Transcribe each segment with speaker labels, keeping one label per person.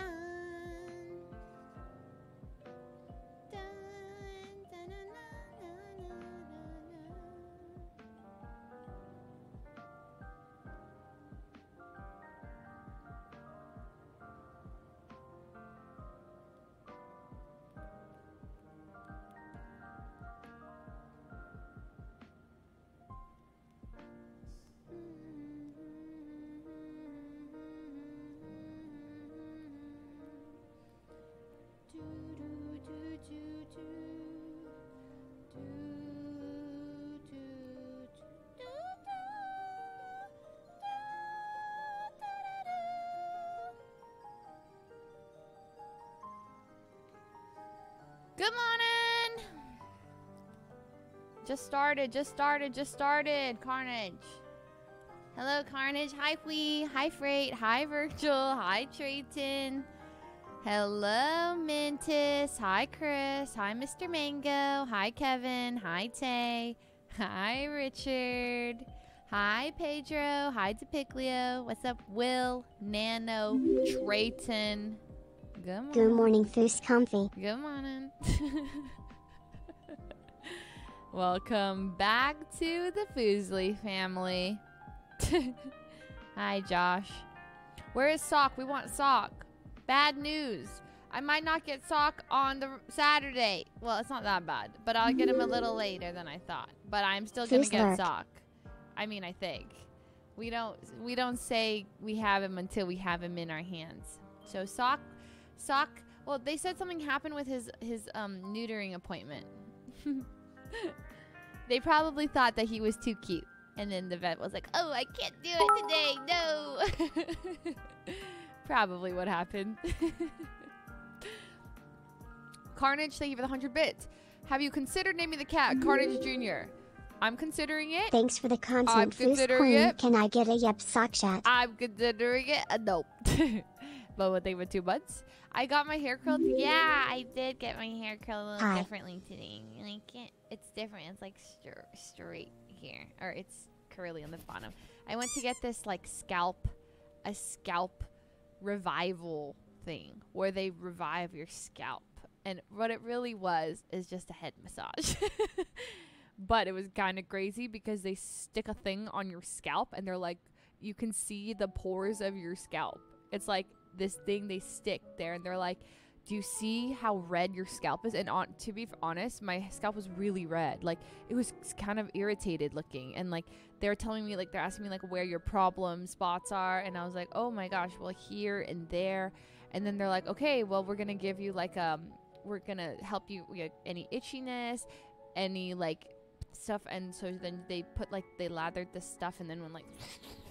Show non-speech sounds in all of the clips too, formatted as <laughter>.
Speaker 1: down. Good morning. Just started, just started, just started. Carnage. Hello, Carnage. Hi, Fee. Hi, Freight. Hi, Virgil. Hi, Trayton. Hello, Mintus. Hi, Chris. Hi, Mr. Mango. Hi, Kevin. Hi, Tay. Hi, Richard. Hi, Pedro. Hi, DePiclio. What's up, Will, Nano, Trayton? Good morning.
Speaker 2: Good morning, Foos Comfy.
Speaker 1: Good morning. <laughs> Welcome back to the Fuslie family. <laughs> Hi, Josh. Where is Sock? We want Sock. Bad news. I might not get Sock on the Saturday. Well, it's not that bad, but I'll get him a little later than I thought. But I'm still gonna get
Speaker 2: lurk?
Speaker 1: Sock. I mean, I think we don't we don't say we have him until we have him in our hands. So Sock, Sock. Well, they said something happened with his his um neutering appointment. <laughs> they probably thought that he was too cute. And then the vet was like, "Oh, I can't do it today. No." <laughs> Probably what happened. <laughs> Carnage, thank you for the 100 bits. Have you considered naming the cat Carnage Jr.? I'm considering it.
Speaker 2: Thanks for the
Speaker 1: I'm
Speaker 2: content, Foos
Speaker 1: considering
Speaker 2: Queen.
Speaker 1: it.
Speaker 2: Can I get a yep sock chat?
Speaker 1: I'm considering it. Uh, nope. but what they were two months. I got my hair curled. Yeah, I did get my hair curled a little
Speaker 2: Hi.
Speaker 1: differently today. Like it, it's different. It's like straight here, or it's curly on the bottom. I went to get this like scalp, a scalp revival thing where they revive your scalp, and what it really was is just a head massage. <laughs> but it was kind of crazy because they stick a thing on your scalp and they're like you can see the pores of your scalp. It's like this thing they stick there, and they're like, "Do you see how red your scalp is?" And on to be honest, my scalp was really red. Like it was kind of irritated looking, and like they were telling me, like they're asking me like where your problem spots are, and I was like, "Oh my gosh, well here and there," and then they're like, "Okay, well we're gonna give you like um, we're gonna help you with any itchiness, any like." stuff and so then they put like they lathered this stuff and then when like <laughs>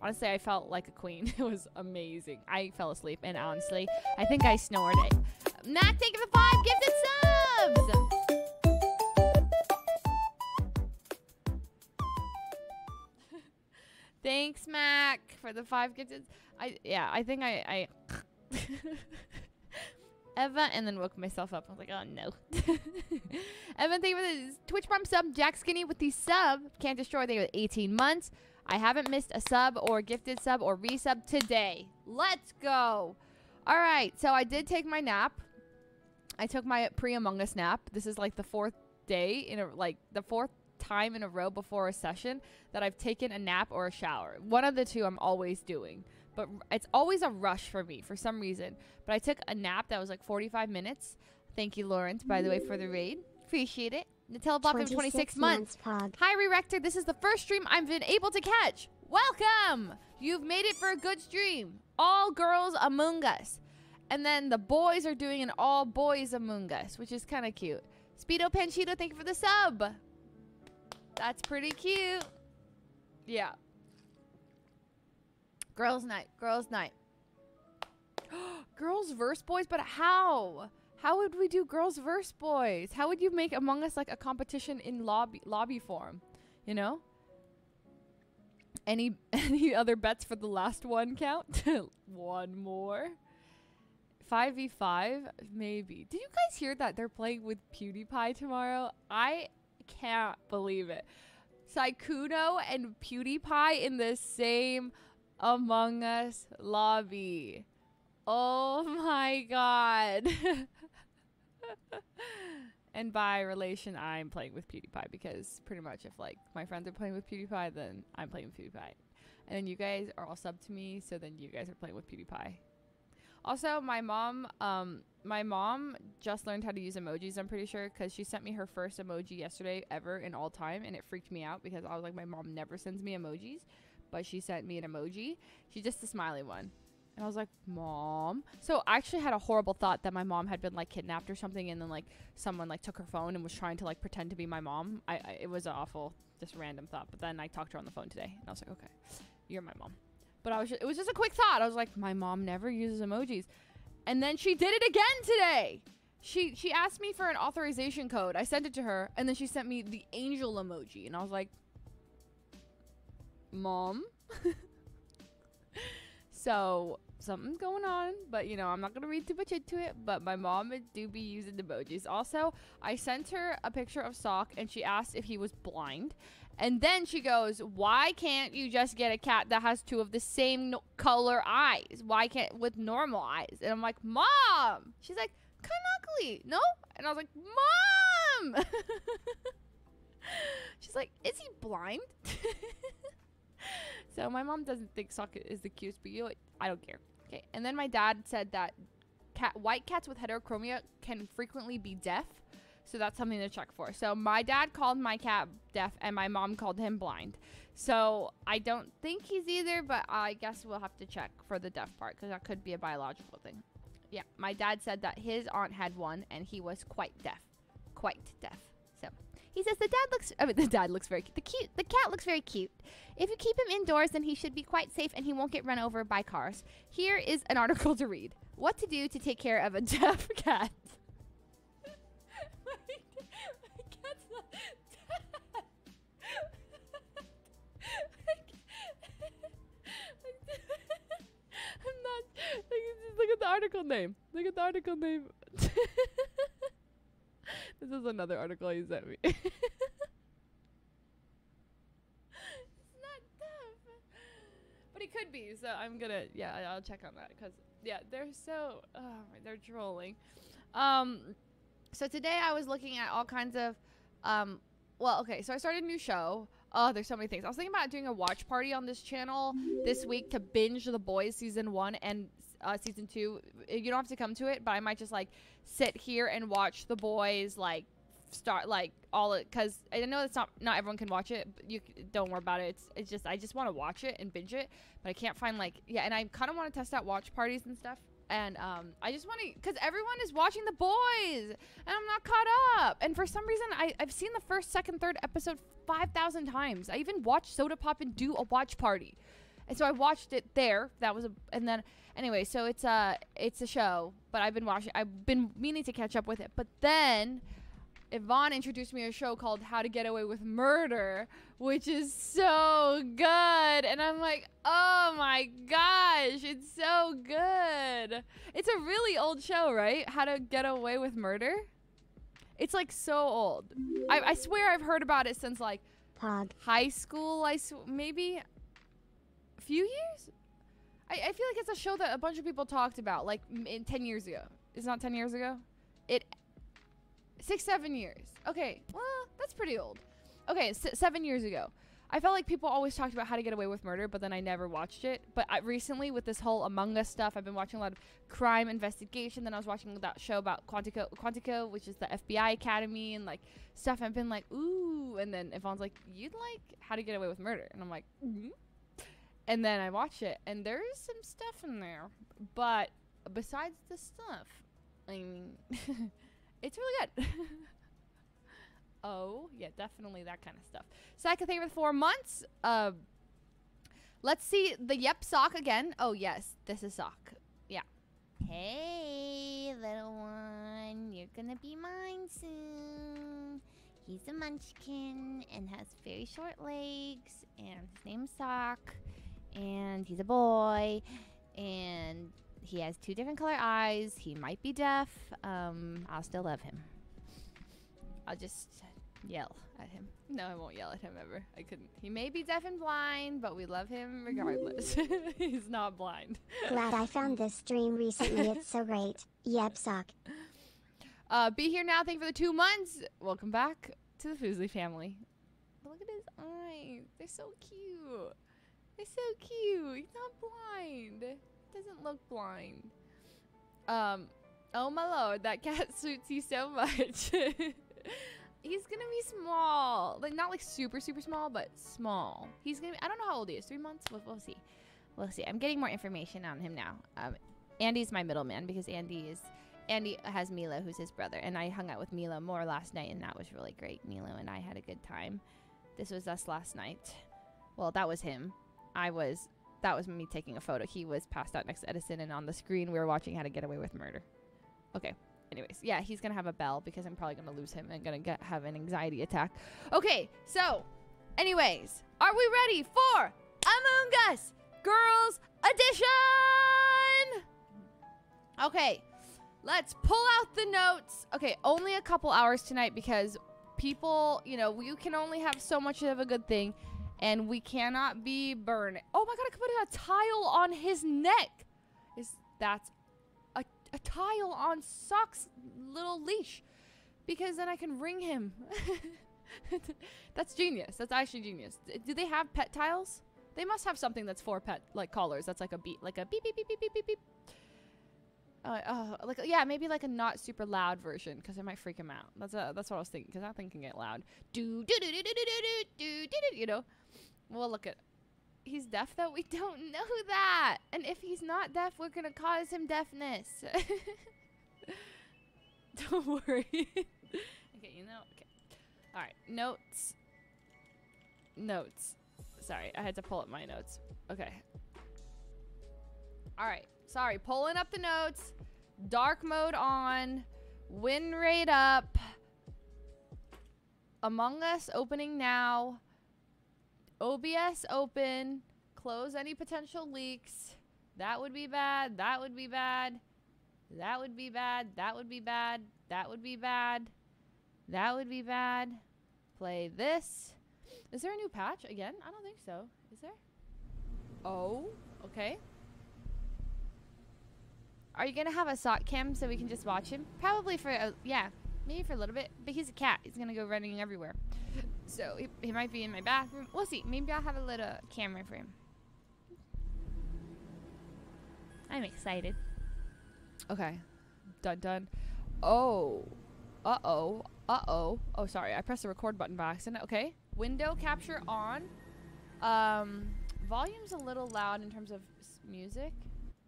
Speaker 1: honestly i felt like a queen <laughs> it was amazing i fell asleep and honestly i think i snored it matt thank you for five gifted subs <laughs> thanks mac for the five gifted i yeah i think i i <laughs> Eva, and then woke myself up. I was like, oh no. Evan, thank you for the Twitch Prime sub. Jack Skinny with the sub. Can't destroy. They were 18 months. I haven't missed a sub or gifted sub or resub today. Let's go. All right. So I did take my nap. I took my pre Among Us nap. This is like the fourth day in a like the fourth time in a row before a session that I've taken a nap or a shower. One of the two I'm always doing. But it's always a rush for me for some reason. But I took a nap that was like 45 minutes. Thank you, Lawrence, by the way, for the raid. Appreciate it. Nutella Block of 26 months.
Speaker 2: Pog.
Speaker 1: Hi, Re-Rector. This is the first stream I've been able to catch. Welcome! You've made it for a good stream. All girls Among Us. And then the boys are doing an all boys Among Us, which is kind of cute. Speedo Panchito, thank you for the sub. That's pretty cute. Yeah. Girls' night. Girls' night. <gasps> girls verse boys, but how? How would we do girls verse boys? How would you make Among Us like a competition in lobby lobby form? You know? Any <laughs> any other bets for the last one count? <laughs> one more. 5v5 maybe. Did you guys hear that they're playing with PewDiePie tomorrow? I can't believe it. Sykkuno and PewDiePie in the same Among Us lobby. Oh my god. <laughs> <laughs> and by relation, I'm playing with PewDiePie because pretty much if like my friends are playing with PewDiePie, then I'm playing with PewDiePie. And then you guys are all sub to me, so then you guys are playing with PewDiePie. Also, my mom, um, my mom just learned how to use emojis. I'm pretty sure because she sent me her first emoji yesterday ever in all time, and it freaked me out because I was like, my mom never sends me emojis, but she sent me an emoji. She's just a smiley one, and I was like, mom. So I actually had a horrible thought that my mom had been like kidnapped or something, and then like someone like took her phone and was trying to like pretend to be my mom. I, I it was an awful, just random thought. But then I talked to her on the phone today, and I was like, okay, you're my mom. But I was just, it was just a quick thought. I was like, my mom never uses emojis. And then she did it again today. she she asked me for an authorization code. I sent it to her, and then she sent me the angel emoji, and I was like, "Mom." <laughs> so something's going on, but you know I'm not gonna read too much into it. But my mom do be using the emojis. Also, I sent her a picture of Sock, and she asked if he was blind. And then she goes, "Why can't you just get a cat that has two of the same no- color eyes? Why can't with normal eyes?" And I'm like, "Mom." She's like, "Kanakali, no?" And I was like, "Mom." <laughs> She's like, "Is he blind?" <laughs> <laughs> so my mom doesn't think Sock is the cutest, but you? I don't care. Okay. And then my dad said that cat white cats with heterochromia can frequently be deaf. So that's something to check for. So my dad called my cat deaf and my mom called him blind. So I don't think he's either, but I guess we'll have to check for the deaf part because that could be a biological thing. Yeah, my dad said that his aunt had one and he was quite deaf. Quite deaf. He says the dad looks I mean <laughs> the dad looks very cute. The cute the cat looks very cute. If you keep him indoors then he should be quite safe and he won't get run over by cars. Here is an <laughs> article to read. What to do to take care of a <laughs> deaf cat. my, my cat's not deaf. I'm not. Like, look at the article name. Look at the article name. This is another article he sent me. <laughs> it's not deaf, but he could be. So I'm gonna. Yeah, I'll check on that because yeah, they're so. Oh, they're trolling. Um, so today I was looking at all kinds of. Um, well, okay, so I started a new show. Oh, there's so many things. I was thinking about doing a watch party on this channel this week to binge The Boys season one and uh, season two. You don't have to come to it, but I might just like sit here and watch The Boys like start like all it because I know it's not not everyone can watch it. But you don't worry about it. It's it's just I just want to watch it and binge it, but I can't find like yeah, and I kind of want to test out watch parties and stuff. And um, I just want to, because everyone is watching The Boys, and I'm not caught up. And for some reason, I, I've seen the first, second, third episode 5,000 times. I even watched Sodapoppin do a watch party. And so I watched it there. That was a, and then anyway, so it's a, it's a show, but I've been watching, I've been meaning to catch up with it. But then Yvonne introduced me to a show called How to Get Away with Murder, which is so good. And I'm like, oh my gosh, it's so good. It's a really old show, right? How to Get Away with Murder. It's like so old. I, I swear I've heard about it since like
Speaker 2: Pog.
Speaker 1: high school. I sw- maybe a few years. I, I feel like it's a show that a bunch of people talked about like in 10 years ago. It's not 10 years ago. It six seven years. Okay, well that's pretty old. Okay, seven years ago. I felt like people always talked about how to get away with murder, but then I never watched it. But I, recently, with this whole Among Us stuff, I've been watching a lot of crime investigation. Then I was watching that show about Quantico, Quantico, which is the FBI Academy, and like stuff. I've been like, ooh. And then Yvonne's like, you'd like How to Get Away with Murder, and I'm like, mm and then I watch it, and there is some stuff in there. But besides the stuff, I mean, <laughs> it's really good. <laughs> oh, yeah, definitely that kind of stuff. Thing for four months. Uh, let's see the Yep sock again. Oh, yes, this is sock. Yeah. Hey, little one, you're gonna be mine soon. He's a munchkin and has very short legs, and his name's Sock, and he's a boy, and he has two different color eyes. He might be deaf. Um, I'll still love him. I'll just yell at him. No, I won't yell at him ever. I couldn't. He may be deaf and blind, but we love him regardless. <laughs> He's not blind.
Speaker 2: Glad I found this stream recently. It's so great. Yep, sock.
Speaker 1: Uh, be here now. Thank you for the two months. Welcome back to the Fuslie family. Look at his eyes. They're so cute. They're so cute. He's not blind. Doesn't look blind. Um, oh my lord, that cat <laughs> suits you so much. <laughs> He's gonna be small, like not like super super small, but small. He's gonna. Be, I don't know how old he is. Three months. We'll, we'll see. We'll see. I'm getting more information on him now. Um, Andy's my middleman because Andy is Andy has Milo, who's his brother, and I hung out with Milo more last night, and that was really great. Milo and I had a good time. This was us last night. Well, that was him. I was. That was me taking a photo. He was passed out next to Edison, and on the screen we were watching How to Get Away with Murder. Okay, anyways, yeah, he's gonna have a bell because I'm probably gonna lose him and gonna get have an anxiety attack. Okay, so, anyways, are we ready for Among Us Girls Edition? Okay, let's pull out the notes. Okay, only a couple hours tonight because people, you know, you can only have so much of a good thing, and we cannot be burning. Oh my god, I could put a tile on his neck. Is that's a, a tile on Sock's little leash? Because then I can ring him. that's genius. That's actually genius. Do they have pet tiles? They must have something that's for pet like collars. That's like a beat, like a beep beep beep beep beep beep beep. Uh, uh, like yeah, maybe like a not super loud version because it might freak him out. That's uh, that's what I was thinking because that thing can get loud. Do do do do do do do do do do. You know. Well, look at. He's deaf though. We don't <laughs> know that. And if he's not deaf, we're gonna cause him deafness. <laughs> don't worry. <laughs> okay, you know. Okay. All right. Notes. Notes. Sorry, I had to pull up my notes. Okay. All right. Sorry, pulling up the notes. Dark mode on. Win rate up. Among Us opening now. OBS open. Close any potential leaks. That would be bad. That would be bad. That would be bad. That would be bad. That would be bad. That would be bad. Play this. Is there a new patch again? I don't think so. Is there? Oh, okay. Are you gonna have a sock cam so we can just watch him? Probably for a, yeah, maybe for a little bit. But he's a cat. He's gonna go running everywhere. So he, he might be in my bathroom. We'll see. Maybe I'll have a little camera for him. I'm excited. Okay. Done, done. Oh. Uh oh. Uh oh. Oh, sorry. I pressed the record button by accident. Okay. Window capture on. Um, volume's a little loud in terms of music.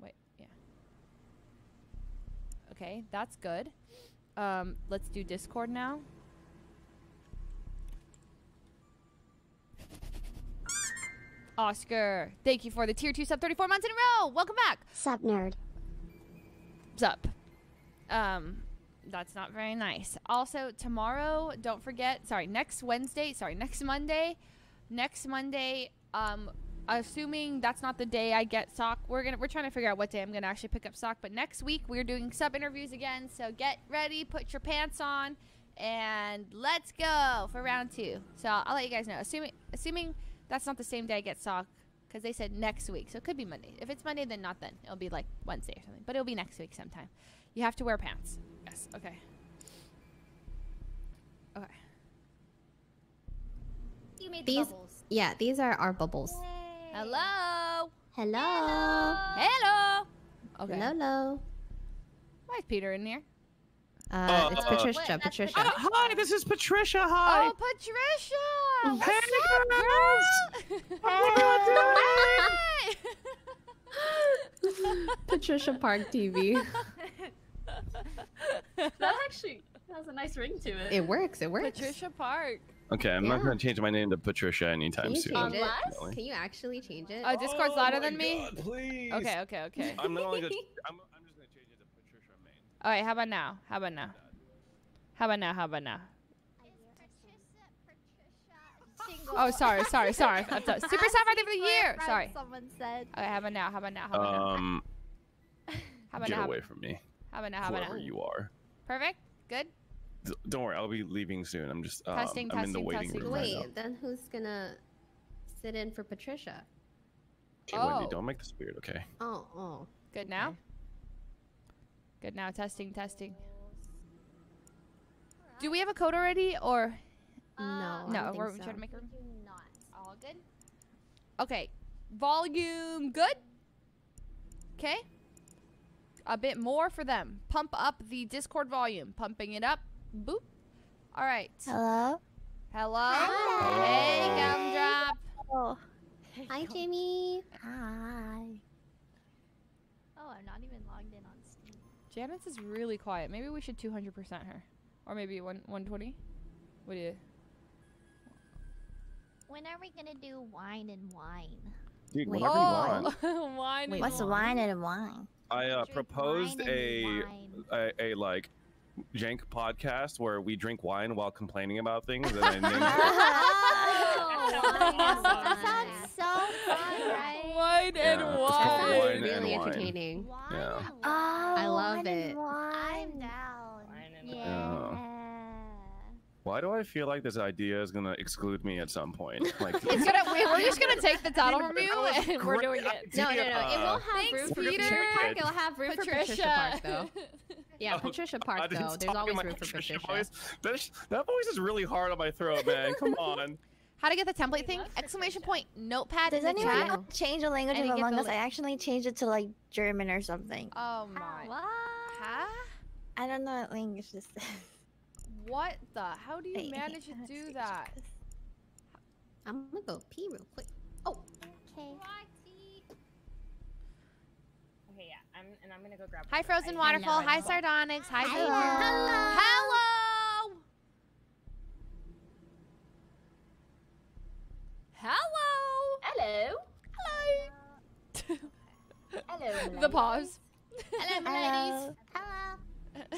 Speaker 1: Wait. Yeah. Okay, that's good. Um, let's do Discord now. Oscar, thank you for the tier two sub 34 months in a row. Welcome back.
Speaker 2: Sup, nerd.
Speaker 1: What's up? Um, that's not very nice. Also, tomorrow, don't forget. Sorry, next Wednesday. Sorry, next Monday. Next Monday. Um, assuming that's not the day I get sock, we're gonna we're trying to figure out what day I'm gonna actually pick up sock. But next week we're doing sub interviews again. So get ready, put your pants on, and let's go for round two. So I'll, I'll let you guys know. Assuming assuming that's not the same day I get sock. Because they said next week, so it could be Monday. If it's Monday, then not then. It'll be like Wednesday or something. But it'll be next week sometime. You have to wear pants. Yes. Okay. Okay.
Speaker 3: You made
Speaker 4: These-
Speaker 3: the bubbles.
Speaker 4: Yeah, these are our bubbles.
Speaker 1: Hello.
Speaker 4: Hello.
Speaker 1: Hello. Okay.
Speaker 4: Hello, hello.
Speaker 1: Why is Peter in here?
Speaker 4: Uh, it's
Speaker 5: Uh,
Speaker 4: Patricia.
Speaker 3: Wait,
Speaker 4: Patricia.
Speaker 3: Patricia.
Speaker 5: Uh, hi, this is Patricia. Hi.
Speaker 1: Oh, Patricia. What's
Speaker 5: Hey,
Speaker 1: up,
Speaker 5: girls.
Speaker 1: girl?
Speaker 5: Hi. <laughs>
Speaker 4: Patricia Park TV.
Speaker 3: That actually has a nice ring to it.
Speaker 4: It works. It works.
Speaker 1: Patricia Park.
Speaker 5: Okay, I'm not going to change my name to Patricia anytime
Speaker 4: Can you
Speaker 5: soon.
Speaker 4: change it?
Speaker 3: Unless-
Speaker 4: Can you actually change it?
Speaker 1: Oh, Discord's
Speaker 5: Oh
Speaker 1: louder
Speaker 5: my
Speaker 1: than me.
Speaker 5: Please.
Speaker 1: Okay. Okay. Okay.
Speaker 5: I'm not only gonna, I'm, I'm just going to change it to Patricia Main.
Speaker 1: All right. How about now? How about now? How about now? How about now? Oh, sorry. Sorry. Sorry. I'm sorry. Super sad birthday for the year. Sorry.
Speaker 3: Someone said.
Speaker 1: Okay. How about now? How about now? How about now?
Speaker 5: Um,
Speaker 1: How about
Speaker 5: get
Speaker 1: now?
Speaker 5: away from me,
Speaker 1: How about now? How about
Speaker 5: whoever
Speaker 1: now?
Speaker 5: you are.
Speaker 1: Perfect. Good.
Speaker 5: D- Don't worry, I'll be leaving soon. I'm just, um,
Speaker 1: Testing,
Speaker 5: I'm in the
Speaker 1: testing,
Speaker 5: waiting
Speaker 1: testing.
Speaker 5: room
Speaker 4: Wait,
Speaker 5: right
Speaker 4: then who's gonna sit in for Patricia?
Speaker 5: now. Okay, Wendy,
Speaker 1: Oh.
Speaker 5: don't make this weird, okay?
Speaker 4: Oh, oh.
Speaker 1: Good now.
Speaker 4: Okay.
Speaker 1: Good now. Testing. Testing. Do we have a code already, or
Speaker 4: No,
Speaker 1: no? We're
Speaker 4: so.
Speaker 1: trying to make a room.
Speaker 3: Not.
Speaker 1: All good. Okay. Volume good. Okay. A bit more for them. Pump up the Discord volume. Pumping it up. Boop. All right.
Speaker 2: Hello?
Speaker 1: Hello.
Speaker 2: Hi.
Speaker 1: Hey, Gumdrop.
Speaker 2: Oh.
Speaker 4: Hi, Jimmy.
Speaker 2: Hi.
Speaker 3: Oh, I'm not even
Speaker 1: Janice is really quiet. Maybe we should 200% her, or maybe one 120. What do you?
Speaker 3: When are we gonna do wine and wine?
Speaker 5: Dude,
Speaker 2: Wait.
Speaker 5: whenever you want.
Speaker 1: Oh, <laughs> wine.
Speaker 2: Wait,
Speaker 1: and
Speaker 2: what's
Speaker 1: wine?
Speaker 2: wine and wine?
Speaker 5: I uh, proposed a,
Speaker 3: wine.
Speaker 5: a, a, like, Jank podcast where we drink wine while complaining about things, and I named it. <laughs> <laughs>
Speaker 6: that sounds so fun, right?
Speaker 1: Wine and
Speaker 5: Yeah, it's
Speaker 4: That sounds
Speaker 5: wine
Speaker 4: really
Speaker 5: and wine.
Speaker 4: entertaining.
Speaker 5: Yeah.
Speaker 6: Oh,
Speaker 4: I love
Speaker 2: wine and
Speaker 4: it.
Speaker 6: I'm
Speaker 2: wine.
Speaker 6: down.
Speaker 7: Wine and
Speaker 6: Yeah.
Speaker 5: Why do I feel like this idea is gonna exclude me at some point? <laughs> Like,
Speaker 1: It's gonna. we- We're just gonna take the title from you, and we're doing it.
Speaker 4: No, no, no. It
Speaker 5: uh,
Speaker 4: won't have
Speaker 1: Thanks,
Speaker 4: room for
Speaker 1: Peter.
Speaker 4: Park. It'll have room for Patricia Park, though. <laughs> Yeah,
Speaker 5: Oh,
Speaker 4: Patricia Park, though. There's always room for Patricia.
Speaker 5: Voice. That, is, that voice is really hard on my throat, man. Come <laughs> on.
Speaker 1: How to get the template thing? Exclamation point notepad
Speaker 8: Does
Speaker 1: in the
Speaker 8: anyone
Speaker 1: chat.
Speaker 8: know change the language
Speaker 1: And
Speaker 8: of Among Us? I actually changed it to like German or something.
Speaker 1: Oh my.
Speaker 6: What?
Speaker 1: Huh?
Speaker 8: I don't know what language this is.
Speaker 1: What the? How do you
Speaker 8: Wait,
Speaker 1: manage to do that?
Speaker 4: I'm gonna go pee real quick. Oh.
Speaker 6: Okay.
Speaker 7: Okay, yeah. I'm and I'm gonna go grab.
Speaker 1: Hi. Frozen Waterfall.
Speaker 7: I
Speaker 1: Hi,
Speaker 7: know.
Speaker 1: Sardonyx. Hi,
Speaker 6: Hello.
Speaker 1: Hello. Hello. Hello.
Speaker 7: Hello.
Speaker 1: Hello.
Speaker 7: Hello. <laughs>
Speaker 1: the pause.
Speaker 6: Hello, <laughs> ladies.
Speaker 8: Hello.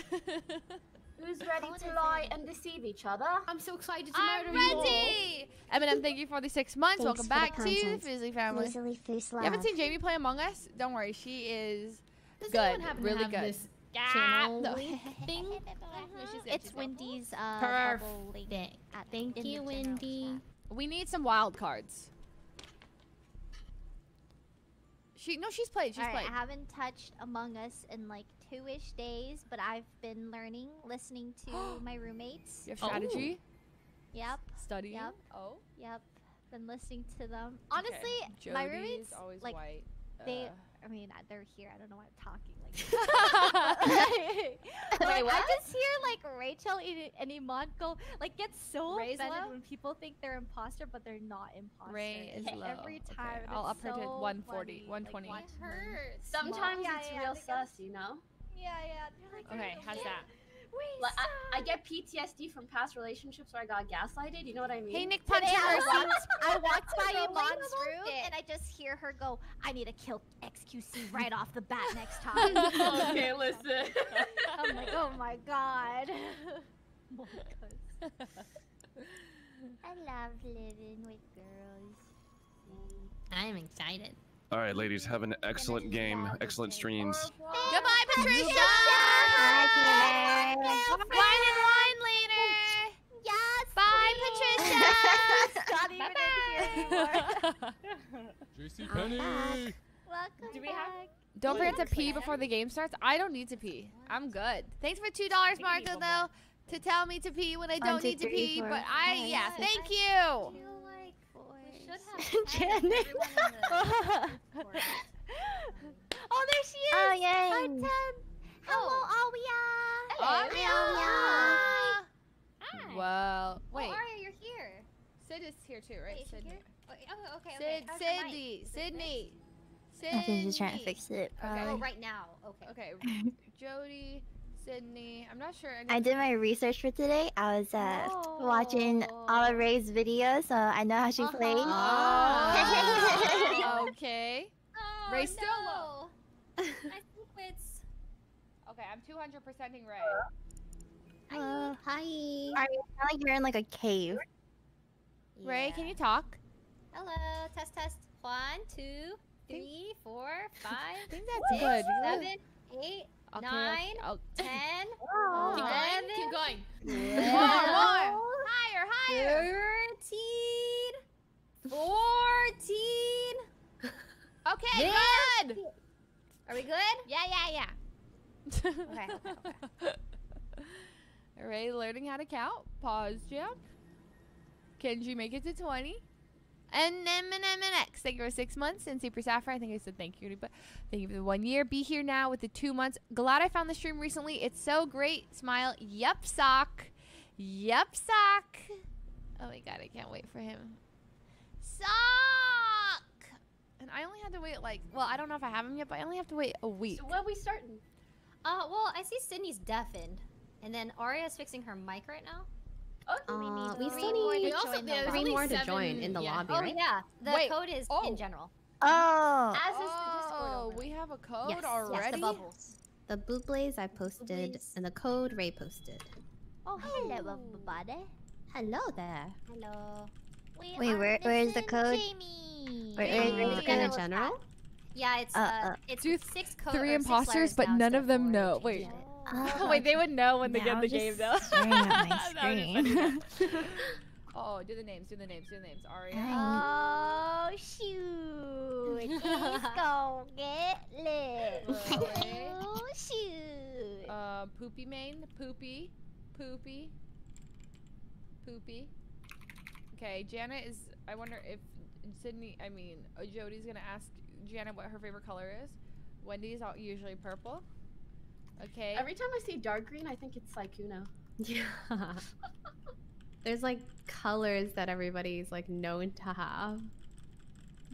Speaker 7: Who's ready to lie and deceive each other?
Speaker 4: I'm so excited to
Speaker 1: I'm
Speaker 4: murder you all.
Speaker 1: ready. Eminem, thank you for the six months.
Speaker 2: Thanks
Speaker 1: Welcome
Speaker 2: for the
Speaker 1: back to
Speaker 2: the
Speaker 1: Fuslie Family.
Speaker 2: Easily foos
Speaker 1: You haven't seen Jamie play Among Us? Don't worry, she is
Speaker 4: Does
Speaker 1: Good,
Speaker 4: anyone happen
Speaker 1: really
Speaker 4: have
Speaker 1: good.
Speaker 4: this channel
Speaker 1: no. <laughs>
Speaker 4: thing?
Speaker 1: No, she's good,
Speaker 6: It's. Wendy's uh,
Speaker 4: Perf.
Speaker 6: bubble link
Speaker 4: Thank-
Speaker 6: at-
Speaker 4: Thank
Speaker 6: in
Speaker 4: you,
Speaker 6: general
Speaker 4: Wendy.
Speaker 6: chat.
Speaker 1: We need some wild cards. She no, she's played. She's
Speaker 6: Alright,
Speaker 1: played.
Speaker 6: I haven't touched Among Us in like two-ish days, but I've been learning, listening to <gasps> my roommates.
Speaker 1: You have
Speaker 4: Oh.
Speaker 1: strategy,
Speaker 6: Yep,
Speaker 1: study.
Speaker 6: Yep.
Speaker 1: Oh,
Speaker 6: yep. Been listening to them. Honestly,
Speaker 1: okay.
Speaker 6: my roommates,
Speaker 1: always
Speaker 6: like,
Speaker 1: white.
Speaker 6: they-
Speaker 1: Uh,
Speaker 6: I mean, they're here. I don't know why I'm talking <laughs> like. like I just hear like Rachel and, and Imane go like get so
Speaker 1: Rae's
Speaker 6: offended
Speaker 1: low?
Speaker 6: when people think they're imposter, but they're not imposter.
Speaker 1: Rae is
Speaker 6: Like,
Speaker 1: low.
Speaker 6: every time. and
Speaker 1: I'll
Speaker 6: it's
Speaker 1: up her to 140,
Speaker 6: funny,
Speaker 1: 120.
Speaker 6: Like, watching. Mm-hmm.
Speaker 7: Sometimes
Speaker 6: Yeah,
Speaker 7: it's
Speaker 6: yeah,
Speaker 7: real
Speaker 6: they
Speaker 7: sus, you know.
Speaker 6: Yeah, yeah. Like,
Speaker 1: okay,
Speaker 6: "Oh,
Speaker 1: how's that?
Speaker 6: We
Speaker 7: Like I, I get PTSD from past relationships where I got gaslighted. You know what I mean?
Speaker 1: Hey, Nick
Speaker 6: Today
Speaker 1: Puncher.
Speaker 6: I walked, <laughs> I walked <laughs> by
Speaker 7: Relatable
Speaker 6: Imane's room
Speaker 7: shit.
Speaker 6: and I just hear her go, "I need to kill XQC <laughs> right off the bat next time."
Speaker 7: okay, listen.
Speaker 6: I'm like, oh, oh my god. I love living with girls.
Speaker 4: I am excited.
Speaker 5: All right, ladies, have an excellent game, excellent streams.
Speaker 1: Goodbye, Patricia.
Speaker 8: Bye, Peter.
Speaker 1: Wine and wine later.
Speaker 6: Yes.
Speaker 1: Bye,
Speaker 6: Patricia. Not even in here
Speaker 2: back.
Speaker 6: Welcome
Speaker 7: Do we have?
Speaker 1: Don't forget to pee before the game starts. I don't need to pee. I'm good. Thanks for two dollars,
Speaker 7: We can eat
Speaker 1: Marco, though, to tell me to pee when I don't need to pee. But I, yeah, thank you.
Speaker 6: Feel like. <laughs>
Speaker 8: Janet. <laughs>
Speaker 6: oh, there she is.
Speaker 8: Oh,
Speaker 6: Hi,
Speaker 8: yay.
Speaker 6: Tem. Hello, oh. Aria.
Speaker 1: Aria.
Speaker 6: Hi.
Speaker 1: Well, oh, wait.
Speaker 6: Oh, Aria, you're here.
Speaker 1: Sid is here too, right?
Speaker 6: Wait, is she
Speaker 1: Sid.
Speaker 6: here? Oh, oh, okay,
Speaker 1: Sid,
Speaker 6: okay. How's your mic?
Speaker 1: Sydney,
Speaker 6: Is it
Speaker 1: Sydney,
Speaker 8: I think she's trying to
Speaker 1: Sydney.
Speaker 8: fix it.
Speaker 6: fixed? Oh,
Speaker 8: Probably.
Speaker 6: right now. Okay.
Speaker 1: Okay, <laughs> Jody, Sydney. I'm not sure. any-
Speaker 8: I did my research for today. I was uh, watching all of Rae's videos, so I know how she
Speaker 6: Uh-huh.
Speaker 8: plays.
Speaker 1: Oh, <laughs> okay.
Speaker 6: Oh,
Speaker 1: Rae still
Speaker 6: no. I think it's. <laughs>
Speaker 1: Okay, I'm 200 percenting Rae.
Speaker 8: Hello.
Speaker 4: Hi.
Speaker 8: Are you sound like you're in like a cave?
Speaker 1: Rae, can you talk?
Speaker 6: Hello. Test, test. One, two, three, four, five,
Speaker 1: I <laughs> think that's good.
Speaker 6: seven, eight,
Speaker 1: Okay,
Speaker 6: nine,
Speaker 1: okay. <laughs>
Speaker 6: Ten.
Speaker 8: Oh.
Speaker 4: Keep going. Keep going.
Speaker 1: More, more. Higher, higher.
Speaker 6: Thirteen. Fourteen. <laughs>
Speaker 1: Okay,
Speaker 6: Yeah.
Speaker 1: good.
Speaker 6: Are we good?
Speaker 1: Yeah, yeah, yeah.
Speaker 6: Okay, okay, <laughs>
Speaker 1: Rae learning how to count. Pause jump. Kenji make it to 20. And then MNX. Thank you for six months. And Super Sapphire, I think I said thank you. But thank you for the one year. Be here now with the two months. Glad I found the stream recently. It's so great. Smile. Yup, sock. Yup, sock. Oh my god, I can't wait for him. Sock! And I only had to wait like, well, I don't know if I have him yet, but I only have to wait a week.
Speaker 7: So when are we starting?
Speaker 3: Uh, well, I see Sydney's deafened, and then Aria's fixing her mic right now.
Speaker 7: Oh,
Speaker 6: we
Speaker 8: Uh,
Speaker 6: need
Speaker 8: we still
Speaker 6: more
Speaker 8: need
Speaker 6: to
Speaker 4: also-
Speaker 6: join the
Speaker 4: there's
Speaker 6: lobby.
Speaker 4: only Three more to join in the yeah. lobby,
Speaker 3: Oh
Speaker 4: right?
Speaker 3: yeah, the
Speaker 1: Wait,
Speaker 3: code is
Speaker 1: oh.
Speaker 3: in general.
Speaker 8: Oh.
Speaker 7: as is the Discord
Speaker 1: Oh, we have a code
Speaker 3: yes,
Speaker 1: already?
Speaker 3: yes, the bubbles.
Speaker 4: The blue blaze I posted,
Speaker 9: Blaze.
Speaker 4: and the code Rae posted.
Speaker 3: Oh, hello, everybody.
Speaker 4: Hello there.
Speaker 3: Hello. We
Speaker 8: Wait, where- where is the code?
Speaker 3: Jamie.
Speaker 8: Where- where is the
Speaker 4: in
Speaker 8: code?
Speaker 4: the general?
Speaker 9: Yeah, it's
Speaker 8: Uh,
Speaker 9: uh,
Speaker 8: uh.
Speaker 9: it's
Speaker 1: Do
Speaker 9: six code
Speaker 1: three imposters, but none of them know.
Speaker 9: Change
Speaker 1: Wait.
Speaker 9: It.
Speaker 8: Oh, <laughs>
Speaker 1: Wait, they would know when they get the
Speaker 8: was
Speaker 1: game, though. <laughs>
Speaker 8: my <laughs>
Speaker 1: That would be
Speaker 8: screen.
Speaker 1: oh, do the names, do the names, do the names. Aria.
Speaker 3: Oh shoot! He's gonna get lit. Oh shoot!
Speaker 1: Uh, poopy main, poopy, poopy, poopy. Okay, Janet is. I wonder if Sydney. I mean, uh, Jody's gonna ask Janet what her favorite color is. Wendy's all, usually purple. Okay.
Speaker 7: Every time I see dark green, I think it's Sykkuno.
Speaker 4: Yeah. <laughs> There's like colors that everybody's like known to have.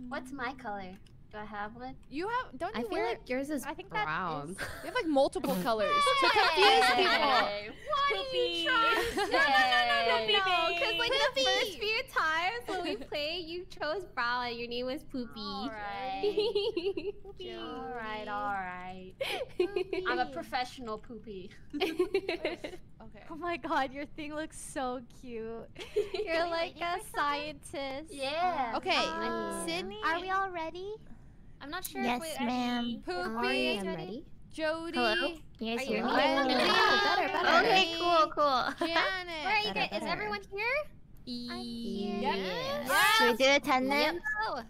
Speaker 7: What's my color? Do I have one?
Speaker 1: you have. Don't you I
Speaker 4: feel
Speaker 1: wear?
Speaker 4: like yours is
Speaker 3: I think
Speaker 4: brown.
Speaker 3: is-
Speaker 1: you have like multiple <laughs> colors to confuse people.
Speaker 7: Hey, What are you trying to say?
Speaker 4: No, because like the first few times when we played, you chose brown and your name was Poopy.
Speaker 7: Alright. <laughs> Alright, alright. I'm a professional poopy. <laughs>
Speaker 1: Okay.
Speaker 3: Oh my god, your thing looks so cute. <laughs> You're like a scientist.
Speaker 7: Yeah.
Speaker 1: Okay,
Speaker 3: Ah.
Speaker 1: Sydney,
Speaker 3: Are we all ready?
Speaker 9: I'm not sure
Speaker 8: Yes,
Speaker 9: if we
Speaker 8: ma'am.
Speaker 1: Poopy,
Speaker 4: I'm ready.
Speaker 1: Jody,
Speaker 8: Hello? You guys
Speaker 9: Are
Speaker 8: hear
Speaker 9: you
Speaker 8: me?
Speaker 9: ready?
Speaker 1: Yeah.
Speaker 4: better, better.
Speaker 8: Okay, cool, cool.
Speaker 1: Janet.
Speaker 9: Where are you
Speaker 4: Better,
Speaker 9: guys? Is everyone here?
Speaker 3: I'm here.
Speaker 1: Yes.
Speaker 8: Should we do attendance?
Speaker 9: Oh,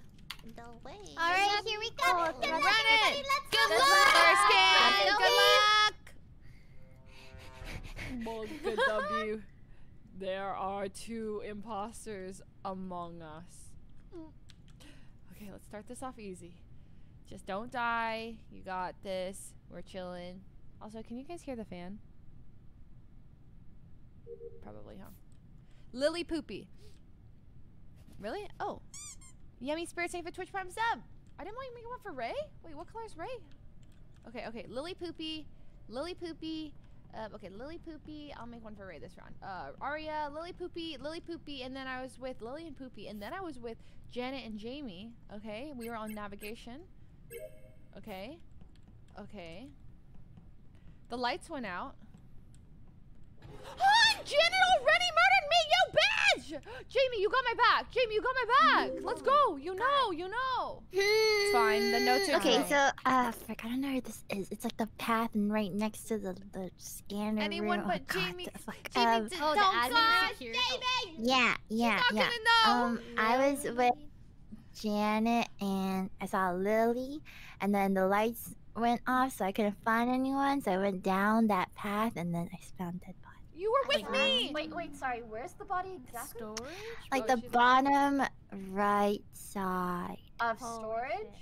Speaker 3: The way.
Speaker 9: all right, here we oh, go.
Speaker 3: Oh,
Speaker 9: Good
Speaker 3: run
Speaker 9: luck,
Speaker 1: it.
Speaker 9: everybody. Let's
Speaker 1: Good
Speaker 9: go.
Speaker 1: luck, Thurston.
Speaker 9: Let's
Speaker 1: Good luck. Good W. There are two imposters among us. Okay, let's start this off easy. Just don't die. You got this. We're chilling. Also, can you guys hear the fan? Probably, huh? Lily Poopy. Really? Oh. Yummy Spirit Safe for Twitch Prime sub. I didn't want to make one for Rae? Wait, what color is Rae? Okay, okay. Lily Poopy. Lily Poopy. Uh, okay, Lily Poopy. I'll make one for Rae this round. Uh, Aria, Lily Poopy, Lily Poopy, and then I was with Lily and Poopy, and then I was with Janet and Jamie. Okay, we were on navigation. Okay, okay. The lights went out. <gasps> Huh? Janet already murdered me, you bitch! Jamie, you got my back. Jamie, you got my back. Let's go. You know, you know. It's fine. The notes are
Speaker 8: Okay,
Speaker 1: fine.
Speaker 8: so uh, frick, I don't know where this is. It's like the path and right next to the the scanner
Speaker 1: Anyone
Speaker 8: room.
Speaker 1: but
Speaker 8: oh, God,
Speaker 1: Jamie-
Speaker 8: the fuck.
Speaker 1: Jamie,
Speaker 8: Um,
Speaker 9: Oh,
Speaker 1: don't
Speaker 9: admin
Speaker 1: touch Jamie.
Speaker 8: yeah, yeah,
Speaker 1: not
Speaker 8: yeah.
Speaker 1: gonna know.
Speaker 8: Um, I was with Janet and I saw Lily, and then the lights went off, so I couldn't find anyone. So I went down that path, and then I found dead body.
Speaker 1: You were with
Speaker 7: Wait,
Speaker 1: me.
Speaker 7: Wait, wait, sorry. Where's the body exactly?
Speaker 1: Storage?
Speaker 8: Like
Speaker 1: Oh,
Speaker 8: the
Speaker 1: she's
Speaker 8: bottom right side.
Speaker 7: Of
Speaker 3: Holy
Speaker 7: storage?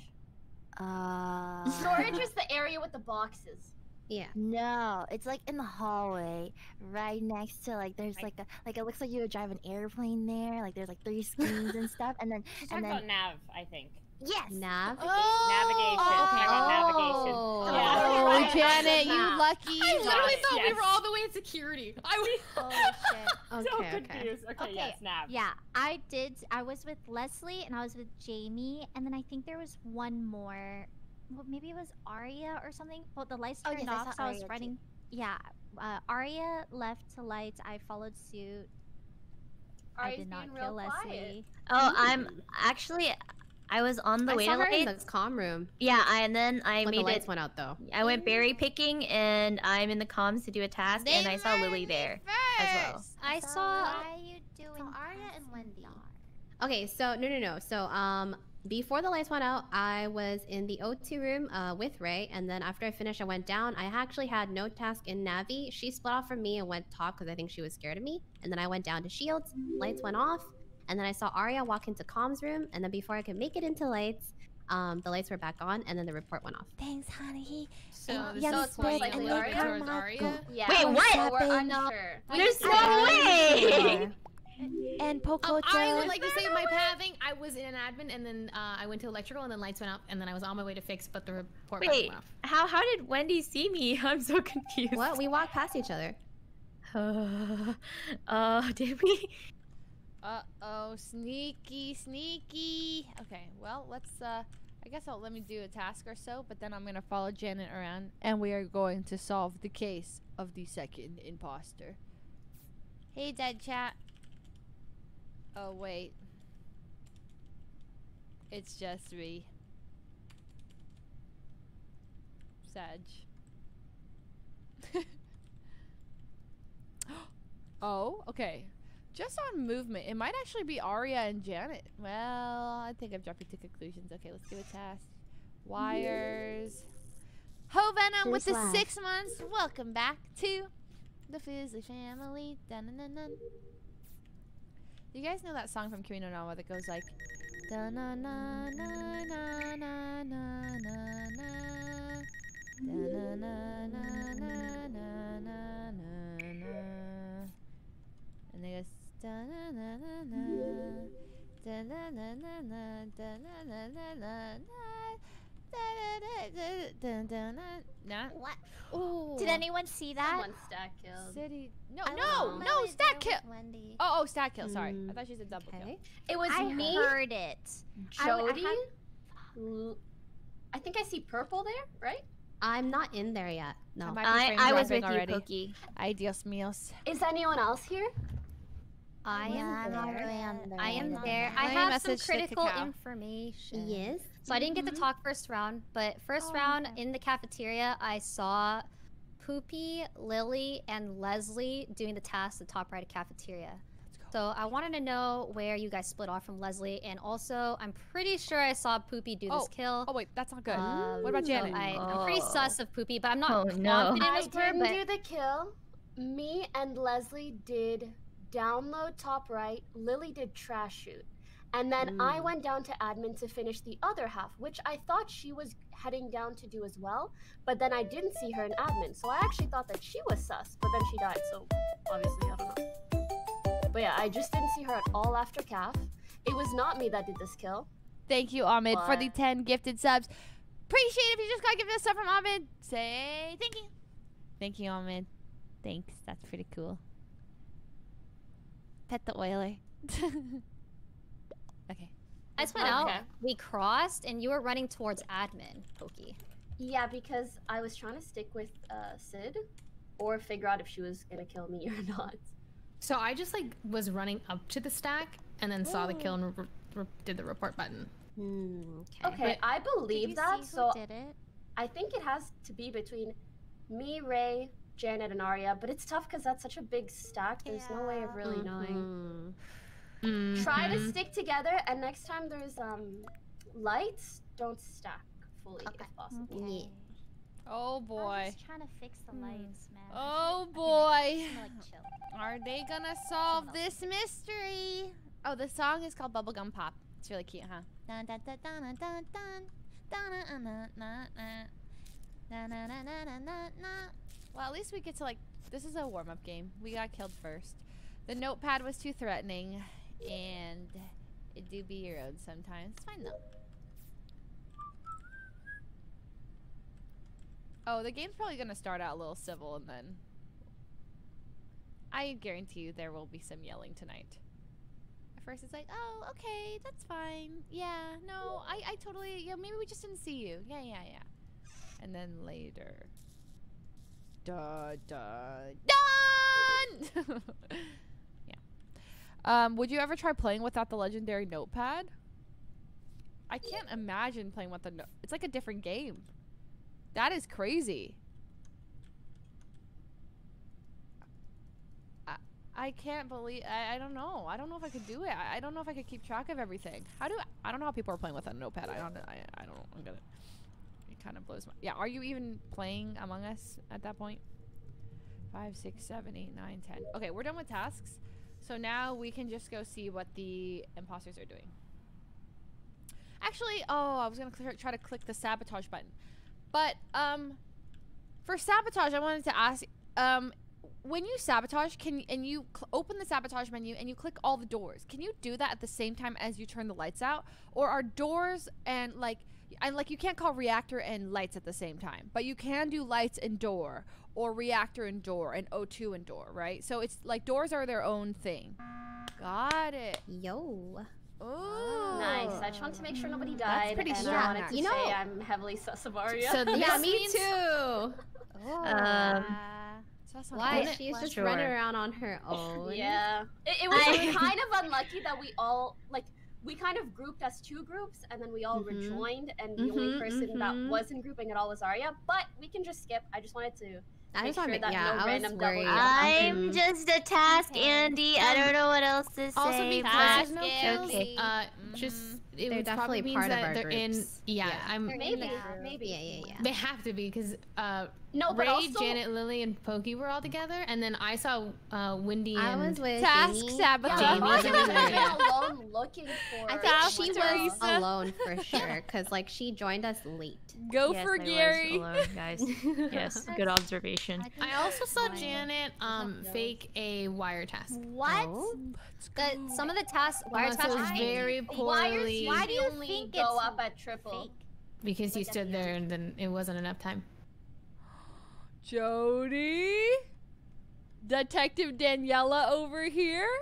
Speaker 8: Uh.
Speaker 7: Storage is <laughs> the area with the boxes.
Speaker 4: Yeah.
Speaker 8: No, it's like in the hallway, right next to like there's like a like it looks like you would drive an airplane there. Like there's like three screens and <laughs> stuff, and then
Speaker 10: She's
Speaker 8: and
Speaker 10: talking
Speaker 8: then
Speaker 10: about nav, I think.
Speaker 8: Yes,
Speaker 4: Nav.
Speaker 10: Navigation.
Speaker 1: Oh,
Speaker 10: Talking about navigation.
Speaker 4: Oh.
Speaker 10: Yeah.
Speaker 1: Oh, Janet, you lucky.
Speaker 10: I literally thought we were all
Speaker 9: the way in security. I was.
Speaker 3: Holy shit. <laughs>
Speaker 4: Okay,
Speaker 10: so
Speaker 4: okay.
Speaker 10: confused. Okay,
Speaker 3: Okay,
Speaker 10: yes, nav.
Speaker 3: Yeah, I did. I was with Leslie and I was with Jamie, and then I think there was one more. Well, maybe it was Aria or something. But the lights
Speaker 8: Oh,
Speaker 3: turned
Speaker 8: yes,
Speaker 3: off,
Speaker 8: saw
Speaker 3: so I was
Speaker 8: Aria too.
Speaker 3: running. Yeah, uh, Aria left to lights. I followed suit. I did not
Speaker 7: being
Speaker 3: kill
Speaker 7: real quiet.
Speaker 3: Leslie.
Speaker 11: Oh, I'm actually I was on the
Speaker 4: I
Speaker 11: way
Speaker 4: saw
Speaker 11: to
Speaker 4: her in the
Speaker 11: lights.
Speaker 4: comm room
Speaker 11: Yeah, I, and then I
Speaker 4: when the
Speaker 11: made
Speaker 4: lights
Speaker 11: it.
Speaker 4: went out though.
Speaker 11: I went berry picking, and I'm in the comms to do a task, and I saw Lily
Speaker 1: murdered me
Speaker 11: there as well.
Speaker 1: first.
Speaker 9: I
Speaker 3: So
Speaker 9: saw.
Speaker 3: What are you doing?
Speaker 9: Aria and Wendy.
Speaker 4: Okay, so no, no, no. So um, before the lights went out, I was in the O2 room uh, with Rae, and then after I finished, I went down. I actually had no task in Navi. She split off from me and went talk because I think she was scared of me. And then I went down to Shields. Lights went off, and then I saw Aria walk into comms room. And then before I could make it into lights, um, the lights were back on, and then the report went off.
Speaker 8: Thanks, honey.
Speaker 1: So
Speaker 8: And
Speaker 1: this
Speaker 8: yummy
Speaker 1: is
Speaker 8: spread
Speaker 1: pointing
Speaker 7: and
Speaker 1: Lily towards
Speaker 8: Carmichael.
Speaker 1: Aria.
Speaker 7: Yeah.
Speaker 11: Wait, what?
Speaker 7: So we're
Speaker 8: Happened.
Speaker 7: unsure.
Speaker 11: There's no way.
Speaker 8: And <laughs> Poco
Speaker 9: Um, I would like to say my pathing. I was in an admin, and then uh, I went to electrical, and then lights went up, and then I was on my way to fix, but the report
Speaker 11: Wait,
Speaker 9: went off.
Speaker 11: how how did Wendy see me? <laughs> I'm so confused.
Speaker 4: What? We walked past each other. <sighs>
Speaker 11: Uh, uh, <laughs> did we?
Speaker 1: Uh oh, sneaky, sneaky. Okay, well, let's. uh I guess I'll let me do a task or so, but then I'm gonna follow Janet around, and we are going to solve the case of the second imposter. Hey, dead chat. Oh wait, it's just me. Sag. <laughs> oh, okay. Just on movement, it might actually be Aria and Janet. Well, I think I'm jumping to conclusions. Okay, let's do a task. Wires. Ho Venom with the
Speaker 2: left?
Speaker 1: six months. Welcome back to the Fuslie family. Dun dun dun dun. You guys know that song from Kirino Nawa that goes like da na na na na na na na na da na na na na na na na da na na na na da na na na na da na na na na na da da da da da da na na
Speaker 3: What?
Speaker 1: oh
Speaker 3: Did anyone see that?
Speaker 4: Someone stack killed.
Speaker 1: city no
Speaker 3: I
Speaker 1: no
Speaker 3: was
Speaker 1: no
Speaker 3: literally
Speaker 1: stat kill
Speaker 3: Wendy.
Speaker 1: oh oh stat kill sorry I
Speaker 4: Mm,
Speaker 1: thought she said double kill
Speaker 7: It was
Speaker 3: I
Speaker 7: me,
Speaker 3: heard it. I- I
Speaker 7: Jody.
Speaker 3: had-
Speaker 7: think I see purple there, right?
Speaker 4: I'm not in there yet. No.
Speaker 11: I, I was with
Speaker 1: already.
Speaker 11: you, Pookie.
Speaker 1: Ay Dios míos
Speaker 7: Is anyone else here?
Speaker 3: I am
Speaker 2: I'm
Speaker 3: there.
Speaker 2: really there.
Speaker 3: I am there. I have some critical information.
Speaker 4: Yes.
Speaker 3: So I didn't get to talk first round, but first
Speaker 1: Oh,
Speaker 3: round
Speaker 1: okay.
Speaker 3: in the cafeteria, I saw Poopy, Lily, and Leslie doing the task at the top right of cafeteria. So I wanted to know where you guys split off from Leslie, and also I'm pretty sure I saw Poopy do this
Speaker 1: Oh,
Speaker 3: kill.
Speaker 1: oh wait that's not good
Speaker 3: Um,
Speaker 1: what about
Speaker 3: so
Speaker 1: Janet
Speaker 3: I, I'm pretty
Speaker 11: Oh.
Speaker 3: sus of Poopy, but I'm not
Speaker 11: Oh, no.
Speaker 3: confident
Speaker 7: I
Speaker 3: it was her.
Speaker 7: didn't
Speaker 3: But
Speaker 7: do the kill. Me and Leslie did download top right. Lily did trash chute. And then I
Speaker 4: Mm.
Speaker 7: went down to admin to finish the other half, which I thought she was heading down to do as well. But then I didn't see her in admin, so I actually thought that she was sus. But then she died, so obviously I don't know. But yeah, I just didn't see her at all after calf. It was not me that did this kill.
Speaker 1: Thank you, Ahmed, for the 10 gifted subs. Appreciate it if you just got gifted a sub from Ahmed. Say thank you. Thank you, Ahmed. Thanks. That's pretty cool. Pet the oiler. <laughs> okay.
Speaker 3: I just went
Speaker 7: Okay.
Speaker 3: out. We crossed, and you were running towards admin, Poki.
Speaker 7: Yeah, because I was trying to stick with uh, Sid, or figure out if she was gonna kill me <laughs> or not.
Speaker 9: So I just like was running up to the stack and then saw the kill and re- re- did the report button.
Speaker 4: Hmm, okay.
Speaker 7: Okay, I believe
Speaker 3: Did you
Speaker 7: that.
Speaker 3: see
Speaker 7: so
Speaker 3: did it?
Speaker 7: I think it has to be between me, Rae, Janet, and Aria. But it's tough because that's such a big stack. There's no way of really knowing.
Speaker 4: Mhm.
Speaker 7: Try to
Speaker 9: Mhm.
Speaker 7: stick together, and next time there's um lights, don't stack fully
Speaker 3: Okay.
Speaker 7: if possible.
Speaker 3: Okay.
Speaker 1: Oh
Speaker 3: I
Speaker 1: boy.
Speaker 3: was trying to fix the lights, man.
Speaker 1: Oh
Speaker 3: should've-
Speaker 1: boy.
Speaker 3: I think like.
Speaker 1: Are they gonna solve this mystery? Oh, the song is called Bubblegum Pop. It's really cute, huh? Dun, dun, dun, dun, dun, dun, dun. Dun, dun, dun, dun, dun. Dun, dun, dun, Well, at least we get to like. This is a warm up game. We got killed first. The notepad was too threatening, and it do be your own sometimes. It's fine though. Oh, the game's probably gonna start out a little civil and then I guarantee you there will be some yelling tonight. At first it's like, oh, okay, that's fine. Yeah, no, I, I totally, yeah, maybe we just didn't see you. Yeah, yeah, yeah. And then later, dun, dun, dun! <laughs> yeah. Um, would you ever try playing without the legendary notepad? I can't imagine playing with the no- It's like a different game. That is crazy. I, I can't believe. I, I don't know. I don't know if I could do it. I, I don't know if I could keep track of everything. How do I, I don't know how people are playing with a notepad. I don't. I, I don't. I'm gonna. Kind of blows my. Yeah. Are you even playing Among Us at that point? Five, six, seven, eight, nine, ten. Okay, we're done with tasks. So now we can just go see what the imposters are doing. Actually, oh, I was gonna cl- try to click the sabotage button, but um, for sabotage, I wanted to ask um, when you sabotage, can and you open the sabotage menu and you click all the doors, can you do that at the same time as you turn the lights out, or are doors and like and like you can't call reactor and lights at the same time, but you can do lights and door or reactor and door and O2 and door, right? So it's like doors are their own thing. Got it.
Speaker 4: Yo.
Speaker 1: Ooh.
Speaker 7: Nice. I just wanted to make sure nobody died.
Speaker 1: pretty
Speaker 7: and
Speaker 1: strong,
Speaker 7: I wanted to
Speaker 4: You
Speaker 7: say
Speaker 4: know-
Speaker 7: I'm heavily sus of Aria.
Speaker 9: So <laughs> this
Speaker 4: Yeah, me
Speaker 9: means-
Speaker 4: too. <laughs>
Speaker 11: Um,
Speaker 4: Why?
Speaker 11: Why?
Speaker 4: She's just
Speaker 11: Sure.
Speaker 4: running around on her <laughs> own.
Speaker 7: Yeah. It, it was
Speaker 11: I-
Speaker 7: kind of unlucky that we all like we kind of grouped as two groups and then we all
Speaker 4: Mhm.
Speaker 7: rejoined and the only
Speaker 4: Mhm,
Speaker 7: person that
Speaker 4: mhm.
Speaker 7: wasn't grouping at all was Aria. But we can just skip. I just wanted to
Speaker 4: I
Speaker 7: make
Speaker 4: just want
Speaker 7: sure
Speaker 4: to.
Speaker 7: that
Speaker 4: Yeah,
Speaker 7: no
Speaker 4: I was
Speaker 7: random double
Speaker 4: worried.
Speaker 7: kills.
Speaker 11: I'm
Speaker 4: Mhm.
Speaker 11: just a task, Andy. I don't know what else to say.
Speaker 9: Also because
Speaker 11: but-
Speaker 9: there's no kills,
Speaker 11: Okay.
Speaker 9: uh, just it
Speaker 4: They're
Speaker 9: would probably
Speaker 4: definitely
Speaker 9: means
Speaker 4: part of
Speaker 9: that
Speaker 4: our
Speaker 9: they're in.
Speaker 4: groups.
Speaker 9: Yeah,
Speaker 4: Yeah.
Speaker 9: I'm.
Speaker 7: Maybe.
Speaker 3: Yeah.
Speaker 7: Maybe.
Speaker 4: Yeah, yeah, yeah.
Speaker 9: They have to be because uh,
Speaker 7: No, but
Speaker 9: Rae,
Speaker 7: also
Speaker 9: Janet, Lily, and Poki were all together, and then I saw uh, Wendy
Speaker 4: I
Speaker 9: and
Speaker 4: was with
Speaker 1: Task
Speaker 4: Jamie.
Speaker 1: sabotage.
Speaker 7: Yeah,
Speaker 9: Jamie was
Speaker 7: was
Speaker 9: there.
Speaker 7: been alone looking for.
Speaker 4: I think
Speaker 1: Task
Speaker 4: she was
Speaker 1: Teresa. <laughs>
Speaker 4: alone for sure, cause like she joined us late.
Speaker 1: Go
Speaker 11: yes,
Speaker 1: for Gary.
Speaker 11: alone, guys. <laughs> yes, good observation.
Speaker 9: I also saw Janet um fake a wire task.
Speaker 3: What?
Speaker 4: Oh.
Speaker 3: The, some of the tasks, wire
Speaker 9: Unless
Speaker 3: tasks
Speaker 9: was very
Speaker 7: Why, is, why do you
Speaker 3: only
Speaker 7: think
Speaker 3: go
Speaker 7: go
Speaker 3: it's
Speaker 7: up at triple?
Speaker 3: fake.
Speaker 9: because you
Speaker 7: like at
Speaker 9: stood there and then it wasn't enough time. <gasps>
Speaker 1: Jody? Detective Daniela over here? <laughs>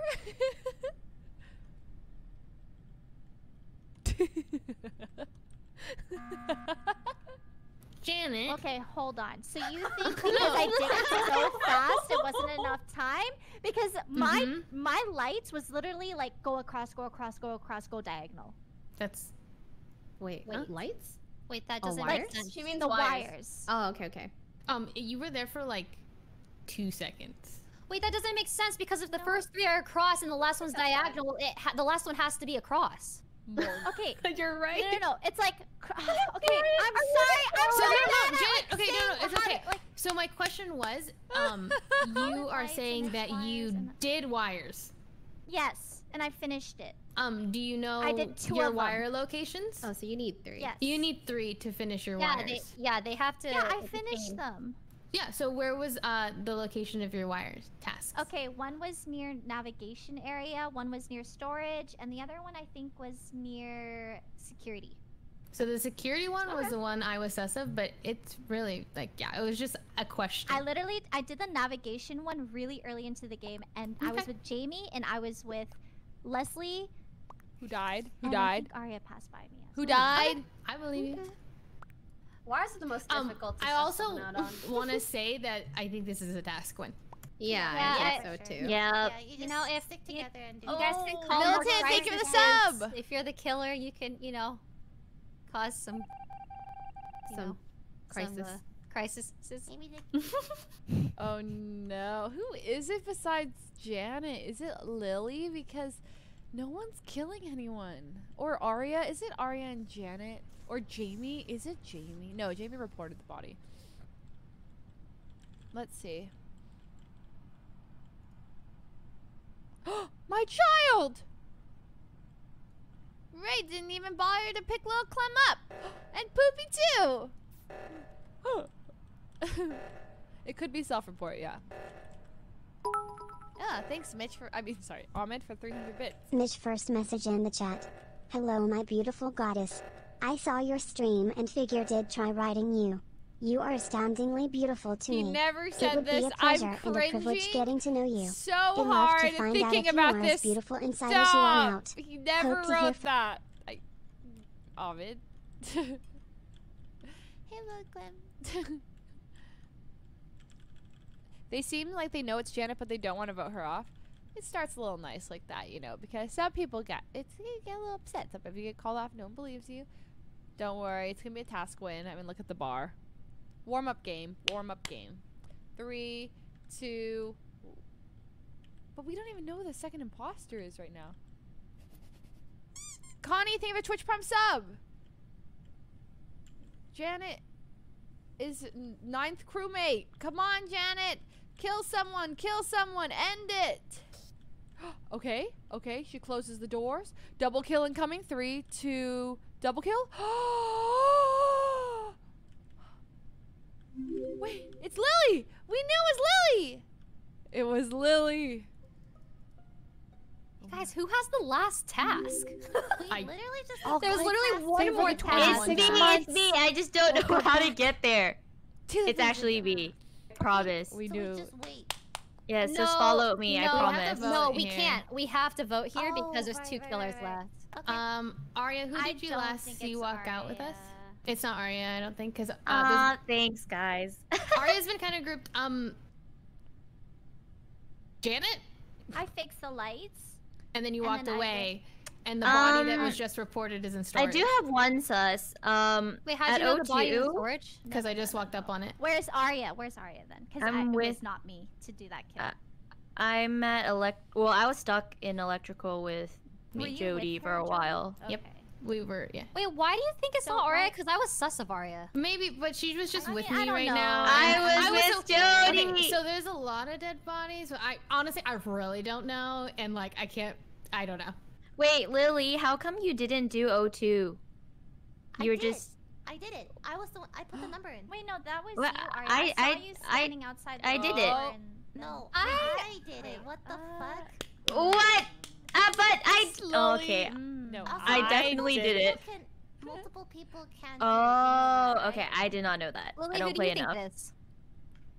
Speaker 9: Janet.
Speaker 6: Okay, hold on. So you <laughs> think because I did it so fast, it wasn't enough time? Because my
Speaker 9: Mhm.
Speaker 6: my lights was literally like go across, go across, go across, go diagonal.
Speaker 9: That's
Speaker 4: Wait,
Speaker 3: Wait.
Speaker 4: lights?
Speaker 3: Wait, that
Speaker 4: Oh,
Speaker 3: doesn't
Speaker 4: wires?
Speaker 3: make sense.
Speaker 7: She means
Speaker 6: The
Speaker 7: wires.
Speaker 6: wires.
Speaker 4: Oh, okay, okay.
Speaker 9: um you were there for like two seconds.
Speaker 3: Wait, that doesn't make sense because if the first three are across and the last one's diagonal, it ha- the last one has to be across. <laughs>
Speaker 6: Okay. <laughs>
Speaker 9: You're right.
Speaker 6: No, no, no. It's like <laughs> <sighs> okay. I'm sorry. I'm
Speaker 9: So
Speaker 6: sorry.
Speaker 9: no, no, Janet. Okay, no, no, it's
Speaker 6: how to-
Speaker 9: okay.
Speaker 6: like,
Speaker 9: So my question was, um, you are saying that you did wires.
Speaker 6: yes, and I finished it.
Speaker 9: Um, do you know
Speaker 6: I did two
Speaker 9: your wire locations?
Speaker 4: Oh, so you need three.
Speaker 6: Yes.
Speaker 9: You need three to finish your
Speaker 3: Yeah,
Speaker 9: wires.
Speaker 3: they, yeah, they have to.
Speaker 6: Yeah, I finished
Speaker 3: chain.
Speaker 6: them.
Speaker 9: Yeah. So where was uh the location of your wires tasks?
Speaker 6: Okay, one was near navigation area, one was near storage, and the other one I think was near security.
Speaker 9: So the security one was the one I was sus of, but it's really like yeah, it was just a question.
Speaker 6: I literally I did the navigation one really early into the game, and I was with Jamie, and I was with Leslie.
Speaker 1: Who died? Who
Speaker 6: and I
Speaker 1: died?
Speaker 6: think Aria passed by me.
Speaker 1: Who
Speaker 6: well.
Speaker 1: died?
Speaker 9: I believe you.
Speaker 7: is it the most
Speaker 9: Um,
Speaker 7: difficult. to
Speaker 9: I also
Speaker 7: someone out on. <laughs>
Speaker 9: want to say that I think this is a task one.
Speaker 4: Yeah,
Speaker 3: Yeah,
Speaker 4: I
Speaker 3: I-
Speaker 4: think so too.
Speaker 11: Yeah.
Speaker 3: You know, if
Speaker 6: stick
Speaker 3: you-
Speaker 6: together and do
Speaker 3: You guys can call
Speaker 1: Oh,
Speaker 3: more
Speaker 1: Milton, thank you for the
Speaker 3: crisis
Speaker 1: sub.
Speaker 3: If you're the killer, you can, you know, cause some,
Speaker 4: Some
Speaker 3: know,
Speaker 4: crisis.
Speaker 3: Some, uh, crisis. <laughs>
Speaker 1: Oh no. Who is it besides Janet? Is it Lily? Because no one's killing anyone. Or Aria? Is it Aria and Janet? Or Jamie? Is it Jamie? No, Jamie reported the body. Let's see. <gasps> My child! Rae didn't even bother to pick little Clem up! <gasps> And Poopy too! <gasps> it could be self-report, yeah. Yeah, thanks Mitch for I mean sorry, Ahmed for 300 bits.
Speaker 2: Mitch first message in the chat. Hello my beautiful goddess. I saw your stream and figured I'd try writing you. You are astoundingly beautiful to
Speaker 1: He
Speaker 2: me.
Speaker 1: never
Speaker 2: it
Speaker 1: said
Speaker 2: would
Speaker 1: this.
Speaker 2: be a
Speaker 1: I'm
Speaker 2: pleasure and a privilege getting to know you.
Speaker 1: So
Speaker 2: Enough
Speaker 1: hard
Speaker 2: to
Speaker 1: and
Speaker 2: find out
Speaker 1: thinking
Speaker 2: if
Speaker 1: about
Speaker 2: you are
Speaker 1: this.
Speaker 2: as beautiful inside as you are out.
Speaker 1: Stop. He never
Speaker 2: Hope
Speaker 1: wrote that. I, Ahmed. <laughs>
Speaker 6: Hello, Clem. <laughs>
Speaker 1: they seem like they know it's Janet, but they don't want to vote her off. It starts a little nice like that, you know, because some people get it's you get a little upset. Sometimes you get called off, no one believes you. Don't worry, it's gonna be a task win. I mean, look at the bar. Warm up game. Warm up game. Three, two. But we don't even know who the second imposter is right now. Connie, think of a Twitch Prime sub. Janet is ninth crewmate. Come on, Janet. Kill someone. Kill someone. End it. <gasps> okay. Okay. She closes the doors. Double kill incoming. Three, two, double kill. <gasps> Wait, it's Lily. We knew it was Lily. It was Lily.
Speaker 3: Oh Guys, who has the last task? <laughs>
Speaker 6: We
Speaker 9: I-
Speaker 6: literally just
Speaker 1: Oh,
Speaker 3: There's
Speaker 6: clicked
Speaker 3: literally one more task.
Speaker 6: tab
Speaker 11: It's me, it's me. I just don't know how to get there. It's actually me. Promise.
Speaker 1: We
Speaker 6: So
Speaker 1: knew.
Speaker 6: we just wait.
Speaker 11: Yes, just follow me. I
Speaker 3: no,
Speaker 9: have to
Speaker 11: promise.
Speaker 9: vote
Speaker 3: No, we
Speaker 9: here.
Speaker 3: can't. We have to vote here
Speaker 6: Oh,
Speaker 3: because there's
Speaker 6: right,
Speaker 3: two
Speaker 6: right,
Speaker 3: killers
Speaker 6: right, right.
Speaker 3: left.
Speaker 9: Um, Aria, who
Speaker 6: I
Speaker 9: did you last see
Speaker 6: it's
Speaker 9: walk out with us? It's not Aria, I don't think, because uh,
Speaker 11: Ah, thanks, guys. <laughs>
Speaker 9: this- Aria's been kind of grouped. Um, Janet,
Speaker 6: I fixed the lights.
Speaker 9: and then you
Speaker 6: And
Speaker 9: walked
Speaker 6: then
Speaker 9: away, and the body that
Speaker 11: Um,
Speaker 9: was just reported is in storage.
Speaker 11: I do have one sus. Um,
Speaker 3: Wait, how'd
Speaker 11: at
Speaker 3: you know the body was in storage?
Speaker 9: because I just walked up on it.
Speaker 6: Where's Aria? Where's Aria then? Because
Speaker 11: I'm
Speaker 6: it was not me to do that kill.
Speaker 11: Uh, I'm at elect. Well, I was stuck in electrical with me, Jody,
Speaker 6: with
Speaker 11: for a
Speaker 6: Jody?
Speaker 11: while.
Speaker 9: Yep. We were, yeah.
Speaker 3: Wait, why do you think it's
Speaker 6: So
Speaker 3: not Aria?
Speaker 6: why-
Speaker 3: Because I was sus of Aria.
Speaker 9: Maybe, but she was just
Speaker 6: I
Speaker 9: with
Speaker 6: mean, I
Speaker 9: me right
Speaker 6: know.
Speaker 9: now.
Speaker 11: I
Speaker 9: and
Speaker 11: was
Speaker 9: so-
Speaker 11: with Jody.
Speaker 9: Okay, so there's a lot of dead bodies, but I honestly, I really don't know, and like, I can't, I don't know.
Speaker 11: Wait, Lily, how come you didn't do O2?
Speaker 12: I
Speaker 11: You were
Speaker 12: did.
Speaker 11: just.
Speaker 12: I did it. I was the one. I put the number in.
Speaker 6: Wait, no, that was
Speaker 11: Well,
Speaker 6: you, Aria.
Speaker 11: I-
Speaker 6: I, saw
Speaker 11: I-
Speaker 6: you
Speaker 11: I-
Speaker 6: outside. The
Speaker 11: I did it.
Speaker 6: and-
Speaker 12: No,
Speaker 3: I-
Speaker 12: I, did it. What the
Speaker 6: Uh,
Speaker 12: fuck?
Speaker 11: What? Uh, but I.
Speaker 1: Slowly-
Speaker 11: okay.
Speaker 6: Mm.
Speaker 1: No,
Speaker 12: Also,
Speaker 11: I
Speaker 1: I
Speaker 11: definitely did it.
Speaker 12: Can- multiple people can.
Speaker 11: Oh,
Speaker 12: it,
Speaker 11: okay. I did not know that.
Speaker 3: Lily,
Speaker 11: I don't
Speaker 3: do
Speaker 11: play
Speaker 3: you think
Speaker 11: enough.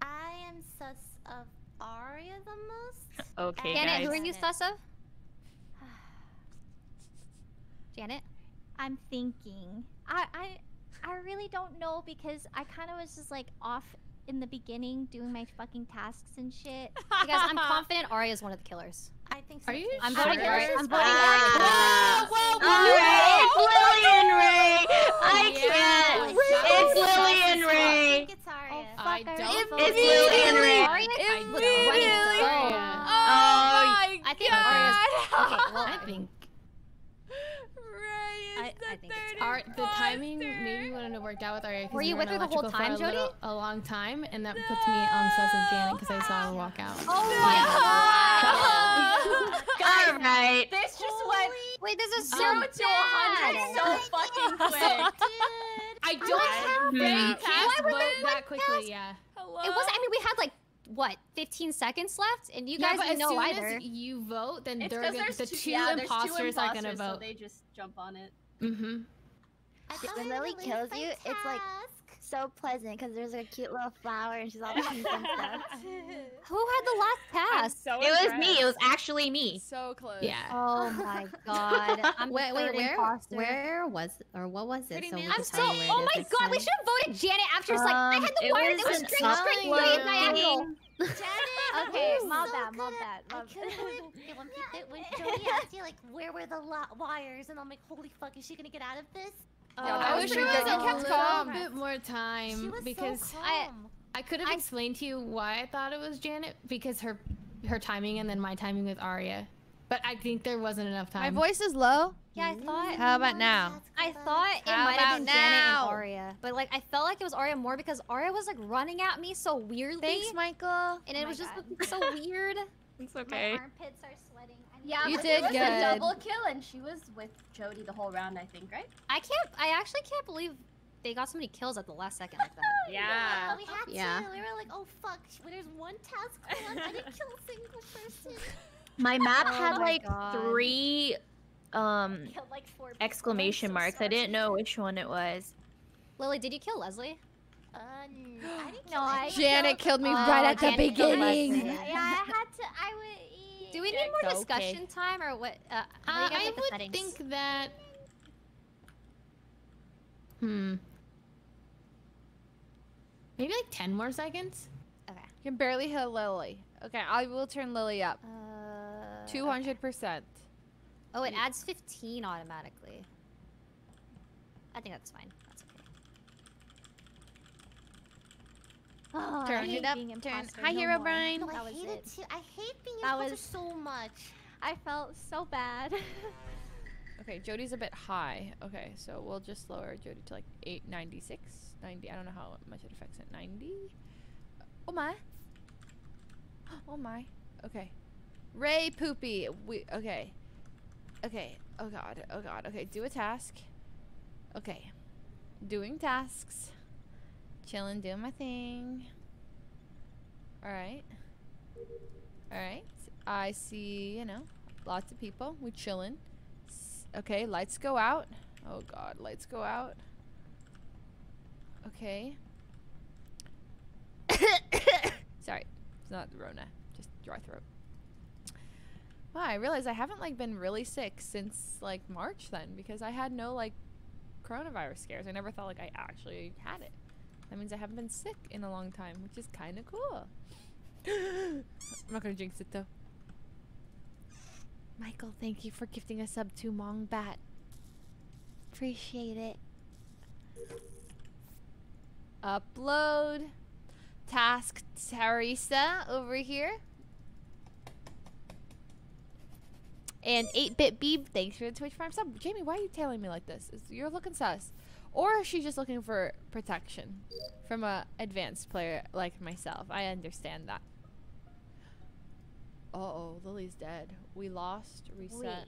Speaker 12: I am sus of Aria the most.
Speaker 11: Okay,
Speaker 3: Janet,
Speaker 11: guys.
Speaker 3: who are you sus of? Janet?
Speaker 6: I'm thinking. I I I really don't know because I kind of was just like off in the beginning doing my fucking tasks and shit.
Speaker 3: You guys, I'm <laughs> confident Aria is one of the killers.
Speaker 12: I think so.
Speaker 9: Are you.
Speaker 3: I'm
Speaker 9: sure?
Speaker 3: voting Aria. I'm voting
Speaker 11: Ah.
Speaker 3: Aria.
Speaker 1: Whoa,
Speaker 11: All right, it's Lily and Rae. I can't.
Speaker 12: Wait,
Speaker 11: It's
Speaker 12: wait,
Speaker 11: Lily
Speaker 12: wait,
Speaker 11: and
Speaker 12: I think it's Aria.
Speaker 6: Oh, fuck,
Speaker 9: I
Speaker 6: I
Speaker 9: don't
Speaker 6: really
Speaker 9: vote
Speaker 11: It's
Speaker 9: for
Speaker 11: Lily and Rae.
Speaker 3: Aria?
Speaker 9: I
Speaker 3: was
Speaker 9: don't
Speaker 3: ready to
Speaker 9: vote
Speaker 3: go.
Speaker 9: for Aria.
Speaker 11: Oh,
Speaker 1: my
Speaker 3: I think
Speaker 1: God.
Speaker 3: Aria's. Okay, well, <laughs>
Speaker 9: I think
Speaker 1: Rae is
Speaker 3: I-
Speaker 1: the
Speaker 3: I think it's
Speaker 1: third
Speaker 9: our the timing maybe wouldn't have worked out with Aria. 'cause
Speaker 3: Were
Speaker 9: we
Speaker 3: you
Speaker 9: were
Speaker 3: with
Speaker 9: in
Speaker 3: her the whole
Speaker 9: electrical for
Speaker 3: time,
Speaker 9: a
Speaker 3: Jody?
Speaker 9: little- A long time, and that puts me on sus of Janet because I saw her walk out.
Speaker 3: Oh my <laughs>
Speaker 11: all right.
Speaker 13: This just went
Speaker 3: Wait, this is so
Speaker 13: zero to hundred so fucking quick.
Speaker 9: I don't think cast
Speaker 3: Why were
Speaker 9: vote
Speaker 3: they
Speaker 9: that
Speaker 3: one
Speaker 9: quickly. Yeah.
Speaker 1: Hello.
Speaker 3: It wasn't. I mean, we had like what, 15 seconds left, and you
Speaker 9: yeah,
Speaker 3: guys
Speaker 9: but as
Speaker 3: know
Speaker 9: soon
Speaker 3: either.
Speaker 9: as you vote, then
Speaker 13: It's
Speaker 9: they're gonna,
Speaker 13: there's
Speaker 9: the
Speaker 13: two,
Speaker 9: two
Speaker 13: yeah, there's
Speaker 9: imposters,
Speaker 13: two
Speaker 9: are gonna
Speaker 13: imposters, so
Speaker 9: vote.
Speaker 13: they just jump on it.
Speaker 9: Mm-hmm.
Speaker 12: I
Speaker 8: When Lily kills
Speaker 12: my
Speaker 8: you, it's like so pleasant because there's a cute little flower and she's all <laughs> pink and stuff. <laughs>
Speaker 3: Who had the last pass?
Speaker 13: So
Speaker 11: It was me. It was actually me.
Speaker 1: so close.
Speaker 9: Yeah.
Speaker 3: Oh my <laughs> god. I'm
Speaker 4: Wait, wait, where,
Speaker 3: imposter.
Speaker 4: where was, or what was it?
Speaker 1: Pretty
Speaker 4: So we
Speaker 1: man.
Speaker 4: can
Speaker 3: I'm so.
Speaker 4: tell you where
Speaker 3: Oh my
Speaker 4: is this
Speaker 3: god, we should have voted Janet after. It's like I
Speaker 11: Um,
Speaker 3: had the
Speaker 11: wires.
Speaker 3: it
Speaker 11: was
Speaker 3: that was
Speaker 11: an
Speaker 3: straight, straight,
Speaker 11: uploading.
Speaker 3: diagonal.
Speaker 12: Janet,
Speaker 6: Okay,
Speaker 12: you're
Speaker 6: my
Speaker 12: so
Speaker 6: bad, my bad,
Speaker 12: I
Speaker 6: my
Speaker 12: couldn't
Speaker 6: bad.
Speaker 12: believe when, people, when Jody asked you like where were the lo- wires, and I'm like, holy fuck, is she gonna get out of this?
Speaker 9: Oh, I
Speaker 1: was
Speaker 9: wish
Speaker 1: pretty
Speaker 9: it was
Speaker 1: good.
Speaker 9: a
Speaker 1: You kept
Speaker 9: little
Speaker 1: calm.
Speaker 9: bit more
Speaker 12: She
Speaker 9: time
Speaker 12: was
Speaker 9: because
Speaker 12: so
Speaker 3: I-
Speaker 12: calm.
Speaker 9: I could have
Speaker 3: I-
Speaker 9: explained to you why I thought it was Janet because her her timing and then my timing with Aria. But I think there wasn't enough time.
Speaker 1: My voice is low.
Speaker 3: Yeah, I thought.
Speaker 1: How about now?
Speaker 3: I thought it
Speaker 1: How
Speaker 3: might have
Speaker 1: about
Speaker 3: been Janet and
Speaker 1: now?
Speaker 3: Aria, but like I felt like it was Aria more because Aria was like running at me so weirdly,
Speaker 1: Thanks, Michael.
Speaker 3: and
Speaker 6: Oh
Speaker 3: it
Speaker 6: my
Speaker 3: was just
Speaker 6: God.
Speaker 3: looking so weird. <laughs>
Speaker 11: It's
Speaker 6: My
Speaker 11: okay.
Speaker 6: armpits are sweating. I need
Speaker 13: Yeah,
Speaker 1: You
Speaker 13: but
Speaker 1: did
Speaker 13: it was
Speaker 1: good.
Speaker 13: a double kill, and she was with Jody the whole round, I think, right?
Speaker 3: I can't. I actually can't believe they got so many kills at the last second like that. <laughs>
Speaker 13: Yeah.
Speaker 12: we had
Speaker 4: Yeah.
Speaker 12: to. We were like, oh fuck, there's one task left. I didn't kill a single person. <laughs>
Speaker 11: My map
Speaker 3: Oh
Speaker 11: had
Speaker 3: my
Speaker 11: like
Speaker 3: God.
Speaker 11: three um <laughs>
Speaker 6: Killed like four
Speaker 11: exclamation
Speaker 6: so
Speaker 11: marks. I didn't know which one it was.
Speaker 3: Lily, did you kill Leslie?
Speaker 12: Uh, no, <gasps> I didn't
Speaker 6: No,
Speaker 12: kill
Speaker 6: I-
Speaker 1: Janet killed me
Speaker 3: Oh,
Speaker 1: right at the
Speaker 3: Janet killed
Speaker 1: beginning.
Speaker 6: Yeah, I had to. I would.
Speaker 3: Do we need more
Speaker 1: go, okay.
Speaker 3: discussion time or what? Uh,
Speaker 9: Uh,
Speaker 3: how do you guys
Speaker 9: I would
Speaker 3: settings?
Speaker 9: think that. Hmm. Maybe like ten more seconds.
Speaker 3: Okay.
Speaker 1: You can barely hit Lily. Okay, I will turn Lily up.
Speaker 3: Uh,
Speaker 1: Two hundred percent.
Speaker 3: Oh, it adds 15 automatically. I think that's fine. That's okay.
Speaker 6: Oh,
Speaker 1: Turn it up. Turn. Hi,
Speaker 6: no
Speaker 1: Hero
Speaker 6: more.
Speaker 1: Brian.
Speaker 12: No, oh,
Speaker 6: That
Speaker 12: I
Speaker 6: was
Speaker 12: hate
Speaker 6: it.
Speaker 12: it too. I hate being
Speaker 6: That
Speaker 12: imposter
Speaker 6: was-
Speaker 12: so much.
Speaker 6: I felt so bad. <laughs>
Speaker 1: Okay, Jody's a bit high. Okay, so we'll just lower Jody to like 896, 90. I don't know how much it affects it. 90? Oh my. <gasps> Oh my. Okay. Rae Poopy. We okay. Okay. Oh god. Oh god. Okay, do a task. Okay. Doing tasks. Chilling, doing my thing. Alright. Alright. I see, you know, lots of people. We chilling. Okay, lights go out. Oh god, lights go out. Okay. <coughs> Sorry, it's not Rona, just dry throat. Wow, I realize I haven't like been really sick since like March then because I had no like coronavirus scares. I never thought like I actually had it. That means I haven't been sick in a long time, which is kind of cool. <gasps> I'm not gonna jinx it though. Michael, thank you for gifting a sub to Mong Bat. Appreciate it. Upload. Task Teresa over here. And 8-Bit Beeb, thanks for the Twitch Prime sub. Jamie, why are you tailing me like this? You're looking sus. Or is she just looking for protection from a advanced player like myself? I understand that. Uh-oh, Lily's dead. We lost. Reset.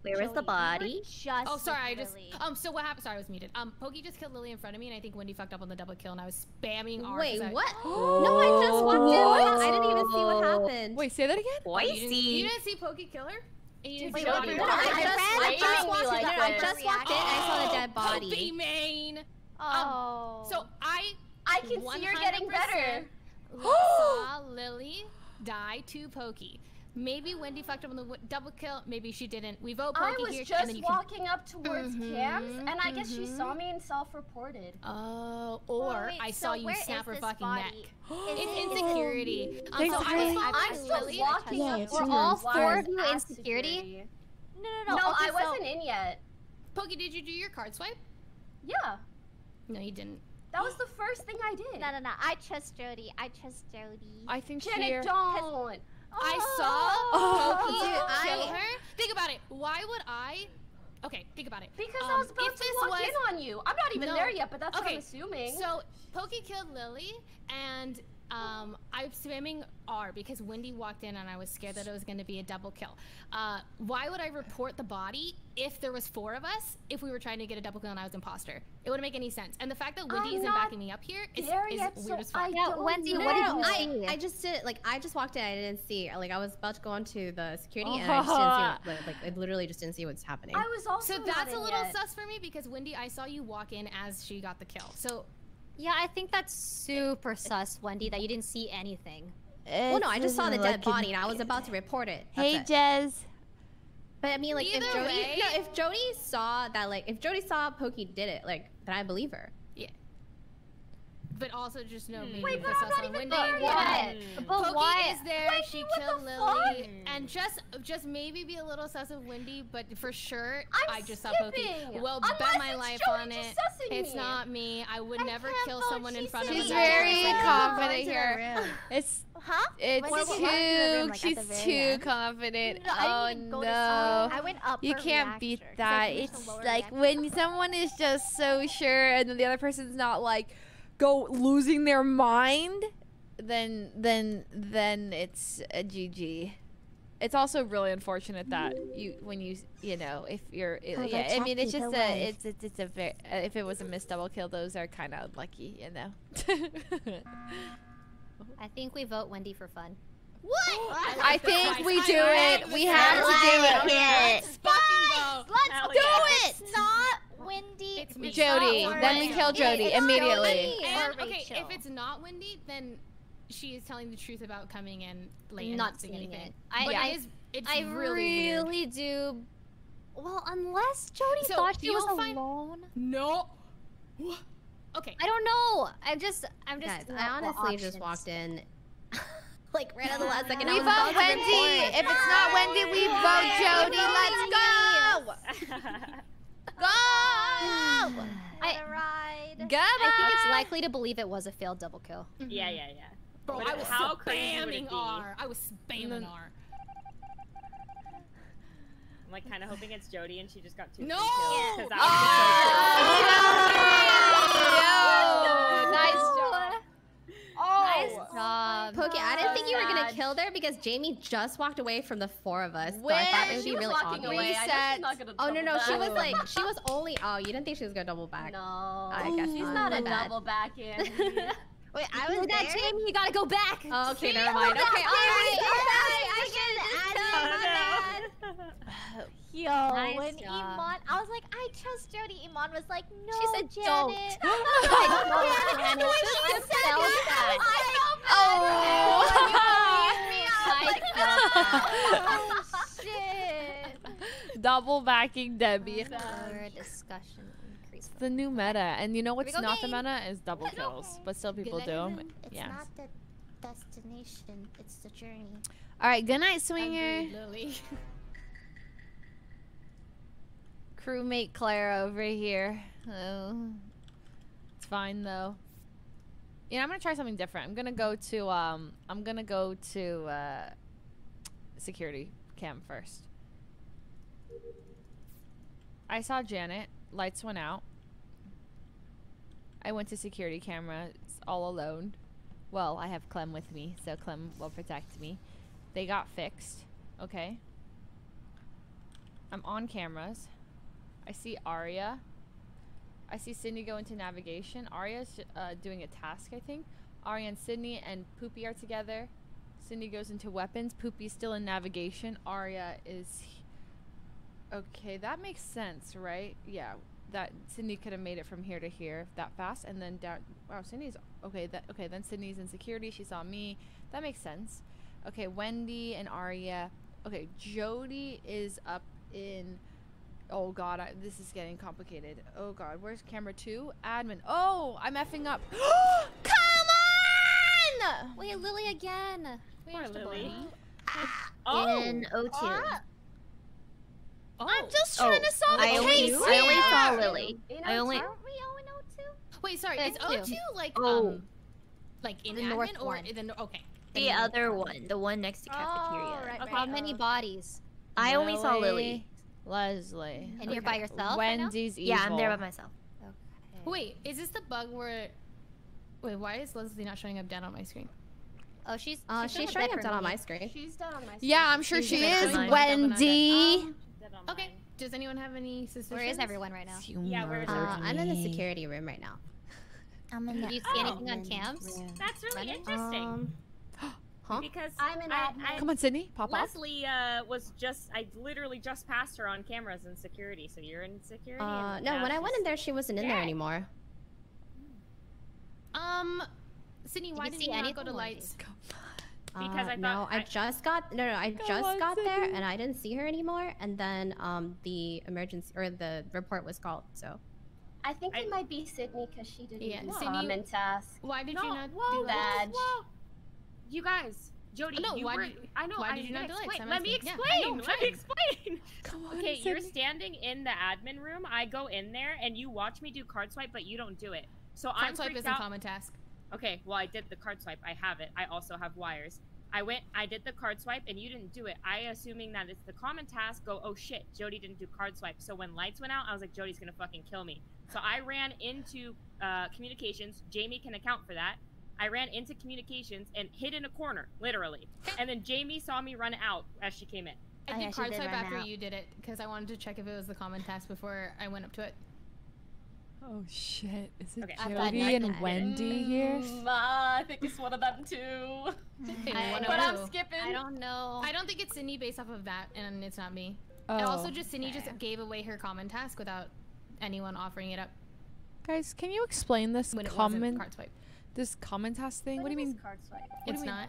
Speaker 11: Where is the body?
Speaker 6: Just
Speaker 9: Oh, sorry. I just.
Speaker 6: Lily.
Speaker 9: Um. So what happened? Sorry, I was muted. Um. Poki just killed Lily in front of me, and I think Wendy fucked up on the double kill, and I was spamming R. 'cause
Speaker 4: Wait,
Speaker 9: I-
Speaker 4: what? <gasps> <gasps> no, I just walked in. What? I didn't even see what happened.
Speaker 1: Wait, say that again?
Speaker 9: Oh, you, didn't, you didn't see Poki kill her? And you
Speaker 7: Wait, what
Speaker 9: Poki
Speaker 7: did
Speaker 9: kill
Speaker 7: you-
Speaker 9: her?
Speaker 7: I
Speaker 4: I just, I
Speaker 7: ran
Speaker 4: walked
Speaker 7: like
Speaker 4: in. I just walked in. I saw the dead
Speaker 9: Poki
Speaker 4: body.
Speaker 9: main.
Speaker 6: Oh.
Speaker 9: Um, so I.
Speaker 7: I can see you're getting better. <gasps>
Speaker 9: saw Lily die to Poki. Maybe Wendy fucked up on the w- double kill. Maybe she didn't. We vote Poki
Speaker 7: I was
Speaker 9: here, and
Speaker 7: just
Speaker 9: then can.
Speaker 7: walking up towards
Speaker 9: Mhm,
Speaker 7: Cam's, and I guess she
Speaker 9: mhm.
Speaker 7: saw me and self-reported.
Speaker 9: Oh, or
Speaker 6: wait,
Speaker 9: I
Speaker 6: so
Speaker 9: saw you snap her fucking
Speaker 6: body?
Speaker 9: neck. <gasps>
Speaker 6: Is
Speaker 9: it's
Speaker 6: it-
Speaker 9: insecurity. Um, so I was
Speaker 1: playing.
Speaker 9: following
Speaker 7: I'm still
Speaker 9: Lily.
Speaker 7: walking up
Speaker 2: it's
Speaker 7: towards
Speaker 2: in
Speaker 3: all four of you in security?
Speaker 6: No, no, no.
Speaker 7: No,
Speaker 6: okay,
Speaker 7: I wasn't in yet.
Speaker 9: Poki, did you do your card swipe?
Speaker 7: Yeah,
Speaker 9: No, you didn't.
Speaker 7: that was the first thing I did. <gasps>
Speaker 6: No, no, no. I trust Jody. I trust Jody.
Speaker 1: I think she...
Speaker 7: Janet, don't.
Speaker 9: I
Speaker 6: Oh.
Speaker 9: saw Poki
Speaker 4: Dude,
Speaker 9: kill
Speaker 4: I-
Speaker 9: her. Think about it. Why would I? Okay, think about it.
Speaker 7: Because
Speaker 9: Um,
Speaker 7: I was about to walk
Speaker 9: was-
Speaker 7: in on you. I'm not even
Speaker 9: No.
Speaker 7: there yet, but that's what
Speaker 9: Okay,
Speaker 7: I'm assuming.
Speaker 9: So Poki killed Lily, and um, I'm spamming R because Wendy walked in and I was scared that it was going to be a double kill. Uh, why would I report the body if there was four of us? If we were trying to get a double kill and I was imposter, it wouldn't make any sense. And the fact that Wendy
Speaker 7: I'm
Speaker 9: isn't backing me up here is,
Speaker 7: there
Speaker 9: is
Speaker 7: yet,
Speaker 9: weird
Speaker 7: so
Speaker 9: as fuck.
Speaker 7: I
Speaker 3: Yeah,
Speaker 7: don't
Speaker 3: Wendy,
Speaker 7: know.
Speaker 3: what did you
Speaker 4: I,
Speaker 3: see?
Speaker 4: I just did like I just walked in. I didn't see. Like I was about to go onto the security, and I just didn't see. What, like, like I literally just didn't see what's happening.
Speaker 7: I was also
Speaker 9: So that's a little
Speaker 7: yet.
Speaker 9: sus for me because Wendy, I saw you walk in as she got the kill. So
Speaker 3: Yeah, I think that's super sus, Wendy, that you didn't see anything.
Speaker 4: well, no, I just saw the dead body, and I was about to report it. That's
Speaker 1: Hey,
Speaker 4: it.
Speaker 1: Jez.
Speaker 4: But I mean, like, if Jody,
Speaker 9: way-
Speaker 4: no, if Jody saw that, like, if Jody saw Poki did it, like, then I believe her.
Speaker 9: Yeah. But also just know hmm. maybe
Speaker 7: Wait, but
Speaker 9: the
Speaker 7: I'm
Speaker 9: sus
Speaker 7: not even
Speaker 9: Wendy.
Speaker 7: there yet. Hmm.
Speaker 6: But
Speaker 9: Poki
Speaker 6: why?
Speaker 9: is there.
Speaker 7: Wendy,
Speaker 9: she killed
Speaker 7: the
Speaker 9: Lily, and just just maybe be a little sus of Wendy, but for sure,
Speaker 7: I'm
Speaker 9: I just saw
Speaker 7: Poki.
Speaker 9: Well,
Speaker 7: Unless
Speaker 9: bet my life
Speaker 7: Jody
Speaker 9: on it. It's
Speaker 7: me.
Speaker 9: not me. I would
Speaker 6: I
Speaker 9: never kill someone in front of
Speaker 1: She's
Speaker 9: a
Speaker 6: sitting
Speaker 1: very confident here. It's
Speaker 6: Huh?
Speaker 1: it's
Speaker 6: When did you
Speaker 1: too
Speaker 6: go into the room, like,
Speaker 1: she's too
Speaker 6: end?
Speaker 1: confident.
Speaker 6: No,
Speaker 1: oh
Speaker 6: didn't even go
Speaker 1: no.
Speaker 6: I went up
Speaker 1: You can't beat
Speaker 6: reactor, 'cause I
Speaker 1: that. It's like when someone is just so sure and then the other person's not like go losing their mind, then then then it's a GG. It's also really unfortunate that you when you you know if you're it-
Speaker 2: Hello,
Speaker 1: yeah I mean it's just
Speaker 2: the
Speaker 1: a
Speaker 2: wife.
Speaker 1: it's it's, it's a very uh, if it was a missed double kill those are kind of lucky you know. <laughs>
Speaker 3: I think we vote Wendy for fun. What?
Speaker 1: I think we do it. We have to do it.
Speaker 11: it.
Speaker 9: Let's fucking go.
Speaker 6: Let's do it. It's not Wendy.
Speaker 9: It's me.
Speaker 1: Jody.
Speaker 9: Oh,
Speaker 1: then we kill Jody
Speaker 6: It's
Speaker 1: immediately.
Speaker 9: And okay, if it's not Wendy, then she is telling the truth about coming in late and
Speaker 3: Not
Speaker 9: not seeing
Speaker 3: seeing
Speaker 9: anything.
Speaker 3: it. I-
Speaker 9: but
Speaker 3: I-
Speaker 9: it is, it's
Speaker 3: I
Speaker 9: really, weird.
Speaker 3: really do. Well, unless Jody
Speaker 9: So,
Speaker 3: thought she was
Speaker 9: you'll find-
Speaker 3: alone.
Speaker 9: No. Okay.
Speaker 3: I don't know. I'm just. I'm just.
Speaker 4: Guys, I
Speaker 3: what
Speaker 4: honestly just walked in, <laughs> like right at the last second. I
Speaker 1: We vote Wendy. If it's not Wendy, we vote Jody. Let's go. <laughs> Go.
Speaker 6: What a ride.
Speaker 1: Go.
Speaker 3: I think it's likely to believe it was a failed double kill.
Speaker 10: yeah, mm-hmm. yeah, yeah.
Speaker 9: Bro,
Speaker 10: But
Speaker 9: I was
Speaker 10: how crazy would
Speaker 9: spamming? R. I was spamming mm-hmm. R.
Speaker 10: I'm like kind of hoping it's Jody and she just got two
Speaker 9: No!
Speaker 10: free kills. 'cause that
Speaker 1: Oh, nice job.
Speaker 3: Nice job.
Speaker 4: Poki, I didn't think you were gonna kill there because Jamie just walked away from the four of us. So I
Speaker 1: When
Speaker 4: thought it would
Speaker 7: she
Speaker 4: be
Speaker 7: was
Speaker 4: really
Speaker 7: walking
Speaker 4: obvious.
Speaker 7: away.
Speaker 1: Reset.
Speaker 7: she's not gonna
Speaker 4: Oh no no,
Speaker 7: double
Speaker 4: she was like she was only. Oh, you didn't think she was gonna double back?
Speaker 7: No,
Speaker 4: I guess
Speaker 7: she's
Speaker 4: not.
Speaker 7: not a
Speaker 4: bad.
Speaker 7: double back in. <laughs>
Speaker 11: Wait, I was
Speaker 3: that,
Speaker 11: there.
Speaker 3: Jamie. You gotta go back.
Speaker 4: Oh, okay,
Speaker 7: See?
Speaker 4: never mind.
Speaker 7: Look
Speaker 4: Okay, all right,
Speaker 7: Jamie.
Speaker 4: all right.
Speaker 11: I should add
Speaker 10: Oh,
Speaker 11: my bad.
Speaker 6: Oh, oh, <laughs> Yo,
Speaker 3: Nice
Speaker 6: when
Speaker 3: job.
Speaker 6: Imane, I was like, I trust Jody. Imane was like, no, <laughs> oh
Speaker 3: She said,
Speaker 6: Janet.
Speaker 3: "Don't."
Speaker 6: I know,
Speaker 3: Janet.
Speaker 6: Janet.
Speaker 3: The way
Speaker 6: I
Speaker 3: she said that.
Speaker 6: I felt bad.
Speaker 1: Oh.
Speaker 6: You me? I was like, no. <laughs>
Speaker 1: double backing Debbie.
Speaker 3: Lower discussion increase.
Speaker 1: It's the new meta, and you know what's
Speaker 3: go,
Speaker 1: not the meta is double kills, but still people do them.
Speaker 12: It's
Speaker 1: Yeah.
Speaker 12: not the destination, it's the journey.
Speaker 1: All right. Good night, swinger.
Speaker 9: Lily. <laughs>
Speaker 1: Crewmate Claire over here. Oh, it's fine though. You know, I'm gonna try something different. I'm gonna go to um, I'm gonna go to uh, security cam first. I saw Janet. Lights went out. I went to security cameras all alone. Well, I have Clem with me, so Clem will protect me. They got fixed. Okay. I'm on cameras. I see Aria. I see Sydney go into navigation. Aria's uh, doing a task, I think. Aria and Sydney and Poopy are together. Sydney goes into weapons. Poopy's still in navigation. Aria is. Okay, that makes sense, right? Yeah, that Sydney could have made it from here to here that fast, and then down. Wow, Sydney's okay. That okay. Then Sydney's in security. She saw me. That makes sense. Okay, Wendy and Aria. Okay, Jody is up in. Oh God, I, this is getting complicated. Oh God, where's camera two? Admin. Oh, I'm effing up. <gasps> Come on!
Speaker 3: Wait, Lily again.
Speaker 10: Poor Lily. Ah!
Speaker 8: In ah! O2.
Speaker 1: I'm just
Speaker 8: Oh,
Speaker 1: trying to solve
Speaker 8: I
Speaker 1: a
Speaker 8: only,
Speaker 1: case
Speaker 8: I only saw
Speaker 1: here.
Speaker 8: Lily. I only.
Speaker 9: Wait, sorry.
Speaker 3: There's
Speaker 9: Is O2
Speaker 3: two.
Speaker 9: like
Speaker 8: Oh.
Speaker 9: um like in
Speaker 3: The
Speaker 9: admin
Speaker 3: north
Speaker 9: or
Speaker 3: one.
Speaker 9: in the okay.
Speaker 8: The other one, the one next to cafeteria.
Speaker 3: right,
Speaker 9: Okay.
Speaker 3: How many bodies?
Speaker 8: I only saw Lily.
Speaker 1: Leslie.
Speaker 3: And you're by yourself right now?
Speaker 1: Wendy's evil.
Speaker 8: Yeah, I'm there by myself.
Speaker 9: Wait, is this the bug where Wait, why is Leslie not showing up down on my screen?
Speaker 3: Oh, she's
Speaker 4: Uh,
Speaker 3: she's,
Speaker 4: she's showing up down on my screen.
Speaker 7: She's down on my screen.
Speaker 1: Yeah, I'm sure
Speaker 9: She's
Speaker 1: she is. Wendy.
Speaker 9: Um, okay. Does anyone have any suspicions?
Speaker 3: Where is everyone right now?
Speaker 10: Yeah, where's
Speaker 4: Uh, I'm in the security room right now.
Speaker 8: I'm in
Speaker 3: Did
Speaker 8: the
Speaker 3: you see anything on cams?
Speaker 10: That's really
Speaker 3: Lemon?
Speaker 10: interesting.
Speaker 4: Um, <gasps> huh?
Speaker 10: because
Speaker 7: I'm an
Speaker 10: I,
Speaker 7: admin.
Speaker 10: I,
Speaker 1: Come on, Sydney. Pop off.
Speaker 10: Leslie uh, was just I literally just passed her on cameras in security, so you're in security.
Speaker 4: Uh, no, when I went in there, she wasn't in there anymore.
Speaker 9: Um Sydney, why
Speaker 3: you
Speaker 9: did
Speaker 3: see
Speaker 9: you not go to lights?
Speaker 10: Because
Speaker 4: Uh,
Speaker 10: I
Speaker 4: no, I
Speaker 10: I-
Speaker 4: just got no, no, I
Speaker 1: Come
Speaker 4: just
Speaker 1: on,
Speaker 4: got there and I didn't see her anymore. And then um, the emergency or the report was called. So
Speaker 7: I think
Speaker 10: I-
Speaker 7: it might be Sydney because she didn't
Speaker 9: Yeah,
Speaker 7: do
Speaker 9: Sydney-
Speaker 7: common task.
Speaker 9: Why did
Speaker 10: No,
Speaker 9: you not
Speaker 10: whoa,
Speaker 9: do that?
Speaker 10: whoa. You guys, Jody,
Speaker 9: No,
Speaker 10: you
Speaker 9: why
Speaker 10: were,
Speaker 9: did you-
Speaker 10: I know.
Speaker 9: why
Speaker 10: I'm
Speaker 9: did you not
Speaker 10: gonna
Speaker 9: do lights?
Speaker 10: Let me
Speaker 9: asking. Yeah,
Speaker 10: explain.
Speaker 9: know,
Speaker 10: Let me explain.
Speaker 1: Come on,
Speaker 10: Okay, you're standing in the admin room. I go in there and you watch me do card swipe, but you don't do it. So
Speaker 9: Card
Speaker 10: I'm
Speaker 9: swipe isn't
Speaker 10: out.
Speaker 9: common task.
Speaker 10: Okay, well I did the card swipe. I have it. I also have wires. I went. I did the card swipe, and you didn't do it. I assuming that it's the common task. Go. Oh shit, Jody didn't do card swipe. So when lights went out, I was like, Jody's gonna fucking kill me. So I ran into uh, communications. Jamie can account for that. I ran into communications and hid in a corner, literally. And then Jamie saw me run out as she came in.
Speaker 9: I
Speaker 8: Oh,
Speaker 9: did
Speaker 8: yeah,
Speaker 9: card swipe after
Speaker 8: out.
Speaker 9: you did it because I wanted to check if it was the common task before I went up to it.
Speaker 1: Oh shit! Is it
Speaker 10: Okay.
Speaker 1: Jody and
Speaker 7: did it.
Speaker 1: Wendy here?
Speaker 7: Mm, I think it's one of them too. <laughs> <laughs>
Speaker 9: I-
Speaker 7: but
Speaker 9: I
Speaker 7: I'm skipping.
Speaker 3: I don't know.
Speaker 9: I don't think it's Sydney based off of that, and it's not me.
Speaker 1: Oh,
Speaker 9: and also, just Sydney
Speaker 3: fair.
Speaker 9: just gave away her common task without anyone offering it up
Speaker 1: guys, can you explain this
Speaker 9: when
Speaker 1: common
Speaker 9: card swipe.
Speaker 1: this common task thing? What, do you mean?
Speaker 7: Card swipe.
Speaker 1: do
Speaker 9: It's
Speaker 1: you mean?
Speaker 9: not.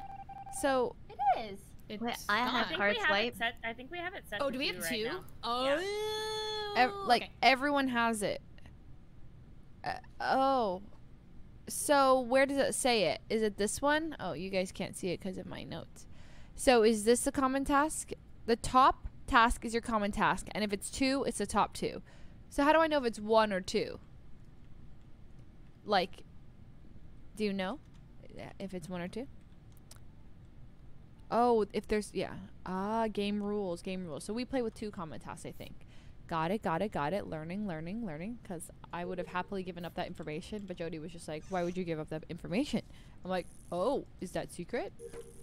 Speaker 1: So
Speaker 7: It is.
Speaker 9: It's
Speaker 8: Wait, I
Speaker 9: not.
Speaker 10: I
Speaker 8: have
Speaker 10: think
Speaker 8: card swipe.
Speaker 10: set. I think we have it set.
Speaker 9: Oh, do we have
Speaker 10: right
Speaker 9: two?
Speaker 10: now.
Speaker 9: Oh,
Speaker 1: ev- like
Speaker 9: okay.
Speaker 1: everyone has it. Oh, so where does it say it? Is it this one? Oh, you guys can't see it because of my notes. So is this the common task? The top task is your common task, and if it's two, it's the top two. So how do I know if it's one or two? Like, do you know if it's one or two? Oh, if there's yeah. Ah, game rules, game rules. So we play with two common tasks, I think. Got it, got it, got it. Learning, learning, learning. Because I would have happily given up that information, but Jody was just like, "Why would you give up that information?" I'm like, "Oh, is that secret?"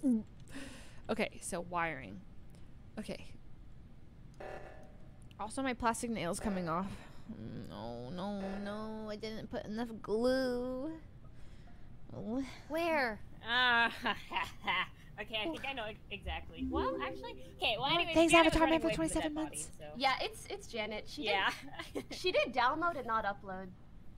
Speaker 1: <sighs> okay, so wiring. Okay. Also, my plastic nails coming off. Mm, no, no, no! I didn't put enough glue. Oh.
Speaker 3: Where?
Speaker 10: Ah, <laughs> okay, I think I know exactly. Well, actually, okay. Well, anyways,
Speaker 1: Thanks,
Speaker 10: Janet was
Speaker 1: Avatar
Speaker 10: running
Speaker 1: Man, for
Speaker 10: away from the
Speaker 1: 27
Speaker 10: dead body,
Speaker 1: months.
Speaker 10: so-
Speaker 7: Yeah, it's it's Janet. She
Speaker 10: Yeah.
Speaker 7: did. <laughs> she did download and not upload.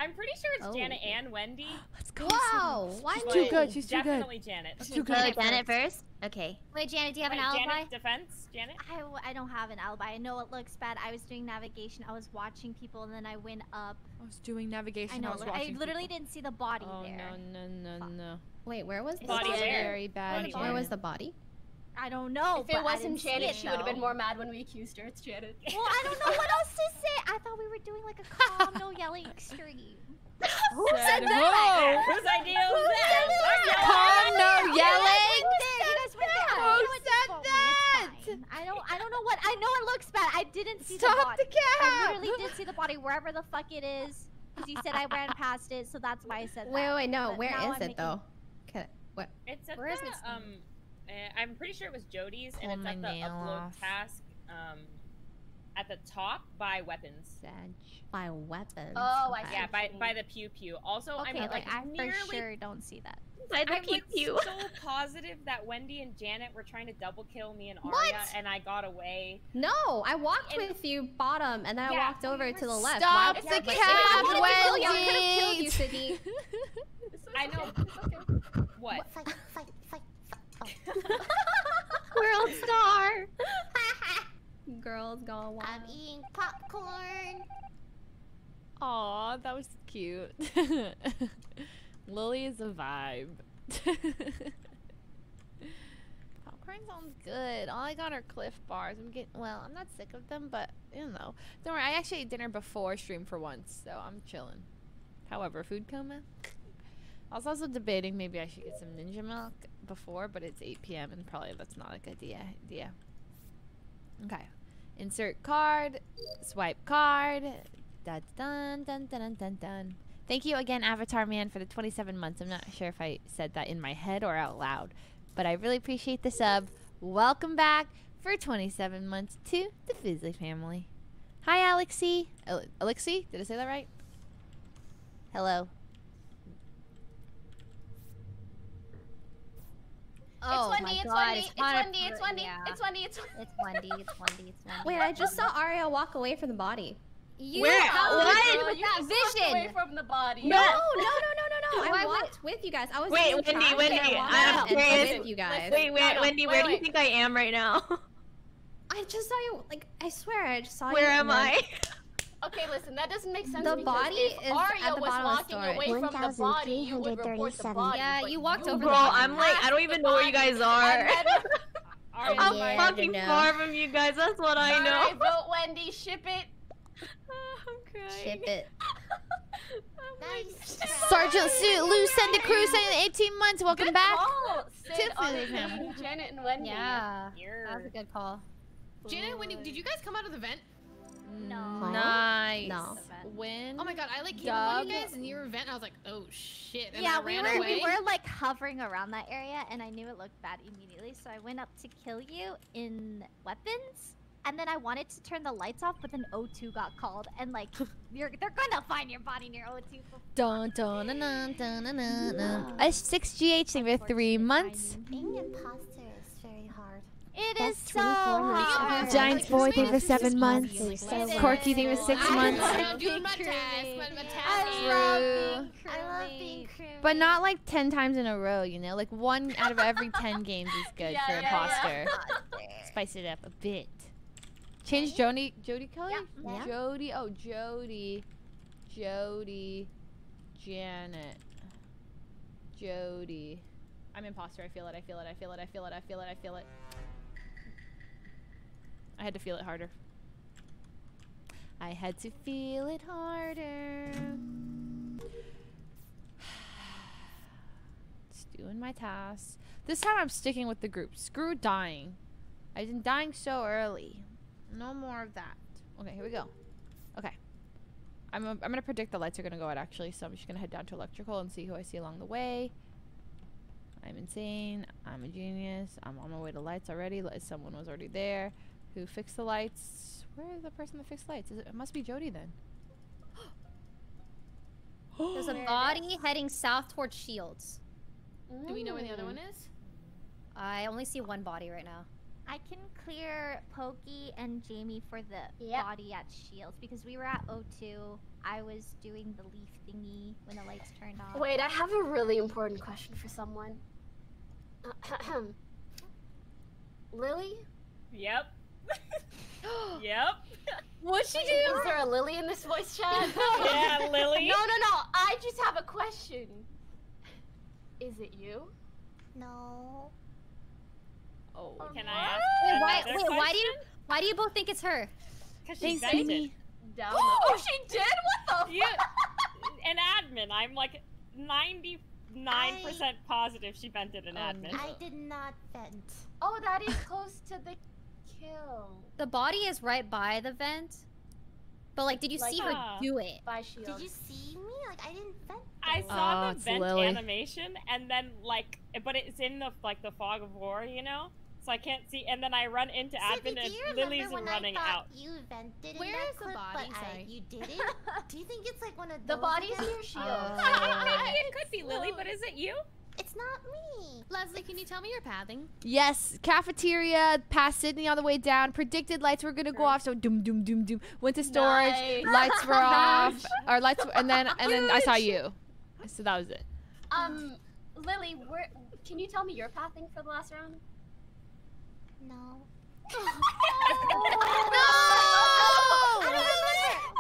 Speaker 10: I'm pretty sure it's
Speaker 3: Oh.
Speaker 10: Janet and Wendy. <gasps>
Speaker 1: Let's go.
Speaker 4: Wow, why
Speaker 1: She's too good. She's too good.
Speaker 10: Definitely Janet.
Speaker 1: She's too good.
Speaker 11: Janet first? Okay.
Speaker 3: Wait, Janet, do you have
Speaker 10: Wait,
Speaker 3: an alibi?
Speaker 10: Janet's defense, Janet.
Speaker 6: I, I don't have an alibi. I know it looks bad. I was doing navigation. I was watching people, and then I went up.
Speaker 1: I was doing navigation.
Speaker 6: I know.
Speaker 1: was
Speaker 6: li- I literally
Speaker 1: people.
Speaker 6: didn't see the body
Speaker 1: Oh
Speaker 6: there.
Speaker 1: no no no no.
Speaker 4: Wait, where was the
Speaker 10: Body
Speaker 4: body?
Speaker 10: where?
Speaker 1: Very bad.
Speaker 10: Body
Speaker 4: Where was the body?
Speaker 6: I don't know.
Speaker 7: If it wasn't
Speaker 6: didn't
Speaker 7: Janet,
Speaker 6: it,
Speaker 7: she would have been more mad when we accused her. It's Janet.
Speaker 6: Well, I don't know what else to say. I thought we were doing like a calm, no yelling extreme. <laughs>
Speaker 1: Who
Speaker 6: said that?
Speaker 1: Who?
Speaker 10: Whose idea was that? I'm yelling.
Speaker 1: Calm, no yelling.
Speaker 6: You guys went.
Speaker 1: Who
Speaker 6: You know what? Just
Speaker 1: said that?
Speaker 6: It's fine. I don't. I don't know what. I know it looks bad. I didn't see
Speaker 1: Stop
Speaker 6: the body.
Speaker 1: the cap.
Speaker 6: I literally did see the body wherever the fuck it is. Because you said I ran past it, so that's why I said
Speaker 4: Wait,
Speaker 6: that.
Speaker 4: wait, no.
Speaker 6: But
Speaker 4: Where
Speaker 6: now
Speaker 4: is
Speaker 6: I'm
Speaker 4: it
Speaker 6: making-
Speaker 4: though? Okay, what?
Speaker 10: It's at
Speaker 3: Where is
Speaker 10: the,
Speaker 3: it?
Speaker 10: um, uh, I'm pretty sure it was Jody's, and it's
Speaker 1: my
Speaker 10: at the
Speaker 1: nail
Speaker 10: upload
Speaker 1: off.
Speaker 10: task, um, at the top by weapons.
Speaker 4: By weapons.
Speaker 7: Oh, I
Speaker 4: okay.
Speaker 7: see.
Speaker 10: Yeah, by by the pew pew. Also,
Speaker 6: Okay,
Speaker 10: I'm
Speaker 6: like,
Speaker 10: like
Speaker 6: I for sure don't see that.
Speaker 11: By the
Speaker 10: I'm
Speaker 11: pew
Speaker 10: like
Speaker 11: pew.
Speaker 10: so <laughs> positive that Wendy and Janet were trying to double kill me and Aria,
Speaker 4: What?
Speaker 10: and I got away.
Speaker 4: No, I walked
Speaker 10: And-
Speaker 4: with you bottom, and then I walked
Speaker 10: oh,
Speaker 4: over to the left.
Speaker 1: Stop
Speaker 4: Why-
Speaker 1: the
Speaker 4: Wait,
Speaker 1: cap,
Speaker 4: if I wanted to kill I could have
Speaker 1: Wendy.
Speaker 4: killed you, Sydney. <laughs>
Speaker 10: I know. <laughs> What?
Speaker 12: Fight, fight, fight, fight.
Speaker 11: World star.
Speaker 4: Girls gone wild.
Speaker 12: I'm eating popcorn.
Speaker 1: Aw, that was cute. <laughs> Lily is a vibe. <laughs> Popcorn sounds good. All I got are Cliff Bars. I'm getting well. I'm not sick of them, but you know, don't worry. I actually ate dinner before stream for once, so I'm chilling. However, food coma. I was also debating maybe I should get some ninja milk before, but it's 8 p.m. and probably that's not a good idea. Okay. Insert card. Swipe card. Dun dun dun dun dun dun. Thank you again, Avatar Man, for the 27 months. I'm not sure if I said that in my head or out loud, but I really appreciate the sub. Welcome back for 27 months to the Fuslie family. Hi, Alexi. Alexi? Did I say that right? Hello.
Speaker 3: Oh
Speaker 7: it's
Speaker 3: my
Speaker 7: Wendy, it's
Speaker 3: god,
Speaker 7: Wendy,
Speaker 3: it's
Speaker 7: it's Wendy, it's Wendy,
Speaker 3: yeah.
Speaker 7: it's Wendy, it's
Speaker 3: It's Wendy, it's Wendy, it's Wendy. <laughs>
Speaker 4: Wait, I just saw Aria walk away from the body.
Speaker 3: You
Speaker 11: Where?
Speaker 3: how
Speaker 11: What?
Speaker 7: Girl,
Speaker 3: with
Speaker 7: you
Speaker 3: that
Speaker 7: just walked away
Speaker 3: vision?
Speaker 7: from the body.
Speaker 4: No, no, no, no, no, no. <laughs>
Speaker 3: Why
Speaker 4: I
Speaker 3: would-
Speaker 4: walked with you guys. I was
Speaker 11: Wait, Wendy, Wendy,
Speaker 4: I walked
Speaker 11: I'm curious.
Speaker 4: with you guys.
Speaker 11: Wait, wait,
Speaker 7: No, no,
Speaker 11: Wendy,
Speaker 7: wait,
Speaker 11: where do you think I am right now?
Speaker 4: I just saw you. Like, I swear, I just saw you.
Speaker 11: Where am
Speaker 4: then-
Speaker 11: I? <laughs>
Speaker 7: Okay, listen, that doesn't make sense.
Speaker 4: The body
Speaker 7: if
Speaker 4: is
Speaker 7: Aria
Speaker 4: at the
Speaker 7: was
Speaker 4: bottom of the
Speaker 7: walking
Speaker 4: storage.
Speaker 7: away from the body, you would report the
Speaker 2: 1,337.
Speaker 7: body.
Speaker 3: Yeah, you walked over
Speaker 11: Bro,
Speaker 3: the body.
Speaker 11: I'm like, I don't even know where you guys are.
Speaker 7: And then,
Speaker 11: I'm
Speaker 3: Yeah,
Speaker 11: fucking far from you guys. That's what I know.
Speaker 7: Alright, vote Wendy, ship it. <laughs>
Speaker 11: I'm crying.
Speaker 3: Ship it. <laughs>
Speaker 12: Nice.
Speaker 1: Sergeant Sue, Lou Send a Crew, saying 18 months. Welcome
Speaker 7: Good
Speaker 1: back.
Speaker 7: call, Sid,
Speaker 1: to
Speaker 7: on Janet and Wendy.
Speaker 3: Yeah,
Speaker 10: You're-
Speaker 3: that was a good call.
Speaker 9: Janet, Wendy, did you guys come out of the vent?
Speaker 6: No.
Speaker 1: Nice.
Speaker 4: No.
Speaker 1: Win.
Speaker 9: Oh my god, I like came up you guys and you were vent. I was like, oh shit. And
Speaker 6: yeah,
Speaker 9: I
Speaker 6: we were
Speaker 9: away.
Speaker 6: we were like hovering around that area, and I knew it looked bad immediately. So I went up to kill you in weapons, and then I wanted to turn the lights off, but then O2 got called, and like <laughs> you're they're gonna find your body near O2. for-
Speaker 1: Dun, dun, dun, dun, dun, dun, dun, dun. A 6GH thing for three months.
Speaker 12: Being imposter is very hard.
Speaker 6: It
Speaker 2: That's
Speaker 6: is so hard.
Speaker 1: Giants boy thing for seven months.
Speaker 2: So
Speaker 1: Corky thing for six months.
Speaker 9: am doing my task, but my task
Speaker 6: I love
Speaker 1: True.
Speaker 6: being
Speaker 12: I love being crewmate.
Speaker 1: But not like 10 times in a row, you know? Like one out of every 10 <laughs> games is good
Speaker 7: Yeah,
Speaker 1: for
Speaker 7: yeah, yeah.
Speaker 1: imposter. Spice it up a bit. Change Jody. Jody Kelly?
Speaker 12: Yeah.
Speaker 1: Jody. Oh, Jody. Jody. Janet. Jody. I'm imposter. I feel it. I feel it. I feel it. I feel it. I feel it. I feel it. I had to feel it harder. I had to feel it harder. <sighs> Just doing my tasks. This time I'm sticking with the group. Screw dying. I've been dying so early. No more of that. Okay, here we go. Okay. I'm, I'm gonna predict the lights are gonna go out actually, so I'm just gonna head down to electrical and see who I see along the way. I'm insane. I'm a genius. I'm on my way to lights already. Someone was already there. Who fixed the lights? Where is the person that fixed lights? Is it, it must be Jody then. <gasps>
Speaker 3: There's a body heading south towards Shields.
Speaker 9: Do we know where the other one mm. is?
Speaker 3: I only see one body right now.
Speaker 6: I can clear Poki and Jamie for the body at Shields because we were at O2. I was doing the leaf thingy when the lights turned off.
Speaker 7: Wait, I have a really important question for someone. <clears throat> Lily?
Speaker 10: Yep. <gasps> yep.
Speaker 7: What'd she do? Is there a Lily in this voice chat? <laughs>
Speaker 10: Yeah, Lily.
Speaker 7: No, no, no. I just have a question. Is it you?
Speaker 6: No.
Speaker 10: Oh, oh can I ask
Speaker 3: Wait, why,
Speaker 10: another
Speaker 3: wait, why do you why do you both think it's her?
Speaker 10: Because she
Speaker 1: Thanks,
Speaker 10: vented.
Speaker 1: Amy.
Speaker 7: Down
Speaker 10: oh,
Speaker 7: she did? What the
Speaker 10: you, An admin. I'm like 99% positive she vented an um, admin.
Speaker 12: I did not vent.
Speaker 7: Oh, that is close to the kill.
Speaker 3: The body is right by the vent. But like, did you see her do it?
Speaker 7: By Shield.
Speaker 12: Did you see me? Like I didn't vent.
Speaker 10: I
Speaker 12: oh,
Speaker 10: saw
Speaker 1: Oh,
Speaker 10: the vent
Speaker 1: Lily.
Speaker 10: animation, and then like, but it's in the like the fog of war, you know. So I can't see, and then I run into
Speaker 12: So,
Speaker 10: admin, and Lily's
Speaker 12: when
Speaker 10: running
Speaker 12: I
Speaker 10: out.
Speaker 12: You vented
Speaker 9: Where
Speaker 12: in that
Speaker 9: is the
Speaker 12: clip,
Speaker 9: body?
Speaker 12: but I,
Speaker 9: Sorry.
Speaker 12: you didn't. <laughs> Do you think it's like one of
Speaker 7: The
Speaker 12: those
Speaker 7: body's
Speaker 12: again?
Speaker 7: near Shield.
Speaker 10: Maybe it could be Lily, but is it you?
Speaker 12: It's not me.
Speaker 9: Leslie, can you tell me your pathing?
Speaker 1: Yes, cafeteria, past Sydney all the way down. Predicted lights were gonna go off, so doom doom doom doom. Went to storage,
Speaker 7: Nice.
Speaker 1: lights were <laughs> off,
Speaker 7: Our
Speaker 1: or lights, and then <laughs> and then I saw you. So that was it.
Speaker 7: Um, Lily, where? Can you tell me your pathing for the last round?
Speaker 12: No. <laughs>
Speaker 6: No!
Speaker 12: I don't remember.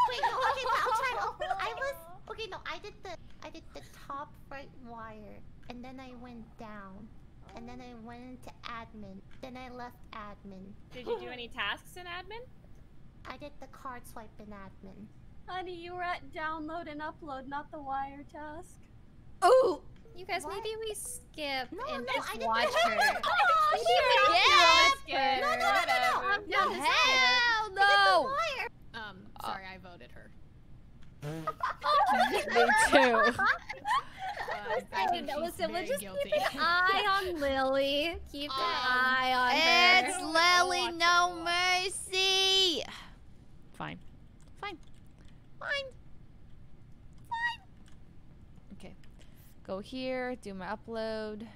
Speaker 12: Wait, no. Okay, but I'll try. Oh, I was okay. No, I did the I did the top right wire, and then I went down, and then I went into admin. Then I left admin.
Speaker 10: Did you do any tasks in admin?
Speaker 12: I did the card swipe in admin.
Speaker 7: Honey, you were at download and upload, not the wire task.
Speaker 1: Oh,
Speaker 3: You guys,
Speaker 12: What?
Speaker 3: maybe we skip
Speaker 12: No,
Speaker 3: and
Speaker 12: no,
Speaker 3: just
Speaker 12: I didn't
Speaker 3: watch
Speaker 12: do
Speaker 3: her.
Speaker 12: that. <laughs>
Speaker 7: Oh,
Speaker 1: shit.
Speaker 7: shit!
Speaker 12: No, no, no, no, no.
Speaker 7: Whatever.
Speaker 12: No, this is
Speaker 1: hell
Speaker 12: I did the
Speaker 1: no!
Speaker 12: wire.
Speaker 9: Um, sorry, I voted her.
Speaker 1: Me too. <laughs>
Speaker 9: I think
Speaker 3: no,
Speaker 9: she's
Speaker 3: listen, we'll
Speaker 9: very
Speaker 3: just
Speaker 9: guilty.
Speaker 3: keep an eye on <laughs> Lily. Keep an um, eye on her.
Speaker 1: It's Lily, no mercy. Fine, fine, fine, fine. Okay, go here, do my upload.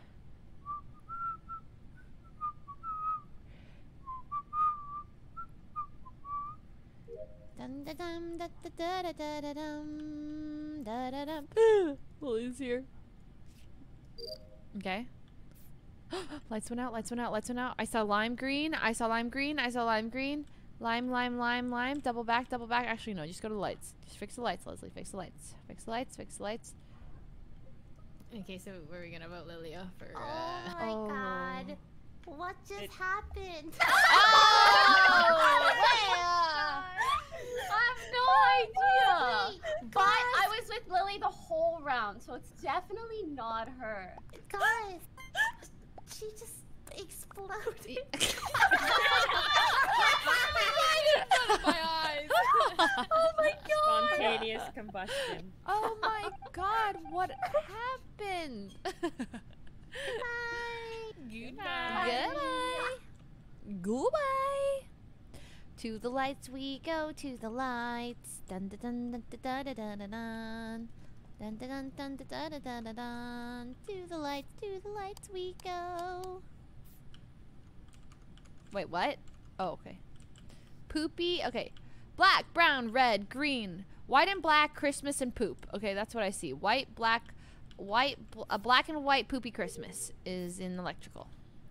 Speaker 1: Dun da dum da da da da da da dum da da dum. <gasps> Lily's here. Okay. <gasps> lights went out, lights went out, lights went out. I saw lime green, I saw lime green, I saw lime green. Lime, lime, lime, lime. Double back, double back. Actually, no, just go to the lights. Just fix the lights, Leslie. Fix the lights. Fix the lights, fix the lights.
Speaker 9: Okay, so were we gonna vote Lilia for?
Speaker 12: Oh
Speaker 9: Uh...
Speaker 12: my
Speaker 1: Oh.
Speaker 12: god. What just
Speaker 10: It-
Speaker 12: happened? <laughs> Oh! <laughs>
Speaker 7: I have no idea.
Speaker 12: Wait,
Speaker 7: But I was with Lily the whole round, so it's definitely not her.
Speaker 12: guys, she just exploded.
Speaker 9: my eyes.
Speaker 1: oh my god!
Speaker 10: Spontaneous combustion.
Speaker 1: Oh my god, what happened? <laughs>
Speaker 12: Goodbye.
Speaker 1: Goodbye. Goodbye. To the lights we go, to the lights. Dun dun dun dun dun dun dun dun dun. Dun dun dun dun dun dun dun dun. To the lights, to the lights we go. Wait, what? Oh, okay. Poopy. Okay. Black, brown, red, green, white and black, Christmas and poop. Okay, that's what I see. White, black, white, a black and white poopy Christmas is in electrical.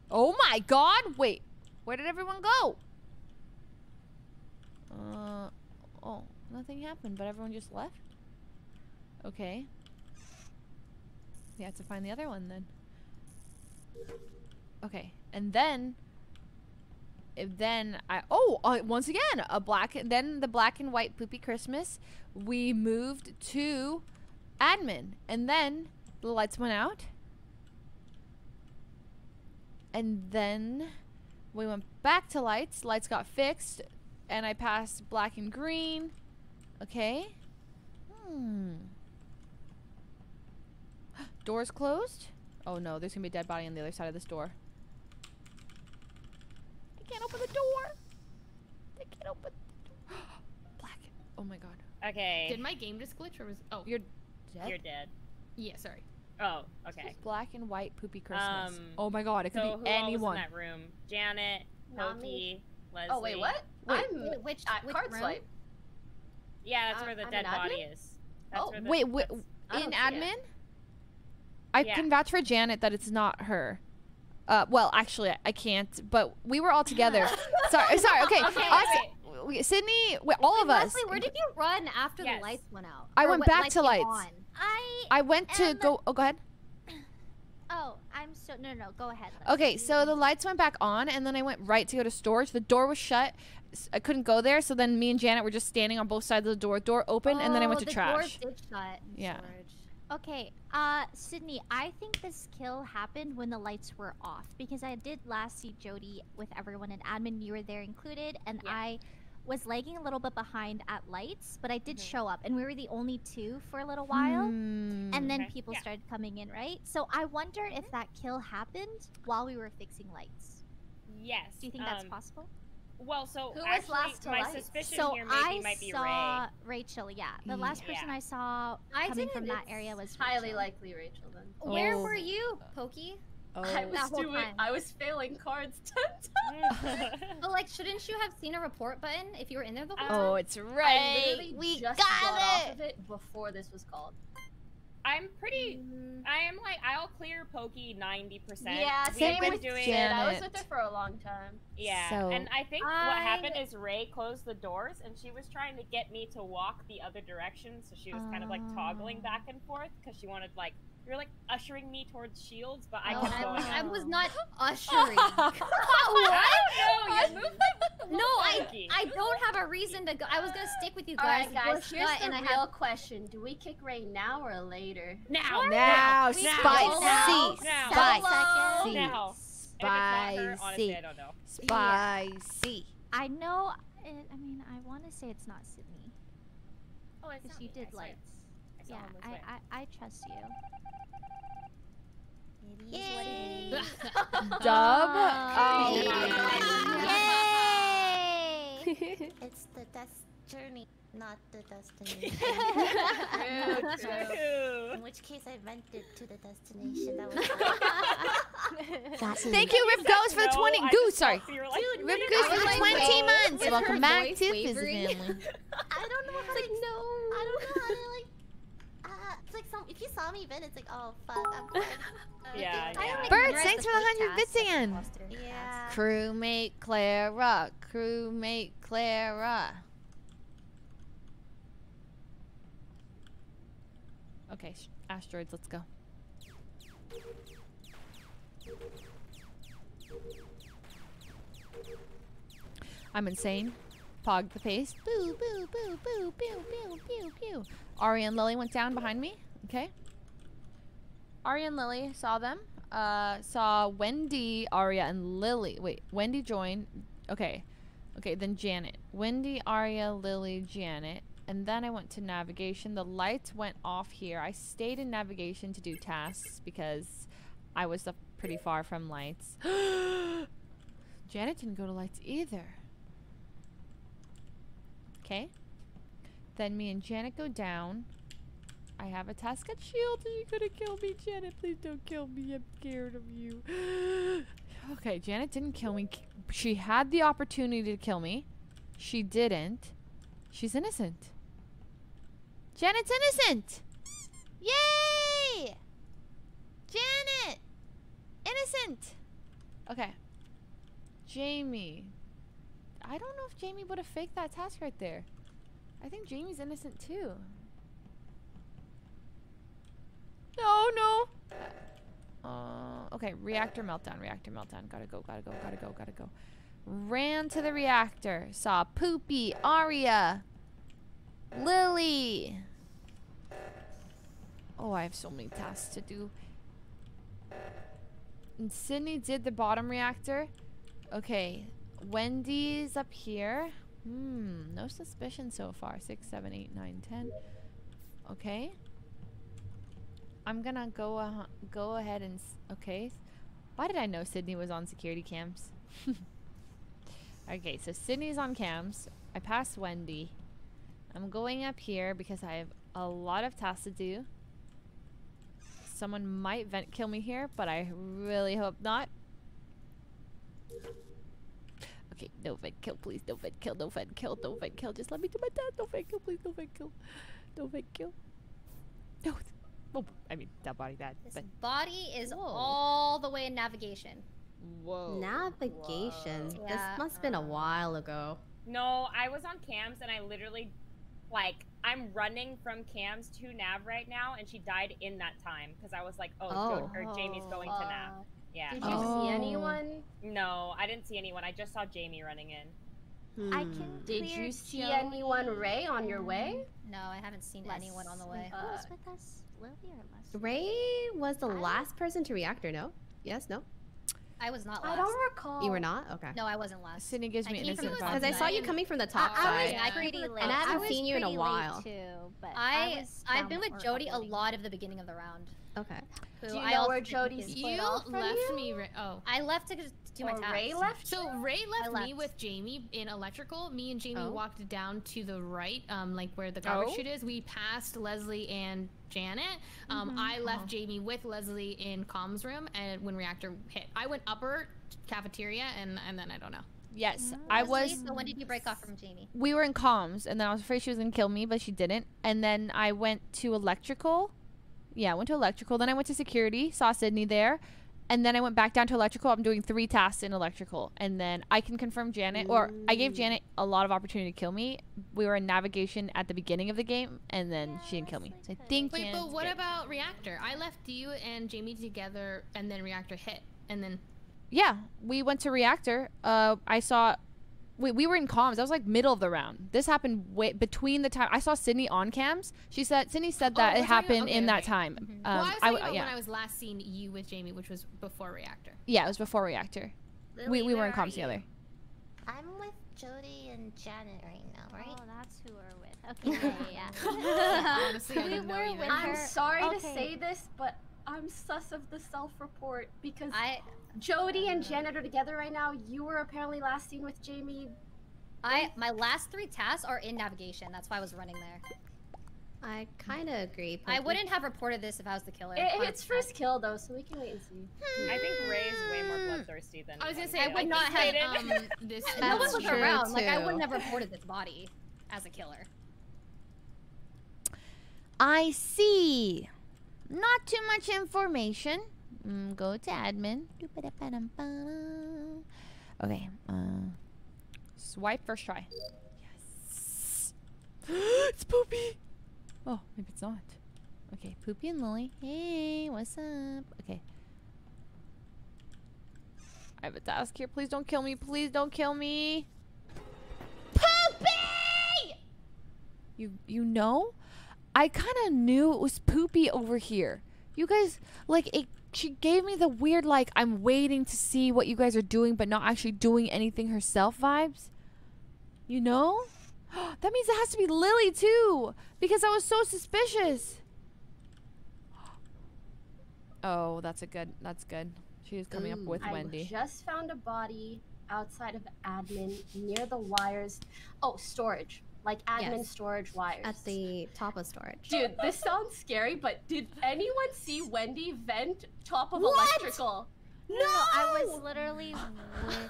Speaker 1: Oh my god! Wait, where did everyone go? Uh, oh, nothing happened, but everyone just left. Okay. We have to find the other one then. Okay, and then then I oh uh, once again a black then the black and white poopy Christmas we moved to admin and then the lights went out and then we went back to lights lights got fixed and I passed black and green okay hmm <gasps> doors closed oh no there's gonna be a dead body on the other side of this door I can't open the door. I can't open the door. <gasps> Black. Oh my god.
Speaker 10: Okay.
Speaker 9: Did my game just glitch or was? Oh,
Speaker 1: You're dead.
Speaker 10: You're dead.
Speaker 9: Yeah. Sorry.
Speaker 10: Oh, okay.
Speaker 1: Black and white poopy Christmas.
Speaker 10: Um,
Speaker 1: oh my god, it could
Speaker 10: So who
Speaker 1: be
Speaker 10: all was
Speaker 1: anyone.
Speaker 10: in that room? Janet, Poki, Leslie.
Speaker 13: Oh wait, what?
Speaker 1: Wait.
Speaker 13: I'm
Speaker 3: Wait, which-
Speaker 13: at
Speaker 3: which
Speaker 13: card
Speaker 3: room?
Speaker 13: swipe.
Speaker 10: Yeah, that's
Speaker 13: Uh,
Speaker 10: where the
Speaker 13: I'm
Speaker 10: dead body
Speaker 13: admin?
Speaker 10: is. That's
Speaker 13: Oh.
Speaker 10: where the,
Speaker 1: Wait, wait in
Speaker 13: don't it.
Speaker 1: admin? I
Speaker 10: Yeah.
Speaker 1: can vouch for Janet that it's not her. Uh, well, actually, I- I can't. But we were all together. <laughs> sorry, sorry. Okay, <laughs>
Speaker 3: Okay,
Speaker 1: us,
Speaker 3: wait.
Speaker 1: we- Sydney, wait, all of us.
Speaker 3: Leslie, where did you run after
Speaker 10: Yes.
Speaker 3: the lights went out?
Speaker 1: I
Speaker 3: Or
Speaker 1: went
Speaker 3: what
Speaker 1: back to
Speaker 3: came
Speaker 1: lights.
Speaker 6: I.
Speaker 1: I went to go. Oh, go ahead. <coughs>
Speaker 6: Oh, I'm so. No, no, no. Go ahead.
Speaker 1: Okay, so the lights went back on, and then I went right to go to storage. The door was shut. I couldn't go there, so then me and Janet were just standing on both sides of the door. Door open, and then I went
Speaker 3: Oh,
Speaker 1: to
Speaker 3: the
Speaker 1: trash.
Speaker 3: Door did shut.
Speaker 1: Yeah.
Speaker 3: storage.
Speaker 6: Okay, uh, Sydney, I think this kill happened when the lights were off because I did last see Jody with everyone in admin. You were there included, and
Speaker 10: Yeah.
Speaker 6: I was lagging a little bit behind at lights, but I did
Speaker 10: Mhm.
Speaker 6: show up, and we were the only two for a little while.
Speaker 1: Hmm.
Speaker 6: And then
Speaker 10: Okay,
Speaker 6: people
Speaker 10: yeah.
Speaker 6: started coming in, right? So I wonder if that kill happened while we were fixing lights.
Speaker 10: Yes.
Speaker 6: Do you think that's
Speaker 10: um,
Speaker 6: possible?
Speaker 10: Well, so
Speaker 13: Who was last to
Speaker 10: my
Speaker 13: lights?
Speaker 10: suspicion
Speaker 6: So
Speaker 10: here maybe
Speaker 6: I
Speaker 10: might be Rae.
Speaker 6: saw Rachel. Yeah, the last
Speaker 10: Yeah.
Speaker 6: person I saw
Speaker 3: I
Speaker 6: coming
Speaker 3: didn't-
Speaker 6: from that area was
Speaker 13: highly
Speaker 6: Rachel.
Speaker 13: likely Rachel then.
Speaker 3: Where
Speaker 1: Oh.
Speaker 3: were you, Poki?
Speaker 1: Oh.
Speaker 13: I was doing.
Speaker 3: time.
Speaker 13: I was failing cards <laughs> ten times.
Speaker 3: But like, shouldn't you have seen a report button if you were in there the whole
Speaker 1: Oh,
Speaker 3: time?
Speaker 1: it's
Speaker 13: I
Speaker 1: right.
Speaker 13: literally
Speaker 1: We
Speaker 13: just
Speaker 1: got
Speaker 13: got off
Speaker 1: it.
Speaker 13: of it before this was called.
Speaker 10: I'm pretty.
Speaker 3: Mm,
Speaker 10: I am like I'll clear Poki ninety percent.
Speaker 13: Yeah, same
Speaker 10: been
Speaker 13: with
Speaker 10: doing.
Speaker 13: Sid. I was with her for a long time.
Speaker 10: Yeah,
Speaker 1: So-
Speaker 10: and I think what happened is Rae closed the doors, and she was trying to get me to walk the other direction. So she was kind of like toggling back and forth because she wanted like you were like ushering me towards shields, but I
Speaker 3: no,
Speaker 10: kept
Speaker 3: I,
Speaker 10: going.
Speaker 3: was, I was not <laughs> ushering. <laughs> <laughs>
Speaker 10: I don't. You moved like
Speaker 3: no, I I don't have a reason to go. I was gonna stick with you guys.
Speaker 13: right, guys. Here's
Speaker 3: shut
Speaker 13: the
Speaker 3: and I
Speaker 13: real
Speaker 3: had
Speaker 13: question: Do we kick Rae now or later?
Speaker 10: now.
Speaker 1: Now,
Speaker 10: Now.
Speaker 1: spicy,
Speaker 10: Now.
Speaker 1: spicy,
Speaker 10: Now. Now. If it's not her, honestly,
Speaker 1: spicy,
Speaker 10: I don't know.
Speaker 1: spicy.
Speaker 6: I know. It, I mean, I want to say it's not Sydney
Speaker 10: Oh, it's
Speaker 6: because
Speaker 10: not
Speaker 6: you
Speaker 10: me.
Speaker 6: did
Speaker 10: I
Speaker 6: Yeah,
Speaker 10: him this
Speaker 6: I,
Speaker 10: way.
Speaker 6: I, I trust you.
Speaker 12: Yay! <laughs>
Speaker 1: Dub.
Speaker 6: Oh.
Speaker 12: Yay! <laughs> it's the des- journey, not the destination.
Speaker 13: True, <laughs> true.
Speaker 12: In which case, I vented to the destination. That was
Speaker 2: Got you.
Speaker 1: Thank you, Rip Goes, for the
Speaker 10: No,
Speaker 1: 20.
Speaker 10: I
Speaker 1: Goose, sorry.
Speaker 10: you like,
Speaker 12: Dude,
Speaker 1: Rip
Speaker 12: we
Speaker 1: Goose for the
Speaker 12: I
Speaker 1: 20
Speaker 12: like,
Speaker 1: months.
Speaker 3: Is
Speaker 1: Welcome back to Fizz? Family.
Speaker 12: I don't know how
Speaker 3: like
Speaker 12: to.
Speaker 3: no.
Speaker 12: I don't know how to like. It's like some. If you saw me vent, it's like, oh fuck, I'm fine. <laughs> Uh,
Speaker 10: Yeah, yeah.
Speaker 12: don't
Speaker 1: Birds, thanks
Speaker 3: the
Speaker 1: for the 100 bits again.
Speaker 3: imposter
Speaker 12: Yeah.
Speaker 1: Crewmate Clara. Crewmate Clara. Okay, sh- asteroids, let's go. I'm insane. Pog the pace. Boo, boo, boo, boo, pew, pew, pew, pew. Ari and Lily went down behind me. Okay. Ari and Lily saw them. Uh, saw Wendy, Aria, and Lily. Wait, Wendy joined. Okay. Okay, then Janet. Wendy, Aria, Lily, Janet. And then I went to navigation. The lights went off here. I stayed in navigation to do tasks because I was pretty far from lights. <gasps> Janet didn't go to lights either. Okay. Then me and Janet go down. I have a task at Shield. Are you gonna kill me, Janet? Please don't kill me. I'm scared of you. <gasps> okay, Janet didn't kill me. She had the opportunity to kill me. She didn't. She's innocent. Janet's innocent. Yay! Janet! Innocent! Okay. Jamie. I don't know if Jamie would have faked that task right there. I think Jamie's innocent too. No, no. Uh, okay, reactor meltdown, reactor meltdown. Gotta go, gotta go, gotta go, gotta go. Ran to the reactor. Saw Poopy, Aria, Lily. Oh, I have so many tasks to do. And Sydney did the bottom reactor. Okay, Wendy's up here. Hmm, no suspicion so far. Six, seven, eight, nine, ten. Okay. I'm gonna go uh, go ahead and okay. Why did I know Sydney was on security cams? <laughs> okay, so Sydney's on cams. I passed Wendy. I'm going up here because I have a lot of tasks to do. Someone might vent kill me here, but I really hope not. Okay, no fed kill, please. No fed kill. No fed kill. No fed kill. Just let me do my task. No fed kill, please. No fed kill. No fed kill. No. Oh, I mean, that body bad,
Speaker 3: This
Speaker 1: but
Speaker 3: body is all the way in navigation.
Speaker 1: whoa.
Speaker 4: Navigation.
Speaker 3: Whoa.
Speaker 4: This
Speaker 3: Yeah.
Speaker 4: must have been a while ago.
Speaker 10: No, I was on cams and I literally, like, I'm running from cams to Nav right now, and she died in that time because I was like, oh, Jo-
Speaker 4: Oh.
Speaker 10: or Jamie's going to Nav. Yeah.
Speaker 7: Did you
Speaker 1: Oh.
Speaker 7: see anyone?
Speaker 10: No, I didn't see anyone. I just saw Jamie running in.
Speaker 6: I
Speaker 4: Hmm.
Speaker 6: can
Speaker 7: Did
Speaker 6: clear
Speaker 7: you see
Speaker 6: Joey
Speaker 7: anyone, Rae, on your way?
Speaker 3: No, I haven't seen anyone on the way.
Speaker 6: Who was
Speaker 7: Uh,
Speaker 6: with us? Lily or Leslie?
Speaker 4: Rae was the last person to reactor, no? Yes, no?
Speaker 3: I was not
Speaker 7: I
Speaker 3: last.
Speaker 7: don't recall.
Speaker 4: You were not? Okay.
Speaker 3: No, I wasn't last.
Speaker 1: Sydney gives me
Speaker 3: came from
Speaker 1: innocent vibes.
Speaker 4: Because I saw you coming from the top
Speaker 6: I, I was
Speaker 4: side.
Speaker 6: pretty late.
Speaker 4: And I haven't
Speaker 6: was
Speaker 4: seen you in a while.
Speaker 6: Too, but
Speaker 3: I,
Speaker 6: was
Speaker 3: I've been with
Speaker 6: for
Speaker 3: Jody a lot of the beginning of the round.
Speaker 4: Okay.
Speaker 3: Who
Speaker 7: Do you
Speaker 3: I
Speaker 7: know where
Speaker 3: didn't
Speaker 7: Jody split
Speaker 9: You
Speaker 7: off from
Speaker 9: left
Speaker 7: you?
Speaker 9: me. Ra- oh.
Speaker 3: I left to just do my
Speaker 7: Or
Speaker 3: tasks.
Speaker 7: Rae left?
Speaker 9: So Rae left, me with Jamie in electrical. Me and Jamie
Speaker 4: Oh.
Speaker 9: walked down to the right, um, like where the garbage
Speaker 1: Oh.
Speaker 9: chute is. We passed Leslie and Janet. Um, I left Jamie with Leslie in comms room, and when reactor hit, I went upper cafeteria, and and then I don't know.
Speaker 1: Yes, I was.
Speaker 3: So when did you break off from Jamie?
Speaker 1: We were in comms, and then I was afraid she was gonna kill me, but she didn't. And then I went to electrical. Yeah, I went to electrical. Then I went to security, saw Sydney there, and then I went back down to electrical. I'm doing three tasks in electrical, and then I can confirm Janet, or I gave Janet a lot of opportunity to kill me. We were in navigation at the beginning of the game, and then she didn't kill me. So I think.
Speaker 9: Wait,
Speaker 1: Janet's
Speaker 9: but what
Speaker 1: good.
Speaker 9: about reactor? I left you and Jamie together, and then reactor hit, and then
Speaker 1: Yeah, we went to reactor. Uh, I saw. We, we were in comms. That was like middle of the round. This happened way between the time I saw Sydney on cams. She said Sydney said
Speaker 9: Oh,
Speaker 1: that
Speaker 9: we're
Speaker 1: it happened
Speaker 9: okay,
Speaker 1: in that
Speaker 9: okay.
Speaker 1: time. Um,
Speaker 9: well, I was
Speaker 1: I
Speaker 9: talking
Speaker 1: w-
Speaker 9: about
Speaker 1: yeah,
Speaker 9: when I was last seen you with Jamie, which was before reactor.
Speaker 1: yeah, it was before reactor. we
Speaker 12: Lily,
Speaker 1: we were in comms together.
Speaker 12: I'm with Jody and Janet right now, right?
Speaker 6: Oh, that's who we're with. <laughs> Okay, yeah, yeah. yeah. <laughs>
Speaker 9: Honestly, I
Speaker 6: we
Speaker 9: didn't know
Speaker 6: were
Speaker 9: either.
Speaker 6: with
Speaker 7: I'm
Speaker 6: her.
Speaker 7: sorry to say this, but I'm sus of the self-report because
Speaker 3: I
Speaker 7: Jody and Janet are together right now. You were apparently last seen with Jamie.
Speaker 3: I my last three tasks are in navigation. That's why I was running there.
Speaker 4: I kind of agree.
Speaker 3: I wouldn't have reported this if I was the killer.
Speaker 7: It, it's
Speaker 3: 100%.
Speaker 7: first kill though, so we can wait and see.
Speaker 10: I think Rae's way more bloodthirsty than.
Speaker 9: I was gonna say I
Speaker 10: kill.
Speaker 9: would not have
Speaker 10: they
Speaker 9: um <laughs> this. <laughs>
Speaker 3: no one was
Speaker 4: true,
Speaker 3: around. Like I wouldn't have reported this body as a killer.
Speaker 1: I see. Not too much information. Mm, go to admin. Okay. Uh, swipe first try. Yes. <gasps> it's Poopy. Oh, maybe it's not. Okay, Poopy and Lily. Hey, what's up? Okay. I have a task here. Please don't kill me. Please don't kill me. Poopy! You you know? I kind of knew it was Poopy over here. You guys like it she gave me the weird like I'm waiting to see what you guys are doing but not actually doing anything herself vibes. You know? <gasps> that means it has to be Lily too because I was so suspicious. <gasps> Oh, that's a good. That's good. She is coming up mm. with
Speaker 7: I
Speaker 1: Wendy.
Speaker 7: just found a body outside of admin near the wires. Oh, storage. Like admin
Speaker 4: Yes.
Speaker 7: storage wires.
Speaker 4: At the top of storage.
Speaker 7: Dude, this sounds scary, but did anyone see Wendy vent top of
Speaker 6: What?
Speaker 7: electrical?
Speaker 6: No, I was literally <laughs> with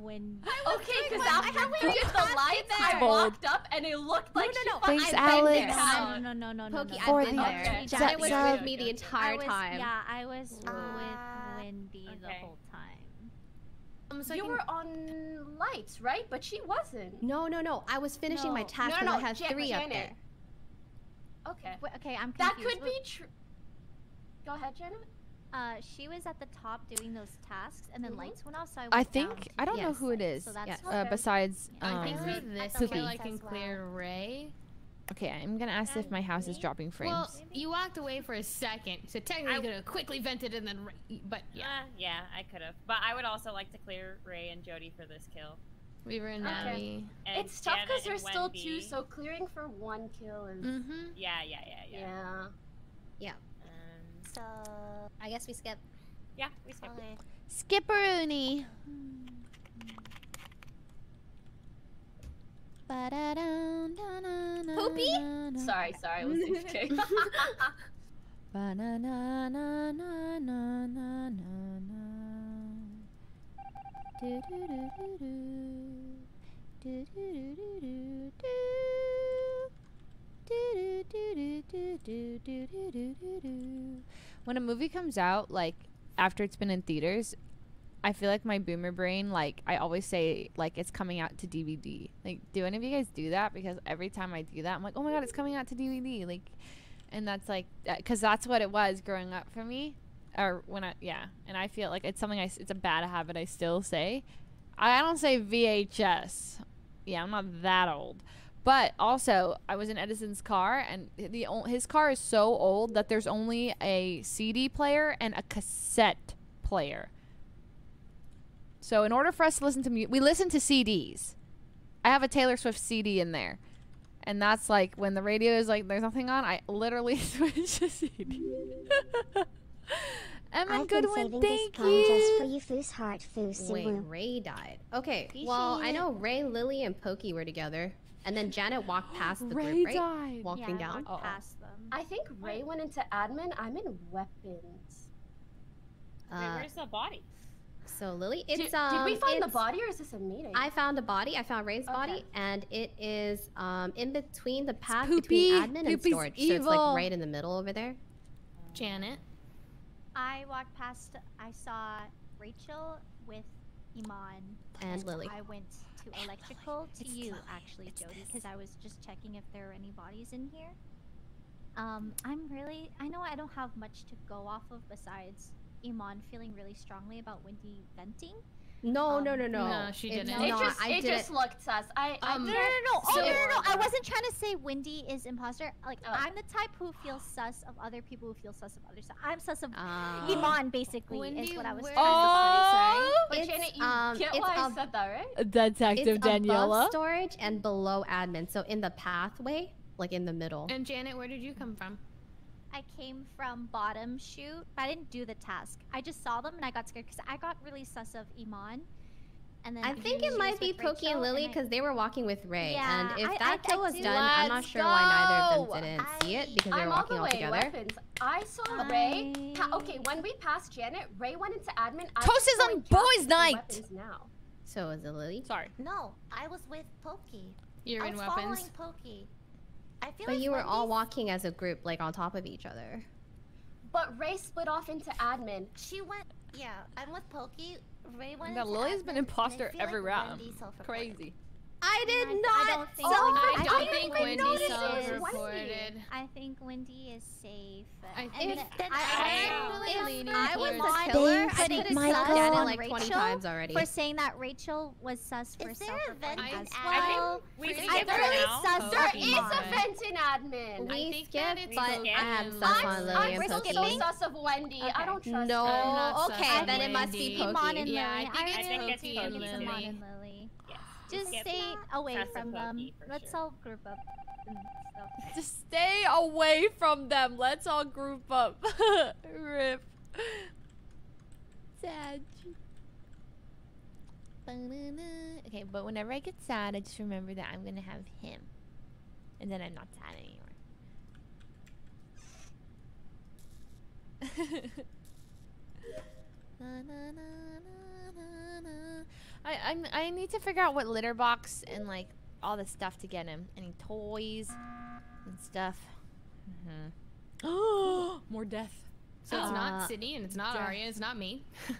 Speaker 6: Wendy.
Speaker 7: Okay, because after we did the lights, I walked up and it looked like she fucking
Speaker 1: Thanks,
Speaker 7: bent
Speaker 1: Alex.
Speaker 7: down.
Speaker 6: No, no, no, no, no,
Speaker 4: Poki,
Speaker 6: no.
Speaker 1: For
Speaker 4: I've been
Speaker 1: the-
Speaker 4: there.
Speaker 7: Okay.
Speaker 4: Janet was
Speaker 1: Zap,
Speaker 4: with me the entire
Speaker 6: I was,
Speaker 4: time.
Speaker 6: Yeah, I was
Speaker 12: Uh,
Speaker 6: with Wendy the
Speaker 10: okay.
Speaker 6: whole time.
Speaker 9: Um, so I
Speaker 7: You
Speaker 9: can-
Speaker 7: were on lights, right? But she wasn't.
Speaker 4: No, no, no. I was finishing my task
Speaker 7: No,
Speaker 4: because
Speaker 7: no,
Speaker 4: I had
Speaker 7: Jan-
Speaker 4: three up there.
Speaker 7: Okay.
Speaker 6: Wait, okay, I'm
Speaker 7: That
Speaker 6: confused.
Speaker 7: could be true. Go ahead, Janet.
Speaker 6: Uh, she was at the top doing those tasks, and then
Speaker 7: Mhm.
Speaker 6: lights went off, so I. Went
Speaker 1: I think
Speaker 6: to
Speaker 1: I don't know who it is.
Speaker 6: So that's
Speaker 4: Yes.
Speaker 1: Uh,
Speaker 7: Okay.
Speaker 1: besides,
Speaker 9: I think
Speaker 1: um,
Speaker 9: for this
Speaker 1: Poopy.
Speaker 9: kill I can
Speaker 12: As well.
Speaker 9: clear Rae.
Speaker 1: Okay, I'm gonna ask if my house is dropping frames.
Speaker 9: Well, you walked away for a second, so technically
Speaker 10: I-
Speaker 9: you could have quickly vented and then. But yeah,
Speaker 10: Yeah, yeah, I could have. But I would also like to clear Rae and Jody for this kill.
Speaker 9: we were in
Speaker 7: Okay.
Speaker 9: Navi.
Speaker 10: And
Speaker 7: it's tough because there's
Speaker 10: and
Speaker 7: still two, so clearing for one kill is.
Speaker 9: Mm-hmm.
Speaker 10: Yeah, yeah, yeah, yeah.
Speaker 7: Yeah.
Speaker 10: Um,
Speaker 12: So,
Speaker 3: I guess we skip.
Speaker 10: yeah, we skipped.
Speaker 12: okay.
Speaker 1: Skipperoonie.
Speaker 3: Poopy?
Speaker 7: Sorry, sorry, I was AFK. <laughs> <laughs>
Speaker 1: When a movie comes out, like after it's been in theaters, I feel like my boomer brain, like I always say, like it's coming out to DVD. Like, do any of you guys do that? Because every time I do that, I'm like, oh my god, it's coming out to DVD. Like, and that's like, uh, because that's what it was growing up for me, or when I, yeah. And I feel like it's something I, it's a bad habit I still say. I don't say VHS. Yeah, I'm not that old. But also, I was in Edison's car, and the his car is so old that there's only a CD player and a cassette player. So in order for us to listen to music, we listen to CDs. I have a Taylor Swift CD in there, and that's like when the radio is like there's nothing on. I literally <laughs> switch to CD. <laughs> Emma
Speaker 2: I've been saving
Speaker 1: thank
Speaker 2: this poem just
Speaker 1: you.
Speaker 2: for you, Foos Heart Foos
Speaker 4: Wait,
Speaker 2: Woo.
Speaker 4: Rae died. Okay, well, I know Rae, Lily, and Poki were together, and then Janet walked <gasps> past the
Speaker 1: Rae
Speaker 4: group, right?
Speaker 1: died.
Speaker 4: Walking
Speaker 7: Yeah,
Speaker 4: down.
Speaker 7: walked
Speaker 6: past them.
Speaker 7: I think Rae went into admin. I'm in weapons.
Speaker 10: Wait,
Speaker 4: Uh,
Speaker 10: where's the body?
Speaker 4: So Lily,
Speaker 7: Did-
Speaker 4: it's
Speaker 7: did
Speaker 4: um.
Speaker 7: we find the body or is this a meeting?
Speaker 4: I found a body. I found Rae's body, and it is um in between the path
Speaker 1: Poopy.
Speaker 4: between admin and
Speaker 1: Poopy's
Speaker 4: storage. So it's like right in the middle over there.
Speaker 9: Janet.
Speaker 6: I walked past. I saw Rachel with Imane.
Speaker 4: And Lily.
Speaker 6: I went to electrical to you actually, Jody, because I was just checking if there were any bodies in here. Um, I'm really. I know I don't have much to go off of besides Imane feeling really strongly about Wendy venting.
Speaker 4: No, no,
Speaker 6: Um,
Speaker 4: no, no.
Speaker 9: No, she didn't.
Speaker 7: it
Speaker 4: not.
Speaker 7: just,
Speaker 4: I
Speaker 7: it
Speaker 4: did
Speaker 7: just looked sus. I, I
Speaker 9: Um,
Speaker 6: No, no, no, no. Oh,
Speaker 9: So-
Speaker 6: no, no, no. I wasn't trying to say Wendy is imposter. Like,
Speaker 7: Oh.
Speaker 6: I'm the type who feels sus of other people who feel sus of others. So I'm sus of
Speaker 4: Ah.
Speaker 6: Imane, basically,
Speaker 9: Wendy,
Speaker 6: is what I was
Speaker 9: where-
Speaker 6: trying to say.
Speaker 1: Oh,
Speaker 7: But
Speaker 4: It's,
Speaker 7: Janet, you
Speaker 4: um,
Speaker 7: get
Speaker 4: it's
Speaker 7: why I said that, right?
Speaker 1: Detective
Speaker 4: It's above
Speaker 1: Daniela.
Speaker 4: storage and below admin, so in the pathway, like in the middle.
Speaker 9: And Janet, where did you come from?
Speaker 6: I came from bottom chute, but I didn't do the task. I just saw them and I got scared because I got really sus of Imane. And then
Speaker 4: I think it might be Poki and
Speaker 6: Rachel,
Speaker 4: Lily
Speaker 6: I-
Speaker 4: because they were walking with Rae.
Speaker 6: Yeah,
Speaker 4: and if
Speaker 6: I-
Speaker 4: that
Speaker 6: I-
Speaker 4: kill
Speaker 6: I
Speaker 4: was
Speaker 6: do-
Speaker 4: done, I'm not
Speaker 1: Let's
Speaker 4: sure why neither of them didn't see it because they
Speaker 7: I'm
Speaker 4: were
Speaker 7: all
Speaker 4: walking
Speaker 7: the
Speaker 4: all together.
Speaker 7: weapons. I saw Rae. Pa- okay, when we passed Janet, Rae went into admin. I
Speaker 1: Toast
Speaker 7: was
Speaker 1: is on boys' night.
Speaker 7: Now.
Speaker 4: So is it Lily?
Speaker 1: Sorry.
Speaker 12: No, I was with Poki.
Speaker 9: You're
Speaker 12: I
Speaker 9: in
Speaker 12: was
Speaker 9: weapons.
Speaker 12: following Poki. I feel
Speaker 4: But
Speaker 12: like
Speaker 4: you were all walking as a group, like on top of each other.
Speaker 7: But Rae split off into admin.
Speaker 12: She went. Yeah, I'm with Poki. Rae went.
Speaker 1: That
Speaker 12: into
Speaker 1: Lily's been
Speaker 12: admin, and I
Speaker 1: imposter
Speaker 12: feel like
Speaker 1: every round.
Speaker 12: Wendy self-reported.
Speaker 1: Crazy.
Speaker 4: I did
Speaker 6: and
Speaker 4: not.
Speaker 6: I don't think, oh,
Speaker 9: I don't think Wendy self-reported.
Speaker 6: I think Wendy is safe.
Speaker 9: I think
Speaker 12: that
Speaker 6: I,
Speaker 12: I,
Speaker 6: really
Speaker 9: if
Speaker 4: I was the killer, I think
Speaker 6: my
Speaker 4: sussed Janet like
Speaker 6: Rachel 20
Speaker 4: times already.
Speaker 6: For saying that Rachel was sus for
Speaker 12: is there
Speaker 6: as well.
Speaker 9: I, think
Speaker 10: we
Speaker 9: I
Speaker 6: really sussed
Speaker 7: There is a vent admin.
Speaker 4: We
Speaker 9: I think
Speaker 4: but I have sus on Lily and
Speaker 7: Poki.
Speaker 4: I'm
Speaker 7: so sus of Wendy. I don't trust
Speaker 4: No, okay, then it must be Poki.
Speaker 9: Yeah, I think it's
Speaker 6: Poki
Speaker 10: and Lily.
Speaker 6: Just
Speaker 10: Skip
Speaker 6: stay away from them. Let's
Speaker 10: sure.
Speaker 6: all group up and stuff. <laughs>
Speaker 1: Just stay away from them. Let's all group up. <laughs> Rip. Sad. Okay, but whenever I get sad, I just remember that I'm gonna have him, and then I'm not sad anymore. Na, na, na, na, na, na. I I'm, I need to figure out what litter box and like all the stuff to get him. Any toys and stuff. Mm-hmm. <gasps> More death.
Speaker 9: So it's
Speaker 4: Uh,
Speaker 9: not Sydney and it's not
Speaker 1: yeah.
Speaker 9: Aria. It's not me. <laughs>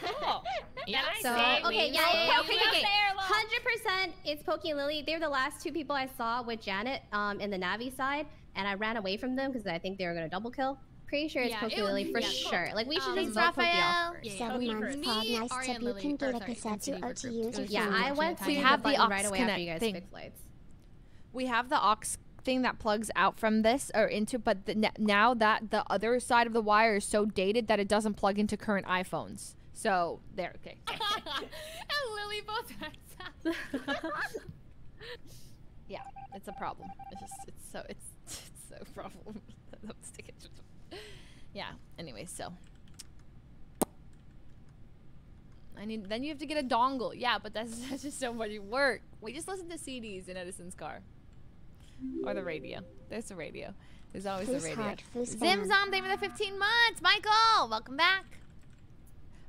Speaker 10: Cool.
Speaker 9: Yeah.
Speaker 4: So okay, yeah, yeah, yeah, okay, okay,
Speaker 10: up there, look?
Speaker 4: hundred percent. It's Poki and Lily. They're the last two people I saw with Janet um in the Navi side, and I ran away from them because I think they were gonna double kill. Pretty sure it's
Speaker 9: Yeah,
Speaker 4: Poki
Speaker 9: it
Speaker 4: Lily for
Speaker 9: yeah.
Speaker 4: sure. Like we should
Speaker 9: Um,
Speaker 4: just
Speaker 1: Thanks,
Speaker 4: vote Poki off
Speaker 1: Raphael.
Speaker 9: Yeah,
Speaker 2: Seven months
Speaker 9: first.
Speaker 2: nice
Speaker 9: Aria
Speaker 2: tip.
Speaker 9: and
Speaker 2: You
Speaker 9: Lily
Speaker 2: can get
Speaker 9: are
Speaker 2: a
Speaker 9: third,
Speaker 2: cassette
Speaker 9: and
Speaker 2: to
Speaker 9: Sydney for
Speaker 2: OT
Speaker 9: group.
Speaker 2: use
Speaker 9: It
Speaker 2: if
Speaker 4: Yeah,
Speaker 9: Yeah,
Speaker 4: I went to
Speaker 9: the
Speaker 4: the
Speaker 1: Ox
Speaker 4: right away
Speaker 1: Connect
Speaker 4: after you guys
Speaker 1: thing.
Speaker 4: lights.
Speaker 1: We have the aux thing that plugs out from this or into, but the, now that the other side of the wire is so dated that it doesn't plug into current iPhones. So there, okay. <laughs>
Speaker 9: and Lily both went <laughs>
Speaker 1: Yeah, it's a problem. It's just it's so it's <laughs> it's so a problem. Don't stick it. <laughs> Yeah. Anyway, so I need then you have to get a dongle. Yeah, but that's, <laughs> that's just so much work. We just listen to CDs in Edison's car or the radio. There's the radio. There's always
Speaker 2: Foos
Speaker 1: the radio.
Speaker 2: heart, foos fan.
Speaker 1: Zimzom, thank you for the 15 months. Michael, welcome back.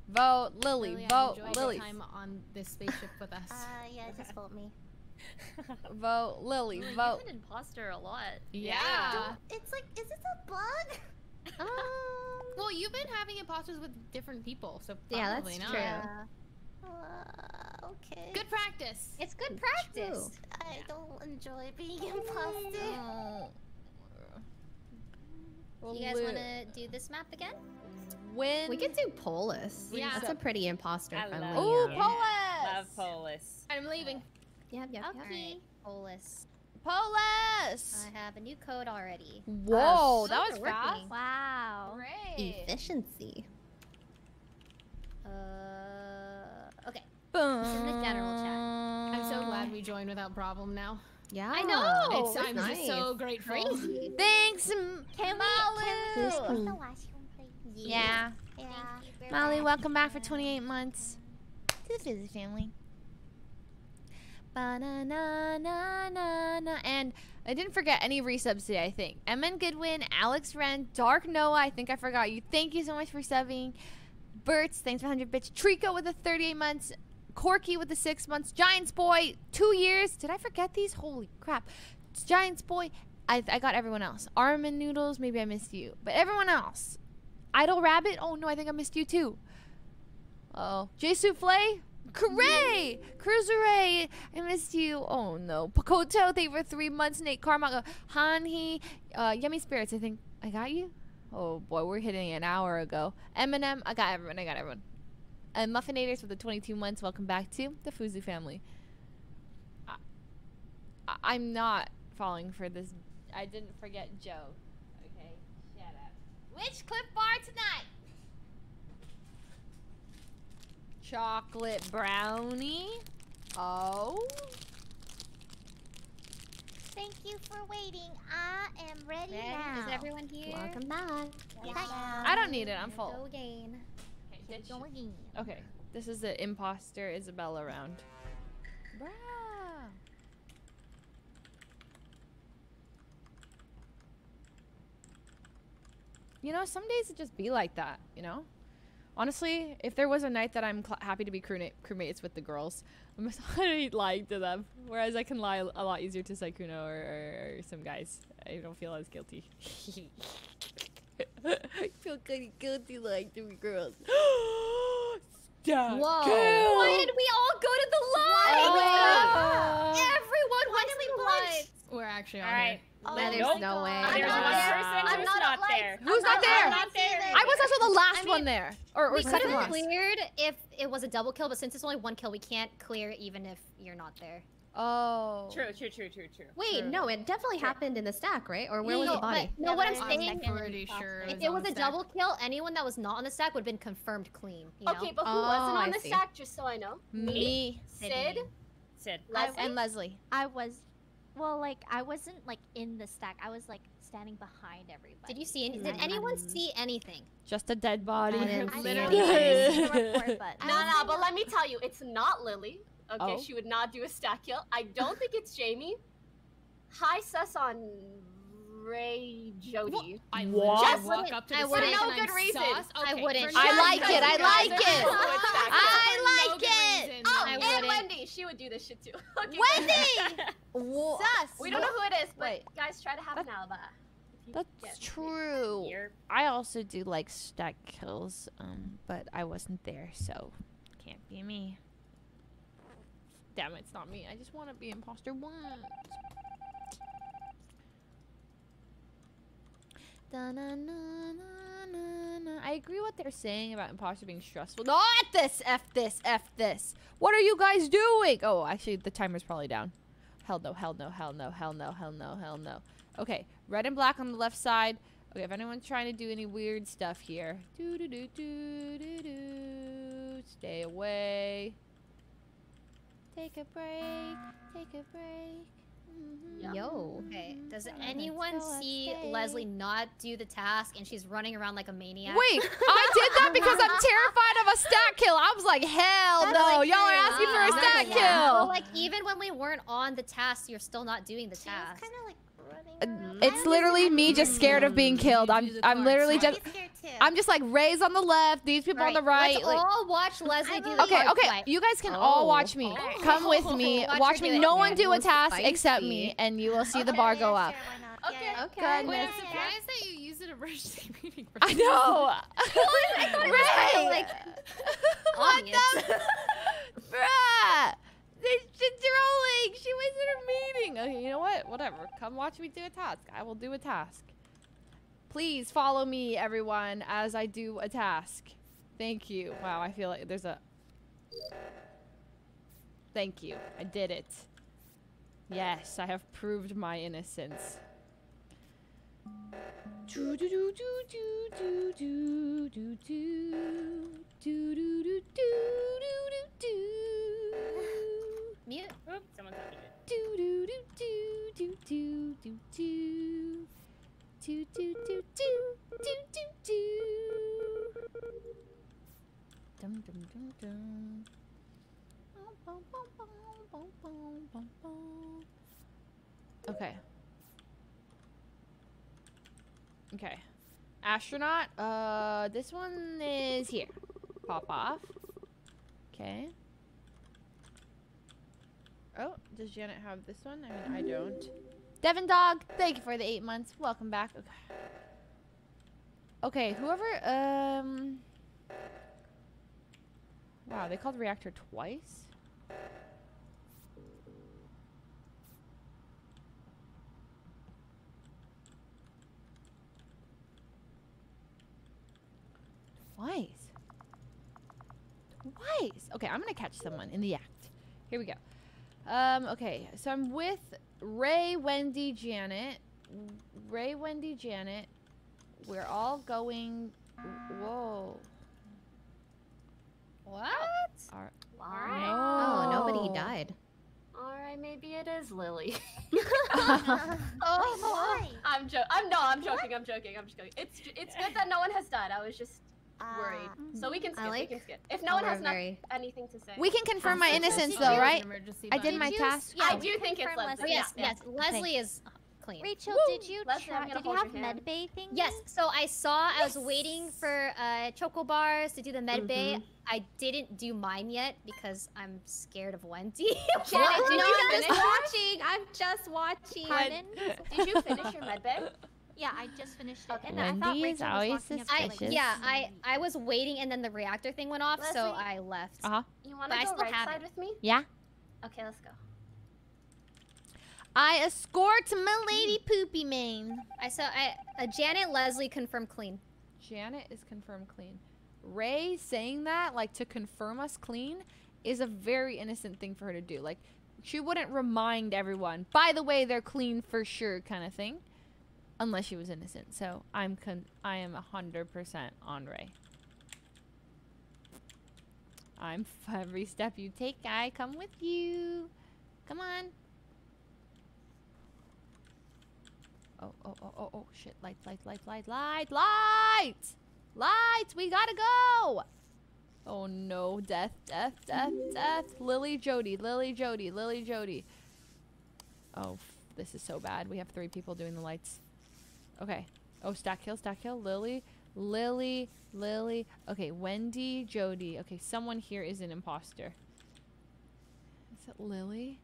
Speaker 1: Vote Lily.
Speaker 9: Lily, I've
Speaker 1: vote Lily.
Speaker 9: your time on this spaceship with us. <laughs>
Speaker 12: Uh, yeah, just vote me.
Speaker 1: Vote Lily.
Speaker 6: Lily,
Speaker 1: Vote.
Speaker 6: You've been imposter a lot.
Speaker 9: Yeah.
Speaker 12: Don't- It's like, is this a bug?
Speaker 6: Um,
Speaker 9: Well, you've been having imposters with different people, so
Speaker 4: Yeah, that's
Speaker 9: not.
Speaker 4: true.
Speaker 12: Uh, okay.
Speaker 9: Good practice.
Speaker 3: It's good practice.
Speaker 12: I don't enjoy being imposter.
Speaker 3: You guys want to do this map again?
Speaker 1: When
Speaker 4: We could do Polus.
Speaker 9: Yeah.
Speaker 4: That's a pretty imposter
Speaker 10: I
Speaker 4: friendly.
Speaker 10: love
Speaker 1: Ooh,
Speaker 4: um,
Speaker 1: Polus.
Speaker 10: Love Polus.
Speaker 9: I'm leaving.
Speaker 4: Yep, yep, yep.
Speaker 3: Okay. Polus.
Speaker 1: Polus.
Speaker 3: I have a new code already.
Speaker 1: Whoa,
Speaker 3: Uh,
Speaker 1: that was
Speaker 3: super
Speaker 1: fast.
Speaker 3: working.
Speaker 6: Wow.
Speaker 1: Great.
Speaker 4: Efficiency.
Speaker 3: Uh, okay.
Speaker 1: Boom.
Speaker 3: It's in the general chat.
Speaker 9: I'm so glad we joined without problem now.
Speaker 4: Yeah.
Speaker 3: I know.
Speaker 9: It's,
Speaker 4: that's
Speaker 9: I'm just so grateful.
Speaker 3: Crazy.
Speaker 1: Thanks, M-
Speaker 6: Can we?
Speaker 1: Molly.
Speaker 6: Can we? The last one, please.
Speaker 1: Yeah.
Speaker 6: Yeah. Thank you.
Speaker 1: Molly, welcome back for 28 months to the Fizzy family. Ba-na-na-na-na-na. And I didn't forget any resubs today, I think. Emin Goodwin, Alex Wren, Dark Noah, I think I forgot you. Thank you so much for subbing. Bertz, thanks for 100 bits. Trico with the 38 months. Corky with the 6 months. Giants Boy, 2 years. Did I forget these? Holy crap. Giants Boy, I, I got everyone else. Armin Noodles, maybe I missed you. But everyone else. Idle Rabbit, oh no, I think I missed you too. Oh, J Souffle, Hooray! Cruiseray, I missed you. Oh no. Pakoto, thank you for three months. Nate Carmichael, Hanhi, uh, Yummy Spirits, I think I got you. Oh boy, we're hitting an hour ago. Eminem, I got everyone, I got everyone. And Muffinators with the 22 months, welcome back to the Fuzu family. I- I'm not falling for this. I didn't forget Joe. Okay, shut up. Which clip bar tonight? Chocolate brownie. Oh.
Speaker 6: Thank you for waiting. I am ready,
Speaker 3: Ready?
Speaker 6: now.
Speaker 3: Is everyone here?
Speaker 4: Welcome back.
Speaker 1: I don't need it. I'm full.
Speaker 3: Go
Speaker 1: full.
Speaker 3: again.
Speaker 1: Okay,
Speaker 6: Keep going.
Speaker 1: Okay, this is the imposter Isabella round. Bruh. You know, some days it just be like that, you know? Honestly, if there was a night that I'm cl- happy to be crewna- crewmates with the girls, <laughs> I'm not <laughs> lying to them. Whereas I can lie a lot easier to Sykkuno or, or, or some guys. I don't feel as guilty. <laughs> I feel kind of guilty lying to girls. <gasps> Stop.
Speaker 3: Whoa.
Speaker 1: Kill.
Speaker 3: Why did we all go to the lights? Everyone went to the lights.
Speaker 9: We're actually
Speaker 10: All
Speaker 9: on
Speaker 10: right.
Speaker 9: here.
Speaker 4: Oh There's
Speaker 10: Nope.
Speaker 4: no way.
Speaker 10: There's
Speaker 6: not
Speaker 10: one
Speaker 6: there.
Speaker 10: person
Speaker 6: I'm
Speaker 10: who's
Speaker 6: not
Speaker 10: not, there.
Speaker 1: Who's not there?
Speaker 10: I'm not there.
Speaker 1: I was actually the last
Speaker 3: I mean,
Speaker 1: one there. Or, or
Speaker 3: We could have cleared if it was a double kill, but since it's only one kill, we can't clear even if you're not there.
Speaker 1: Oh.
Speaker 10: True, true, true, true, true.
Speaker 4: Wait,
Speaker 1: True.
Speaker 4: no, it definitely happened in the stack, right? Or where was the body?
Speaker 3: but- no, what I'm saying,
Speaker 6: second and
Speaker 9: pretty sure
Speaker 3: if
Speaker 9: was
Speaker 3: it was a
Speaker 9: stack.
Speaker 3: double kill, anyone that was not on the stack would have been confirmed clean. You know?
Speaker 7: Okay, but who
Speaker 4: Oh,
Speaker 7: wasn't on
Speaker 4: I
Speaker 7: the
Speaker 4: see.
Speaker 7: stack? Just so I know.
Speaker 1: Me.
Speaker 7: Sid,
Speaker 10: Sid.
Speaker 7: Leslie,
Speaker 1: And Leslie.
Speaker 6: I was, well, like I wasn't like in the stack. I was like standing behind everybody.
Speaker 3: Did you see any? Did anyone mm-hmm. see anything?
Speaker 1: Just a dead body. <laughs>
Speaker 4: I didn't
Speaker 6: literally see the <laughs> report, but
Speaker 7: No, no, but let me tell you, it's not Lily. Okay,
Speaker 1: Oh.
Speaker 7: she would not do a stack kill. I don't think it's Jamie. High sus on Rae Jody.
Speaker 9: I
Speaker 1: What?
Speaker 9: literally
Speaker 7: Just
Speaker 9: walk up to the
Speaker 3: I
Speaker 9: stack
Speaker 3: wouldn't-
Speaker 7: For no
Speaker 9: I'm
Speaker 7: good reason.
Speaker 9: sus.
Speaker 3: I wouldn't.
Speaker 1: I like it, I like it.
Speaker 7: I don't know it's stack kill.
Speaker 1: I
Speaker 9: For
Speaker 1: like it.
Speaker 9: reason.
Speaker 7: Oh,
Speaker 3: I
Speaker 7: and
Speaker 3: wouldn't.
Speaker 7: Wendy, she would do this shit too. <laughs> Okay,
Speaker 1: Wendy! <laughs> Sus.
Speaker 7: We don't know who it is, but
Speaker 1: Wait.
Speaker 7: guys, try to have an alibi.
Speaker 1: That's
Speaker 7: get
Speaker 1: true.
Speaker 10: You're-
Speaker 1: I also do like stack kills, um, but I wasn't there, so can't be me. Damn it's not me. I just want to be imposter once. I agree what they're saying about imposter being stressful. No, F this, F this, F this. What are you guys doing? Oh, actually, the timer's probably down. Hell no, hell no, hell no, hell no, hell no, hell no. Okay, red and black on the left side. Okay, if anyone's trying to do any weird stuff here, do do do do do do, stay away. Take a break. Take a break. Mhm.
Speaker 4: Yo.
Speaker 3: Okay. Does
Speaker 1: Let's
Speaker 3: anyone
Speaker 1: go
Speaker 3: see
Speaker 1: upstairs.
Speaker 3: Leslie not do the task and she's running around like a maniac?
Speaker 1: Wait, I <laughs> did that because I'm terrified of a stat kill. I was like, hell no, y'all are asking for a stat
Speaker 3: yeah.
Speaker 1: kill.
Speaker 3: But, like even when we weren't on the task, you're still not doing the
Speaker 12: She
Speaker 3: task.
Speaker 12: kind of like
Speaker 1: It's literally me just scared of being killed. I'm I'm literally just I'm just like Rae's on the left, these people on the right.
Speaker 3: Let's
Speaker 1: like-
Speaker 3: all watch Leslie do the
Speaker 1: Okay,
Speaker 3: card
Speaker 1: okay.
Speaker 3: swipe.
Speaker 1: You guys can oh. all watch me.
Speaker 3: Oh.
Speaker 1: Come with me. <laughs>
Speaker 3: Watch
Speaker 1: Watch me.
Speaker 3: do it.
Speaker 1: No one
Speaker 3: Okay.
Speaker 1: do a
Speaker 3: Ooh,
Speaker 1: task except me, and you will see the bar go up.
Speaker 7: Okay.
Speaker 9: Wait,
Speaker 1: Okay.
Speaker 9: I'm
Speaker 1: Goodness.
Speaker 9: surprised that you used an emergency meeting.
Speaker 1: I know.
Speaker 3: I thought it was kinda, like
Speaker 1: what the? <laughs> Bruh. This shit's trolling. She was in a meeting. Okay, you know what? Whatever. Come watch me do a task. I will do a task. Please follow me, everyone, as I do a task. Thank you. Wow, I feel like there's a. Thank you. I did it. Yes, I have proved my innocence. Do do do do do do do do do do do do do do do
Speaker 3: Mute.
Speaker 10: Oops, someone's muted. Do
Speaker 1: do do do do do do do. Do do do do do do do. Dum dum dum dum. Okay. Okay. Astronaut, uh, this one is here. Pop off. Okay. Does Janet have this one? I mean, I don't. Devin Dog, thank you for the eight months. Welcome back. Okay. Okay, whoever, um... Wow, they called reactor twice? Twice. Twice. Okay, I'm gonna catch someone in the act. Here we go. Um, okay, so I'm with Rae, Wendy, Janet. Rae, Wendy, Janet. We're all going. Whoa.
Speaker 3: What?
Speaker 1: Are,
Speaker 7: Alright.
Speaker 4: Oh, nobody died.
Speaker 7: Alright, maybe it is Lily. <laughs> <laughs>
Speaker 3: Oh,
Speaker 12: why?
Speaker 7: I'm jo- I'm no, I'm joking. I'm joking. I'm just joking. It's it's good that no one has died. I was just worried. Ah, so we can mm-hmm. skip.
Speaker 4: I
Speaker 7: we can skip. If no
Speaker 4: how
Speaker 7: one has
Speaker 4: we're
Speaker 7: not
Speaker 4: very-
Speaker 7: anything to say.
Speaker 1: We can confirm my innocence, though, right? I did my
Speaker 6: you-
Speaker 1: task.
Speaker 6: yeah,
Speaker 7: I do think it's
Speaker 6: confirm
Speaker 7: Leslie.
Speaker 3: Yes, yes. Leslie is uh, clean.
Speaker 6: Rachel, did you
Speaker 7: Leslie,
Speaker 6: try?
Speaker 7: I'm gonna
Speaker 6: Did you have
Speaker 7: your hand.
Speaker 6: medbay thing?
Speaker 3: Yes, so I saw I was waiting for uh, choco bars to do the med bay. Mm-hmm. I didn't do mine yet because I'm scared of Wendy.
Speaker 7: Janet, <laughs>
Speaker 4: What?
Speaker 7: did
Speaker 4: No,
Speaker 7: you
Speaker 4: I'm just
Speaker 7: finish?
Speaker 4: watching. I'm just watching.
Speaker 6: Pardon?
Speaker 7: Did you finish your med bay? <laughs>
Speaker 6: Yeah, I just finished it.
Speaker 7: Okay.
Speaker 6: And I thought
Speaker 1: Wendy is
Speaker 6: was
Speaker 1: always
Speaker 6: walking up to, like,
Speaker 1: suspicious.
Speaker 3: yeah, I I was waiting and then the reactor thing went off, so I left.
Speaker 1: Uh huh.
Speaker 7: You want
Speaker 3: But
Speaker 7: to
Speaker 3: I
Speaker 7: go
Speaker 3: still
Speaker 7: right
Speaker 3: have
Speaker 7: side
Speaker 3: it.
Speaker 7: with me?
Speaker 1: Yeah.
Speaker 7: Okay, let's go.
Speaker 1: I escort my lady Poopy Mane.
Speaker 3: I saw I uh, Janet Leslie confirmed clean.
Speaker 1: Janet is confirmed clean. Rae saying that, like to confirm us clean, is a very innocent thing for her to do. Like, she wouldn't remind everyone, by the way, they're clean for sure, kind of thing, unless she was innocent. So I'm con- I am hundred percent on Rae. I'm every step you take, I come with you. Come on. Oh, oh, oh, oh, oh, shit. Lights, lights, lights, lights, lights, lights! Lights! We gotta go! Oh no, death, death, death, death. Lily Jody, Lily Jody, Lily Jody. Oh, this is so bad. We have three people doing the lights. Okay. Oh, stack kill, stack kill. Lily, Lily, Lily. Okay, Wendy, Jody. Okay, someone here is an imposter. Is it Lily?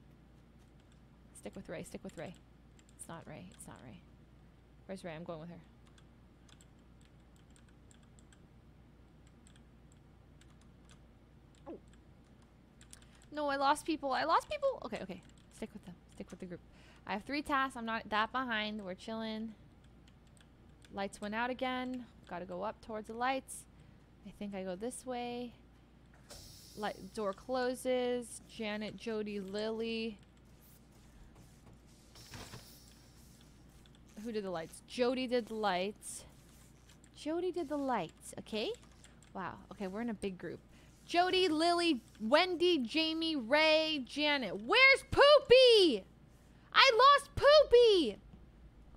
Speaker 1: Stick with Rae, stick with Rae. It's not Rae, it's not Rae. Where's Rae? I'm going with her. No, I lost people. I lost people. Okay, okay. Stick with them. Stick with the group. I have three tasks. I'm not that behind. We're chilling. Lights went out again. Gotta go up towards the lights. I think I go this way. Light door closes. Janet, Jody, Lily. Who did the lights? Jody did the lights. Jody did the lights. Okay. Wow. Okay, we're in a big group. Jody, Lily, Wendy, Jamie, Rae, Janet. Where's Poopy? I lost Poopy.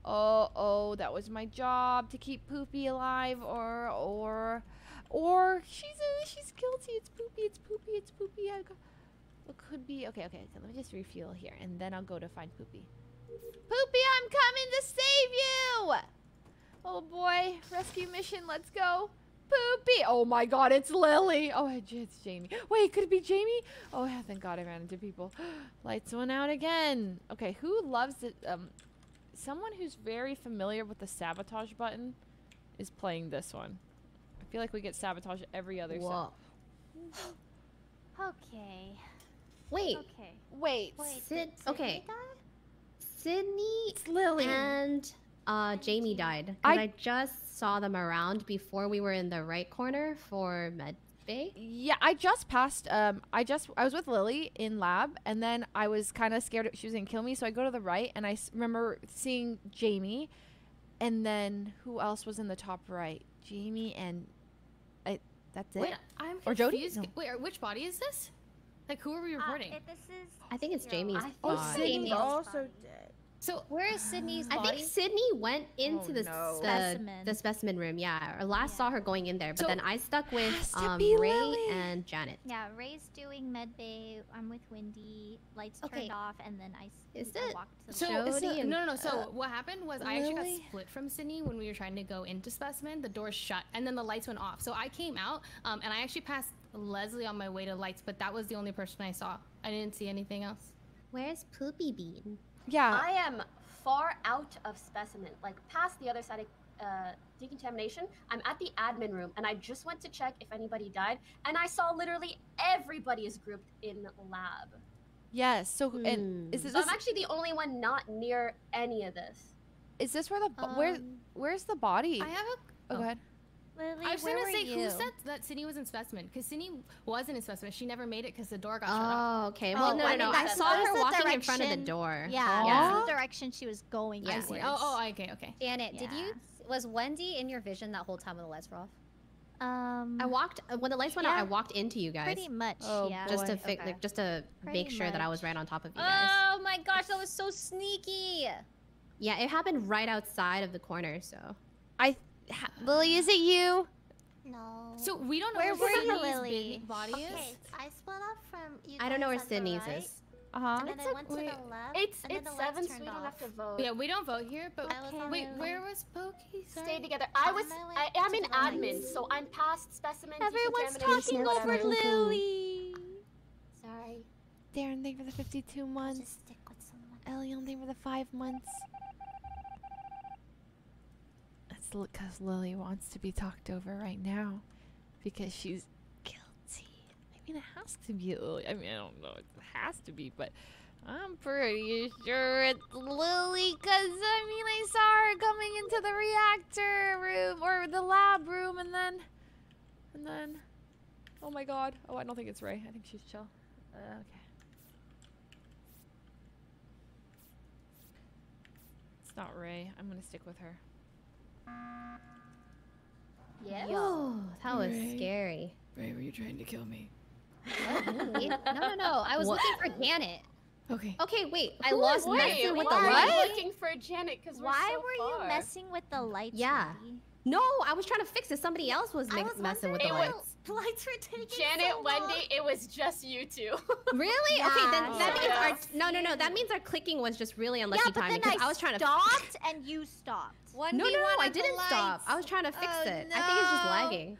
Speaker 1: Oh, oh, that was my job to keep Poopy alive, or, or, or she's uh, she's guilty. It's Poopy. It's Poopy. It's Poopy. I could be. Okay, okay. Let me just refuel here, and then I'll go to find Poopy. Poopy, I'm coming to save you! Oh boy, rescue mission, let's go. Poopy! Oh my god, it's Lily! Oh, it's Jamie. Wait, could it be Jamie? Oh, thank god I ran into people. <gasps> Lights went out again. Okay, who loves it? Um, someone who's very familiar with the sabotage button is playing this one. I feel like we get sabotage every other
Speaker 4: Whoa.
Speaker 6: Okay.
Speaker 4: Wait.
Speaker 6: Okay.
Speaker 1: Wait.
Speaker 4: Sid- okay. Sydney
Speaker 1: Lily.
Speaker 4: and uh, Jamie died.
Speaker 1: I-
Speaker 4: I just saw them around before we were in the right corner for med bay.
Speaker 1: Yeah, I just passed. Um, I just I was with Lily in lab, and then I was kind of scared she was gonna kill me, so I go to the right, and I s- remember seeing Jamie, and then who else was in the top right? Jamie and I. That's it.
Speaker 9: Wait, I'm
Speaker 1: or Jody?
Speaker 9: confused.
Speaker 1: No.
Speaker 9: Wait, which body is this? Like, who are we reporting?
Speaker 6: Uh, this is.
Speaker 4: I think it's Jamie's
Speaker 6: Oh,
Speaker 4: body.
Speaker 6: Sydney's
Speaker 12: also
Speaker 6: dead.
Speaker 9: So
Speaker 3: where is Sydney's body?
Speaker 4: I think Sydney went into
Speaker 1: Oh,
Speaker 4: the,
Speaker 1: no.
Speaker 4: the
Speaker 6: Specimen.
Speaker 4: the specimen room. Yeah, or last saw her going in there, but
Speaker 9: So-
Speaker 4: then I stuck with um, Rae
Speaker 1: Lily.
Speaker 4: and Janet.
Speaker 6: Yeah, Rae's doing med bay. I'm with Wendy. Lights
Speaker 3: Okay.
Speaker 6: turned off, and then I, s-
Speaker 4: Is
Speaker 6: I
Speaker 4: it-
Speaker 6: walked to
Speaker 9: So
Speaker 6: the
Speaker 4: Jody
Speaker 9: so-
Speaker 4: and-
Speaker 9: no, no, no. So
Speaker 4: uh,
Speaker 9: what happened was I actually
Speaker 1: Lily?
Speaker 9: got split from Sydney when we were trying to go into specimen. The doors shut, and then the lights went off. So I came out, um, and I actually passed Leslie on my way to lights, but that was the only person I saw. I didn't see anything else.
Speaker 4: Where's Poopy Bean?
Speaker 1: Yeah.
Speaker 7: I am far out of specimen, like past the other side of uh, decontamination. I'm at the admin room, and I just went to check if anybody died, and I saw literally everybody is grouped in lab.
Speaker 1: Yes. So and is
Speaker 4: Hmm.
Speaker 1: it
Speaker 7: So
Speaker 1: this?
Speaker 7: I'm actually the only one not near any of this.
Speaker 1: is this where the bo- where
Speaker 3: Um,
Speaker 1: where's the body?
Speaker 9: I have a.
Speaker 1: oh, go ahead.
Speaker 6: Lily,
Speaker 9: I was gonna say
Speaker 6: you?
Speaker 9: who said that Sydney was in specimen because Sydney wasn't in specimen. She never made it because the door got shut.
Speaker 4: Oh, okay.
Speaker 6: Oh,
Speaker 4: Well, no,
Speaker 7: I
Speaker 4: no, no.
Speaker 7: think
Speaker 4: I saw her walking in front of the door.
Speaker 6: Yeah,
Speaker 1: Yeah.
Speaker 6: that's the direction she was going.
Speaker 4: Yeah.
Speaker 9: I see. Oh, oh, okay, okay.
Speaker 3: Janet, did you was Wendy in your vision that whole time when the lights were off?
Speaker 6: Um,
Speaker 4: I walked uh, when the lights went out. I walked into you guys
Speaker 6: pretty much.
Speaker 1: Oh,
Speaker 6: yeah.
Speaker 4: just to
Speaker 3: Okay.
Speaker 4: like, just to
Speaker 6: Pretty
Speaker 4: make sure that I was right on top of you guys.
Speaker 3: Oh my gosh, that was so sneaky.
Speaker 4: Yeah, it happened right outside of the corner. So
Speaker 1: I ha- Lily, is it you?
Speaker 12: No.
Speaker 9: So we don't know
Speaker 6: Where
Speaker 9: where,
Speaker 6: were you,
Speaker 9: Sydney's
Speaker 6: Lily?
Speaker 9: bin- body
Speaker 12: okay,
Speaker 9: is.
Speaker 12: I split off from you.
Speaker 4: I don't know where
Speaker 12: on the
Speaker 4: Sydney's
Speaker 12: right,
Speaker 1: Uh huh.
Speaker 12: And then
Speaker 9: It's
Speaker 12: I
Speaker 9: a-
Speaker 12: went to
Speaker 9: wait.
Speaker 12: the left.
Speaker 7: It's it's
Speaker 12: the
Speaker 7: seven, so we don't have to vote.
Speaker 9: Yeah, we don't vote here, but
Speaker 12: I was on
Speaker 9: wait, where was Poki?
Speaker 7: Stay together. I was
Speaker 12: my
Speaker 7: I am in admin,
Speaker 12: lights.
Speaker 7: so I'm past specimen.
Speaker 6: Everyone's talking over Lily.
Speaker 7: Sorry.
Speaker 1: Darren, thank you for the 52 months.
Speaker 12: Just stick with someone.
Speaker 1: Elion, thank you for the five months. That's because Lily wants to be talked over right now because she's guilty. I mean, it has to be Lily. I mean, I don't know. It has to be, but I'm pretty sure it's Lily because, I mean, I saw her coming into the reactor room or the lab room and then. And then. Oh my god. Oh, I don't think it's Rae. I think she's chill. Uh, okay. It's not Rae. I'm gonna stick with her.
Speaker 7: Yes.
Speaker 4: Oh, that was
Speaker 5: Rae.
Speaker 4: scary.
Speaker 5: Rae, were you trying to kill me?
Speaker 3: Me? no, no, no. I was
Speaker 4: What?
Speaker 3: looking for Janet.
Speaker 1: Okay.
Speaker 4: Okay, wait.
Speaker 3: I
Speaker 4: who
Speaker 3: lost
Speaker 4: was messing with
Speaker 7: why
Speaker 4: the
Speaker 7: are
Speaker 4: lights?
Speaker 7: you looking for Janet? Because
Speaker 6: Why
Speaker 7: so
Speaker 6: were
Speaker 7: far.
Speaker 6: you messing with the lights?
Speaker 4: Yeah.
Speaker 6: Wendy?
Speaker 4: No, I was trying to fix it. Somebody else was,
Speaker 12: was
Speaker 4: messing with the lights.
Speaker 12: The lights were taking
Speaker 7: Janet,
Speaker 12: so.
Speaker 7: Wendy, it was just you two. <laughs>
Speaker 4: Really? okay, then that
Speaker 7: so
Speaker 4: means our no, no, no. That means our clicking was just really unlucky
Speaker 6: yeah, but then
Speaker 4: because
Speaker 6: I,
Speaker 4: I was trying to.
Speaker 6: stopped and you stopped.
Speaker 4: No, no, no, I didn't stop. I was trying to fix
Speaker 1: Oh,
Speaker 4: it. I think it's just lagging.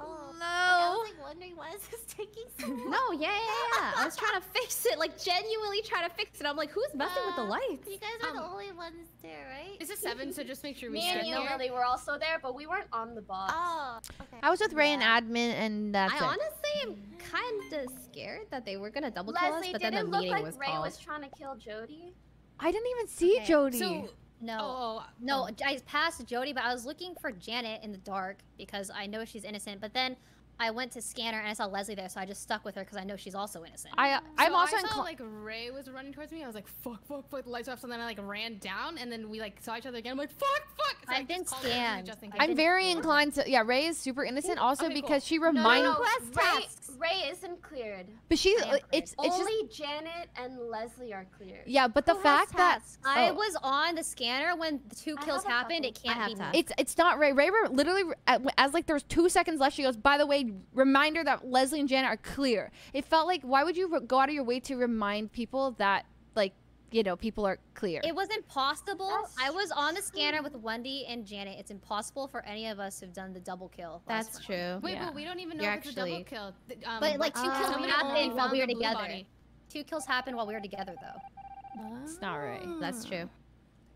Speaker 12: Oh,
Speaker 1: No.
Speaker 12: I was like wondering why is this taking so <laughs> long.
Speaker 4: No, yeah, yeah, yeah. I was trying to fix it, like genuinely trying to fix it. I'm like, who's messing with the
Speaker 12: Uh,
Speaker 4: lights?
Speaker 12: You guys are the
Speaker 9: Um,
Speaker 12: only ones there, right?
Speaker 9: This Is seven? So just make sure we <laughs>
Speaker 7: Me and
Speaker 9: stick
Speaker 7: you,
Speaker 9: here.
Speaker 7: Lily, were also there, but we weren't on the box.
Speaker 12: Oh, okay.
Speaker 1: I was with Rae and admin, and that's
Speaker 4: I
Speaker 1: it.
Speaker 4: honestly am <laughs> kind of scared that they were gonna double kill
Speaker 7: Leslie,
Speaker 4: us, but
Speaker 7: did
Speaker 4: then
Speaker 7: it
Speaker 4: the
Speaker 7: look like Rae
Speaker 4: called.
Speaker 7: was trying to kill Jody?
Speaker 1: I didn't even see
Speaker 3: Okay,
Speaker 1: Jody.
Speaker 9: So
Speaker 3: No.
Speaker 9: Oh, oh, uh,
Speaker 3: No, oh. I passed Jody, but I was looking for Janet in the dark because I know she's innocent. But then I went to scanner and I saw Leslie there, so I just stuck with her because I know she's also innocent.
Speaker 1: I I'm
Speaker 9: So
Speaker 1: also
Speaker 9: I saw like Rae was running towards me. I was like, "Fuck, fuck, fuck!" The lights off. So then I like ran down, and then we like saw each other again. I'm like, "Fuck, fuck!" So I
Speaker 3: I've been
Speaker 9: just called Leslie
Speaker 3: scanned.
Speaker 9: Just in
Speaker 3: I've
Speaker 9: case.
Speaker 1: I'm
Speaker 3: been
Speaker 1: very
Speaker 3: cleared.
Speaker 1: inclined to. Yeah, Rae is super innocent. Also
Speaker 9: Okay, cool.
Speaker 1: because she
Speaker 7: No, no,
Speaker 1: reminds.
Speaker 7: no.
Speaker 6: Quest Rae.
Speaker 7: Rae isn't cleared.
Speaker 1: But she's.
Speaker 3: I am
Speaker 1: It's it's just.
Speaker 7: Only Janet and Leslie are cleared.
Speaker 1: Yeah, but the
Speaker 6: Who has
Speaker 1: fact that
Speaker 6: tasks?
Speaker 3: I
Speaker 1: Oh.
Speaker 3: was on the scanner when the two kills
Speaker 7: have a
Speaker 3: happened. It can't
Speaker 4: I
Speaker 3: be
Speaker 4: have
Speaker 1: it's it's not Rae. Rae literally as, as like there was two seconds left. She goes, by the way, reminder that Leslie and Janet are clear. It felt like why would you re- go out of your way to remind people that like you know people are clear.
Speaker 3: It was impossible. I was on the scanner with Wendy and Janet. It's impossible for any of us to have done the double kill. last
Speaker 4: That's
Speaker 3: round.
Speaker 4: true.
Speaker 9: Wait, but we don't even know
Speaker 4: You're
Speaker 9: if it's a double kill. Um,
Speaker 3: But like two
Speaker 9: uh,
Speaker 3: kills happened while we were together.
Speaker 9: body.
Speaker 3: Two kills happened while we were together, though.
Speaker 1: It's not right.
Speaker 4: That's true.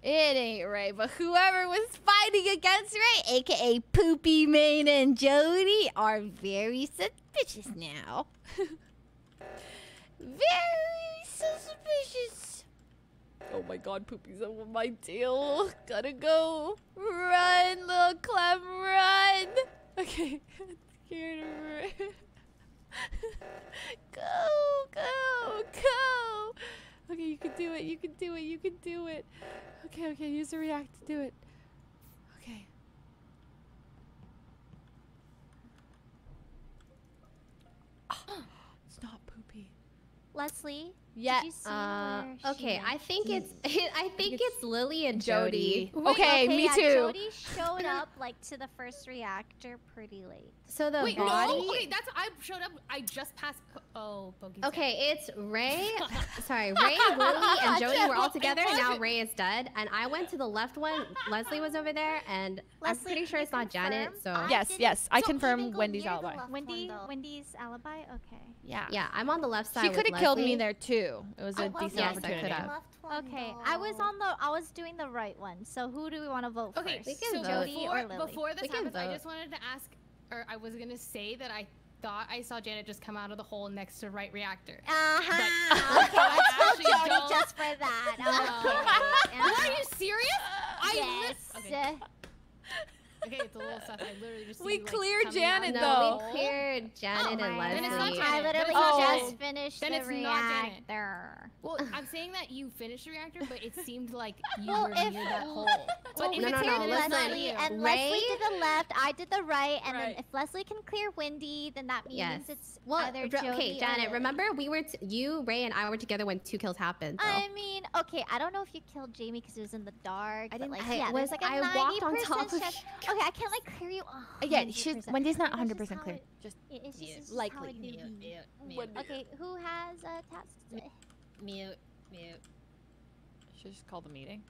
Speaker 1: It ain't right, but whoever was fighting against Rae, aka Poopy Mane and Jody, are very suspicious now. <laughs> very suspicious. Oh my god, Poopy's over my tail. Gotta go. Run, little Clem, run. Okay, I'm <laughs> scared of Rae. <laughs> go, go, go. Okay, you can do it. You can do it. You can do it. Okay, okay. Use the react to do it. Okay. <gasps> it's not poopy.
Speaker 6: Leslie.
Speaker 1: Yeah.
Speaker 6: Did you see
Speaker 4: Uh, okay. <laughs> I think it's I think it's Lily and
Speaker 1: Jody.
Speaker 4: Jody.
Speaker 1: Okay, me
Speaker 6: yeah,
Speaker 1: too.
Speaker 6: Jody showed <laughs> up like to the first reactor pretty late.
Speaker 4: So the
Speaker 9: Wait,
Speaker 4: body.
Speaker 9: no, wait, that's I showed up. I just passed. Po- oh, Bogey's
Speaker 4: Okay, it's Rae. <laughs> sorry, Rae, Lily, and Jody were all together, and now Rae is dead. And I went to the left one. Leslie was over there, and I'm pretty sure
Speaker 6: you
Speaker 4: it's not Janet. So
Speaker 6: confirm?
Speaker 1: Yes, yes. I
Speaker 6: So
Speaker 1: confirm Wendy's alibi.
Speaker 6: left Wendy, Wendy's alibi. Okay.
Speaker 1: Yeah.
Speaker 4: yeah, I'm on the left side.
Speaker 1: She could have killed me there too. It was a
Speaker 6: I
Speaker 1: decent
Speaker 4: Yes, I
Speaker 1: opportunity.
Speaker 4: could have.
Speaker 6: Okay, I was on the. I was doing the right one. So who do we want to vote
Speaker 9: Okay,
Speaker 6: first?
Speaker 9: so
Speaker 6: Jody
Speaker 9: before,
Speaker 6: or Lily?
Speaker 9: before this
Speaker 4: We can
Speaker 9: happens, I just wanted to ask, or I was gonna say that I thought I saw Janet just come out of the hole next to right reactor.
Speaker 6: Uh-huh. Okay,
Speaker 9: I <laughs>
Speaker 6: let's
Speaker 9: actually
Speaker 6: Jody
Speaker 9: don't-
Speaker 6: just for that. <laughs> Okay.
Speaker 9: No. Are you serious? I
Speaker 6: yes.
Speaker 9: li- okay. Okay, it's a little stuff. I literally just
Speaker 1: We
Speaker 9: see you, like,
Speaker 1: cleared Janet,
Speaker 9: of
Speaker 4: No,
Speaker 1: though.
Speaker 4: we cleared oh, Janet and
Speaker 6: my
Speaker 9: Then it's not
Speaker 4: Leslie.
Speaker 9: Janet.
Speaker 6: I
Speaker 9: Then
Speaker 6: literally
Speaker 9: it's not
Speaker 6: just
Speaker 9: Janet.
Speaker 6: finished
Speaker 9: Then
Speaker 6: the
Speaker 9: it's not Janet.
Speaker 6: reactor.
Speaker 9: Well, I'm saying that you finished the reactor, but it seemed like <laughs> you
Speaker 6: Well,
Speaker 9: were
Speaker 6: if-
Speaker 9: near that hole. <laughs> But
Speaker 6: we
Speaker 9: if
Speaker 4: no,
Speaker 9: it's
Speaker 4: no, no,
Speaker 9: Janet, not
Speaker 6: Leslie,
Speaker 9: you.
Speaker 6: and
Speaker 4: Rae-
Speaker 6: Leslie did the left. I did the right, and
Speaker 1: Right.
Speaker 6: then if Leslie can clear Wendy, then that means
Speaker 4: Yes.
Speaker 6: it's
Speaker 4: Well,
Speaker 6: either
Speaker 4: re-
Speaker 6: Jody
Speaker 4: okay, Janet.
Speaker 6: Lily.
Speaker 4: Remember, we were t- you, Rae, and I were together when two kills happened. So.
Speaker 6: I mean, okay, I don't know if you killed Jamie because it was in the dark.
Speaker 4: I
Speaker 6: but
Speaker 4: didn't-
Speaker 6: like,
Speaker 4: I
Speaker 6: yeah,
Speaker 4: was-
Speaker 6: like a
Speaker 4: I walked on
Speaker 6: 90%
Speaker 4: top of
Speaker 6: chance- Okay, I can't like clear you.
Speaker 1: Uh, Yeah, she's Wendy's not 100% clear.
Speaker 6: it-
Speaker 1: Just
Speaker 6: it- It's just,
Speaker 9: Mute.
Speaker 6: it's
Speaker 1: Likely.
Speaker 6: how
Speaker 9: Mute, mute, mute,
Speaker 6: Okay, who has uh, tasks? today?
Speaker 9: mute, mute.
Speaker 1: should just call the meeting.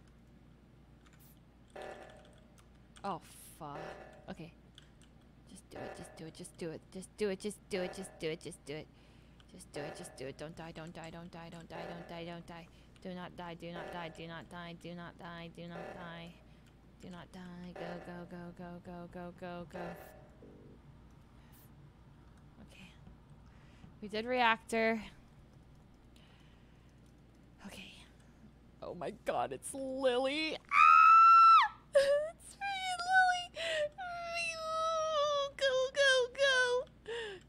Speaker 1: Oh fuck. Okay. Just do it. Just do it. Just do it. Just do it. Just do it. Just do it. Just do it. Just do it. Just do it. Don't die. Don't die. Don't die. Don't die. Don't die. Don't die. Do not die. Do not die. Do not die. Do not die. Do not die. Do not die. Go, go, go, go, go, go, go, go. Okay. We did reactor. Okay. Oh my god, it's Lily. Ah! <laughs> It's me, Lily. Go, go, go.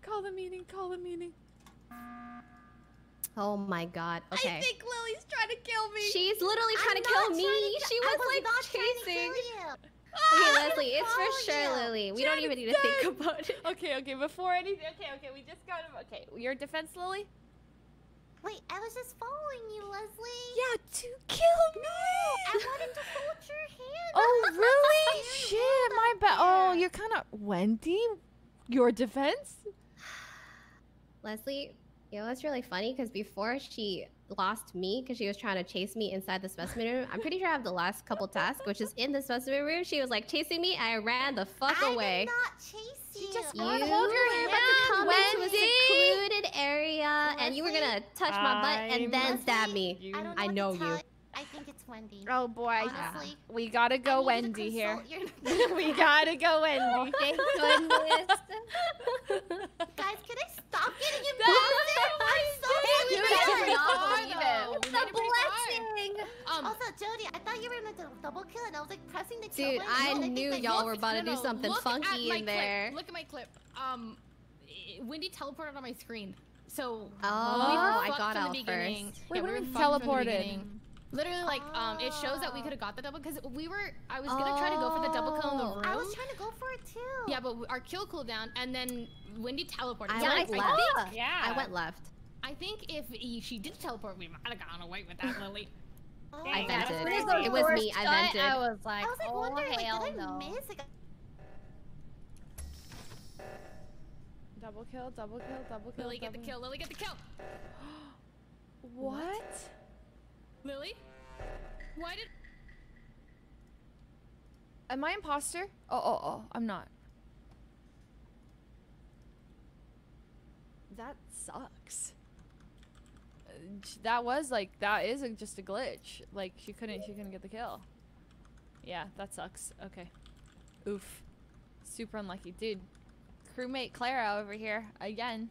Speaker 1: Call the meeting, call the meeting.
Speaker 4: Oh my god. Okay.
Speaker 1: I think Lily's trying to kill me.
Speaker 4: She's literally trying
Speaker 12: I'm
Speaker 4: to kill me.
Speaker 12: to
Speaker 4: she was,
Speaker 12: was
Speaker 4: like
Speaker 12: not trying to
Speaker 4: chasing.
Speaker 12: kill you.
Speaker 4: Okay,
Speaker 12: ah,
Speaker 4: Leslie, it's for sure
Speaker 12: you.
Speaker 4: Lily. We don't even need to
Speaker 1: Janet's
Speaker 4: think about it.
Speaker 1: Okay, okay, before anything. Okay, okay, we just got him. Okay, your defense, Lily?
Speaker 12: Wait, I was just following you, Leslie.
Speaker 1: Yeah, to kill me.
Speaker 12: No, I wanted to hold your hand.
Speaker 1: Oh, <laughs> really? Shit, my
Speaker 12: out
Speaker 1: bad. Oh, you're kind of. Wendy? Your defense? <sighs>
Speaker 4: Leslie, you know what's really funny? Because before she lost me, because she was trying to chase me inside the specimen room, I'm pretty sure I have the last couple tasks, which is in the specimen room. She was like chasing me, I ran the fuck
Speaker 12: I
Speaker 4: away.
Speaker 12: did not chase you.
Speaker 1: just
Speaker 4: You
Speaker 1: wanted
Speaker 4: were
Speaker 1: to hold your hand,
Speaker 4: come into a
Speaker 1: Wendy.
Speaker 4: secluded area, and you were gonna touch my butt and then
Speaker 12: Leslie,
Speaker 4: stab me.
Speaker 12: I, don't know
Speaker 4: I know
Speaker 12: to tell
Speaker 4: you.
Speaker 12: I think it's Wendy.
Speaker 1: Oh boy,
Speaker 12: Honestly,
Speaker 1: we gotta go
Speaker 12: I to
Speaker 1: Wendy here. <laughs> we gotta go <laughs> Wendy.
Speaker 3: Thank goodness.
Speaker 12: Guys, can I stop getting <laughs> invested? I'm so
Speaker 9: You
Speaker 12: really
Speaker 9: guys
Speaker 12: sorry.
Speaker 9: are not
Speaker 12: Oh,
Speaker 9: it.
Speaker 12: It's a
Speaker 9: it pretty far.
Speaker 12: blessing.
Speaker 9: Um,
Speaker 12: also, Jody, I thought you were gonna do double kill, and I was like pressing the kill
Speaker 4: Dude, I knew y'all
Speaker 12: you-
Speaker 4: were about to do something
Speaker 9: look at
Speaker 4: funky
Speaker 9: my
Speaker 4: in
Speaker 9: clip.
Speaker 4: there.
Speaker 9: Look at my clip. Um, Wendy teleported on my screen. So
Speaker 4: Oh,
Speaker 9: we
Speaker 4: I got out first.
Speaker 1: Wait,
Speaker 9: Yeah,
Speaker 1: what
Speaker 9: we were
Speaker 1: you mean
Speaker 9: from the
Speaker 1: teleported?
Speaker 9: Beginning. Literally, like, um, it shows that we could have got the double because we were. I was gonna try to go for the double kill in the room.
Speaker 12: I was trying to go for it too.
Speaker 9: Yeah, but our kill cooldown, and then Wendy teleported.
Speaker 4: I
Speaker 9: So
Speaker 4: went
Speaker 9: I
Speaker 4: left.
Speaker 9: think, yeah.
Speaker 4: I went left.
Speaker 9: I think if she did teleport, we might have gotten away with that, <laughs> Lily.
Speaker 12: Oh,
Speaker 4: I
Speaker 9: Dang,
Speaker 4: vented.
Speaker 9: crazy.
Speaker 4: It was me. I
Speaker 3: I was like,
Speaker 12: I was like
Speaker 3: oh
Speaker 12: wondering, like,
Speaker 3: hell
Speaker 12: did I miss? Like,
Speaker 1: Double kill, double kill, double kill.
Speaker 9: Lily, get the kill. Lily, get the kill. <gasps>
Speaker 1: What?
Speaker 9: Lily? Why did?
Speaker 1: Am I imposter? Oh, oh, oh, I'm not. That sucks. Uh, That was like that is a, just a glitch. Like she couldn't she couldn't get the kill. Yeah, that sucks. Okay. Oof. Super unlucky, dude. Crewmate Clara over here again.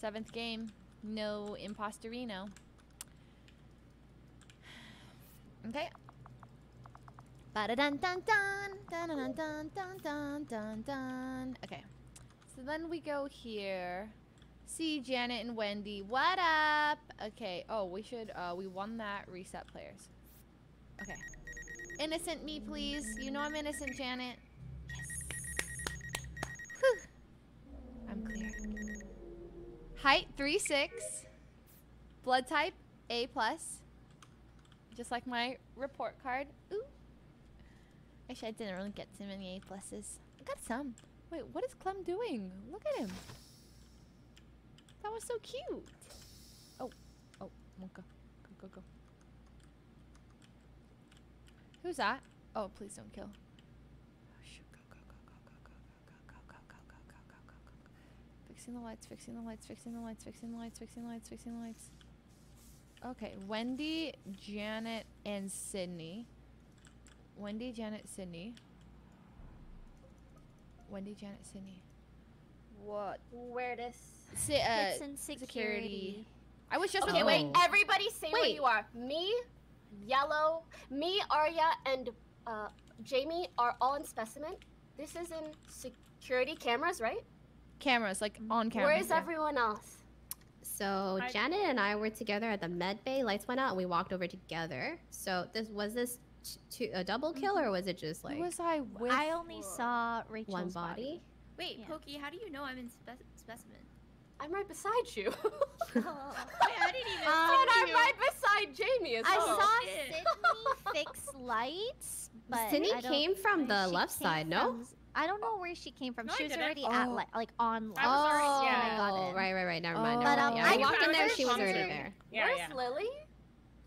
Speaker 1: Seventh game. No imposterino. Okay. Ba-da-dun dun dun dun dun dun dun dun dun dun. Okay. So then we go here. See Janet and Wendy. What up? Okay. Oh, we should uh we won that reset players. Okay. Innocent me, please. You know I'm innocent, Janet. Yes. Whew. I'm clear. Height three six. Blood type A plus. Just like my report card. Ooh. Actually, I didn't really get too many A pluses. I got some. Wait, what is Clem doing? Look at him. That was so cute. Oh, oh, Monka. Go, go, go. Who's that? Oh, please don't kill. Fixing the lights, fixing the lights, fixing the lights, fixing the lights, fixing the lights, fixing the lights. Okay, Wendy, Janet, and Sydney. Wendy, Janet, Sydney. Wendy, Janet, Sydney. What?
Speaker 7: Where this?
Speaker 1: Si- uh,
Speaker 6: It's in security.
Speaker 1: I was just
Speaker 7: okay,
Speaker 1: with
Speaker 7: wait.
Speaker 1: Oh.
Speaker 7: Everybody say where you are. Me, Yellow, me, Aria, and uh, Jamie are all in specimen. This is in security cameras, right?
Speaker 1: cameras, like on camera.
Speaker 7: Where is everyone else?
Speaker 4: So
Speaker 7: I-
Speaker 4: Janet and I were together at the med bay. Lights went out, and we walked over together. So this was this t- a double kill, or was it just like
Speaker 1: was I with?
Speaker 6: I only saw Rachel's
Speaker 4: one body?
Speaker 14: Wait,
Speaker 6: Yeah.
Speaker 14: Poki, how do you know I'm in spe- specimen?
Speaker 7: I'm right beside you. <laughs> <laughs>
Speaker 14: Wait, I didn't even
Speaker 6: Um,
Speaker 7: and
Speaker 14: see
Speaker 7: I'm
Speaker 14: you.
Speaker 7: right beside Jamie as
Speaker 6: I
Speaker 7: well.
Speaker 6: saw. <laughs> Sydney fix lights, but
Speaker 4: Sydney came from the left side, no?
Speaker 6: From. I don't know where she came from.
Speaker 10: No,
Speaker 6: she was already at
Speaker 1: Oh.
Speaker 6: li- like on lights.
Speaker 10: I was already-
Speaker 6: when
Speaker 10: yeah.
Speaker 6: I got
Speaker 4: Oh, right, right, right. Never mind.
Speaker 1: Oh.
Speaker 4: Never
Speaker 6: But,
Speaker 4: mind.
Speaker 6: um,
Speaker 4: yeah,
Speaker 6: I
Speaker 4: I walked in
Speaker 6: was
Speaker 4: there. She was already there.
Speaker 10: Yeah,
Speaker 7: Where's
Speaker 10: yeah.
Speaker 7: Lily?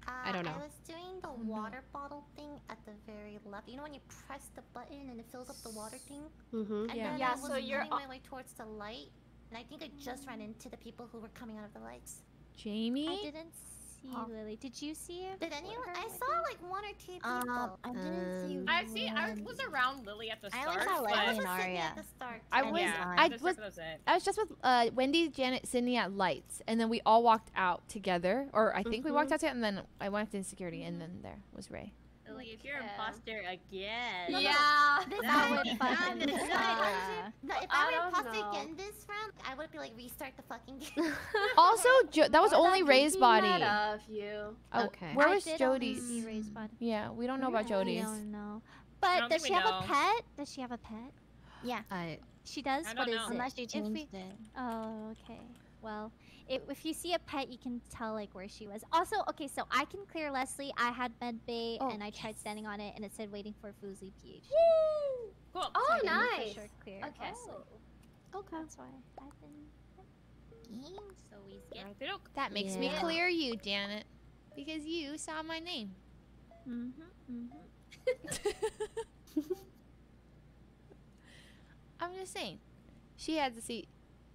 Speaker 12: Uh,
Speaker 4: I don't know.
Speaker 12: I was doing the water bottle thing at the very left. You know when you press the button and it fills up the water thing?
Speaker 4: Mm-hmm.
Speaker 12: And
Speaker 1: Yeah.
Speaker 12: then
Speaker 7: Yeah,
Speaker 12: I was
Speaker 7: so you're
Speaker 12: running my way towards the light, and I think I just ran into the people who were coming out of the lights.
Speaker 1: Jamie?
Speaker 6: I didn't see
Speaker 12: Oh.
Speaker 6: Lily. Did you see it?
Speaker 12: Did anyone? I saw like one or two people.
Speaker 8: Um, I didn't see.
Speaker 4: Um,
Speaker 10: I see. I was around Lily at the
Speaker 8: I
Speaker 10: start.
Speaker 8: only saw
Speaker 10: but-
Speaker 8: Leslie
Speaker 12: I
Speaker 8: and
Speaker 12: was sitting
Speaker 8: Aria.
Speaker 12: at the start.
Speaker 1: I was-
Speaker 10: yeah,
Speaker 1: I
Speaker 10: just
Speaker 1: was-
Speaker 10: was.
Speaker 1: I was just with uh, Wendy, Janet, Sydney at lights, and then we all walked out together, or I think we walked
Speaker 4: Mhm.
Speaker 1: out together, and then I went in security, and then there was Rae.
Speaker 11: Lily, if you're
Speaker 14: an
Speaker 11: imposter again.
Speaker 7: Yeah.
Speaker 12: This
Speaker 6: That
Speaker 12: time-
Speaker 6: would
Speaker 12: I'm
Speaker 6: fucking
Speaker 12: gonna
Speaker 6: suck.
Speaker 12: No, if
Speaker 7: I
Speaker 12: I were
Speaker 7: don't
Speaker 12: imposter
Speaker 7: know.
Speaker 12: again this round, I would be like restart the fucking <laughs> game.
Speaker 1: Also, jo- that was
Speaker 7: Well,
Speaker 1: only
Speaker 7: Rae's
Speaker 1: body.
Speaker 7: meta of you.
Speaker 1: Oh,
Speaker 4: Okay.
Speaker 1: Where
Speaker 6: I
Speaker 1: was Jody's?
Speaker 6: body.
Speaker 1: Yeah, we don't know about
Speaker 6: I
Speaker 1: Jody's.
Speaker 6: don't know. But
Speaker 10: don't
Speaker 6: does she
Speaker 10: we
Speaker 6: have a pet? Does she have a pet?
Speaker 8: Yeah,
Speaker 4: I,
Speaker 6: She does.
Speaker 10: I
Speaker 6: What
Speaker 10: don't
Speaker 6: is
Speaker 10: know.
Speaker 6: it?
Speaker 8: unless you
Speaker 6: If
Speaker 8: changed
Speaker 6: we-
Speaker 8: it.
Speaker 6: Oh, okay. Well, if, if you see a pet, you can tell like where she was. Also, okay, so I can clear Leslie. I had med bay
Speaker 1: Oh,
Speaker 6: and I tried standing on it, and it said waiting for Fuslie PhD.
Speaker 10: Cool.
Speaker 6: So
Speaker 7: Oh,
Speaker 6: I
Speaker 7: nice.
Speaker 6: sure clear
Speaker 7: Okay.
Speaker 6: Leslie.
Speaker 4: okay.
Speaker 6: That's why I've been.
Speaker 11: So we skip.
Speaker 1: That makes me clear you, Janet, because you saw my name.
Speaker 6: Mm-hmm. Mm-hmm. <laughs>
Speaker 1: I'm just saying, she had to see,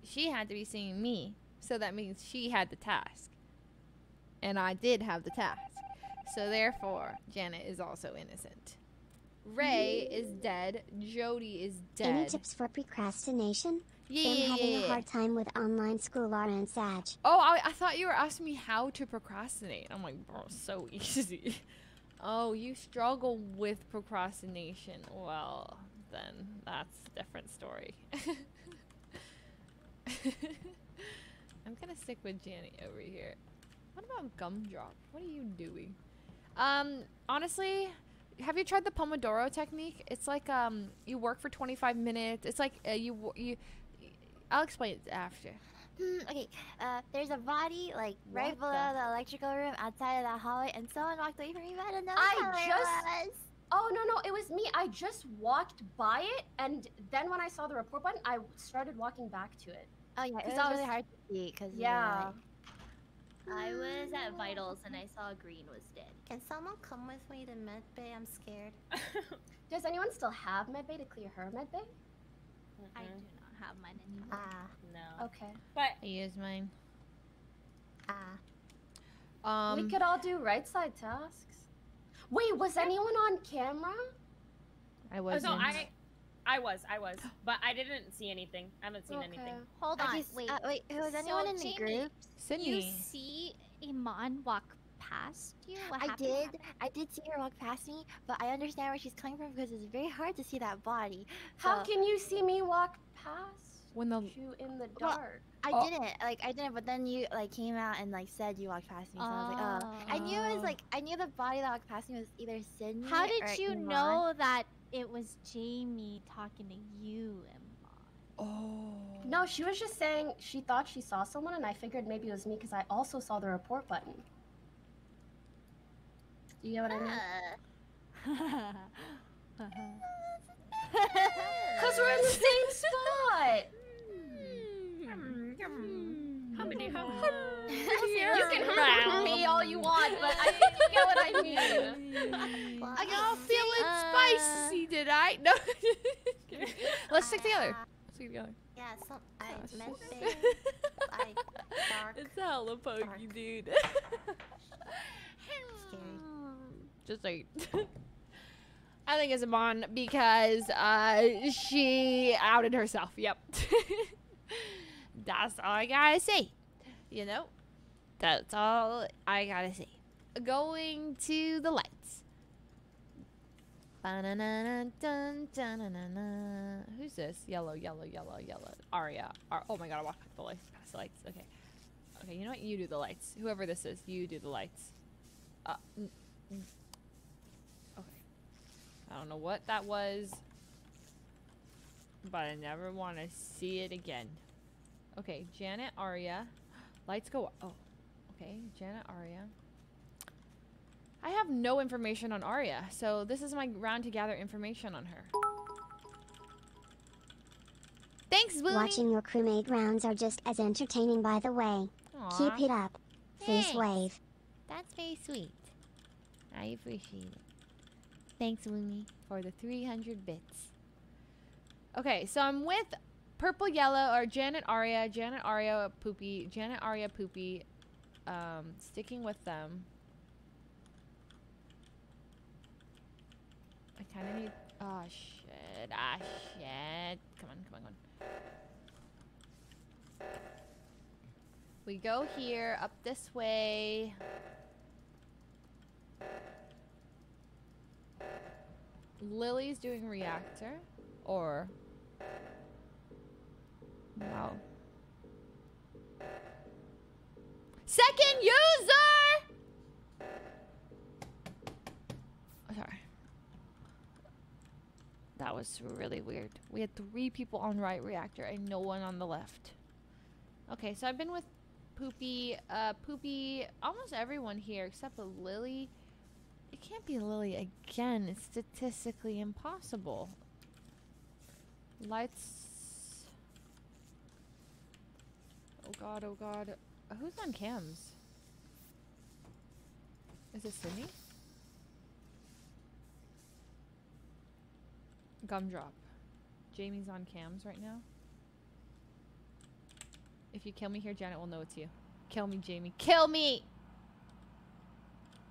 Speaker 1: she had to be seeing me, so that means she had the task, and I did have the task. So therefore, Janet is also innocent. Rae is dead. Jody is dead.
Speaker 2: Any tips for procrastination?
Speaker 1: Yeah,
Speaker 2: I'm
Speaker 1: yeah,
Speaker 2: having
Speaker 1: yeah,
Speaker 2: a hard time with online school, Laura and Sag.
Speaker 1: Oh, I, I thought you were asking me how to procrastinate. I'm like, bro, so <laughs> easy. oh, you struggle with procrastination. Well, then that's a different story. <laughs> I'm gonna stick with Janet over here. What about Gumdrop? What are you doing? Um, honestly, have you tried the Pomodoro technique? It's like um, you work for 25 minutes. It's like uh, you you. I'll explain it after.
Speaker 8: Hmm, okay, uh, there's a body like right
Speaker 1: What
Speaker 8: below
Speaker 1: the-
Speaker 8: the electrical room outside of the hallway, and someone walked away from me. But I don't know
Speaker 7: I
Speaker 8: how it
Speaker 7: just-
Speaker 8: was.
Speaker 7: Oh no no, it was me. I just walked by it, and then when I saw the report button, I started walking back to it.
Speaker 8: Oh yeah, it
Speaker 7: 'Cause
Speaker 8: was
Speaker 7: I
Speaker 8: really
Speaker 7: was-
Speaker 8: hard to see because
Speaker 7: Yeah.
Speaker 14: I was at Vitals and I saw Green was dead.
Speaker 12: Can someone come with me to med bay? I'm scared. <laughs>
Speaker 7: Does anyone still have medbay to clear her medbay?
Speaker 6: I do not have mine anymore.
Speaker 12: Ah.
Speaker 10: No.
Speaker 7: Okay.
Speaker 10: But
Speaker 1: I use mine.
Speaker 12: Ah.
Speaker 1: Um,
Speaker 7: we could all do right side tasks. Wait, was anyone on camera?
Speaker 1: I
Speaker 10: Oh,
Speaker 1: wasn't.
Speaker 10: so I, I was, I was, <gasps> but I didn't see anything. I haven't seen anything.
Speaker 6: Hold on,
Speaker 8: just-
Speaker 6: wait.
Speaker 8: uh, wait, was
Speaker 6: So,
Speaker 8: anyone in the
Speaker 6: Jamie,
Speaker 8: group?
Speaker 6: You see Imane walk past you? What
Speaker 8: I
Speaker 6: happened?
Speaker 8: did. I did see her walk past me, but I understand where she's coming from because it's very hard to see that body.
Speaker 7: How can you see me walk past
Speaker 1: When the
Speaker 7: you in the
Speaker 8: Well,
Speaker 7: dark?
Speaker 8: I
Speaker 1: Oh.
Speaker 8: didn't. Like I didn't, but then you like came out and like said you walked past me. So I was like, oh. I knew it
Speaker 1: Oh.
Speaker 8: was like I knew the body that walked past me was either Sydney. Or.
Speaker 6: How did
Speaker 8: or
Speaker 6: you
Speaker 8: Imane.
Speaker 6: know that it was Jamie talking to you, Imane?
Speaker 1: Oh.
Speaker 7: No, she was just saying she thought she saw someone, and I figured maybe it was me because I also saw the report button. Do you get what I mean? <laughs> Because we're in the same spot. <laughs> Hmm. Hmm. <laughs> you can hurt me all you want, but I think you get what I mean.
Speaker 1: I got feeling spicy, did I? No. <laughs> Let's stick together. Let's stick together.
Speaker 12: Yeah, some I
Speaker 1: Gosh.
Speaker 12: med bay. <laughs> like dark.
Speaker 1: It's hella pokey, dude. Just like. I think it's a Amon because uh, she outed herself. Yep. That's all I gotta say. You know? That's all I gotta say. Going to the lights. Who's this? Yellow, yellow, yellow, yellow. Aria. Ar- oh my god, I walked the lights past the lights. Okay. Okay, you know what? You do the lights. Whoever this is, you do the lights. Uh, okay. I don't know what that was, but I never want to see it again. Okay, Janet, Aria. Lights go. Oh, okay. Janet, Aria. I have no information on Aria, so this is my round to gather information on her. Thanks, Willie.
Speaker 2: Watching your crewmate rounds are just as entertaining, by the way.
Speaker 1: Aw.
Speaker 2: Keep it up. Face
Speaker 1: Thanks.
Speaker 2: wave.
Speaker 1: That's very sweet. I appreciate it. Thanks, Woomy, for the 300 bits. Okay, so I'm with Purple Yellow or Janet Aria, Janet Aria Poopy, Janet Aria Poopy, um, sticking with them. I kind of need. Oh shit! Ah shit! Come on, come on, come on. We go here, up this way. Lily's doing reactor, or wow. Second user. Oh, Sorry. That was really weird. We had three people on right reactor and no one on the left. Okay, so I've been with Poopy, uh, Poopy, almost everyone here except Lily. It can't be Lily again. It's statistically impossible. Lights. Oh god, oh god. Who's on cams? Is it Sydney? Gumdrop. Jamie's on cams right now. If you kill me here, Janet will know it's you. Kill me, Jamie. Kill me!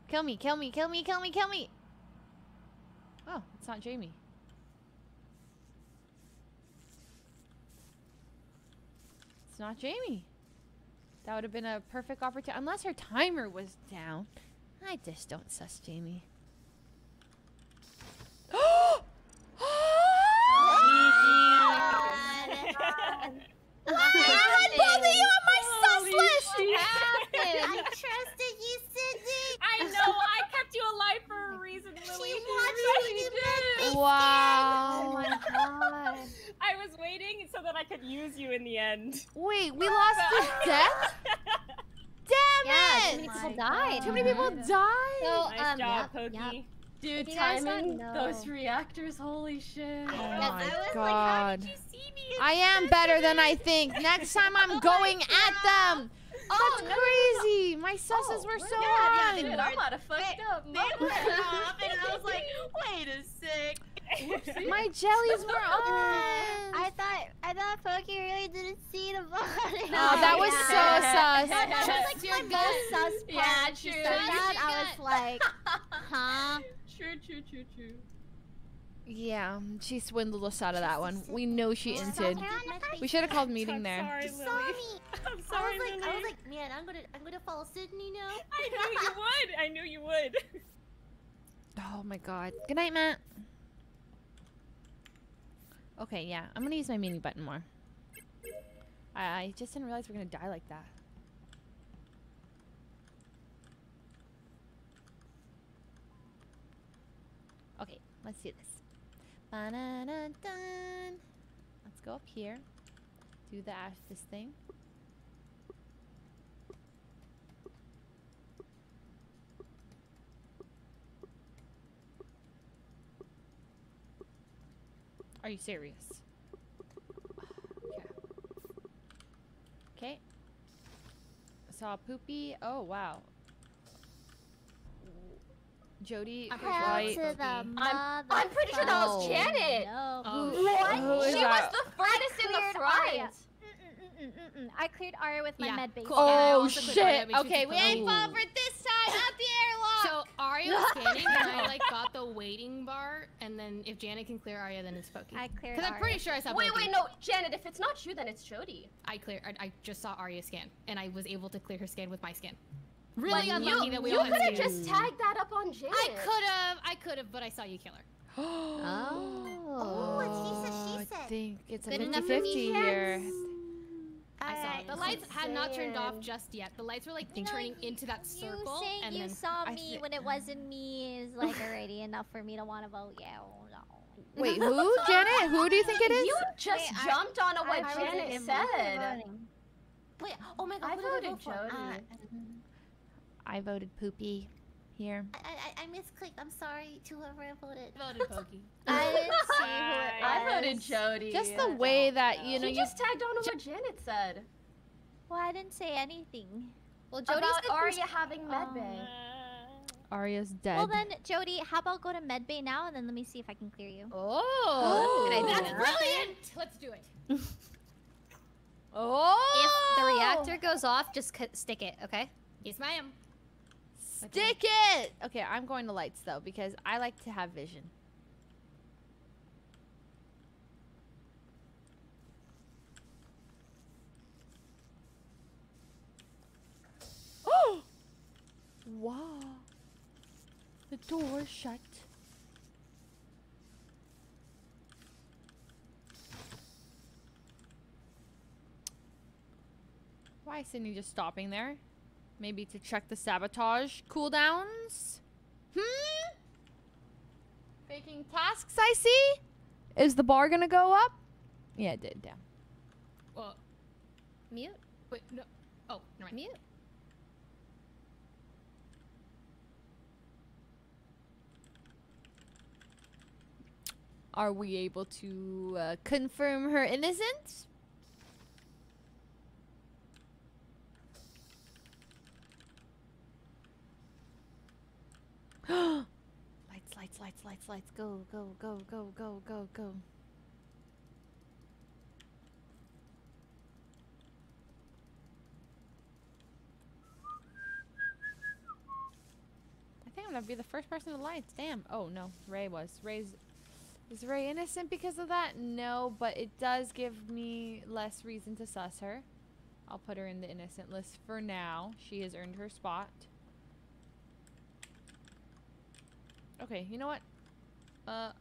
Speaker 1: Kill me, kill me, kill me, kill me, kill me! Oh, it's not Jamie. Not Jamie. That would have been a perfect opportunity. Unless her timer was down. I just don't sus Jamie.
Speaker 12: I
Speaker 1: pulled you on my sus list!
Speaker 12: I trusted you, Sydney.
Speaker 10: I know. I kept you alive for a reason, Lily.
Speaker 12: She wanted you to make me
Speaker 1: Wow.
Speaker 12: Oh my <laughs>
Speaker 1: god.
Speaker 10: I was waiting so that I could use you in the end.
Speaker 1: Wait, we lost the <laughs> death? Damn
Speaker 3: Yeah,
Speaker 1: it!
Speaker 3: too many people died.
Speaker 1: Too many people died.
Speaker 3: So,
Speaker 10: Nice
Speaker 3: um,
Speaker 10: job,
Speaker 3: yep,
Speaker 10: Poki.
Speaker 3: yep.
Speaker 7: Dude,
Speaker 3: If you guys
Speaker 7: timing those reactors, holy shit.
Speaker 1: Oh my god. I am better than I think. Next time I'm <laughs> going at them.
Speaker 7: Oh,
Speaker 1: That's
Speaker 7: no, no, no, no.
Speaker 1: crazy. My susses
Speaker 7: Oh,
Speaker 1: were
Speaker 7: we're
Speaker 1: so
Speaker 7: good.
Speaker 1: on.
Speaker 7: Dude, I'm out of fucked up.
Speaker 11: They were off, and I was like, <laughs> wait a sec.
Speaker 1: My jellies were <laughs> on.
Speaker 6: I thought I thought Poki really didn't see the body.
Speaker 1: Oh, that was so <laughs> sus.
Speaker 6: That was
Speaker 9: Trust
Speaker 6: like
Speaker 9: your
Speaker 6: my
Speaker 9: gut.
Speaker 6: most sus part.
Speaker 11: Yeah,
Speaker 6: when she
Speaker 11: true.
Speaker 6: said that, I was like, huh?
Speaker 11: True, true, true, true.
Speaker 1: Yeah, she swindled us out of that one. We know she inted. We should have called meeting there.
Speaker 12: You saw me.
Speaker 10: I'm
Speaker 12: I was like, I was like, man, I'm gonna, I'm gonna follow Sydney now. <laughs>
Speaker 10: I knew you would. I knew you would. <laughs>
Speaker 1: Oh my god. Good night, Matt. Okay, yeah. I'm gonna use my mini button more. I, I just didn't realize we're gonna die like that. Okay, let's do this. Let's go up here. Do the ash this thing. Are you serious? <sighs> Okay. Saw Poopy. Oh wow. Jody,
Speaker 9: I'm
Speaker 6: Hell
Speaker 1: right.
Speaker 6: to the
Speaker 7: I'm, I'm pretty sure that was. Janet.
Speaker 6: No.
Speaker 9: Oh,
Speaker 7: What?
Speaker 1: Who is
Speaker 7: she
Speaker 1: that?
Speaker 7: was the furthest in the
Speaker 6: cleared
Speaker 7: front.
Speaker 6: Mm-mm-mm-mm-mm. I cleared Aria with my
Speaker 9: Yeah,
Speaker 6: med base.
Speaker 9: cool.
Speaker 1: Oh
Speaker 9: also clicked on it,
Speaker 1: shit. Okay, we ain't
Speaker 9: cool.
Speaker 1: falling for this time. Out the airlock.
Speaker 9: So Aria was <laughs> scanning, and I like got the waiting bar, and then if Janet can clear Aria, then it's Poki.
Speaker 6: I cleared
Speaker 9: Because I'm pretty sure I saw.
Speaker 7: Wait,
Speaker 9: Poki.
Speaker 7: wait, no, Janet. If it's not you, then it's Jody.
Speaker 9: I clear. I, I just saw Aria scan, and I was able to clear her scan with my scan. Really
Speaker 7: Like,
Speaker 9: unlucky
Speaker 7: you,
Speaker 9: that we
Speaker 7: you
Speaker 9: all
Speaker 7: could have just tagged that up on Janet.
Speaker 9: I could have. I could have, but I saw you kill her. <gasps>
Speaker 6: Oh.
Speaker 12: Oh, it's he said, she
Speaker 1: I think it's a
Speaker 9: Good
Speaker 1: 50
Speaker 9: enough for
Speaker 1: 50
Speaker 9: me,
Speaker 1: here.
Speaker 9: I saw
Speaker 6: Alright,
Speaker 9: it. The lights had not turned off just yet. The lights were like
Speaker 6: You know,
Speaker 9: turning into that
Speaker 6: You
Speaker 9: circle,
Speaker 6: saying
Speaker 9: and
Speaker 6: you
Speaker 9: then
Speaker 6: saw me
Speaker 1: thi-
Speaker 6: when it wasn't me is like <laughs> already enough for me to want to vote. Yeah. oh, no.
Speaker 1: Wait, who? Janet? Who do you think it is?
Speaker 7: You just
Speaker 6: Wait, I-
Speaker 7: jumped on a what
Speaker 6: I
Speaker 7: Janet
Speaker 6: wasn't
Speaker 7: said.
Speaker 12: Wait, oh my god,
Speaker 7: I
Speaker 12: what did I
Speaker 7: voted
Speaker 12: for?
Speaker 7: Jody.
Speaker 12: Uh,
Speaker 1: I voted Poopy here.
Speaker 12: I, I, I misclicked. I'm sorry to whoever I voted.
Speaker 9: voted Poki. <laughs>
Speaker 6: I didn't see who it was. <laughs>
Speaker 7: I voted Jody.
Speaker 1: Just the way that, you know,
Speaker 7: You
Speaker 1: you
Speaker 7: just tagged on to what Janet said
Speaker 6: Well, I didn't say anything.
Speaker 3: Well, Jody
Speaker 7: about
Speaker 3: said
Speaker 7: Aria
Speaker 3: there's-
Speaker 7: having medbay.
Speaker 1: Oh. Aria's dead.
Speaker 6: Well then, Jody, how about go to medbay now and then let me see if I can clear you.
Speaker 3: Oh, oh. good
Speaker 9: That's brilliant. Let's do it. <laughs>
Speaker 1: oh!
Speaker 3: If the reactor goes off, just stick it, okay?
Speaker 9: Yes, ma'am.
Speaker 1: Stick it! Okay, I'm going to lights though because I like to have vision. Oh! Wow. The door shut. Why is Sydney just stopping there? Maybe to check the sabotage cooldowns? Hmm? Faking tasks, I see? Is the bar gonna go up? Yeah, it did, damn.
Speaker 9: Well,
Speaker 3: Mute.
Speaker 9: wait, no. Oh, no, mind.
Speaker 3: Mute.
Speaker 1: Are we able to uh, confirm her innocence? <gasps> lights, lights, lights, lights, lights. Go, go, go, go, go, go, go. I think I'm gonna be the first person to lights. Damn. Oh no, Rae was. Rae's is Rae innocent because of that? No, but it does give me less reason to suss her. I'll put her in the innocent list for now. She has earned her spot. Okay, you know what? Uh.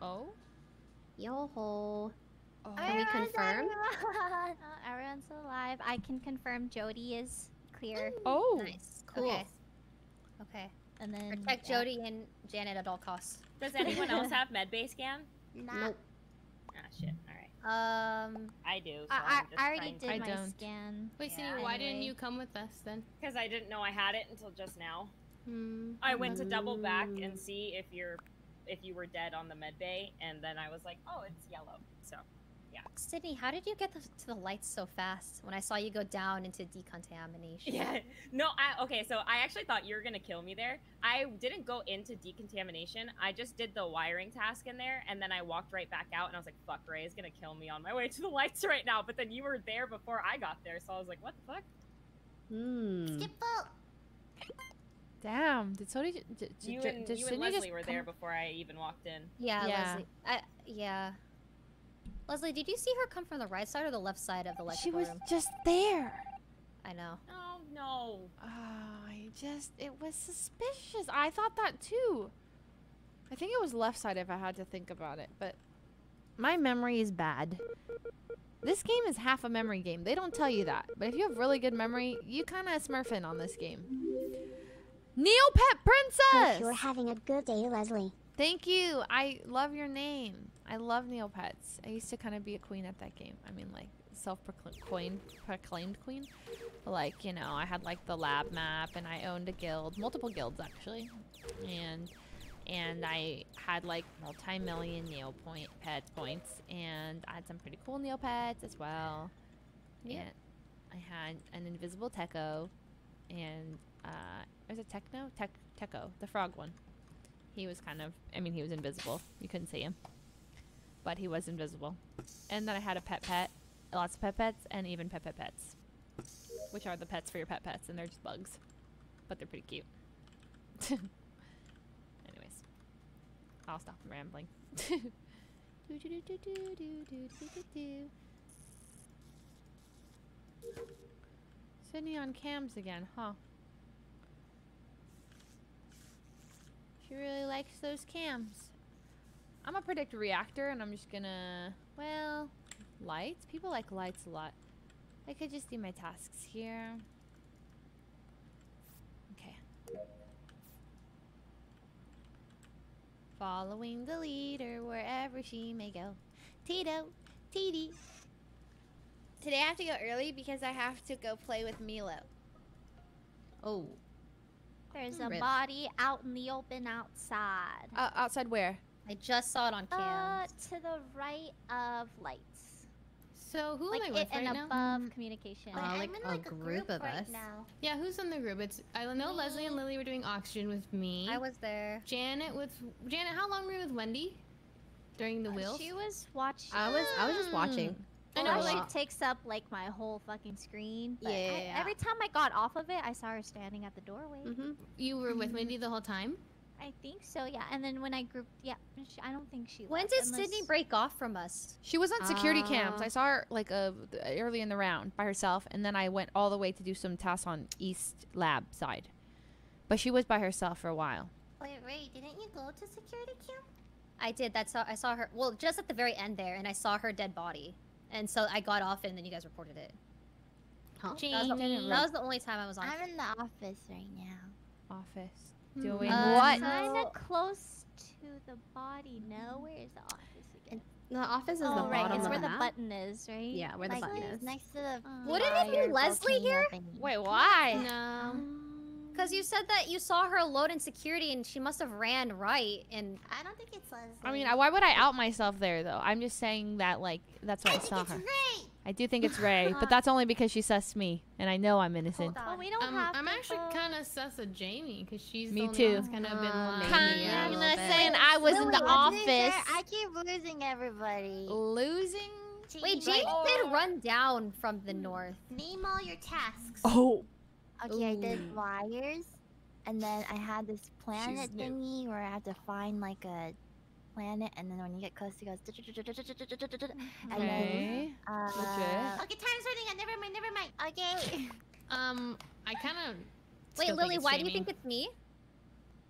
Speaker 1: Oh?
Speaker 3: Yo ho.
Speaker 1: Oh.
Speaker 3: Can we confirm? <laughs>
Speaker 6: Everyone's alive. I can confirm Jody is clear.
Speaker 1: Oh.
Speaker 3: Nice.
Speaker 6: Cool.
Speaker 3: Okay. Okay.
Speaker 6: And then
Speaker 3: Protect
Speaker 6: yeah.
Speaker 3: Jody and Janet at all costs.
Speaker 10: Does anyone else have medbay scan?
Speaker 12: Nah.
Speaker 3: Nope.
Speaker 10: Ah, shit. All right.
Speaker 3: Um.
Speaker 10: I do. So
Speaker 6: I,
Speaker 10: I'm just
Speaker 6: I, I already did
Speaker 10: to-
Speaker 1: I
Speaker 6: my
Speaker 1: don't.
Speaker 6: scan.
Speaker 9: Wait,
Speaker 10: Yeah,
Speaker 9: Cindy, why didn't you come with us then?
Speaker 10: Because I didn't know I had it until just now.
Speaker 9: Hmm.
Speaker 10: I went to double back and see if you're if you were dead on the med bay, and then I was like, oh, it's yellow. So Yeah.
Speaker 3: Sydney, how did you get the, to the lights so fast when I saw you go down into decontamination?
Speaker 10: Yeah. No, I okay, so I actually thought you were gonna kill me there. I didn't go into decontamination. I just did the wiring task in there and then I walked right back out and I was like, fuck Rae is gonna kill me on my way to the lights <laughs> right now. But then you were there before I got there, so I was like, what the fuck?
Speaker 4: Hmm.
Speaker 12: Skip vote.
Speaker 1: Damn. Did Sodi? Did, did,
Speaker 10: You
Speaker 1: did,
Speaker 10: and,
Speaker 1: did
Speaker 10: you and Leslie were there before I even walked in.
Speaker 3: Yeah,
Speaker 1: Yeah.
Speaker 3: Leslie. I, yeah. Leslie, did you see her come from the right side or the left side of the
Speaker 1: lecture
Speaker 3: She
Speaker 1: was
Speaker 3: room?
Speaker 1: just there.
Speaker 3: I know.
Speaker 10: Oh no.
Speaker 1: Oh, I just it was suspicious. I thought that too. I think it was left side if I had to think about it, but my memory is bad. This game is half a memory game. They don't tell you that. But if you have really good memory, you kind of smurfing on this game. Neopet Princess!
Speaker 2: Hope you're having a good day, Leslie.
Speaker 1: Thank you. I love your name. I love Neopets. I used to kind of be a queen at that game. I mean, like, self-proclaimed proclaimed queen. But, like, you know, I had, like, the lab map, and I owned a guild. Multiple guilds, actually. And and I had, like, multi-million Neopet pet points. And I had some pretty cool Neopets as well.
Speaker 3: Yeah.
Speaker 1: And I had an invisible Techo. And, uh, was it Techno? Tech, Techo, the frog one. He was kind of, I mean, he was invisible. You couldn't see him. But he was invisible. And then I had a pet pet, lots of pet pets, and even pet pet pets. Which are the pets for your pet pets, and they're just bugs. But they're pretty cute. <laughs> Anyways, I'll stop rambling. <laughs> Sydney on cams again, huh? She really likes those cams. I'm gonna predict reactor, and I'm just gonna, well, lights. People like lights a lot. I could just do my tasks here. Okay. Following the leader wherever she may go. Tito, TD. Today I have to go early because I have to go play with Milo.
Speaker 4: Oh.
Speaker 6: There's a
Speaker 1: Rip.
Speaker 6: body out in the open outside.
Speaker 1: Uh, outside where?
Speaker 3: I just saw it on cam.
Speaker 6: Uh, to the right of lights.
Speaker 9: So who
Speaker 6: like
Speaker 9: am I with
Speaker 6: it and
Speaker 9: right now?
Speaker 6: above communication.
Speaker 4: Uh, like a group of us.
Speaker 9: Yeah, who's in the group? It's I know Leslie and Lily were doing oxygen with me.
Speaker 3: I was there.
Speaker 9: Janet with Janet. How long were you with Wendy? During the wheels.
Speaker 6: She was watching.
Speaker 4: I was I was just watching.
Speaker 9: I
Speaker 6: Well,
Speaker 9: know,
Speaker 6: she
Speaker 9: like-
Speaker 6: takes up like my whole fucking screen. But I-
Speaker 9: Yeah.
Speaker 6: every time I got off of it, I saw her standing at the doorway.
Speaker 4: Mm-hmm.
Speaker 9: You were with
Speaker 6: Mhm.
Speaker 9: Wendy the whole time.
Speaker 6: I think so, yeah. And then when I grouped, yeah, she, I don't think she.
Speaker 3: When
Speaker 6: left
Speaker 3: did
Speaker 6: unless-
Speaker 3: Sydney break off from us?
Speaker 1: She was on security cams.
Speaker 3: Ah.
Speaker 1: I saw her like uh, early in the round by herself, and then I went all the way to do some tasks on East Lab side. But she was by herself for a while.
Speaker 12: Wait, Rae, didn't you go to security camp?
Speaker 3: I did. That's how I saw her. Well, just at the very end there, and I saw her dead body, and so I got off, and then you guys reported it.
Speaker 4: Huh?
Speaker 3: That was, the, that was the only time I was on.
Speaker 8: I'm in the office right now.
Speaker 1: Office. Doing
Speaker 3: Uh,
Speaker 1: what?
Speaker 6: Kind of close to the body. No, where is the office again?
Speaker 4: The office is
Speaker 6: oh,
Speaker 4: the
Speaker 6: right.
Speaker 4: bottom
Speaker 6: It's
Speaker 4: of
Speaker 6: where
Speaker 4: the
Speaker 6: the
Speaker 4: map.
Speaker 6: button is, right?
Speaker 4: Yeah, where the button is.
Speaker 8: next to the.
Speaker 3: Wouldn't it be Leslie here?
Speaker 8: thingy.
Speaker 1: Wait, why?
Speaker 9: No.
Speaker 3: Because you said that you saw her load in security, and she must have ran right, and
Speaker 12: I don't think it's Leslie.
Speaker 1: I mean, why would I out myself there though? I'm just saying that like that's why I, saw
Speaker 12: it's
Speaker 1: her.
Speaker 12: Rae.
Speaker 1: I do think it's Rae, <laughs> but that's only because she sussed me, and I know I'm innocent.
Speaker 12: Hold.
Speaker 6: Well, we don't
Speaker 9: Um,
Speaker 6: have.
Speaker 9: I'm
Speaker 6: to
Speaker 9: actually
Speaker 6: go-
Speaker 9: kind of sus of Jamie because she's
Speaker 1: Me
Speaker 9: the only
Speaker 1: too.
Speaker 9: one that's kind of been
Speaker 4: Uh,
Speaker 9: lying.
Speaker 4: maybe,
Speaker 9: to
Speaker 4: yeah, a
Speaker 9: you.
Speaker 4: little bit.
Speaker 1: saying I was in the office.
Speaker 8: I keep losing everybody.
Speaker 1: Losing?
Speaker 3: wait, Jamie did run down from the north.
Speaker 12: Name all your tasks.
Speaker 1: Oh.
Speaker 8: Okay, I did wires, and then I had this planet
Speaker 1: new.
Speaker 8: thingy where I had to find like a planet, and then when you get close, it goes. <laughs> And then,
Speaker 1: Okay.
Speaker 8: uh,
Speaker 1: Legit.
Speaker 12: Okay, time's running out. Never mind, never mind.
Speaker 8: okay. <laughs>
Speaker 9: Um, I kind of.
Speaker 3: Wait, Lily, why do you think it's me?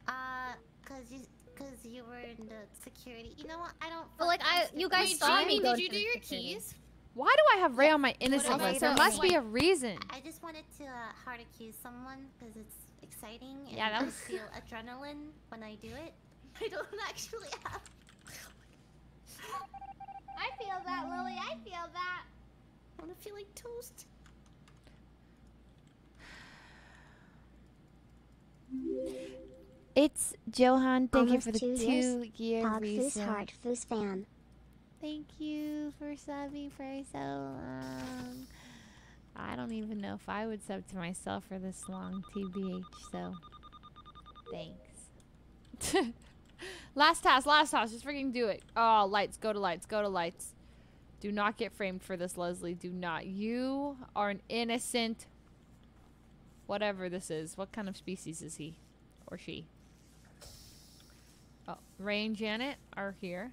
Speaker 12: Uh, cause you, cause you were in the security. You know what? I don't.
Speaker 3: But like I, you guys
Speaker 9: Wait,
Speaker 3: saw
Speaker 9: Jamie,
Speaker 3: me go
Speaker 9: did you do your
Speaker 3: security.
Speaker 9: keys?
Speaker 1: Why do I have Rae on my innocent list? There must be a reason.
Speaker 12: I just wanted to uh, hard accuse someone because it's exciting and
Speaker 1: Yeah, that
Speaker 12: I
Speaker 1: was-
Speaker 12: feel adrenaline when I do it. <laughs> I don't actually have. <laughs>
Speaker 6: I feel that, Lily. I feel that.
Speaker 12: I want to feel like toast.
Speaker 1: It's Johan. Thank
Speaker 2: Almost
Speaker 1: you for the
Speaker 2: two
Speaker 1: two
Speaker 2: years.
Speaker 1: year
Speaker 2: Hog Foos
Speaker 1: resub.
Speaker 2: Heart Foos Fan.
Speaker 1: Thank you for subbing for so long. I don't even know if I would sub to myself for this long, TBH, so thanks. <laughs> last task, last task, just freaking do it. Oh, lights, go to lights, go to lights. Do not get framed for this, Leslie. Do not. You are an innocent whatever this is. What kind of species is he or she? Oh, Rae and Janet are here.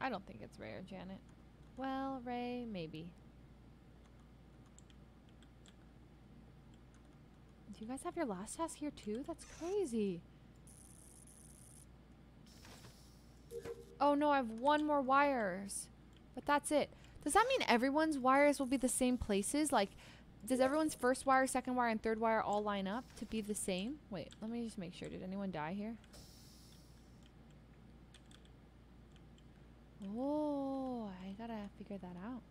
Speaker 1: I don't think it's rare, Janet. Well, Rae, maybe. Do you guys have your last task here too? That's crazy. Oh no, I have one more wires. But that's it. Does that mean everyone's wires will be the same places? Like, does everyone's first wire, second wire, and third wire all line up to be the same? Wait, let me just make sure. Did anyone die here? Oh, I gotta figure that out.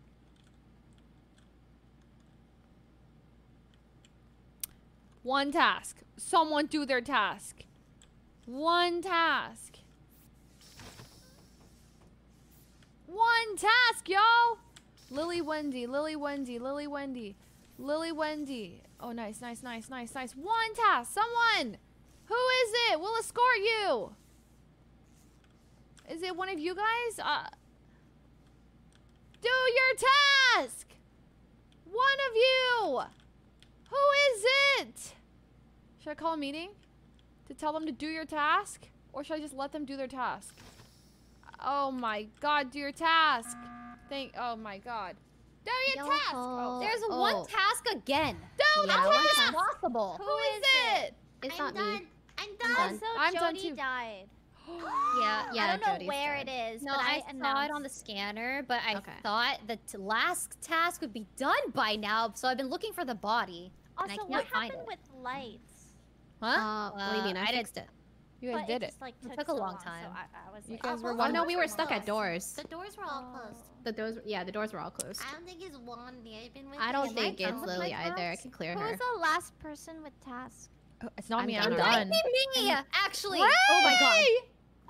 Speaker 1: One task. Someone do their task. One task. One task, y'all. Lily Wendy, Lily Wendy, Lily Wendy, Lily Wendy. Oh, nice, nice, nice, nice, nice. One task. Someone. Who is it? We'll escort you. Is it one of you guys? Uh, do your task. One of you. Who is it? Should I call a meeting to tell them to do your task? Or should I just let them do their task? Oh my god, do your task. Thank, oh my god. Do your task. Oh,
Speaker 3: There's
Speaker 1: oh.
Speaker 3: one task again.
Speaker 1: Do the
Speaker 3: How is
Speaker 1: task.
Speaker 3: this possible?
Speaker 1: Who is it?
Speaker 4: It's
Speaker 12: I'm
Speaker 4: not
Speaker 12: done.
Speaker 4: me.
Speaker 12: I'm done.
Speaker 4: I'm
Speaker 12: done.
Speaker 4: done.
Speaker 6: Also,
Speaker 1: I'm done
Speaker 6: Jody
Speaker 1: too.
Speaker 6: died.
Speaker 3: Yeah, <gasps> yeah.
Speaker 6: I don't know
Speaker 3: Jody's
Speaker 6: where
Speaker 3: dead.
Speaker 6: it is,
Speaker 3: No,
Speaker 6: but
Speaker 3: I,
Speaker 6: I
Speaker 3: saw it on the scanner, but I
Speaker 4: Okay.
Speaker 3: thought the t- last task would be done by now, so I've been looking for the body. and I
Speaker 6: Also,
Speaker 3: can't
Speaker 6: what
Speaker 3: find
Speaker 6: happened
Speaker 3: it.
Speaker 6: with lights?
Speaker 1: Huh?
Speaker 4: Uh, what do you mean? I,
Speaker 3: I did-
Speaker 4: fixed it.
Speaker 1: you guys
Speaker 6: But
Speaker 1: did it.
Speaker 6: Just, like,
Speaker 3: It
Speaker 6: took,
Speaker 3: took a
Speaker 6: so
Speaker 3: long
Speaker 6: So
Speaker 3: time.
Speaker 6: I, I was
Speaker 1: You guys
Speaker 12: Oh,
Speaker 1: were
Speaker 12: well,
Speaker 4: Oh
Speaker 1: one.
Speaker 4: no, we were stuck
Speaker 12: were
Speaker 4: at doors.
Speaker 12: The doors were all closed.
Speaker 4: The doors, yeah, the doors were all closed.
Speaker 12: I don't think it's Wandy. I've been with
Speaker 4: I don't think
Speaker 12: I
Speaker 4: it's Lily either. I can clear
Speaker 6: Who
Speaker 4: her.
Speaker 6: was the last person with task?
Speaker 1: Oh, it's not
Speaker 4: I'm
Speaker 1: me.
Speaker 4: done
Speaker 1: I'm
Speaker 4: already.
Speaker 1: done.
Speaker 3: me, actually.
Speaker 1: Rae!
Speaker 3: Oh my god.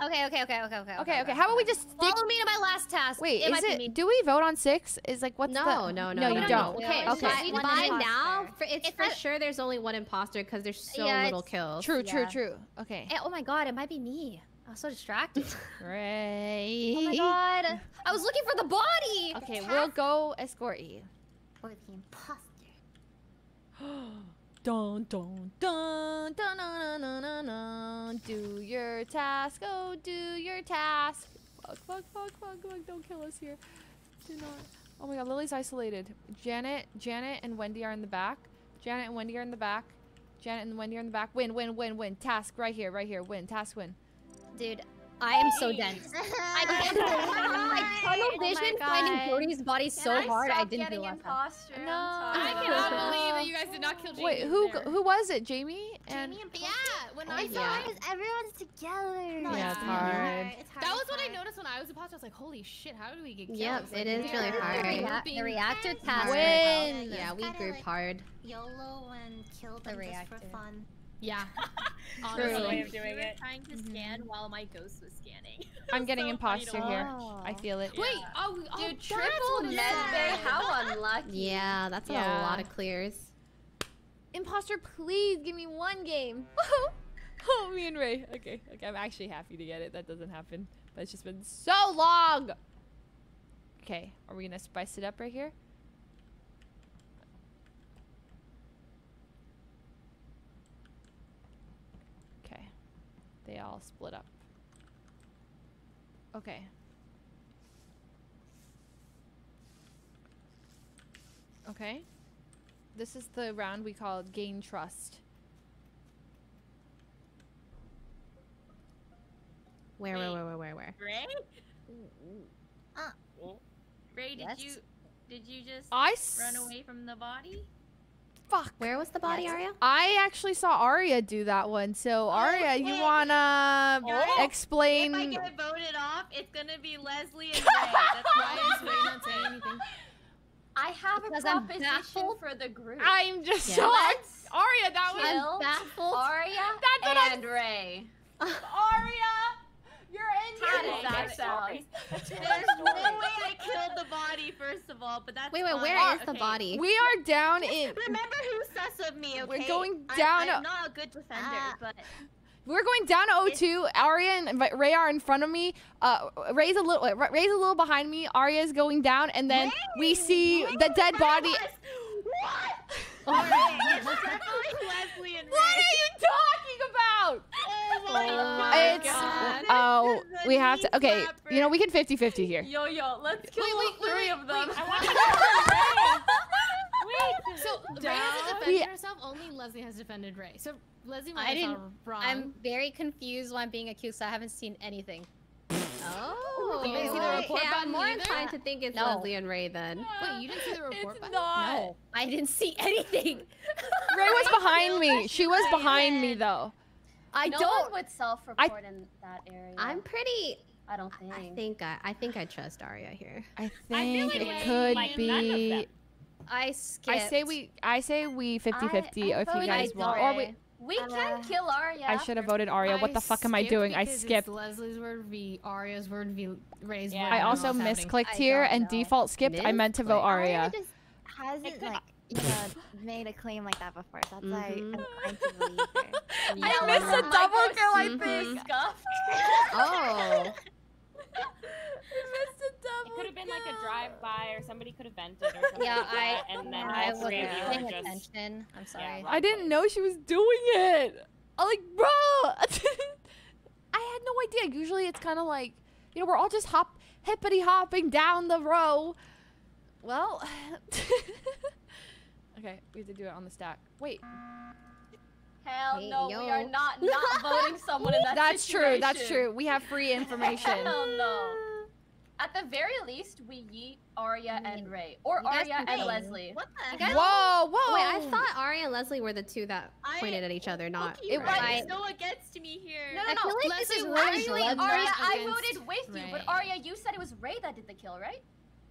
Speaker 3: Okay, okay, okay, okay, okay.
Speaker 1: Okay, okay. How about we just stick?
Speaker 3: Follow me to my last task.
Speaker 1: Wait,
Speaker 3: it
Speaker 1: is
Speaker 3: might me.
Speaker 1: it? Do we vote on six? Is like what's
Speaker 4: no,
Speaker 1: the?
Speaker 4: no, no,
Speaker 1: no.
Speaker 4: no,
Speaker 1: you don't.
Speaker 4: Okay,
Speaker 3: Okay.
Speaker 4: okay.
Speaker 3: One
Speaker 4: By now, for, it's
Speaker 3: If
Speaker 4: for
Speaker 3: I-
Speaker 4: sure there's only one imposter because there's so
Speaker 3: Yeah,
Speaker 4: little
Speaker 3: it's
Speaker 4: kills.
Speaker 1: True, true,
Speaker 3: Yeah.
Speaker 1: true. Okay.
Speaker 3: Eh, oh my god, it might be me. I was so distracted.
Speaker 1: Rae. <laughs>
Speaker 3: oh my god. I was looking for the body.
Speaker 1: Okay, we'll go escort you.
Speaker 12: Or the imposter. <gasps> <gasps>
Speaker 1: Dun, dun, dun, dun, dun, dun, dun, dun, Do your task, oh, do your task. Fuck, fuck, fuck, fuck, fuck, don't kill us here. Do not. Oh my god, Lily's isolated. Janet, Janet and Wendy are in the back. Janet and Wendy are in the back. Janet and Wendy are in the back. Win, win, win, win. Task right here, right here. Win, task win.
Speaker 3: Dude, I am so dense. I <laughs> can't I oh tunnel
Speaker 6: Oh
Speaker 3: vision
Speaker 6: God.
Speaker 3: finding Cody's body so hard I didn't
Speaker 13: getting
Speaker 3: realize that.
Speaker 13: imposter.
Speaker 1: No.
Speaker 9: I cannot <laughs> believe that you guys did not kill Jamie.
Speaker 1: Wait, who
Speaker 9: there.
Speaker 1: who was it? Jamie and
Speaker 12: Jamie and
Speaker 9: Yeah, when
Speaker 6: I
Speaker 9: I
Speaker 6: saw
Speaker 9: saw
Speaker 6: because everyone's together.
Speaker 12: No,
Speaker 1: Yeah,
Speaker 12: it's
Speaker 1: it's
Speaker 12: really
Speaker 1: hard.
Speaker 12: It's hard.
Speaker 9: That was what I noticed when I was imposter. I was like, holy shit, how do we get killed?
Speaker 4: Yep,
Speaker 9: It's
Speaker 4: it
Speaker 9: like,
Speaker 4: is really hard.
Speaker 3: The, rea- the reactor
Speaker 12: It's
Speaker 3: task.
Speaker 12: hard.
Speaker 1: Win.
Speaker 4: Yeah, we
Speaker 12: Kinda like
Speaker 4: hard.
Speaker 12: YOLO and kill
Speaker 3: The
Speaker 12: them just
Speaker 3: reactor.
Speaker 12: for fun.
Speaker 9: Yeah. <laughs>
Speaker 10: Honestly,
Speaker 9: Honestly.
Speaker 10: way of doing it.
Speaker 14: trying to
Speaker 1: Mhm.
Speaker 14: scan while my ghost was scanning. <laughs>
Speaker 1: I'm getting
Speaker 14: so funny to
Speaker 1: imposter here.
Speaker 3: watch.
Speaker 1: I feel it.
Speaker 9: Wait, oh, oh
Speaker 13: Dude,
Speaker 9: that's
Speaker 13: triple
Speaker 9: what it is.
Speaker 13: medbay. How unlucky.
Speaker 4: Yeah, that's a lot of clears.
Speaker 1: Imposter, please give me one game. <laughs> oh, me and Rae. Okay, okay. I'm actually happy to get it. That doesn't happen, but it's just been so long. Okay, are we gonna spice it up right here? Okay, they all split up. Okay. Okay. This is the round we call gain trust.
Speaker 4: Where, where, where, where, where, where?
Speaker 14: Rae?
Speaker 12: Uh.
Speaker 14: Rae, did
Speaker 3: Yes?
Speaker 14: you did you just
Speaker 1: I s-
Speaker 14: run away from the body?
Speaker 1: Fuck.
Speaker 4: Where was the body,
Speaker 3: Yes.
Speaker 4: Aria?
Speaker 1: I actually saw Aria do that one. So oh, Aria,
Speaker 14: you
Speaker 1: wanna
Speaker 14: Guys,
Speaker 1: explain?
Speaker 14: If I get voted off, it's gonna be Leslie and <laughs> Rae. That's why
Speaker 9: Why is Rae not saying anything?
Speaker 14: I was waiting.
Speaker 9: Why is Rae not saying anything?
Speaker 14: I was waiting.
Speaker 9: Why is Rae not saying anything?
Speaker 13: I have a
Speaker 3: Because I'm
Speaker 13: proposition for the group.
Speaker 1: I'm just
Speaker 3: Yeah.
Speaker 1: shocked.
Speaker 13: Let's
Speaker 1: Aria, that was
Speaker 13: kill
Speaker 3: baffled.
Speaker 13: Aria
Speaker 1: That's what I'm-
Speaker 13: and Rae. <laughs>
Speaker 1: Aria. You're in
Speaker 13: How
Speaker 1: here.
Speaker 13: does that sound?
Speaker 11: There's <laughs> no way I killed the body, first of all, but that's
Speaker 3: Wait, wait,
Speaker 11: fine.
Speaker 3: where is the
Speaker 11: Okay.
Speaker 3: body?
Speaker 1: We are down in.
Speaker 11: Remember who's sus of me, okay?
Speaker 1: We're
Speaker 11: okay?
Speaker 1: going
Speaker 11: I'm-
Speaker 1: down
Speaker 11: I'm, not a good defender,
Speaker 6: Ah.
Speaker 11: but
Speaker 1: We're going down to O2. Aria and Rae are in front of me. Uh, Rae's a little. Rae's a little behind me. Aria's going down, and then we see the dead body.
Speaker 11: Alright, <laughs> it's definitely Leslie and
Speaker 1: What are you talking about?
Speaker 11: Oh my oh
Speaker 3: my
Speaker 1: it's
Speaker 11: god.
Speaker 1: oh,
Speaker 11: This is a
Speaker 1: we have to. Okay,
Speaker 11: slapper.
Speaker 1: you know we can 50-50 here.
Speaker 13: Yo, yo, let's kill
Speaker 9: Wait, wait, wait,
Speaker 13: three
Speaker 9: wait,
Speaker 13: of them. <laughs>
Speaker 9: wait, I want to Wait, so Rae hasn't defended
Speaker 1: We-
Speaker 9: herself. Only Leslie has defended Rae. So Leslie might
Speaker 3: I
Speaker 9: have
Speaker 3: didn't.
Speaker 9: wrong.
Speaker 3: I'm very confused why I'm being accused. I haven't seen anything. <laughs>
Speaker 4: Oh,
Speaker 9: You didn't see the
Speaker 4: okay,
Speaker 9: report
Speaker 4: I'm
Speaker 9: button
Speaker 4: more
Speaker 9: either?
Speaker 4: inclined to think it's
Speaker 3: No.
Speaker 4: Leslie and Rae then.
Speaker 9: Wait, you didn't see the report
Speaker 1: It's
Speaker 9: button?
Speaker 1: not.
Speaker 3: No, I didn't see anything.
Speaker 1: Rae was <laughs> behind me. She was behind me though.
Speaker 3: I
Speaker 13: no
Speaker 3: don't.
Speaker 13: one would self-report in that area.
Speaker 4: I'm pretty.
Speaker 13: I don't think.
Speaker 4: I think I, I think I trust Aria here.
Speaker 1: I
Speaker 10: I
Speaker 1: think
Speaker 10: like
Speaker 1: it
Speaker 10: Rae
Speaker 1: could
Speaker 10: might none of
Speaker 1: be.
Speaker 3: I skipped.
Speaker 1: I say we. I say we 50-50 if you
Speaker 6: voted
Speaker 1: guys want. Or we.
Speaker 13: We can
Speaker 6: Uh,
Speaker 13: kill Aria.
Speaker 1: I should have voted Aria. What the fuck am I doing? I skipped.
Speaker 9: It's Leslie's word v Aria's word v Rae's
Speaker 10: Yeah.
Speaker 9: word.
Speaker 1: I also misclicked here
Speaker 3: don't
Speaker 1: and default skipped. I meant to vote
Speaker 4: Misclicked.
Speaker 1: Aria.
Speaker 6: Aria just hasn't like you know made a claim like that before. So that's why mm-hmm. I'm inclined to believe her. <laughs>
Speaker 1: I missed a double oh, kill. I think.
Speaker 13: Scuff. <laughs>
Speaker 4: Oh.
Speaker 10: It could have been like a drive-by, or somebody could have vented, or something
Speaker 3: Yeah,
Speaker 10: like
Speaker 3: I.
Speaker 10: that, and then
Speaker 3: I
Speaker 10: all three of
Speaker 3: wasn't paying
Speaker 10: just.
Speaker 3: attention. I'm sorry.
Speaker 10: wrong
Speaker 1: I didn't know she was doing it. I'm like, bro. <laughs> I had no idea. Usually it's kind of like, you know, we're all just hop hippity hopping down the row. Well, okay, we have to do it on the stack. Wait,
Speaker 13: Hell
Speaker 3: Hey,
Speaker 13: no, we are not not <laughs> voting someone in that
Speaker 1: that's true. That's true. We have free <laughs> information.
Speaker 13: Hell no. At the very least, we yeet Aria and Rae, or
Speaker 3: You Aria
Speaker 13: and
Speaker 3: vote.
Speaker 13: Leslie.
Speaker 11: what the hell?
Speaker 1: Whoa, whoa.
Speaker 4: Wait, I thought Aria and Leslie were the two that
Speaker 11: I-
Speaker 4: pointed at each other, not.
Speaker 11: Okay,
Speaker 1: it-
Speaker 11: right.
Speaker 3: I-
Speaker 11: go against me here.
Speaker 13: No, no,
Speaker 3: I
Speaker 13: no.
Speaker 3: feel like this
Speaker 9: Leslie
Speaker 3: is really
Speaker 13: Actually,
Speaker 3: blood Aria.
Speaker 13: I voted with you, but
Speaker 9: Rae.
Speaker 13: Aria, you said it was Rae that did the kill, right?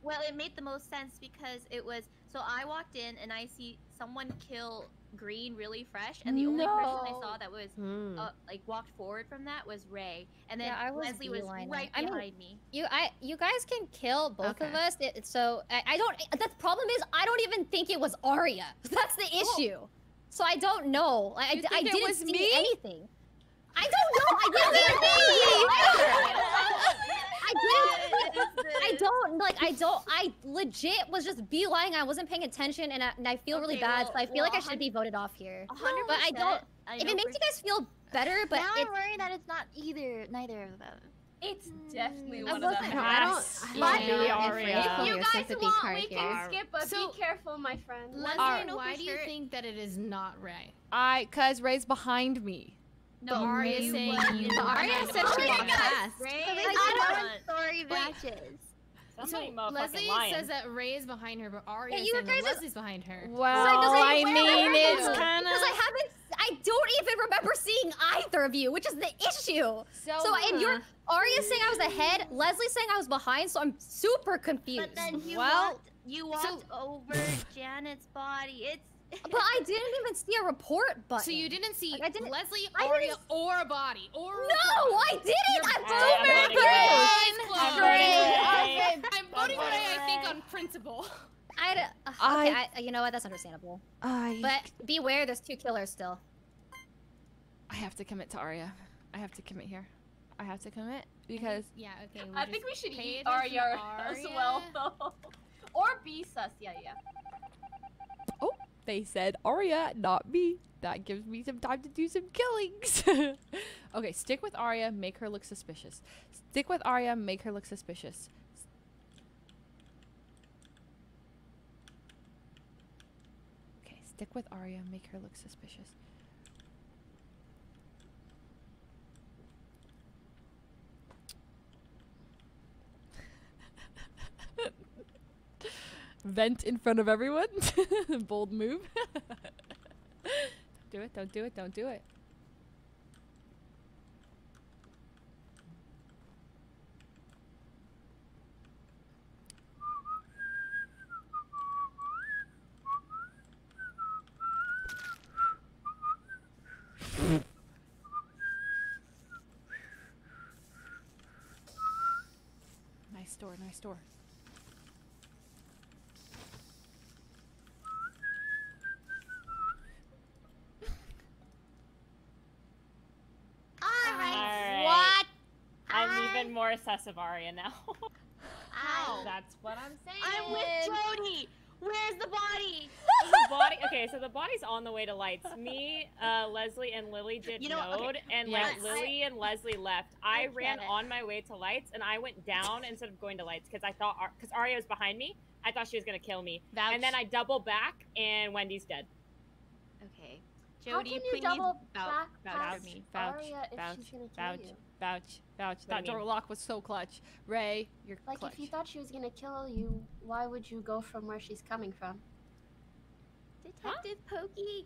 Speaker 11: Well, it made the most sense because it was so I walked in and I see someone kill Green really fresh, and the only person I saw that was
Speaker 4: Hmm.
Speaker 11: uh, like walked forward from that was Rae, and then
Speaker 3: Yeah, I was
Speaker 11: Leslie was
Speaker 3: beelining.
Speaker 11: right
Speaker 3: I mean,
Speaker 11: behind me.
Speaker 3: You, I, you guys can kill both of us. It, so I, I don't. The problem is, I don't even think it was Aria. <laughs> That's the issue. So I don't know. I, I, I didn't see
Speaker 1: me?
Speaker 3: anything. I don't know. I didn't <laughs> <laughs> I didn't. <laughs> <laughs> I don't like. I don't. I legit was just beeline. I wasn't paying attention, and I, and I feel really bad.
Speaker 11: well-
Speaker 3: so I feel
Speaker 11: well,
Speaker 3: like I
Speaker 11: a
Speaker 3: should be voted off here.
Speaker 11: A hundred
Speaker 3: But I don't-
Speaker 11: I
Speaker 3: If it makes you guys feel better, but
Speaker 6: now I'm worried that it's not either, neither of them.
Speaker 13: It's definitely mm,
Speaker 3: I
Speaker 13: one of
Speaker 3: wasn't-
Speaker 4: I don't.
Speaker 1: Yes.
Speaker 4: I'm
Speaker 1: Yeah,
Speaker 4: not
Speaker 1: maybe
Speaker 4: afraid
Speaker 1: Aria.
Speaker 4: from
Speaker 13: If you guys want,
Speaker 4: card
Speaker 13: we
Speaker 4: here.
Speaker 13: can skip, but
Speaker 9: So-
Speaker 13: be careful, my friend.
Speaker 9: Leslie,
Speaker 1: Alright.
Speaker 11: know
Speaker 9: why do you
Speaker 11: sure-
Speaker 9: think that it is not Rae?
Speaker 1: I, cause Rae's behind me.
Speaker 11: No,
Speaker 9: Aria
Speaker 11: Rae
Speaker 9: saying
Speaker 11: was-
Speaker 9: you-
Speaker 4: But Aria
Speaker 9: Oh
Speaker 4: said she oh
Speaker 9: my
Speaker 4: got past.
Speaker 11: Rae
Speaker 6: So
Speaker 11: is
Speaker 6: they
Speaker 11: the
Speaker 6: got
Speaker 11: one.
Speaker 6: story matches.
Speaker 9: So
Speaker 10: Somebody motherfucking
Speaker 9: Leslie
Speaker 10: lying.
Speaker 9: says that Rae is behind her, but Aria
Speaker 3: Yeah,
Speaker 9: is
Speaker 3: you
Speaker 9: saying that
Speaker 3: guys are-
Speaker 9: behind her.
Speaker 1: Well,
Speaker 3: doesn't
Speaker 1: I mean, it's kind of
Speaker 3: because I haven't. I don't even remember seeing either of you, which is the issue.
Speaker 1: So,
Speaker 3: So, and uh, you're Aria saying I was ahead, Leslie saying I was behind, so I'm super confused.
Speaker 11: But then you
Speaker 1: Well,
Speaker 11: walked, you walked over Janet's body. It's
Speaker 3: But I didn't even see a report button.
Speaker 9: So you didn't see
Speaker 3: Like, I didn't-
Speaker 9: Leslie,
Speaker 3: I
Speaker 9: Aria,
Speaker 3: didn't-
Speaker 9: or a body, or a
Speaker 3: No,
Speaker 9: report.
Speaker 3: I didn't. I'm
Speaker 10: I'm
Speaker 3: voting
Speaker 10: voting
Speaker 3: for
Speaker 10: Rae.
Speaker 3: Rae.
Speaker 10: I'm
Speaker 3: Rae.
Speaker 10: voting Rae.
Speaker 9: I'm voting for Rae, I think, on principle.
Speaker 3: I, d- uh,
Speaker 1: I-
Speaker 3: okay, I, you know what? That's understandable.
Speaker 1: I,
Speaker 3: But beware, there's two killers still.
Speaker 1: I have to commit to Aria. I have to commit here. I have to commit because
Speaker 9: Yeah, okay.
Speaker 13: I think we should eat
Speaker 9: attention Aria,
Speaker 13: as well, though. <laughs> Or be sus. Yeah, yeah.
Speaker 1: They said Aria, not me. That gives me some time to do some killings. <laughs> okay, stick with Aria, make her look suspicious. Stick with Aria, make her look suspicious. Okay, stick with Aria, make her look suspicious. vent in front of everyone. <laughs> Bold move. do it, don't do it, don't do it. nice door,
Speaker 10: nice
Speaker 1: door.
Speaker 10: I'm even more sus of Aria now.
Speaker 11: Ow. <laughs>
Speaker 10: That's what I'm saying.
Speaker 11: I'm with Jody. Where's the body? <laughs>
Speaker 10: the body. Okay, so the body's on the way to lights. Me, uh, Leslie, and Lily did
Speaker 11: You know what, okay,
Speaker 10: and
Speaker 1: yes.
Speaker 10: like Lily and Leslie left. I
Speaker 11: I
Speaker 10: ran on my way to lights, and I went down instead of going to lights because I thought because Aria was behind me. I thought she was gonna kill me, and then I double back, and Wendy's dead.
Speaker 11: Okay.
Speaker 7: How
Speaker 11: Jody,
Speaker 7: can you
Speaker 11: please
Speaker 7: double
Speaker 11: vouch,
Speaker 7: back
Speaker 11: vouch
Speaker 7: past
Speaker 11: for me.
Speaker 1: Vouch,
Speaker 7: Aria if
Speaker 1: vouch,
Speaker 7: she's gonna kill
Speaker 1: vouch,
Speaker 7: you?
Speaker 1: Vouch, vouch.
Speaker 10: What
Speaker 1: That door
Speaker 10: mean?
Speaker 1: lock was so clutch. Rae, you're
Speaker 7: Like,
Speaker 1: clutch.
Speaker 7: if you thought she was gonna kill you, why would you go from where she's coming from?
Speaker 11: Detective Poki.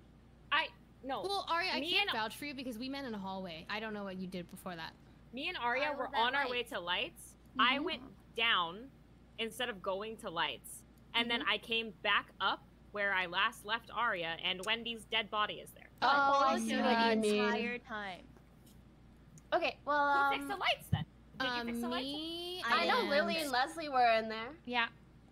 Speaker 10: I no.
Speaker 9: Well, Aria, I can't
Speaker 10: and-
Speaker 9: vouch for you because we met in a hallway. I don't know what you did before that.
Speaker 10: Me and Aria
Speaker 11: I
Speaker 10: were
Speaker 11: was at
Speaker 10: on our way to lights. I
Speaker 7: Mhm.
Speaker 10: went down instead of going to lights, and then I came back up where I last left Aria, and Wendy's dead body is there.
Speaker 7: Oh, I
Speaker 11: followed
Speaker 7: see what
Speaker 11: the
Speaker 7: you mean.
Speaker 11: entire time.
Speaker 7: Okay, well,
Speaker 10: Who
Speaker 7: um,
Speaker 10: fixed the lights then? Did you
Speaker 9: Um,
Speaker 10: fix the lights?
Speaker 9: me.
Speaker 7: I know Lily and Leslie were in there.
Speaker 1: yeah,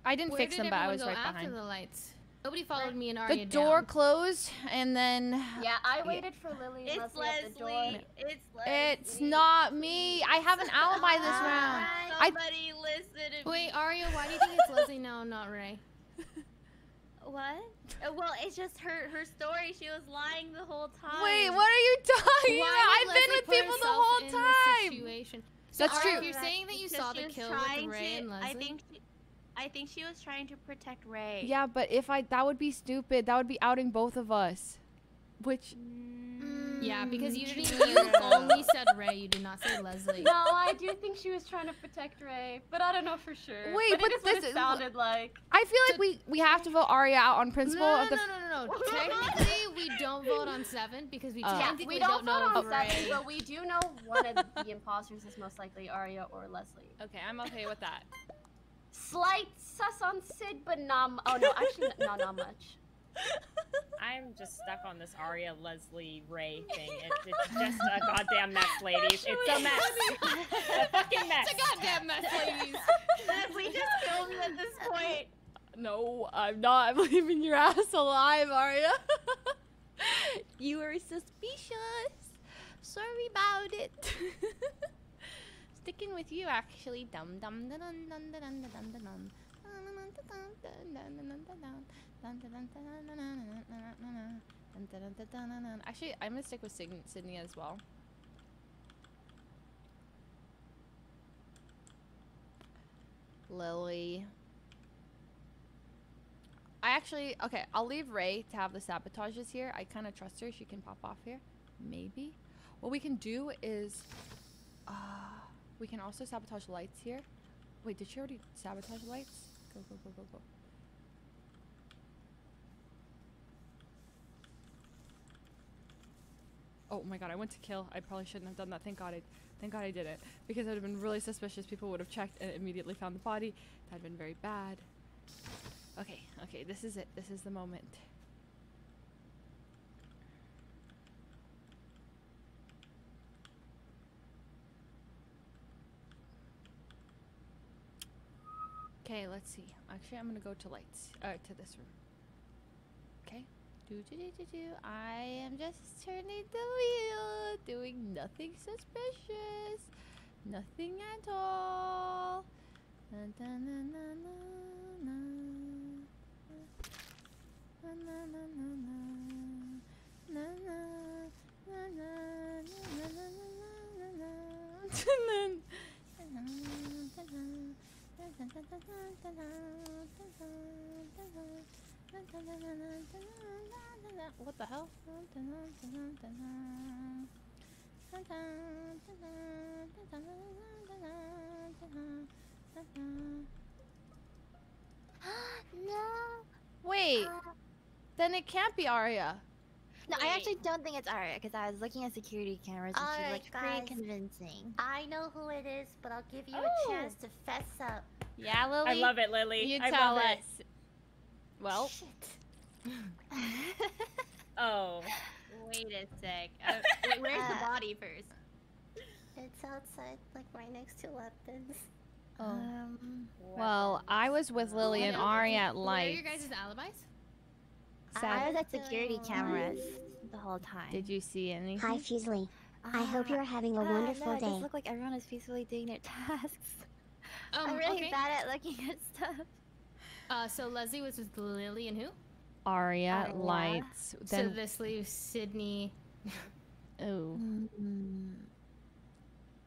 Speaker 1: I didn't
Speaker 9: Where
Speaker 1: fix
Speaker 9: did
Speaker 1: them, but I was
Speaker 9: go
Speaker 1: right
Speaker 9: after
Speaker 1: behind.
Speaker 9: the lights. Nobody followed me and Aria
Speaker 1: The door
Speaker 9: down.
Speaker 1: closed, and then
Speaker 7: Yeah, I waited for Lily and
Speaker 11: It's
Speaker 7: Leslie at the door.
Speaker 11: Leslie. It's Leslie.
Speaker 1: it's not me. I have an alibi this round. I
Speaker 11: Somebody listen to
Speaker 9: Wait,
Speaker 11: me.
Speaker 9: Aria, why do you think it's <laughs> Leslie now, not Rae? <laughs>
Speaker 11: What? Uh, Well, it's just her her story. She was lying the whole time.
Speaker 1: wait. What are you talking
Speaker 9: Why
Speaker 1: about? I've been with people the whole
Speaker 9: in this
Speaker 1: time.
Speaker 9: Situation? So
Speaker 1: That's true.
Speaker 9: If you're saying that you saw the
Speaker 11: was
Speaker 9: kill with Rae
Speaker 11: to-
Speaker 9: and Leslie,
Speaker 11: I think she, I think she was trying to protect Rae.
Speaker 1: Yeah, but if I that would be stupid. That would be outing both of us. Which
Speaker 9: yeah, because you
Speaker 11: Mm. <laughs>
Speaker 9: You only said Rae. You did not say Leslie.
Speaker 7: No, I do think she was trying to protect Rae, but I don't know for sure.
Speaker 1: Wait,
Speaker 7: but,
Speaker 1: but
Speaker 7: it is what
Speaker 1: this
Speaker 7: it
Speaker 1: is-
Speaker 7: sounded like.
Speaker 1: I feel like we we have to vote Aria out on principle.
Speaker 9: No,
Speaker 1: of
Speaker 9: no,
Speaker 1: the
Speaker 9: no, no, no, no. <laughs> Technically, we don't vote on seven because we.
Speaker 7: Yeah,
Speaker 9: technically
Speaker 7: we don't,
Speaker 9: know
Speaker 7: vote on
Speaker 9: if
Speaker 7: seven,
Speaker 9: Rae.
Speaker 7: but we do know one of the <laughs> imposters is most likely Aria or Leslie.
Speaker 1: Okay, I'm okay with that.
Speaker 7: Slight sus on Sid, but not. Oh no, actually, no, not much.
Speaker 10: I'm just stuck on this Aria Leslie Rae thing. It, it's just a goddamn mess, ladies. It's a mess. a fucking mess.
Speaker 9: It's a goddamn mess, ladies.
Speaker 11: we just killed him at this point.
Speaker 1: No, I'm not. I'm leaving your ass alive, Aria. you were suspicious. Sorry about it. Sticking with you, actually. Dum dum dum dum dum dum dum dum dum. Actually, I'm gonna stick with Sydney, as well. Lily. I actually okay. I'll leave Rae to have the sabotages here. I kind of trust her. She can pop off here, maybe. What we can do is, uh, we can also sabotage lights here. Wait, did she already sabotage lights? Go go go go go. Oh my god, I went to kill. I probably shouldn't have done that. Thank god I thank god I did it. Because it would have been really suspicious. People would have checked and immediately found the body. That'd been very bad. Okay, okay, this is it. This is the moment. Okay, let's see. Actually, I'm gonna go to lights. Uh, to this room. Okay. Do do do do do. I am just turning the wheel, doing nothing suspicious, nothing at all. Dun, dun, dun, dun, dun, dun. Dun, dun, dun, dun, dun. Dun, dun, dun, dun, dun, dun, dun, dun, dun, dun. What the hell? <gasps>
Speaker 2: no.
Speaker 1: Wait. Uh, then it can't be Aria.
Speaker 8: No, Wait. I actually don't think it's Aria because I was looking at security cameras and All she
Speaker 12: right,
Speaker 8: looked
Speaker 12: guys.
Speaker 8: pretty convincing.
Speaker 12: I know who it is, but I'll give you
Speaker 10: oh.
Speaker 12: a chance to fess up.
Speaker 1: Yeah, Lily.
Speaker 10: I love it, Lily.
Speaker 1: You
Speaker 10: I
Speaker 1: tell us.
Speaker 10: It.
Speaker 1: Well, <laughs>
Speaker 10: Oh.
Speaker 11: Wait a sec. Uh, wait, where's the
Speaker 12: Uh,
Speaker 11: body first?
Speaker 12: It's outside, like right next to weapons.
Speaker 8: Um,
Speaker 1: Well, I was with Lily and Ari at
Speaker 9: light. are
Speaker 1: light.
Speaker 9: your guys' alibis?
Speaker 8: I was at security cameras the whole time.
Speaker 1: Did you see anything?
Speaker 2: Hi, Fuslie. I hope you're having a
Speaker 8: Uh,
Speaker 2: wonderful
Speaker 8: no, it
Speaker 2: day.
Speaker 8: just looked like everyone is peacefully doing their <laughs> tasks.
Speaker 9: Um,
Speaker 8: I'm really
Speaker 9: okay.
Speaker 8: bad at looking at stuff.
Speaker 9: Uh, so Leslie was with Lily and who?
Speaker 1: Aria
Speaker 8: Aria.
Speaker 1: lights.
Speaker 9: so
Speaker 1: Then
Speaker 9: this leaves Sydney.
Speaker 1: oh.
Speaker 8: Mm.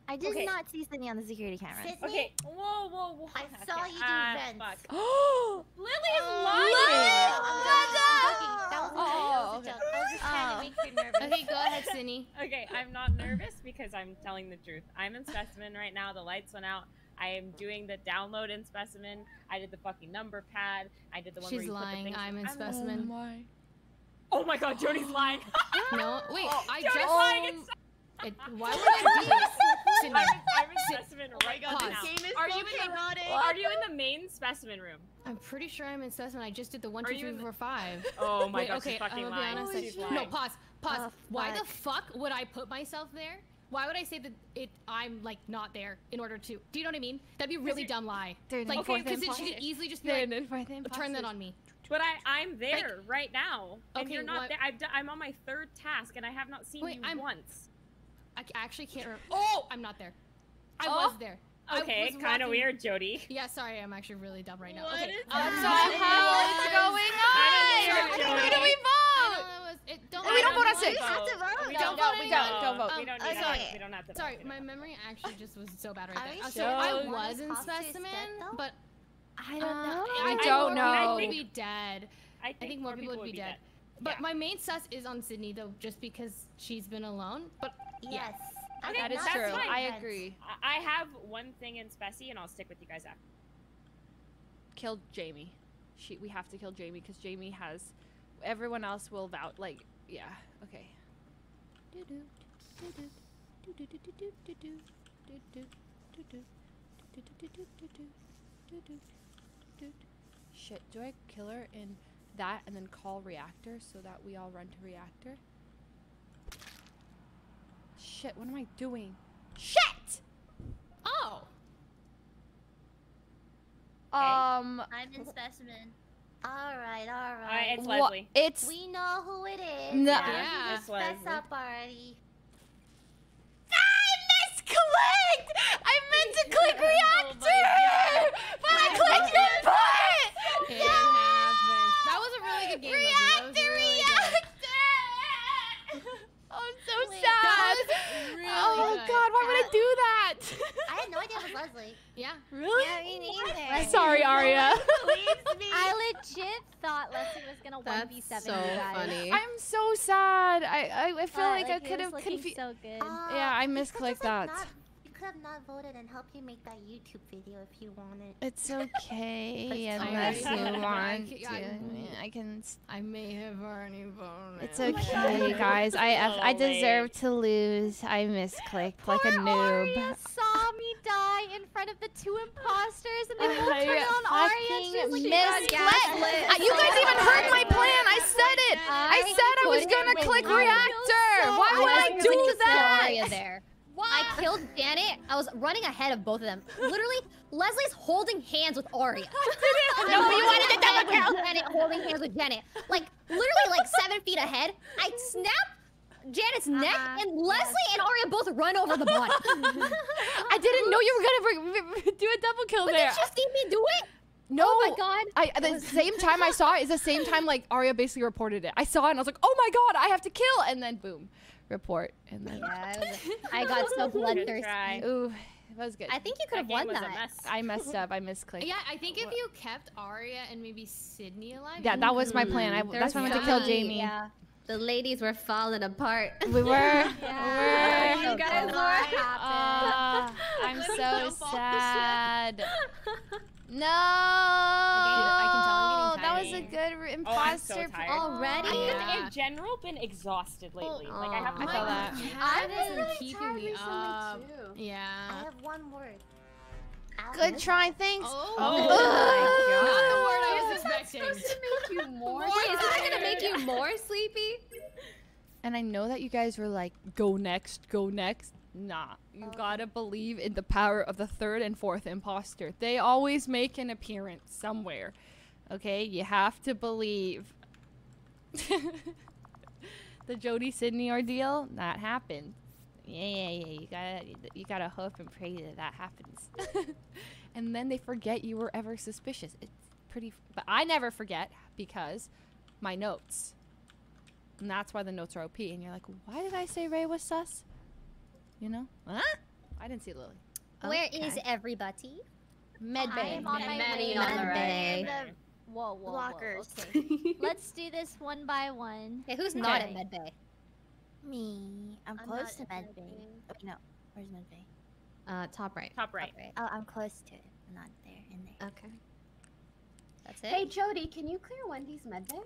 Speaker 8: I did
Speaker 11: Okay.
Speaker 8: not see Sydney on the security camera.
Speaker 12: Sydney,
Speaker 11: Okay. Whoa, whoa, whoa.
Speaker 12: I
Speaker 11: Okay.
Speaker 12: saw you do
Speaker 11: Ah,
Speaker 12: vents.
Speaker 11: fuck.
Speaker 1: Oh, <gasps>
Speaker 11: Lily is
Speaker 12: I'm
Speaker 11: lying.
Speaker 12: joking. That was a joke. That
Speaker 1: Oh,
Speaker 12: was a joke. I was just trying to make you nervous.
Speaker 9: Okay, go ahead, Sydney. <laughs>
Speaker 10: Okay, I'm not nervous because I'm telling the truth. I'm in specimen right now. The lights went out. I am doing the download in specimen. I did the fucking number pad. I did the one where
Speaker 9: She's
Speaker 10: you
Speaker 9: lying.
Speaker 10: Put the things
Speaker 9: I'm in
Speaker 10: I'm-
Speaker 9: specimen.
Speaker 1: my.
Speaker 10: Oh my god, Jody's lying. <laughs>
Speaker 9: No, wait.
Speaker 10: Oh, <laughs>
Speaker 9: I
Speaker 10: Jody's
Speaker 9: just.
Speaker 10: lying. It's <laughs>
Speaker 9: It, why would I do this?
Speaker 10: I'm I'm in specimen right
Speaker 9: God,
Speaker 10: now.
Speaker 9: this
Speaker 11: game is
Speaker 10: are
Speaker 11: so
Speaker 10: you in the Are you in the main specimen room?
Speaker 9: I'm pretty sure I'm in specimen. I just did the one,
Speaker 10: Are
Speaker 9: two,
Speaker 10: you
Speaker 9: three,
Speaker 10: in the-
Speaker 9: four, five.
Speaker 10: Oh my
Speaker 9: Wait,
Speaker 10: god,
Speaker 9: okay,
Speaker 10: she's fucking
Speaker 9: I'm gonna be
Speaker 10: lying.
Speaker 9: honest.
Speaker 10: She's
Speaker 9: No, pause, pause.
Speaker 8: Oh,
Speaker 9: Why the
Speaker 8: fuck.
Speaker 9: fuck would I put myself there? Why would I say that it I'm like not there in order to? Do you know what I mean? That'd be a really dumb lie.
Speaker 1: They're
Speaker 9: Like,
Speaker 1: fourth
Speaker 9: because she could easily just be like,
Speaker 1: in fourth
Speaker 9: turn that on me.
Speaker 10: But I, I'm there right now, and
Speaker 9: Okay,
Speaker 10: you're not
Speaker 9: what-
Speaker 10: there. I've done, I'm on my third task, and I have not seen
Speaker 9: Wait,
Speaker 10: you
Speaker 9: I'm-
Speaker 10: once.
Speaker 9: I actually can't remember. Oh, I'm not there. I
Speaker 10: Oh,
Speaker 9: was there.
Speaker 10: Okay,
Speaker 9: was
Speaker 10: kind of weird, Jody.
Speaker 9: Yeah, sorry, I'm actually really dumb right now.
Speaker 11: What
Speaker 9: okay.
Speaker 11: is
Speaker 9: um, so
Speaker 11: happening?
Speaker 1: What's going on?
Speaker 10: Kinda weird,
Speaker 1: Who
Speaker 10: Jody.
Speaker 1: do we
Speaker 9: I
Speaker 1: vote?
Speaker 9: Know that was it. Don't.
Speaker 1: Oh, we don't vote on
Speaker 9: vote.
Speaker 1: six.
Speaker 8: You have to vote.
Speaker 10: We
Speaker 9: Don't
Speaker 10: don't,
Speaker 9: vote,
Speaker 10: we
Speaker 9: we
Speaker 10: don't,
Speaker 9: don't.
Speaker 10: don't vote.
Speaker 9: Um,
Speaker 10: we don't need to. We don't have to.
Speaker 9: Sorry, my memory actually just was so bad right there.
Speaker 12: you
Speaker 9: Uh,
Speaker 12: sure
Speaker 9: So I was in specimen, but
Speaker 8: I
Speaker 9: uh,
Speaker 8: don't know.
Speaker 9: I,
Speaker 1: don't
Speaker 9: think more
Speaker 1: know.
Speaker 9: people would be dead.
Speaker 10: I think,
Speaker 9: I think more people would be dead. But my main sus is on Sydney though, just because she's been alone. But
Speaker 12: Yes. I
Speaker 10: Okay,
Speaker 1: That
Speaker 12: did
Speaker 1: is
Speaker 12: not
Speaker 1: true.
Speaker 12: see your
Speaker 1: I agree.
Speaker 10: I I have one thing in Speci, and I'll stick with you guys after.
Speaker 1: Kill Jamie. She. We have to kill Jamie because Jamie has. Everyone else will vouch. Like, yeah. Okay. Shit. Do I kill her in that and then call reactor so that we all run to reactor? Shit. What am I doing? Shit.
Speaker 9: oh,
Speaker 1: Um.
Speaker 11: I'm in specimen.
Speaker 12: All right, all
Speaker 10: Uh,
Speaker 12: right.
Speaker 10: it's
Speaker 1: wha- It's
Speaker 12: we know who it is.
Speaker 1: No.
Speaker 12: Why
Speaker 9: Yeah.
Speaker 12: you
Speaker 10: It's Leslie.
Speaker 12: fess up already.
Speaker 1: I misclicked! I meant to click <laughs> reactor! but I clicked input!
Speaker 9: it happens. That was a really good game. Leslie. That was
Speaker 1: Reactor, so sad.
Speaker 9: that really
Speaker 1: oh
Speaker 9: good.
Speaker 1: god, why would I
Speaker 12: That-
Speaker 1: do that?
Speaker 12: I had no idea it was Leslie. <laughs>
Speaker 9: Yeah.
Speaker 1: really?
Speaker 8: Yeah, me neither.
Speaker 1: Sorry, Aria.
Speaker 6: I legit thought Leslie was gonna one v
Speaker 4: That's
Speaker 6: seven
Speaker 4: so
Speaker 6: you guys.
Speaker 4: funny.
Speaker 1: I'm so sad. I I, I feel
Speaker 6: But,
Speaker 1: like, I could have confused.
Speaker 6: so good.
Speaker 12: Uh,
Speaker 1: Yeah, I
Speaker 12: you could've
Speaker 1: misclicked that.
Speaker 12: Not, you could have not voted and helped you make that YouTube video if you wanted.
Speaker 1: It's <laughs> okay unless
Speaker 9: alright.
Speaker 1: you
Speaker 9: I
Speaker 1: want
Speaker 9: ca-
Speaker 1: to.
Speaker 9: I-
Speaker 1: I can.
Speaker 9: I may have already voted.
Speaker 1: It's oh okay, guys. I I, I
Speaker 10: So
Speaker 1: deserve to lose. I misclicked like a noob.
Speaker 6: Aria <laughs> saw me die in front of the two imposters, and they both
Speaker 1: I
Speaker 6: turned on Aria. and she was
Speaker 1: fucking
Speaker 6: like,
Speaker 1: misclicked.
Speaker 6: "Gaslit."
Speaker 1: You guys even heard my plan. I said it. I said I was gonna click reactor. Why would I do
Speaker 3: gonna kill
Speaker 1: that?
Speaker 3: Aria there. I killed Janet. I was running ahead of both of them. Literally, Leslie's holding hands with Aria. <laughs>
Speaker 1: No, you wanted to double kill.
Speaker 3: Janet holding hands with Janet. Like literally, like seven feet ahead. I snap Janet's neck,
Speaker 6: Uh-huh,
Speaker 3: and Leslie and Aria both run over the body. <laughs>
Speaker 1: I didn't know you were gonna do a double kill
Speaker 3: But
Speaker 1: there.
Speaker 3: did you just see me do it?
Speaker 1: No.
Speaker 3: Oh my god.
Speaker 1: I at the same <laughs> time I saw it is the same time like Aria basically reported it. I saw it and I was like, oh my god, I have to kill, and then boom, report, and then
Speaker 3: Yeah, it was <laughs> I got so
Speaker 10: Good
Speaker 3: bloodthirsty.
Speaker 1: ooh, it was good.
Speaker 3: I think you could have won
Speaker 10: was a
Speaker 3: that.
Speaker 10: mess.
Speaker 1: I messed up. <laughs> I misclicked.
Speaker 9: Yeah, I think if you kept Aria and maybe Sydney alive.
Speaker 1: Yeah, that was my plan. I, that's why I went to kill
Speaker 4: so
Speaker 1: Jamie.
Speaker 3: Yeah.
Speaker 4: The ladies were falling apart. <laughs>
Speaker 1: We were.
Speaker 6: Yeah.
Speaker 1: we
Speaker 4: You guys
Speaker 6: A
Speaker 4: were.
Speaker 6: lot happened.
Speaker 1: Ah, I'm so
Speaker 11: jump off the
Speaker 1: sad. No.
Speaker 9: I can tell I'm getting
Speaker 1: That was a good re-
Speaker 10: Oh, I'm so
Speaker 1: imposter.
Speaker 10: tired.
Speaker 3: Already?
Speaker 10: I've
Speaker 9: Yeah.
Speaker 10: been in general been exhausted lately. like I have.
Speaker 1: Oh, I felt that.
Speaker 9: I
Speaker 12: I've been really
Speaker 9: keeping
Speaker 12: tired
Speaker 9: me
Speaker 12: recently,
Speaker 9: up.
Speaker 12: too.
Speaker 9: Yeah.
Speaker 12: I have one word.
Speaker 1: Good try. Thanks.
Speaker 9: Oh,
Speaker 10: Oh
Speaker 9: Not the word I was expecting.
Speaker 4: make you more.
Speaker 3: Wait, is that gonna make you more sleepy?
Speaker 1: And I know that you guys were like, "Go next, go next." Nah, you gotta believe in the power of the third and fourth imposter. They always make an appearance somewhere. Okay, you have to believe. <laughs> the Jody Sydney ordeal, that happened. Yeah, yeah, yeah. You gotta, you gotta hope and pray that that happens. <laughs> and then they forget you were ever suspicious. It's pretty, but I never forget because my notes. And that's why the notes are OP. And you're like, why did I say Rae was sus? You know? Huh? I didn't see Lily.
Speaker 3: Where is
Speaker 1: Okay.
Speaker 3: everybody?
Speaker 1: Med bay.
Speaker 6: I'm on my way.
Speaker 3: on the
Speaker 6: I'm
Speaker 3: right.
Speaker 6: the- Whoa, whoa,
Speaker 8: Blockers.
Speaker 6: whoa. Okay. <laughs> Let's do this one by one.
Speaker 3: Okay, who's not
Speaker 6: Okay.
Speaker 3: in medbay?
Speaker 8: Me. I'm,
Speaker 6: I'm
Speaker 8: close to
Speaker 6: not in
Speaker 8: med bay. Oh, no. Where's med bay?
Speaker 4: Uh, top right.
Speaker 10: Top right.
Speaker 8: Oh, I'm close to it. I'm not there. In there.
Speaker 3: Okay. That's it.
Speaker 7: Hey Jody, can you clear Wendy's med bay?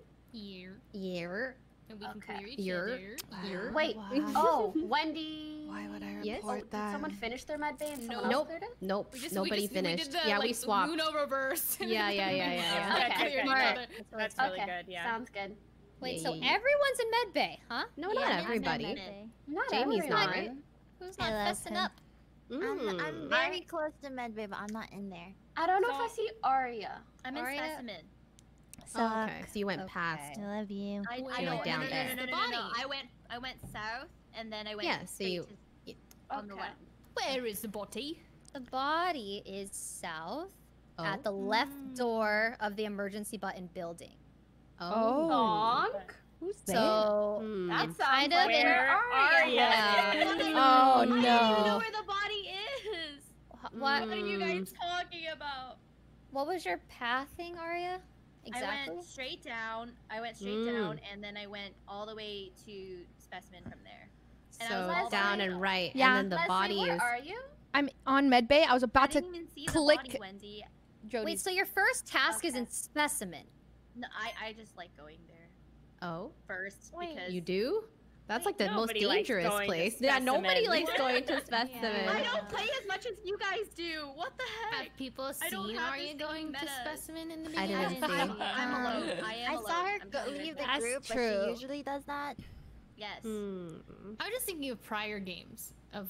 Speaker 9: Here.
Speaker 3: Year.
Speaker 9: And we can
Speaker 7: Okay.
Speaker 9: clear each
Speaker 3: Year.
Speaker 9: other.
Speaker 3: Year.
Speaker 7: Wait. <laughs> Oh, Wendy.
Speaker 1: Why would I
Speaker 3: Yes?
Speaker 7: Oh, did someone finish their med bay and someone
Speaker 3: Nope.
Speaker 7: cleared?
Speaker 4: Nope.
Speaker 9: We just,
Speaker 4: Nobody
Speaker 9: we just,
Speaker 4: finished.
Speaker 9: We did the,
Speaker 4: yeah,
Speaker 9: like,
Speaker 4: we swapped.
Speaker 9: Uno reverse. <laughs>
Speaker 4: Yeah, yeah, yeah, yeah, yeah. <laughs>
Speaker 10: Okay, okay.
Speaker 9: each
Speaker 3: Alright.
Speaker 10: That's really
Speaker 7: okay.
Speaker 10: good. Yeah.
Speaker 7: Sounds good.
Speaker 3: Wait,
Speaker 4: Yeah,
Speaker 3: so
Speaker 4: yeah, yeah.
Speaker 3: everyone's in medbay, huh?
Speaker 4: No,
Speaker 6: Yeah,
Speaker 4: not everybody.
Speaker 6: medbay.
Speaker 7: Not
Speaker 4: Jamie's
Speaker 7: everyone.
Speaker 4: not.
Speaker 3: Who's not
Speaker 8: love
Speaker 3: fessing
Speaker 8: him.
Speaker 3: up?
Speaker 8: I'm, I'm
Speaker 4: Mm.
Speaker 8: very close to med bay, but I'm not in there.
Speaker 7: I don't know
Speaker 11: So-
Speaker 7: if I see Aria.
Speaker 11: I'm in
Speaker 3: Aria?
Speaker 11: specimen.
Speaker 8: So,
Speaker 4: Oh, okay, so you went past.
Speaker 8: I love you.
Speaker 11: I, I
Speaker 4: you
Speaker 11: know,
Speaker 4: went down
Speaker 11: no, no,
Speaker 4: there.
Speaker 11: No, no, no, no, no, I went, I went south, and then I went.
Speaker 4: Yeah, so you-
Speaker 11: to- on the
Speaker 7: Okay.
Speaker 9: Where is the body?
Speaker 3: The body is south
Speaker 4: Oh.
Speaker 3: at the left door of the emergency button building.
Speaker 4: Oh.
Speaker 7: Donk.
Speaker 1: Who's there?
Speaker 3: So
Speaker 4: Hmm.
Speaker 7: That
Speaker 3: it's
Speaker 7: sounds
Speaker 3: kind of
Speaker 7: like
Speaker 3: in
Speaker 7: where Aria
Speaker 3: Yeah.
Speaker 7: is. <laughs>
Speaker 1: Oh
Speaker 11: I don't even know
Speaker 1: no.
Speaker 11: where the body is.
Speaker 3: what?
Speaker 11: What are you guys talking about?
Speaker 3: What was your pathing, Aria?
Speaker 11: I went straight down. I went straight
Speaker 4: Mm.
Speaker 11: down, and then I went all the way to specimen from there. And I was
Speaker 4: So down and right,
Speaker 1: Yeah.
Speaker 4: and then the
Speaker 7: Leslie,
Speaker 4: body
Speaker 7: where
Speaker 4: is.
Speaker 7: are you?
Speaker 1: I'm on medbay. I was
Speaker 11: I
Speaker 1: about to
Speaker 11: didn't even see
Speaker 1: click
Speaker 11: the body, Wendy.
Speaker 1: Jody.
Speaker 3: Wait, so your first task is in specimen.
Speaker 11: No, I, I just like going there
Speaker 4: Oh,
Speaker 11: first
Speaker 8: Wait.
Speaker 11: because
Speaker 4: you do? That's like the most dangerous place. Yeah, nobody likes <laughs> going to <laughs> specimen.
Speaker 11: I don't play as much as you guys do. What the heck?
Speaker 9: Have people seen
Speaker 11: have
Speaker 9: Aria
Speaker 11: this
Speaker 9: going
Speaker 11: meta.
Speaker 9: to specimen in the
Speaker 4: I
Speaker 9: beginning?
Speaker 4: didn't
Speaker 11: I'm,
Speaker 4: see.
Speaker 11: I'm alone. I am
Speaker 8: I
Speaker 11: alone.
Speaker 8: saw her go leave the.
Speaker 1: That's
Speaker 8: group, but
Speaker 1: true.
Speaker 8: she usually does that.
Speaker 11: Yes.
Speaker 4: Hmm.
Speaker 9: I was just thinking of prior games of.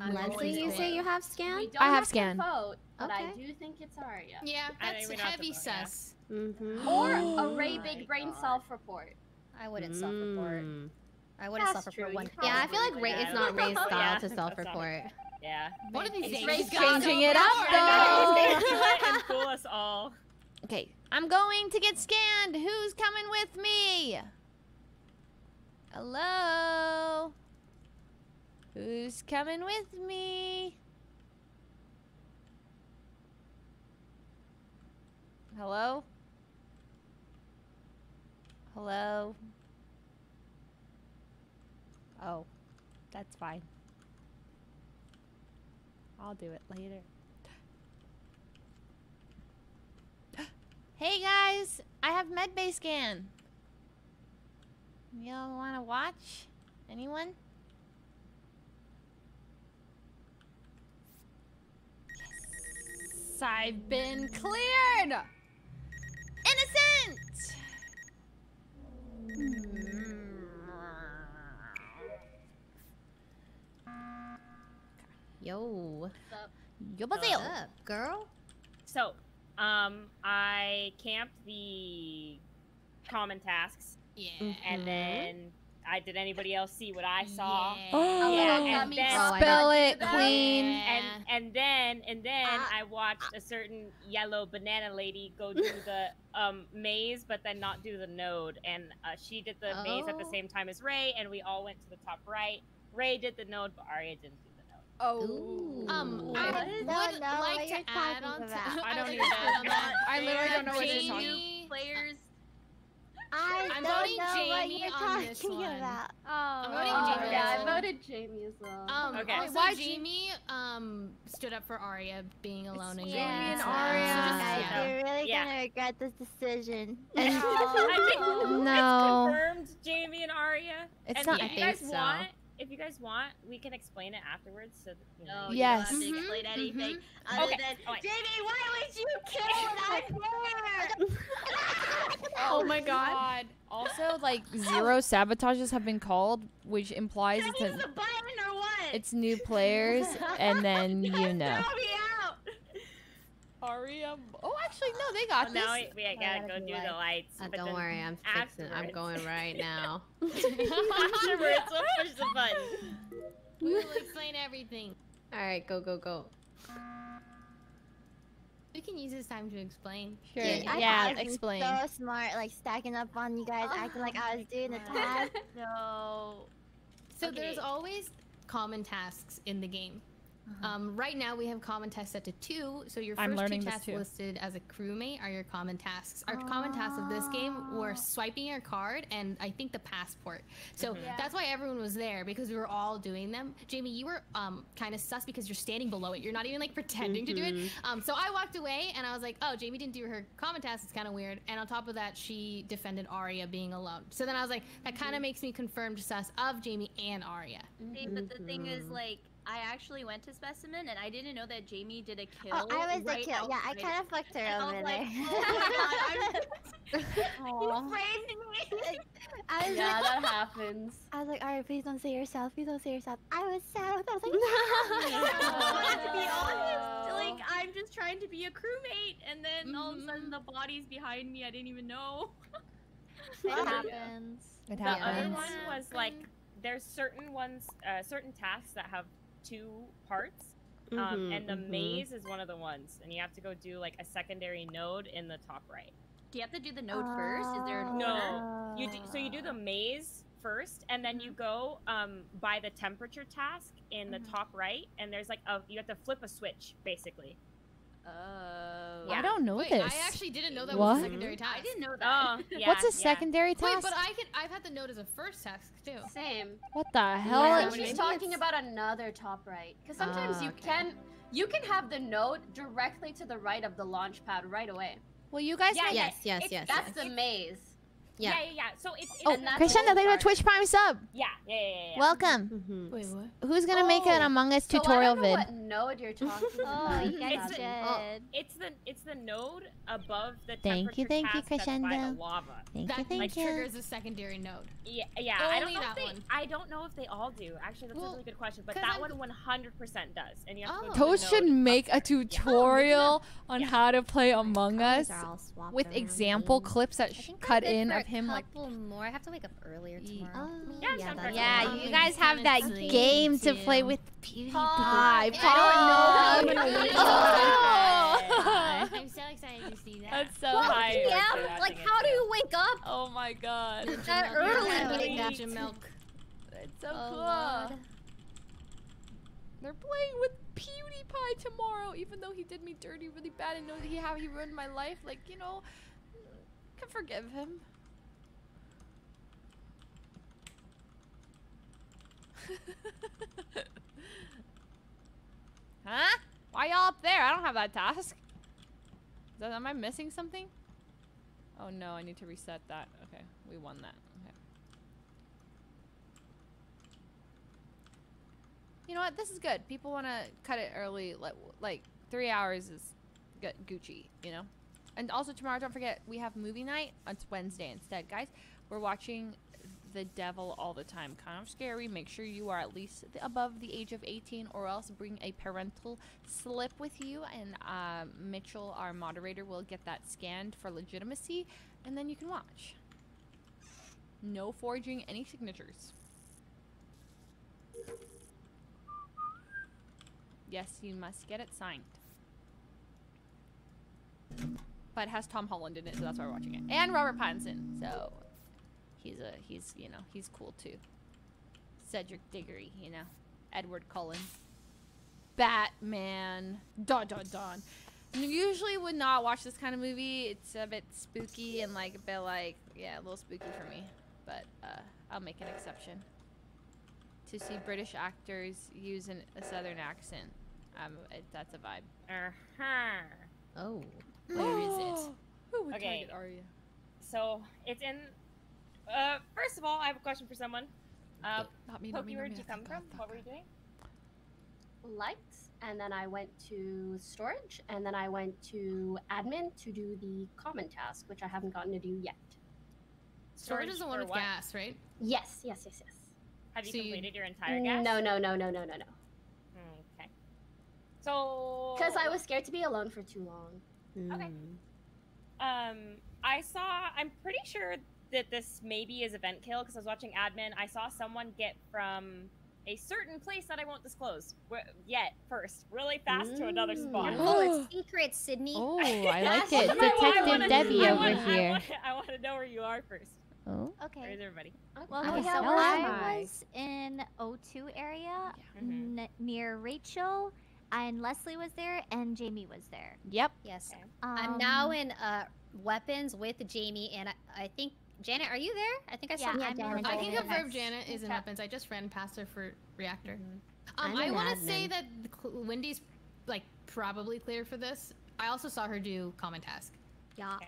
Speaker 11: I'm
Speaker 9: Leslie,
Speaker 11: always
Speaker 4: you say you have scan?
Speaker 7: We don't
Speaker 1: I have
Speaker 7: have
Speaker 1: scan.
Speaker 7: to vote, but I do think it's Aria.
Speaker 9: Yeah, that's
Speaker 10: even know what to
Speaker 9: heavy
Speaker 10: vote, yeah.
Speaker 9: sus.
Speaker 4: Mm-hmm.
Speaker 7: Or
Speaker 3: Oh
Speaker 7: a
Speaker 3: Rae
Speaker 7: Big Brain self report.
Speaker 3: I wouldn't self-report.
Speaker 4: Mm.
Speaker 3: I wouldn't
Speaker 7: That's
Speaker 3: self-report one.
Speaker 7: you
Speaker 4: Yeah, I feel like
Speaker 7: Probably,
Speaker 4: Rae, it's not Rae's <laughs> style
Speaker 10: Yeah,
Speaker 4: to self-report.
Speaker 10: Yeah.
Speaker 9: One of these days, Rae's
Speaker 1: changing
Speaker 9: go
Speaker 1: it up,
Speaker 9: for
Speaker 1: though. <laughs>
Speaker 10: And <laughs> fool us all.
Speaker 1: Okay, I'm going to get scanned. Who's coming with me? Hello? Who's coming with me? Hello? Hello? Oh, that's fine. I'll do it later. Hey guys, I have medbay scan. Y'all want to watch? Anyone? Yes, I've been cleared. Innocent.
Speaker 4: Yo.
Speaker 1: Yo,
Speaker 3: What's up, girl?
Speaker 10: So, um, I camped the common tasks,
Speaker 9: Yeah.
Speaker 10: and then I did anybody else see what I saw?
Speaker 9: Yeah.
Speaker 1: Oh,
Speaker 10: Yeah, and then
Speaker 4: Oh, I
Speaker 1: Spell
Speaker 9: do
Speaker 1: it, queen.
Speaker 9: Yeah.
Speaker 10: and and then and then
Speaker 8: Ah.
Speaker 10: I watched a certain yellow banana lady go do <laughs> the um maze, but then not do the node, and uh, she did the maze at the
Speaker 3: Oh.
Speaker 10: same time as Rae, and we all went to the top right. Rae did the node, but Aria didn't do the node.
Speaker 1: Oh.
Speaker 9: Um,
Speaker 4: Ooh.
Speaker 9: I
Speaker 8: I
Speaker 9: would
Speaker 8: don't know what
Speaker 9: like
Speaker 8: you're
Speaker 9: to add
Speaker 8: talking
Speaker 9: on to.
Speaker 8: about. <laughs>
Speaker 10: I don't
Speaker 9: would
Speaker 10: either.
Speaker 9: like to add on that.
Speaker 1: I literally don't know what you're
Speaker 9: Jamie-
Speaker 1: talking
Speaker 11: Players.
Speaker 8: I
Speaker 9: I'm
Speaker 8: don't
Speaker 9: voting
Speaker 8: know what
Speaker 9: Jamie
Speaker 8: you're
Speaker 9: on this
Speaker 8: talking
Speaker 9: one.
Speaker 8: about.
Speaker 6: Oh,
Speaker 9: I'm voting
Speaker 7: Oh,
Speaker 9: Jamie.
Speaker 7: yeah, I voted Jamie as well.
Speaker 9: Um,
Speaker 10: Okay.
Speaker 9: Also,
Speaker 1: Why'd
Speaker 9: Jamie um stood up for Aria being alone and
Speaker 1: Jamie and
Speaker 9: into-
Speaker 1: Aria.
Speaker 9: So just-
Speaker 8: Guys,
Speaker 9: yeah.
Speaker 8: you're really
Speaker 10: Yeah.
Speaker 8: gonna regret this decision. <laughs> <laughs>
Speaker 10: I think
Speaker 1: No.
Speaker 10: it's confirmed Jamie and Aria.
Speaker 1: It's
Speaker 10: and
Speaker 1: not-
Speaker 10: If
Speaker 4: I
Speaker 10: you guys
Speaker 4: think so.
Speaker 10: want, if you guys want, we can explain it afterwards. So that, you know.
Speaker 11: No, you
Speaker 1: Yes.
Speaker 11: don't have to
Speaker 9: Mhm,
Speaker 11: explain
Speaker 9: mhm.
Speaker 11: anything other
Speaker 10: Okay,
Speaker 11: than
Speaker 10: alright.
Speaker 11: Jamie. Why would you kill <laughs> that bear?
Speaker 1: Oh my god. Also, like <laughs> zero sabotages have been called, which implies it's
Speaker 11: I
Speaker 1: a
Speaker 11: use button or what?
Speaker 1: It's new players, and then <laughs> you know.
Speaker 10: Throw.
Speaker 1: Aria. Oh, actually, no, they got
Speaker 10: Well,
Speaker 1: this.
Speaker 10: now we, we gotta go do the lights.
Speaker 4: Uh,
Speaker 10: but
Speaker 4: don't worry, I'm fixing. I'm going right <laughs> now.
Speaker 10: afterwards, we'll push the button.
Speaker 9: We will explain everything.
Speaker 4: All right, go go go.
Speaker 9: We can use this time to explain.
Speaker 1: Sure.
Speaker 8: Dude, I
Speaker 1: yeah,
Speaker 8: I was
Speaker 1: explain.
Speaker 8: So smart, like stacking up on you guys, acting like I was doing the <laughs> task.
Speaker 9: No. So there's always common tasks in the game.
Speaker 1: Uh-huh.
Speaker 9: Um, right now we have common tasks set to two, so your first two tasks listed as a crewmate are your common tasks. Our common tasks of this game were swiping your card and I think the passport. So
Speaker 11: Mhm. Yeah.
Speaker 9: that's why everyone was there because we were all doing them. Jamie, you were um, kind of sus because you're standing below it. You're not even like pretending to do it.
Speaker 4: Mhm.
Speaker 9: Um, so I walked away and I was like, oh, Jamie didn't do her common task. It's kind of weird. And on top of that, she defended Aria being alone. So then I was like, that kind of makes me confirmed sus of Jamie and Aria.
Speaker 11: Okay, but the thing is,
Speaker 4: Mhm.
Speaker 11: like, I actually went to specimen and I didn't know that Jamie did a kill.
Speaker 8: Oh, I was
Speaker 11: right
Speaker 8: the kill. Yeah, I kind of fucked her
Speaker 11: And I
Speaker 8: over
Speaker 11: was like,
Speaker 8: there.
Speaker 11: oh my god, I'm <laughs> <laughs>
Speaker 8: Aw.
Speaker 11: framed me.
Speaker 8: I was
Speaker 7: Yeah,
Speaker 8: like,
Speaker 7: that <laughs> happens.
Speaker 8: I was like, alright, please don't say yourself. Please don't say yourself. I was sad. I was like,
Speaker 11: to be honest, like I'm just trying to be a crewmate, and then all of a sudden the body's behind me. I didn't even know.
Speaker 6: It happens.
Speaker 1: It
Speaker 10: The other one was like there's certain ones, uh, certain tasks that have two parts, um,
Speaker 4: Mhm,
Speaker 10: and the
Speaker 4: mhm.
Speaker 10: maze is one of the ones, and you have to go do like a secondary node in the top right.
Speaker 11: Do you have to do the node first? Is there an order?
Speaker 10: No, you do, so you do the maze first, and then you go um, by the temperature task in the top right, and there's like a you have to flip a switch basically.
Speaker 11: Oh.
Speaker 1: I don't know
Speaker 9: Wait,
Speaker 1: this.
Speaker 9: I actually didn't know that
Speaker 1: What?
Speaker 9: was a secondary task.
Speaker 11: I didn't know that.
Speaker 10: Oh, <laughs> yeah.
Speaker 1: What's a
Speaker 10: yeah.
Speaker 1: secondary
Speaker 9: Wait, but I can. I've had the note as a first task too.
Speaker 7: Same.
Speaker 1: What the hell?
Speaker 7: Yeah,
Speaker 1: is-
Speaker 7: she's
Speaker 4: maybe
Speaker 7: talking
Speaker 4: it's-
Speaker 7: about another top right. Because sometimes you
Speaker 1: okay.
Speaker 7: can you can have the note directly to the right of the launch pad right away.
Speaker 1: Well, you guys
Speaker 10: Yeah,
Speaker 1: might-
Speaker 10: yeah,
Speaker 4: Yes, yes, yes.
Speaker 7: That's
Speaker 4: yes.
Speaker 7: the maze.
Speaker 10: Yeah,
Speaker 4: Yeah.
Speaker 10: yeah, yeah. So it's, it's
Speaker 1: Oh,
Speaker 7: and that's
Speaker 1: Crescendo,
Speaker 7: the
Speaker 1: they got a
Speaker 7: part.
Speaker 1: Twitch Prime sub.
Speaker 10: yeah, yeah, yeah, yeah, yeah.
Speaker 1: Welcome.
Speaker 4: Mhm.
Speaker 9: Wait, what?
Speaker 1: Who's gonna make an
Speaker 7: Oh,
Speaker 1: Among Us
Speaker 7: So
Speaker 1: tutorial
Speaker 7: I don't know
Speaker 1: vid?
Speaker 7: what node you're talking <laughs>
Speaker 6: Oh, you guys
Speaker 10: It's
Speaker 6: should.
Speaker 10: the- It's the it's the node above the
Speaker 1: Thank you, thank you,
Speaker 10: task that's by the
Speaker 1: Crescendo.
Speaker 10: lava.
Speaker 1: Thank
Speaker 9: that
Speaker 1: you, thank
Speaker 9: like
Speaker 1: you.
Speaker 9: triggers a secondary node.
Speaker 10: Yeah, yeah. I don't
Speaker 9: Only
Speaker 10: know
Speaker 9: that
Speaker 10: if they.
Speaker 9: one.
Speaker 10: I don't know if they all do. Actually, that's
Speaker 9: Well,
Speaker 10: a really good question. But that
Speaker 9: I'm-
Speaker 10: one 100% does, and you have to
Speaker 9: Oh.
Speaker 10: go to
Speaker 1: Toast
Speaker 10: the
Speaker 1: should make a
Speaker 10: upstairs.
Speaker 1: tutorial on
Speaker 10: Yeah.
Speaker 1: how to play Among Us
Speaker 4: are all swapped
Speaker 1: with example clips that
Speaker 3: I
Speaker 1: cut in of him
Speaker 3: a
Speaker 1: like.
Speaker 3: couple more. I have to wake up earlier
Speaker 1: Ye-
Speaker 3: tomorrow.
Speaker 10: Oh, yeah,
Speaker 4: Yeah,
Speaker 10: sounds.
Speaker 1: Yeah,
Speaker 9: Oh,
Speaker 1: you
Speaker 9: you
Speaker 1: guys have that
Speaker 9: sleep
Speaker 1: game to play with PewDiePie.
Speaker 7: I
Speaker 1: Paul.
Speaker 7: don't know how I'm gonna wake
Speaker 1: Oh.
Speaker 9: I'm so excited to see that.
Speaker 1: That's so
Speaker 3: Well,
Speaker 1: high.
Speaker 3: yeah,
Speaker 10: Watching
Speaker 3: like how do you wake up
Speaker 1: Oh my god.
Speaker 3: that
Speaker 9: milk.
Speaker 3: early?
Speaker 9: Yeah, ninja milk.
Speaker 1: It's so
Speaker 3: Oh,
Speaker 1: cool.
Speaker 3: Lord.
Speaker 1: They're playing with PewDiePie tomorrow, even though he did me dirty really bad and know that he how he ruined my life. Like, you know, can forgive him. <laughs> huh? Why y'all up there? I don't have that task. That, am I missing something? Oh no, I need to reset that. Okay, we won that. Okay. You know what? This is good. People want to cut it early. Like, like three hours is good, Gucci. You know. And also tomorrow, don't forget we have movie night. It's Wednesday instead, guys. We're watching The Devil all the time. Kind of scary. Make sure you are at least above the age of 18, or else bring a parental slip with you. And uh, Mitchell, our moderator, will get that scanned for legitimacy, and then you can watch. No forging any signatures. Yes, you must get it signed. But it has Tom Holland in it, so that's why we're watching it. And Robert Pattinson, so he's a he's you know he's cool too. Cedric Diggory, you know, Edward Cullen, Batman, dun dun dun. Usually would not watch this kind of movie. It's a bit spooky and like a bit like yeah, a little spooky for me. But uh, I'll make an exception to see British actors use an, a southern accent. Um, it, that's a vibe.
Speaker 10: Uh-huh.
Speaker 4: Oh.
Speaker 1: Where is it? <gasps> Who would
Speaker 10: Okay.
Speaker 1: target Aria?
Speaker 10: So it's in. Uh, first of all, I have a question for someone. Uh,
Speaker 1: Not me, not
Speaker 10: Poki,
Speaker 1: me,
Speaker 10: where did you come from? What were you doing?
Speaker 7: Lights, and then I went to storage, and then I went to admin to do the common task, which I haven't gotten to do yet.
Speaker 9: Storage is the one with
Speaker 10: what?
Speaker 9: gas, right?
Speaker 7: Yes, yes, yes, yes.
Speaker 10: Have you
Speaker 7: So you-
Speaker 10: completed your entire gas?
Speaker 7: No, no, no, no, no, no, no.
Speaker 10: Okay. So.
Speaker 7: Because I was scared to be alone for too long.
Speaker 10: Okay. Um, I saw. I'm pretty sure that this maybe is event kill because I was watching admin. I saw someone get from a certain place that I won't disclose yet. First, really fast to another spot.
Speaker 3: Oh, it's <gasps> secret, Sydney.
Speaker 1: Oh, <laughs> I like it.
Speaker 10: I- I
Speaker 1: Detective
Speaker 10: wanna-
Speaker 1: Debbie over
Speaker 10: wanna- I
Speaker 1: here.
Speaker 10: wanna- I want to know where you are first.
Speaker 1: Oh.
Speaker 6: Okay.
Speaker 10: Where's everybody?
Speaker 6: Well,
Speaker 1: Okay,
Speaker 6: okay,
Speaker 1: so
Speaker 6: so I
Speaker 1: I?
Speaker 6: was in O2 area
Speaker 10: Mhm.
Speaker 6: n- near Rachel, and Leslie was there, and Jamie was there.
Speaker 1: Yep.
Speaker 3: Yes. I'm now
Speaker 6: Um,
Speaker 3: in uh weapons with Jamie, and I, I think Janet, are you there? I think I saw
Speaker 6: Yeah, I'm
Speaker 3: you.
Speaker 6: in
Speaker 9: I can
Speaker 6: Yes.
Speaker 9: confirm Janet is in
Speaker 6: Okay.
Speaker 9: weapons. I just ran past her for reactor. Um,
Speaker 4: I'm
Speaker 9: I want to say that Wendy's like probably clear for this. I also saw her do common task.
Speaker 3: Yeah.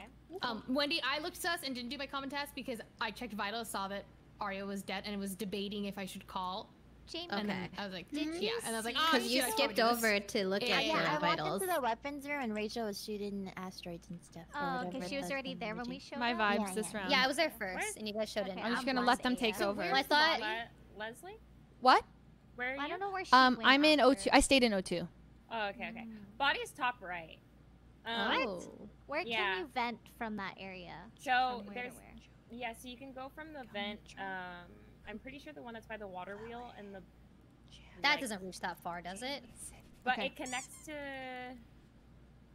Speaker 9: Um, Wendy, I looked sus and didn't do my common task because I checked vital, saw that Aria was dead, and was debating if I should call.
Speaker 6: Jamie.
Speaker 9: And then
Speaker 4: Okay.
Speaker 9: I was like,
Speaker 6: Did
Speaker 9: yeah,
Speaker 6: you
Speaker 9: and I was like,
Speaker 6: see-
Speaker 9: oh,
Speaker 4: Because you skipped
Speaker 9: totally this."
Speaker 4: over to look
Speaker 9: Yeah,
Speaker 4: at
Speaker 9: yeah,
Speaker 4: your
Speaker 9: yeah.
Speaker 8: I walked
Speaker 4: vitals.
Speaker 8: into the weapons room and Rachel was shooting asteroids and stuff. or
Speaker 6: Oh,
Speaker 8: whatever
Speaker 6: okay, she was already there when we
Speaker 8: Luigi.
Speaker 6: showed
Speaker 1: My
Speaker 6: up.
Speaker 1: vibes
Speaker 8: Yeah,
Speaker 1: this
Speaker 8: yeah.
Speaker 1: round.
Speaker 3: Yeah, I was there first, and you guys showed in.
Speaker 6: Okay,
Speaker 1: I'm just
Speaker 6: I'm
Speaker 1: gonna let them take over.
Speaker 9: Where's
Speaker 3: I thought-
Speaker 10: Leslie,
Speaker 1: What?
Speaker 10: where are you?
Speaker 6: I don't know where she
Speaker 1: Um, I'm in. O2. I stayed in O2.
Speaker 10: Oh, okay, okay. Body's top right. Um,
Speaker 3: Oh.
Speaker 6: Where
Speaker 10: Yeah.
Speaker 6: can you vent from that area?
Speaker 10: So
Speaker 6: From
Speaker 10: there's yeah, so you can go from the vent. Um, I'm pretty sure the one that's by the water wheel and the.
Speaker 3: That
Speaker 10: like-
Speaker 3: doesn't reach that far, does it?
Speaker 10: But
Speaker 1: Okay.
Speaker 10: it connects to.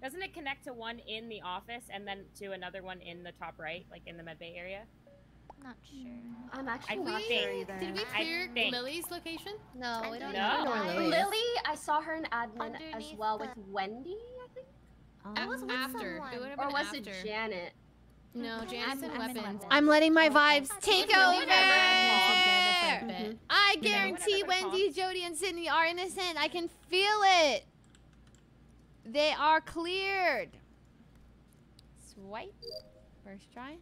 Speaker 10: Doesn't it connect to one in the office and then to another one in the top right, like in the medbay area?
Speaker 6: Not sure.
Speaker 7: Mm, I'm actually
Speaker 10: I
Speaker 7: not
Speaker 10: think-
Speaker 7: sure either.
Speaker 9: Did we
Speaker 10: I
Speaker 9: clear. Lily's location?
Speaker 3: No, we don't
Speaker 10: No.
Speaker 3: know.
Speaker 7: Lily,
Speaker 4: Lily.
Speaker 7: I saw her in admin as well
Speaker 6: the-
Speaker 7: with Wendy, I think.
Speaker 6: I was with
Speaker 9: after.
Speaker 6: someone.
Speaker 9: It would have
Speaker 7: Or was
Speaker 9: after.
Speaker 7: it Janet?
Speaker 9: No, Janet's in
Speaker 6: I'm- I'm in
Speaker 9: weapons.
Speaker 6: weapons.
Speaker 1: I'm letting my vibes take over.
Speaker 9: Together for. Mm-hmm.
Speaker 1: I guarantee Wendy, Jody, and Sydney are innocent. I can feel it. They are cleared. Swipe. First try.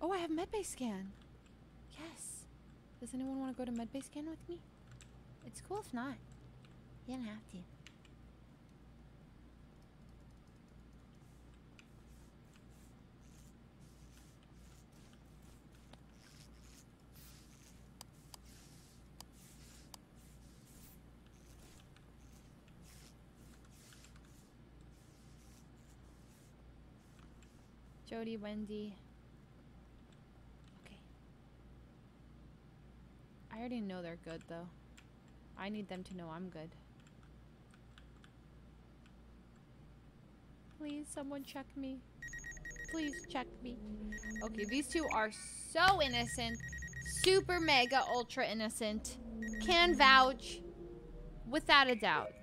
Speaker 1: Oh, I have medbay scan. Yes. Does anyone want to go to medbay scan with me? It's cool if not. You don't have to. Jody, Wendy. Okay. I already know they're good though. I need them to know I'm good. Please, someone check me. Please check me. Okay, these two are so innocent. Super mega ultra innocent. Can vouch without a doubt.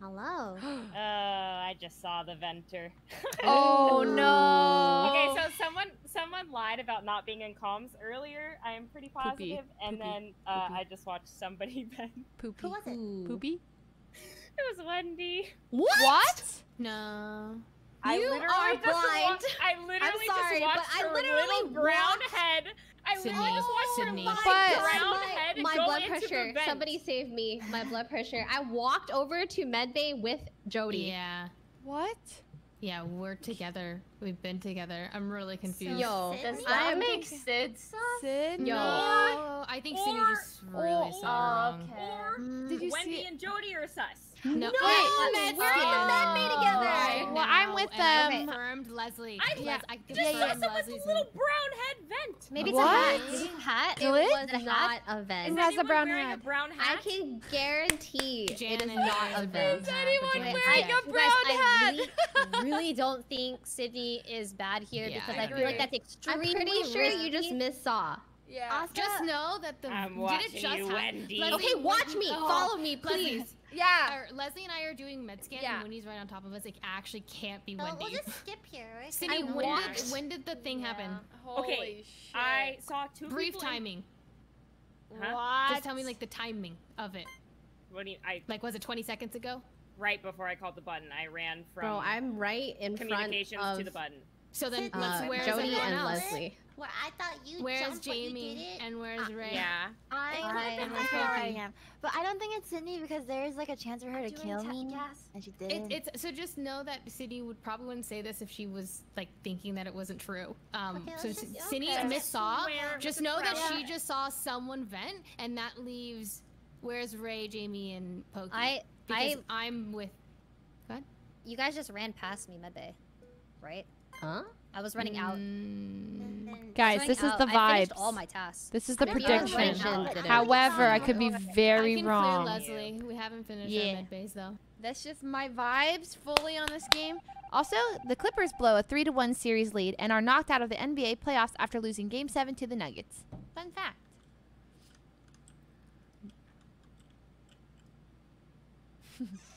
Speaker 6: Hello.
Speaker 10: Uh, <gasps> I just saw the venter. <laughs>
Speaker 1: Oh no.
Speaker 10: Okay, so someone someone lied about not being in comms earlier. I am pretty
Speaker 1: Poopy.
Speaker 10: positive, and
Speaker 1: Poopy.
Speaker 10: then uh,
Speaker 1: Poopy.
Speaker 10: I just watched somebody <laughs> vent.
Speaker 1: Poopy.
Speaker 12: Who was it?
Speaker 1: Poopy?
Speaker 10: It was Wendy.
Speaker 1: What?
Speaker 9: No.
Speaker 10: I
Speaker 3: You
Speaker 10: literally
Speaker 3: are
Speaker 10: just wa-
Speaker 3: blind.
Speaker 10: I literally
Speaker 3: sorry,
Speaker 10: just
Speaker 3: but
Speaker 10: watched
Speaker 3: I
Speaker 10: her
Speaker 3: literally
Speaker 10: little brown
Speaker 3: watched-
Speaker 10: head. I
Speaker 9: Sydney,
Speaker 10: literally just watched
Speaker 9: Sydney.
Speaker 10: her little
Speaker 1: But-
Speaker 10: brown
Speaker 4: my,
Speaker 10: head
Speaker 4: my
Speaker 10: go
Speaker 4: blood
Speaker 10: into
Speaker 4: pressure.
Speaker 10: the vent.
Speaker 4: Somebody save me. My blood pressure. I walked over to medbay with Jody.
Speaker 9: Yeah.
Speaker 1: What?
Speaker 9: Yeah, we're together. We've been together. I'm really confused.
Speaker 4: Yo,
Speaker 7: Does
Speaker 6: Sydney?
Speaker 7: that
Speaker 4: I'm
Speaker 7: make Sid sus?
Speaker 1: Sid?
Speaker 4: Yo.
Speaker 9: No, I think Sydney
Speaker 10: or-
Speaker 9: just really
Speaker 10: or-
Speaker 9: said it wrong.
Speaker 10: Or
Speaker 1: Mm, Did you
Speaker 10: Wendy
Speaker 1: see?
Speaker 10: and Jody are sus.
Speaker 9: No,
Speaker 1: Wait,
Speaker 9: Wait,
Speaker 1: we're in the
Speaker 9: medbay
Speaker 1: together.
Speaker 9: Right
Speaker 1: Well, I'm with
Speaker 9: and um,
Speaker 1: I
Speaker 9: confirmed Leslie.
Speaker 10: I-
Speaker 9: Les-
Speaker 1: yeah,
Speaker 9: I
Speaker 10: Just
Speaker 1: yeah,
Speaker 10: saw
Speaker 9: confirmed
Speaker 10: someone's
Speaker 9: Leslie's
Speaker 10: little brown head vent.
Speaker 3: Maybe it's
Speaker 1: What?
Speaker 3: a hat. Maybe it's a hat.
Speaker 4: It was
Speaker 3: Is it
Speaker 4: not
Speaker 3: hat?
Speaker 4: a
Speaker 10: Is
Speaker 4: vent.
Speaker 1: Who has a brown hat?
Speaker 10: a brown
Speaker 4: I can guarantee it is not a
Speaker 9: a
Speaker 4: vent.
Speaker 1: Is anyone wearing
Speaker 3: I,
Speaker 1: a
Speaker 3: you guys,
Speaker 1: brown
Speaker 3: I
Speaker 1: hat?
Speaker 3: really, really don't think Sydney is bad here
Speaker 9: Yeah,
Speaker 3: because
Speaker 9: I
Speaker 3: I, feel like
Speaker 1: agree.
Speaker 3: that's
Speaker 4: I'm pretty sure you just
Speaker 3: risky.
Speaker 4: missaw.
Speaker 1: Yeah.
Speaker 9: Just know that the
Speaker 10: I'm
Speaker 9: did it just
Speaker 10: you,
Speaker 9: happen?
Speaker 10: Wendy.
Speaker 9: Leslie-
Speaker 4: Okay, watch me.
Speaker 9: Oh,
Speaker 4: Follow me,
Speaker 9: Leslie-
Speaker 4: please.
Speaker 1: Yeah.
Speaker 9: Or Leslie and I are doing med scan,
Speaker 1: Yeah.
Speaker 9: and Wendy's right on top of us. It actually can't be
Speaker 6: Oh,
Speaker 9: Wendy.
Speaker 6: we'll just skip here, right?
Speaker 9: Sydney, when
Speaker 6: watched-
Speaker 9: did, when did the thing happen?
Speaker 10: Okay, I saw two
Speaker 9: Brief
Speaker 10: people in-
Speaker 9: timing.
Speaker 10: Huh?
Speaker 9: Just tell me like the timing of it.
Speaker 10: What do you, I
Speaker 9: Like, was it 20 seconds ago?
Speaker 10: right before I called the button, I ran from
Speaker 4: Bro, I'm right in front
Speaker 10: communications
Speaker 4: of
Speaker 10: to the button.
Speaker 9: So then,
Speaker 7: Sydney,
Speaker 9: let's
Speaker 4: Uh,
Speaker 9: where's
Speaker 4: Jody
Speaker 9: everyone
Speaker 4: and
Speaker 9: else?
Speaker 4: Leslie.
Speaker 12: Where I thought you
Speaker 9: Where's
Speaker 12: jumped, but you
Speaker 9: Jamie
Speaker 12: did it.
Speaker 9: and where's Rae?
Speaker 10: Yeah.
Speaker 8: I,
Speaker 12: I-
Speaker 8: and
Speaker 9: where's
Speaker 8: I am. But I don't think it's Sydney because there is like a chance for her to kill me,
Speaker 12: yes.
Speaker 8: and she didn't.
Speaker 9: it's so just know that Sydney would probably wouldn't say this if she was like thinking that it wasn't true. Um,
Speaker 12: Okay,
Speaker 9: so
Speaker 12: just-
Speaker 9: Sydney
Speaker 12: okay.
Speaker 9: miss saw. Just know that
Speaker 10: crowd.
Speaker 9: she just saw someone vent, and that leaves where's Rae, Jamie, and Poki.
Speaker 3: I
Speaker 9: because
Speaker 3: I
Speaker 9: I'm with. What?
Speaker 3: you guys just ran past me, Medbay, right?
Speaker 4: Huh?
Speaker 3: I was running out.
Speaker 9: Mm,
Speaker 1: Guys,
Speaker 3: Running
Speaker 1: this is
Speaker 3: out.
Speaker 1: the vibe.
Speaker 3: all my tasks.
Speaker 1: This is the
Speaker 12: I don't know
Speaker 1: prediction.
Speaker 12: when Jen did it.
Speaker 1: However, I could be
Speaker 9: I
Speaker 1: very
Speaker 9: can
Speaker 1: wrong.
Speaker 9: clear Leslie. We haven't finished
Speaker 1: Yeah.
Speaker 9: our med base though.
Speaker 1: That's just my vibes fully on this game. Also, the Clippers blow a 3 to 1 series lead and are knocked out of the NBA playoffs after losing game 7 to the Nuggets. Fun fact. <laughs>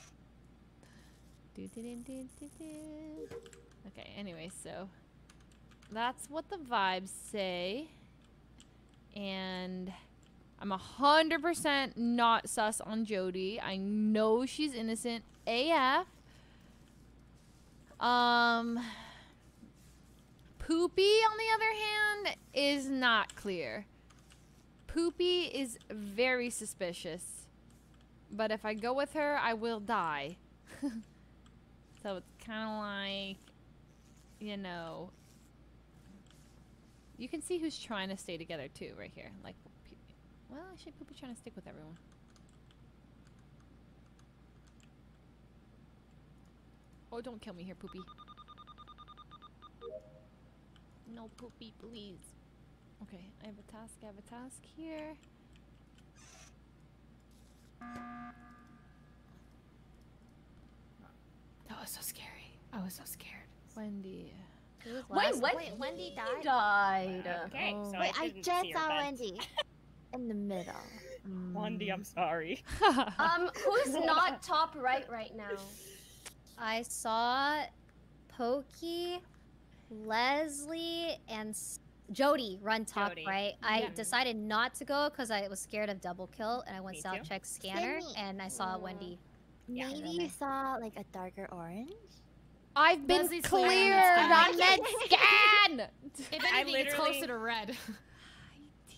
Speaker 1: Okay, anyway, so that's what the vibes say. And I'm a hundred percent not sus on Jody. I know she's innocent AF. Um, Poopy, on the other hand, is not clear. Poopy is very suspicious. But if I go with her, I will die. <laughs> so it's kind of like, you know, you can see who's trying to stay together too, right here. Like, well, actually, Poopy trying to stick with everyone. Oh, don't kill me here, Poopy. No, Poopy, please. Okay, I have a task. I have a task here.
Speaker 9: That was so scary. I was so scared.
Speaker 1: Wendy.
Speaker 12: Wait, what?
Speaker 6: Wait, Wendy died?
Speaker 7: died.
Speaker 10: Okay,
Speaker 1: Oh.
Speaker 10: so
Speaker 8: Wait,
Speaker 10: I,
Speaker 8: I just saw
Speaker 10: bed.
Speaker 8: Wendy <laughs> in the middle.
Speaker 10: Wendy, I'm sorry. <laughs>
Speaker 7: Um, who's <laughs> not top right right now?
Speaker 3: I saw Poki, Leslie, and Jody run top
Speaker 10: Jody.
Speaker 3: right. I
Speaker 10: Yeah.
Speaker 3: decided not to go because I was scared of double kill, and I went
Speaker 10: Me
Speaker 3: south
Speaker 10: too.
Speaker 3: check scanner,
Speaker 8: Sydney.
Speaker 3: and I saw Wendy.
Speaker 10: Yeah.
Speaker 8: Maybe you saw like a darker orange.
Speaker 1: I've been
Speaker 9: Leslie's
Speaker 1: cleared
Speaker 9: cleared on
Speaker 1: on
Speaker 9: med
Speaker 1: med scan. <laughs>
Speaker 9: If
Speaker 10: I
Speaker 9: anything, it's
Speaker 10: literally-
Speaker 9: closer to red.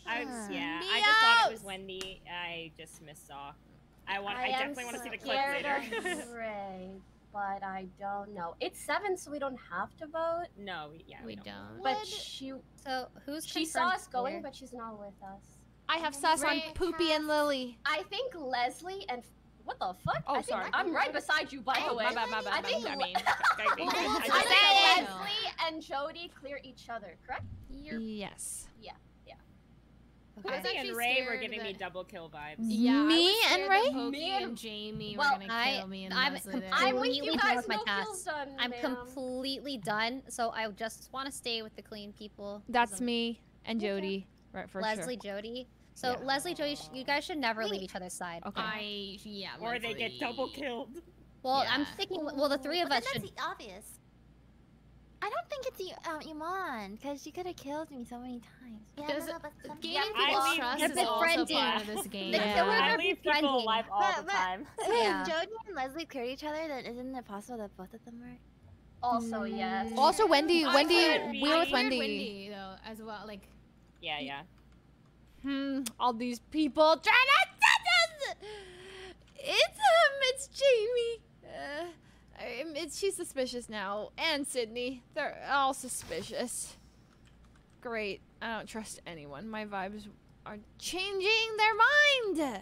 Speaker 10: I was,
Speaker 8: Yeah.
Speaker 10: yeah, I just thought it was Wendy. I just missaw. I want. I,
Speaker 7: am
Speaker 10: definitely want to see the clip
Speaker 7: scared
Speaker 10: later.
Speaker 7: of Rae, <laughs> but I don't know. It's seven, so we don't have to vote.
Speaker 10: no, we, yeah,
Speaker 9: we
Speaker 10: don't.
Speaker 9: don't.
Speaker 7: But she
Speaker 3: So who's
Speaker 7: she saw us going,
Speaker 3: here?
Speaker 7: but she's not with us.
Speaker 1: I have sus on
Speaker 9: Rae
Speaker 1: Poopy and Lily.
Speaker 7: I think Leslie and what the fuck?
Speaker 1: Oh,
Speaker 7: I think
Speaker 1: sorry.
Speaker 7: I'm right beside you, by the
Speaker 1: Oh,
Speaker 7: way.
Speaker 1: my bad, my bad,
Speaker 7: I think.
Speaker 1: I mean, <laughs> I mean,
Speaker 7: I <laughs>
Speaker 1: I
Speaker 7: think. Leslie and Jody clear each other, correct?
Speaker 1: Yes.
Speaker 7: Yeah, yeah.
Speaker 9: I was actually
Speaker 10: and Rae were
Speaker 9: scared
Speaker 10: giving me double kill vibes.
Speaker 9: Yeah,
Speaker 1: Me and
Speaker 9: Rae?
Speaker 7: Me and-
Speaker 9: and Jamie
Speaker 7: Well,
Speaker 9: were gonna
Speaker 3: I-
Speaker 9: kill me and
Speaker 3: I'm
Speaker 9: Leslie
Speaker 3: com-
Speaker 7: I'm with
Speaker 3: Completely
Speaker 7: you
Speaker 3: done
Speaker 7: guys.
Speaker 3: with my
Speaker 7: no
Speaker 3: tasks.
Speaker 7: kills done,
Speaker 3: I'm
Speaker 7: ma'am.
Speaker 3: completely done, so I just want to stay with the clean people. 'cause
Speaker 1: That's me and Jody. Right, for
Speaker 3: Leslie,
Speaker 1: sure.
Speaker 3: Jody. So
Speaker 1: Yeah.
Speaker 3: Leslie, Joey, you guys should never leave each other's side.
Speaker 1: Okay.
Speaker 9: I yeah.
Speaker 10: Or they get double killed.
Speaker 3: Well, I'm
Speaker 9: Yeah.
Speaker 3: thinking. Well, the three of
Speaker 12: But
Speaker 3: us
Speaker 12: then
Speaker 3: should.
Speaker 12: that's the obvious.
Speaker 8: I don't think it's I- um, Imane because she could have killed me so many times.
Speaker 12: Yeah,
Speaker 9: Does
Speaker 12: no, no, but some
Speaker 9: Gaining
Speaker 10: I
Speaker 9: people's
Speaker 10: leave
Speaker 9: trust
Speaker 3: They're
Speaker 9: is also
Speaker 3: befriending.
Speaker 9: part of this <laughs> game.
Speaker 3: The
Speaker 1: Yeah.
Speaker 10: I
Speaker 3: are
Speaker 10: leave people
Speaker 3: befriending.
Speaker 10: alive all
Speaker 8: But-
Speaker 10: the
Speaker 8: but-
Speaker 10: time. <laughs>
Speaker 3: Yeah.
Speaker 8: If Jody and Leslie cleared each other, then isn't it possible that both of them were?
Speaker 7: Also, yes.
Speaker 1: Also, Wendy. Wendy. We were
Speaker 9: I
Speaker 1: with
Speaker 9: cleared
Speaker 1: Wendy.
Speaker 9: though as well. Like
Speaker 10: Yeah, yeah.
Speaker 1: Hmm. All these people trying to. It's um. It's Jamie. Uh, it's she's suspicious now, and Sydney. They're all suspicious. Great. I don't trust anyone. My vibes are changing their mind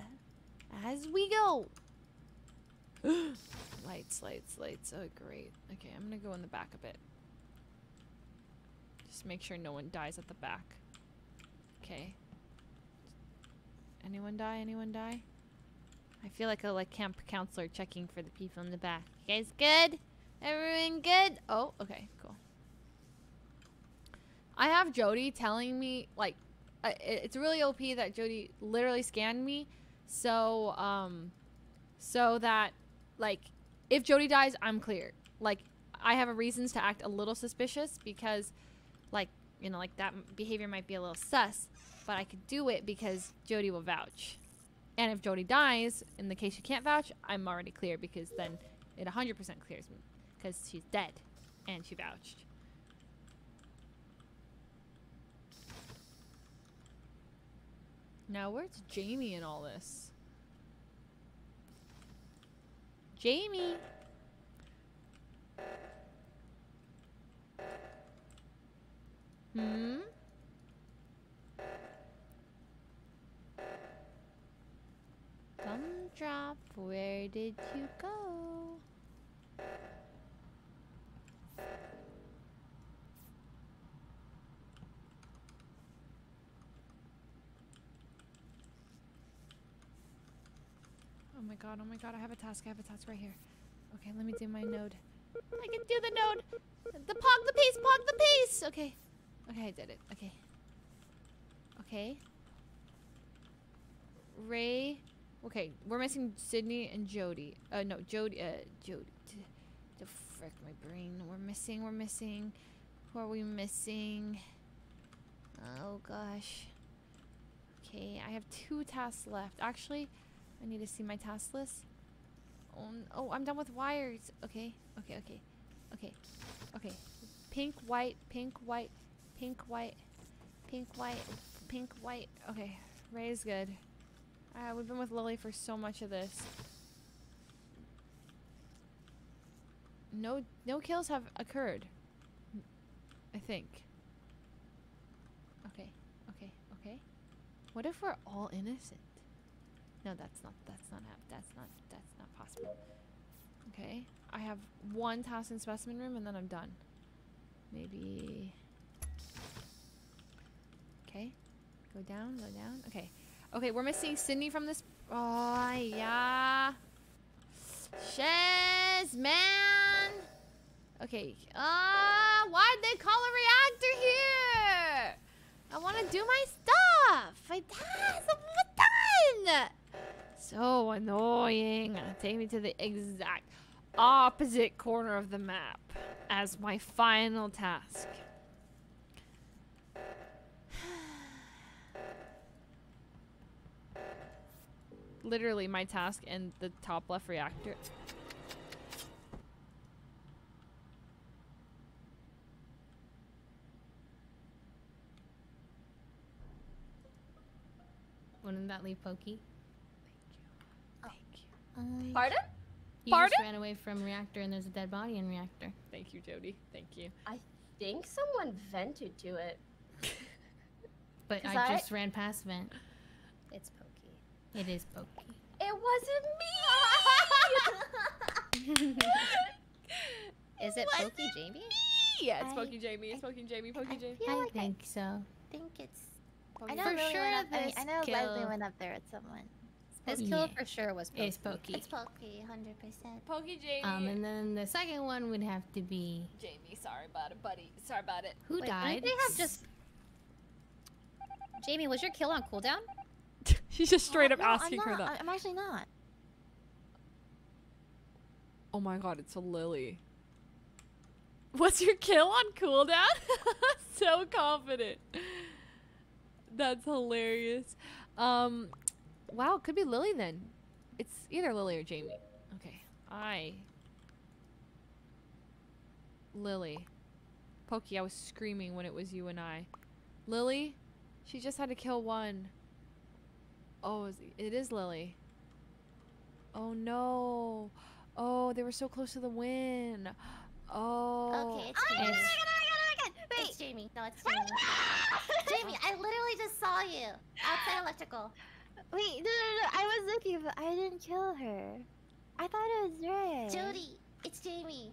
Speaker 1: as we go. <gasps> lights, lights, lights. Oh, great. Okay, I'm gonna go in the back a bit. Just make sure no one dies at the back. Okay. Anyone die? Anyone die? I feel like a like camp counselor checking for the people in the back. You guys good? Everyone good? Oh, okay, cool. I have Jody telling me like uh, it's really OP that Jody literally scanned me, so um, so that like if Jody dies, I'm clear. Like I have a reasons to act a little suspicious because like you know like that behavior might be a little sus, but I could do it because Jody will vouch. And if Jody dies, in the case she can't vouch, I'm already clear because then it 100% clears me because she's dead and she vouched. Now, where's Jamie in all this? Jamie! Hmm? Gumdrop, where did you go? Oh my god, oh my god, I have a task, I have a task right here. Okay, let me do my node. I can do the node! The pog the piece, pog the piece! Okay. Okay, I did it. Okay. Okay. Rae. Okay, we're missing Sydney and Jody. Uh, no, Jody. Uh, Jody. The frick, my brain. We're missing. We're missing. Who are we missing? Oh gosh. Okay, I have two tasks left. Actually, I need to see my task list. Oh, oh, I'm done with wires. Okay, okay, okay, okay, okay. Pink, white, pink, white, pink, white, pink, white, pink, white. Okay, Rae's good. Uh, we've been with Lily for so much of this. No, no kills have occurred. I think. Okay, okay, okay. What if we're all innocent? No, that's not. That's not. That's not. That's not possible. Okay, I have one task in specimen room, and then I'm done. Maybe. Okay, go down. Go down. Okay, okay. We're missing Sydney from this. Oh yeah. Shez, man. Okay. Uh, why'd they call a reactor here? I want to do my stuff. I'm done. So annoying. Take me to the exact opposite corner of the map as my final task. Literally, my task in the top left reactor.
Speaker 9: Wouldn't that leave Poki?
Speaker 13: Pardon?
Speaker 9: You Thank you.
Speaker 1: Pardon?
Speaker 9: You just ran away from reactor and there's a dead body in reactor.
Speaker 1: Thank you, Jody. Thank you.
Speaker 7: I think someone vented to it.
Speaker 9: but <laughs> I
Speaker 7: I-
Speaker 9: just ran past vent.
Speaker 3: It's Poki.
Speaker 9: It is Poki.
Speaker 7: It wasn't me. <laughs>
Speaker 3: Is it Poki Jamie?
Speaker 1: Yeah, it's
Speaker 12: I-
Speaker 1: Poki Jamie. It's Poki Jamie. Poki Jamie.
Speaker 12: feel
Speaker 9: I
Speaker 12: like I
Speaker 9: think so.
Speaker 12: I think it's.
Speaker 1: Poki
Speaker 12: I know
Speaker 9: For
Speaker 12: Lily
Speaker 9: sure
Speaker 12: went up, I, mean, I know Leslie
Speaker 9: kill-
Speaker 12: went up there with someone.
Speaker 3: His
Speaker 9: Poki.
Speaker 3: kill
Speaker 9: Yeah.
Speaker 3: for sure was Poki.
Speaker 9: It's Poki.
Speaker 12: It's Poki, hundred percent.
Speaker 1: Poki Jamie.
Speaker 9: Um, and then the second one would have to be
Speaker 1: Jamie, sorry about it, buddy. Sorry about it.
Speaker 9: who
Speaker 3: Wait,
Speaker 9: died?
Speaker 3: didn't they have just... <laughs> Jamie, was your kill on cooldown?
Speaker 1: She's just straight up
Speaker 12: no,
Speaker 1: asking her that.
Speaker 12: I'm actually not.
Speaker 1: Oh my god, it's a Lily. What's your kill on cooldown? <laughs> so confident. That's hilarious. Um, wow, it could be Lily then. It's either Lily or Jamie. Okay, I. Lily. Poki, I was screaming when it was you and I. Lily, she just had to kill one. Oh, it is Lily. Oh no. Oh, they were so close to the win. Oh.
Speaker 12: Okay, it's oh Jamie.
Speaker 9: Oh oh it's-
Speaker 12: It's Jamie. No, it's Jamie. <laughs> Jamie, I literally just saw you outside electrical.
Speaker 2: Wait, no, no, no. I was looking, but I didn't kill her. I thought it was Rae.
Speaker 12: Jody, it's Jamie.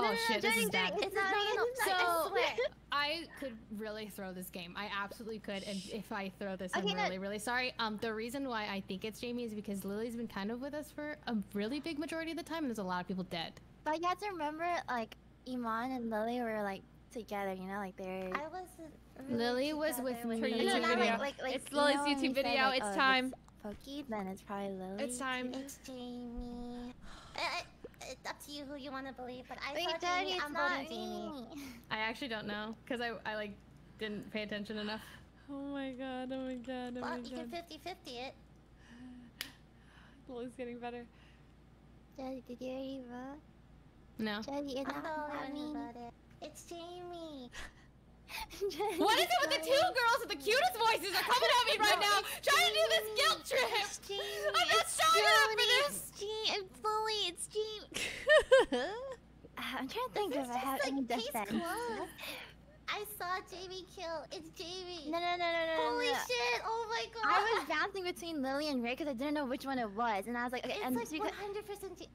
Speaker 9: Oh
Speaker 2: No, no, no,
Speaker 9: shit, this is bad.
Speaker 2: Jody,
Speaker 12: It's not
Speaker 2: no,
Speaker 12: It's
Speaker 2: no,
Speaker 12: I
Speaker 9: So-
Speaker 12: swear. <laughs>
Speaker 9: I could really throw this game. I absolutely could. And if I throw this,
Speaker 2: Okay,
Speaker 9: I'm
Speaker 2: no-
Speaker 9: really, really sorry. Um, the reason why I think it's Jamie is because Lily's been kind of with us for a really big majority of the time, and there's a lot of people dead.
Speaker 2: But you have to remember, like, Imane and Lily were, like, together, you know? Like, they're...
Speaker 12: I wasn't. Really
Speaker 9: Lily was with me.
Speaker 12: Lily.
Speaker 1: YouTube
Speaker 2: No, no,
Speaker 1: video.
Speaker 2: like, like, like,
Speaker 1: It's Lily's YouTube
Speaker 2: we said,
Speaker 1: video.
Speaker 2: like,
Speaker 1: It's
Speaker 2: oh, if
Speaker 1: time.
Speaker 2: Poki, then it's probably Lily.
Speaker 1: It's time.
Speaker 12: It's Jamie. <gasps> It's up to you who you want to believe, but I
Speaker 2: Wait,
Speaker 12: thought
Speaker 2: Daddy,
Speaker 12: Jamie.
Speaker 2: it's
Speaker 12: I'm
Speaker 2: not
Speaker 12: voting Jamie.
Speaker 9: I actually don't know because I, I like didn't pay attention enough.
Speaker 1: Oh my god, oh my god, oh
Speaker 12: Well,
Speaker 1: my
Speaker 12: you can
Speaker 1: god.
Speaker 12: 50 50 it. <sighs>
Speaker 1: Lily's getting better.
Speaker 2: Daddy, did you already vote?
Speaker 9: No.
Speaker 2: Daddy, it's
Speaker 12: I'm
Speaker 2: not
Speaker 12: the only
Speaker 2: me.
Speaker 12: one who. It's Jamie. <laughs>
Speaker 9: What is it with the two girls with the cutest voices are coming at me right now, trying to do this guilt trip? I'm not strong enough for this.
Speaker 6: It's Jean. It's Lily. It's Jean. <laughs>
Speaker 8: Uh, I'm trying to think if I have any
Speaker 12: Case
Speaker 8: defense.
Speaker 12: I saw Jamie kill. It's Jamie.
Speaker 8: No, no, no, no, no.
Speaker 12: Holy
Speaker 8: no.
Speaker 12: shit! Oh my god.
Speaker 8: I was bouncing between Lily and Rae because I didn't know which one it was, and I was like, okay,
Speaker 12: It's
Speaker 8: and
Speaker 12: like 100% Jamie.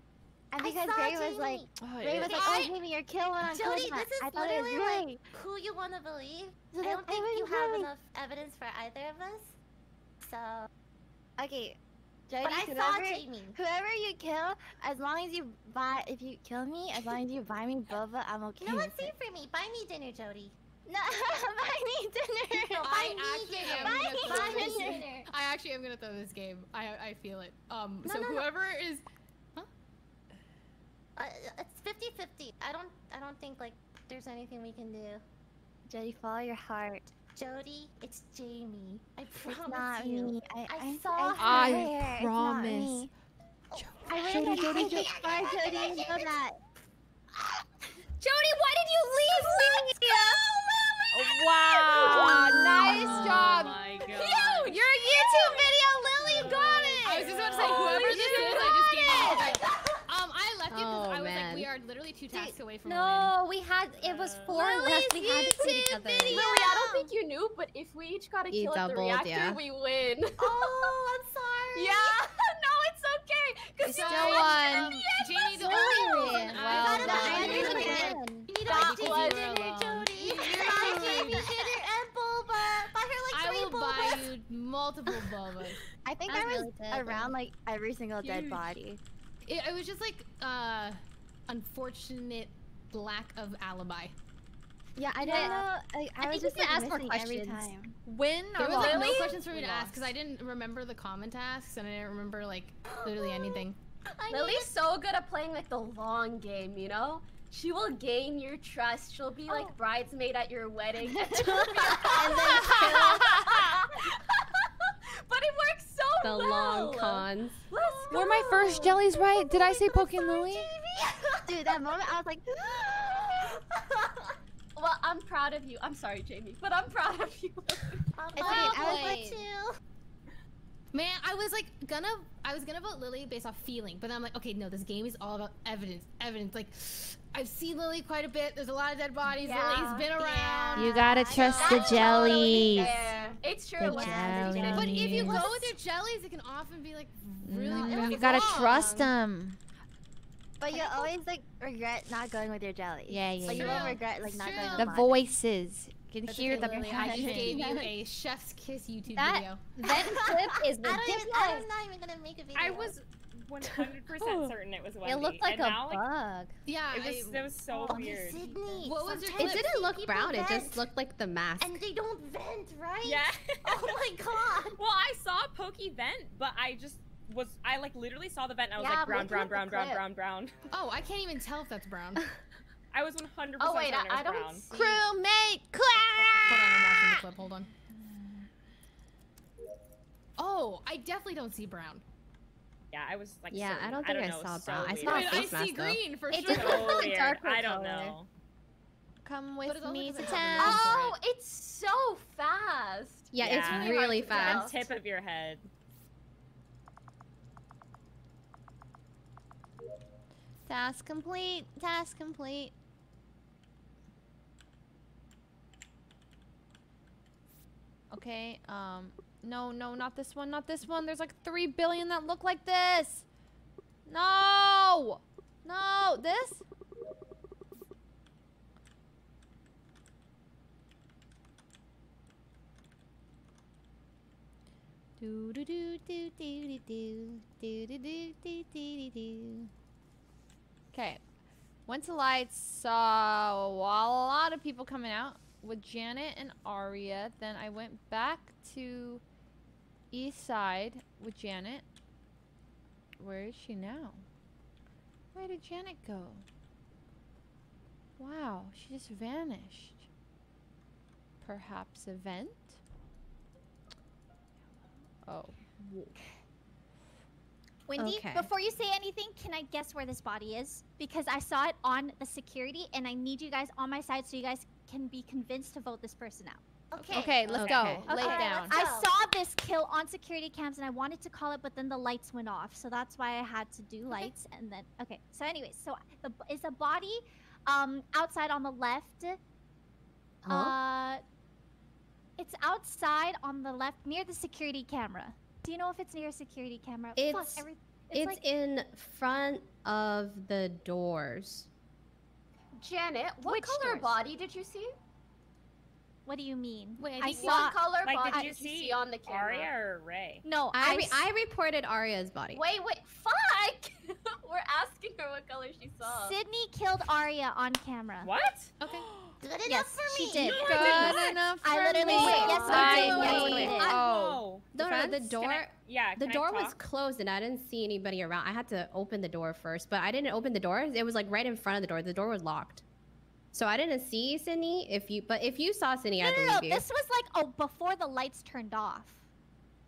Speaker 8: And
Speaker 12: I
Speaker 8: because
Speaker 12: saw
Speaker 8: Rae was like,
Speaker 12: Jamie.
Speaker 5: Oh,
Speaker 8: Rae was
Speaker 5: it-
Speaker 8: like, oh, Jamie, your kill went on
Speaker 12: Jody,
Speaker 8: Kozma.
Speaker 12: this is
Speaker 8: I thought it was
Speaker 12: literally
Speaker 8: Rae.
Speaker 12: like who you want to believe.
Speaker 8: So
Speaker 12: I
Speaker 8: then
Speaker 12: don't
Speaker 8: I
Speaker 12: think
Speaker 8: was
Speaker 12: you have
Speaker 8: Lily.
Speaker 12: enough evidence for either of us. So,
Speaker 8: Okay, Jody,
Speaker 12: but I
Speaker 8: whoever,
Speaker 12: saw Jamie.
Speaker 8: whoever you kill, as long as you buy, if you kill me, as long as you buy me <laughs> boba, I'm okay
Speaker 12: You know
Speaker 8: with
Speaker 12: what? Save for me. Buy me dinner, Jody.
Speaker 8: No, <laughs> buy me dinner.
Speaker 12: No, <laughs> buy
Speaker 9: I
Speaker 12: me
Speaker 9: actually
Speaker 12: dinner.
Speaker 9: am
Speaker 12: Buy
Speaker 9: gonna
Speaker 12: me
Speaker 9: throw this-
Speaker 12: dinner.
Speaker 9: I actually am gonna throw this game. I I feel it. Um,
Speaker 12: No,
Speaker 9: so
Speaker 12: no, no.
Speaker 9: whoever is
Speaker 12: Uh, it's 50-50. I don't. I don't think like there's anything we can do.
Speaker 8: Jody, follow your heart.
Speaker 12: Jody, it's Jamie. I promise
Speaker 8: It's not
Speaker 12: you.
Speaker 8: me. I,
Speaker 12: I
Speaker 8: I
Speaker 12: saw her.
Speaker 1: I
Speaker 8: swear, it's not
Speaker 1: promise.
Speaker 8: me. I
Speaker 1: Jody,
Speaker 8: really
Speaker 1: Jody, Jody.
Speaker 8: far, Jody. You know that.
Speaker 3: Jody, why did you leave me?
Speaker 1: Wow, nice job.
Speaker 14: Oh my god.
Speaker 1: Yo, your YouTube video, Lily got it.
Speaker 9: I was just about to say
Speaker 1: Holy
Speaker 9: whoever this is, I just gave
Speaker 1: got
Speaker 9: you. Um, I left you because
Speaker 4: Oh,
Speaker 9: I was like, we are literally two tasks away from a
Speaker 3: No, we had it was four left. We had to play together.
Speaker 7: Lily, I don't think you knew, but if we each got a
Speaker 4: You
Speaker 7: kill at the reactor,
Speaker 4: yeah.
Speaker 7: we win.
Speaker 12: Oh, I'm sorry. <laughs>
Speaker 7: yeah. <laughs> no, it's okay. Cause you
Speaker 1: still
Speaker 7: did-
Speaker 1: won.
Speaker 9: Jamie, the
Speaker 3: Really?
Speaker 9: only reason
Speaker 1: Well
Speaker 9: I
Speaker 1: done.
Speaker 12: I
Speaker 8: did
Speaker 12: need
Speaker 8: it
Speaker 12: to
Speaker 8: again.
Speaker 12: You need to
Speaker 7: That was-
Speaker 12: dinner, Jody. <laughs>
Speaker 9: You
Speaker 12: Buy Jamie dinner and boba. Buy her like
Speaker 9: I will buy you multiple bobas.
Speaker 8: I think I was
Speaker 3: really
Speaker 8: around like every single dead body.
Speaker 9: It, it was just like uh, unfortunate lack of alibi.
Speaker 8: Yeah, I
Speaker 3: Yeah.
Speaker 8: don't know. I, I,
Speaker 3: I
Speaker 8: was
Speaker 3: think we
Speaker 8: just
Speaker 3: need to
Speaker 8: like
Speaker 3: ask more
Speaker 8: missing every
Speaker 3: questions.
Speaker 8: time.
Speaker 1: Win
Speaker 9: There was like no questions for me
Speaker 1: We
Speaker 9: to ask because I didn't remember the common tasks and I didn't remember like literally anything. <gasps>
Speaker 12: I
Speaker 7: Lily's so good at playing like the long game, you know? She will gain your trust. She'll be like
Speaker 12: Oh.
Speaker 7: bridesmaid at your wedding. <laughs> and <laughs> then but it works so
Speaker 4: The
Speaker 7: well.
Speaker 4: long cons.
Speaker 7: Let's go.
Speaker 1: Were my first jellies right? Did I say Poking
Speaker 12: Sorry,
Speaker 1: Lily?
Speaker 12: Jamie. <laughs>
Speaker 8: Dude, that moment I was like,
Speaker 7: Well, I'm proud of you. I'm sorry, Jamie, but I'm proud of you.
Speaker 12: I'm
Speaker 8: It's
Speaker 12: proud
Speaker 8: okay, I was
Speaker 3: like-
Speaker 12: you too.
Speaker 9: Man, I was like gonna, I was gonna vote Lily based off feeling, but then I'm like, okay, no, this game is all about evidence. Evidence, like, I've seen Lily quite a bit. There's a lot of dead bodies.
Speaker 12: Yeah,
Speaker 9: Lily's been around.
Speaker 1: You gotta trust the
Speaker 7: That's totally
Speaker 1: jellies.
Speaker 7: fair. It's true.
Speaker 1: The jellies.
Speaker 9: But if you go with your jellies, it can often be like really.
Speaker 1: No, you gotta trust them.
Speaker 8: but you always like regret not going with your jelly.
Speaker 1: Yeah, yeah,
Speaker 8: But you won't regret like not
Speaker 9: True.
Speaker 8: going with
Speaker 1: The
Speaker 8: mine.
Speaker 1: voices. You can
Speaker 9: That's
Speaker 1: hear
Speaker 9: okay,
Speaker 1: them.
Speaker 9: Lily. I just gave you a chef's kiss YouTube
Speaker 3: That-
Speaker 9: video.
Speaker 3: That clip is <laughs>
Speaker 12: I don't even. I'm not even gonna make a video.
Speaker 10: I was 100% certain it was Wendy.
Speaker 3: It looked like
Speaker 10: and
Speaker 3: a
Speaker 10: now, like,
Speaker 3: bug.
Speaker 9: Yeah,
Speaker 10: it was,
Speaker 9: I,
Speaker 10: it was so
Speaker 12: Oh,
Speaker 10: weird.
Speaker 12: Sydney.
Speaker 9: What was your
Speaker 12: sometimes
Speaker 4: It didn't look
Speaker 12: people
Speaker 4: brown. It just looked like the mask.
Speaker 12: And they don't vent, right?
Speaker 10: Yeah. <laughs>
Speaker 12: Oh my god.
Speaker 10: well, I saw Poki vent, but I just was I like literally saw the vent and I was
Speaker 12: Yeah,
Speaker 10: like brown, brown, brown, brown, brown, brown.
Speaker 9: oh, I can't even tell if that's brown. <laughs>
Speaker 10: I was 100%
Speaker 7: Oh wait,
Speaker 10: certain it
Speaker 7: I,
Speaker 10: was
Speaker 7: I don't
Speaker 10: brown.
Speaker 7: see.
Speaker 1: Crewmate
Speaker 9: Hold on, I'm
Speaker 1: Clara!
Speaker 9: watching the clip. Hold on. Oh, I definitely don't see brown.
Speaker 10: Yeah, I was like
Speaker 4: Yeah, I don't think I
Speaker 10: know,
Speaker 4: saw
Speaker 10: so
Speaker 4: brown. I
Speaker 10: weird.
Speaker 4: saw
Speaker 9: I, mean, I
Speaker 4: face
Speaker 9: see
Speaker 4: though.
Speaker 9: green for
Speaker 3: It
Speaker 9: sure.
Speaker 3: just
Speaker 10: so
Speaker 3: looks like
Speaker 10: weird. I don't know.
Speaker 1: Come with
Speaker 9: it's also
Speaker 1: me
Speaker 9: 'cause
Speaker 1: to
Speaker 9: I have a
Speaker 1: town.
Speaker 7: Oh, it's so fast.
Speaker 4: Yeah,
Speaker 10: Yeah.
Speaker 4: it's
Speaker 10: Really
Speaker 4: really
Speaker 7: hard to tell.
Speaker 4: fast.
Speaker 10: Tip of your head.
Speaker 1: Task complete. Task complete. Okay, um, no, no, not this one, not this one. There's like three billion that look like this. No! No, this? Do do do do do do do do do do do do. Okay, went to lights. Saw a lot of people coming out with Janet and Aria. Then I went back to East Side with Janet. Where is she now? Where did Janet go? Wow, she just vanished. Perhaps a vent? Oh.
Speaker 6: Wendy,
Speaker 4: Okay.
Speaker 6: before you say anything, can I guess where this body is? Because I saw it on the security, and I need you guys on my side so you guys can be convinced to vote this person out.
Speaker 12: Okay.
Speaker 1: Okay, let's
Speaker 4: Okay.
Speaker 1: go. Lay
Speaker 6: Okay,
Speaker 1: down.
Speaker 6: I saw this kill on security cams, and I wanted to call it, but then the lights went off, so that's why I had to do lights. And then, okay. So, anyways, so the is the body, um, outside on the left. Uh, it's outside on the left near the security camera. Do you know if it's near a security camera? Fuck,
Speaker 4: It's
Speaker 6: every-
Speaker 4: it's,
Speaker 6: like-
Speaker 4: in front of the doors.
Speaker 7: Janet, what
Speaker 6: Which
Speaker 7: color
Speaker 6: doors?
Speaker 7: body did you see?
Speaker 6: What do you mean?
Speaker 9: Wait, I
Speaker 6: I saw.
Speaker 7: What color
Speaker 10: Like,
Speaker 7: body
Speaker 10: did
Speaker 7: did
Speaker 10: you
Speaker 7: you
Speaker 10: see
Speaker 7: see on the camera?
Speaker 10: Aria or Rae?
Speaker 6: No,
Speaker 4: I
Speaker 6: I,
Speaker 4: re-
Speaker 6: s-
Speaker 4: I reported Aria's body.
Speaker 7: Wait, wait, fuck! <laughs> We're asking her what color she saw.
Speaker 6: Sydney killed Aria on camera.
Speaker 10: What?
Speaker 9: Okay. <gasps>
Speaker 12: Good enough
Speaker 6: Yes,
Speaker 12: for
Speaker 6: she
Speaker 12: me.
Speaker 6: did.
Speaker 10: No, I did
Speaker 1: Good
Speaker 10: not.
Speaker 1: enough
Speaker 6: I
Speaker 1: for
Speaker 6: literally
Speaker 1: me.
Speaker 6: said yes,
Speaker 1: I
Speaker 6: we did. Yes, we did.
Speaker 1: Oh,
Speaker 4: No, no, the door.
Speaker 10: I, yeah,
Speaker 4: The door was closed and I didn't see anybody around. I had to open the door first, but I didn't open the door. It was like right in front of the door. The door was locked. So I didn't see Sydney. If you, but if you saw Sydney,
Speaker 6: No,
Speaker 4: I
Speaker 6: no,
Speaker 4: believe
Speaker 6: no.
Speaker 4: you.
Speaker 6: This was like oh before the lights turned off.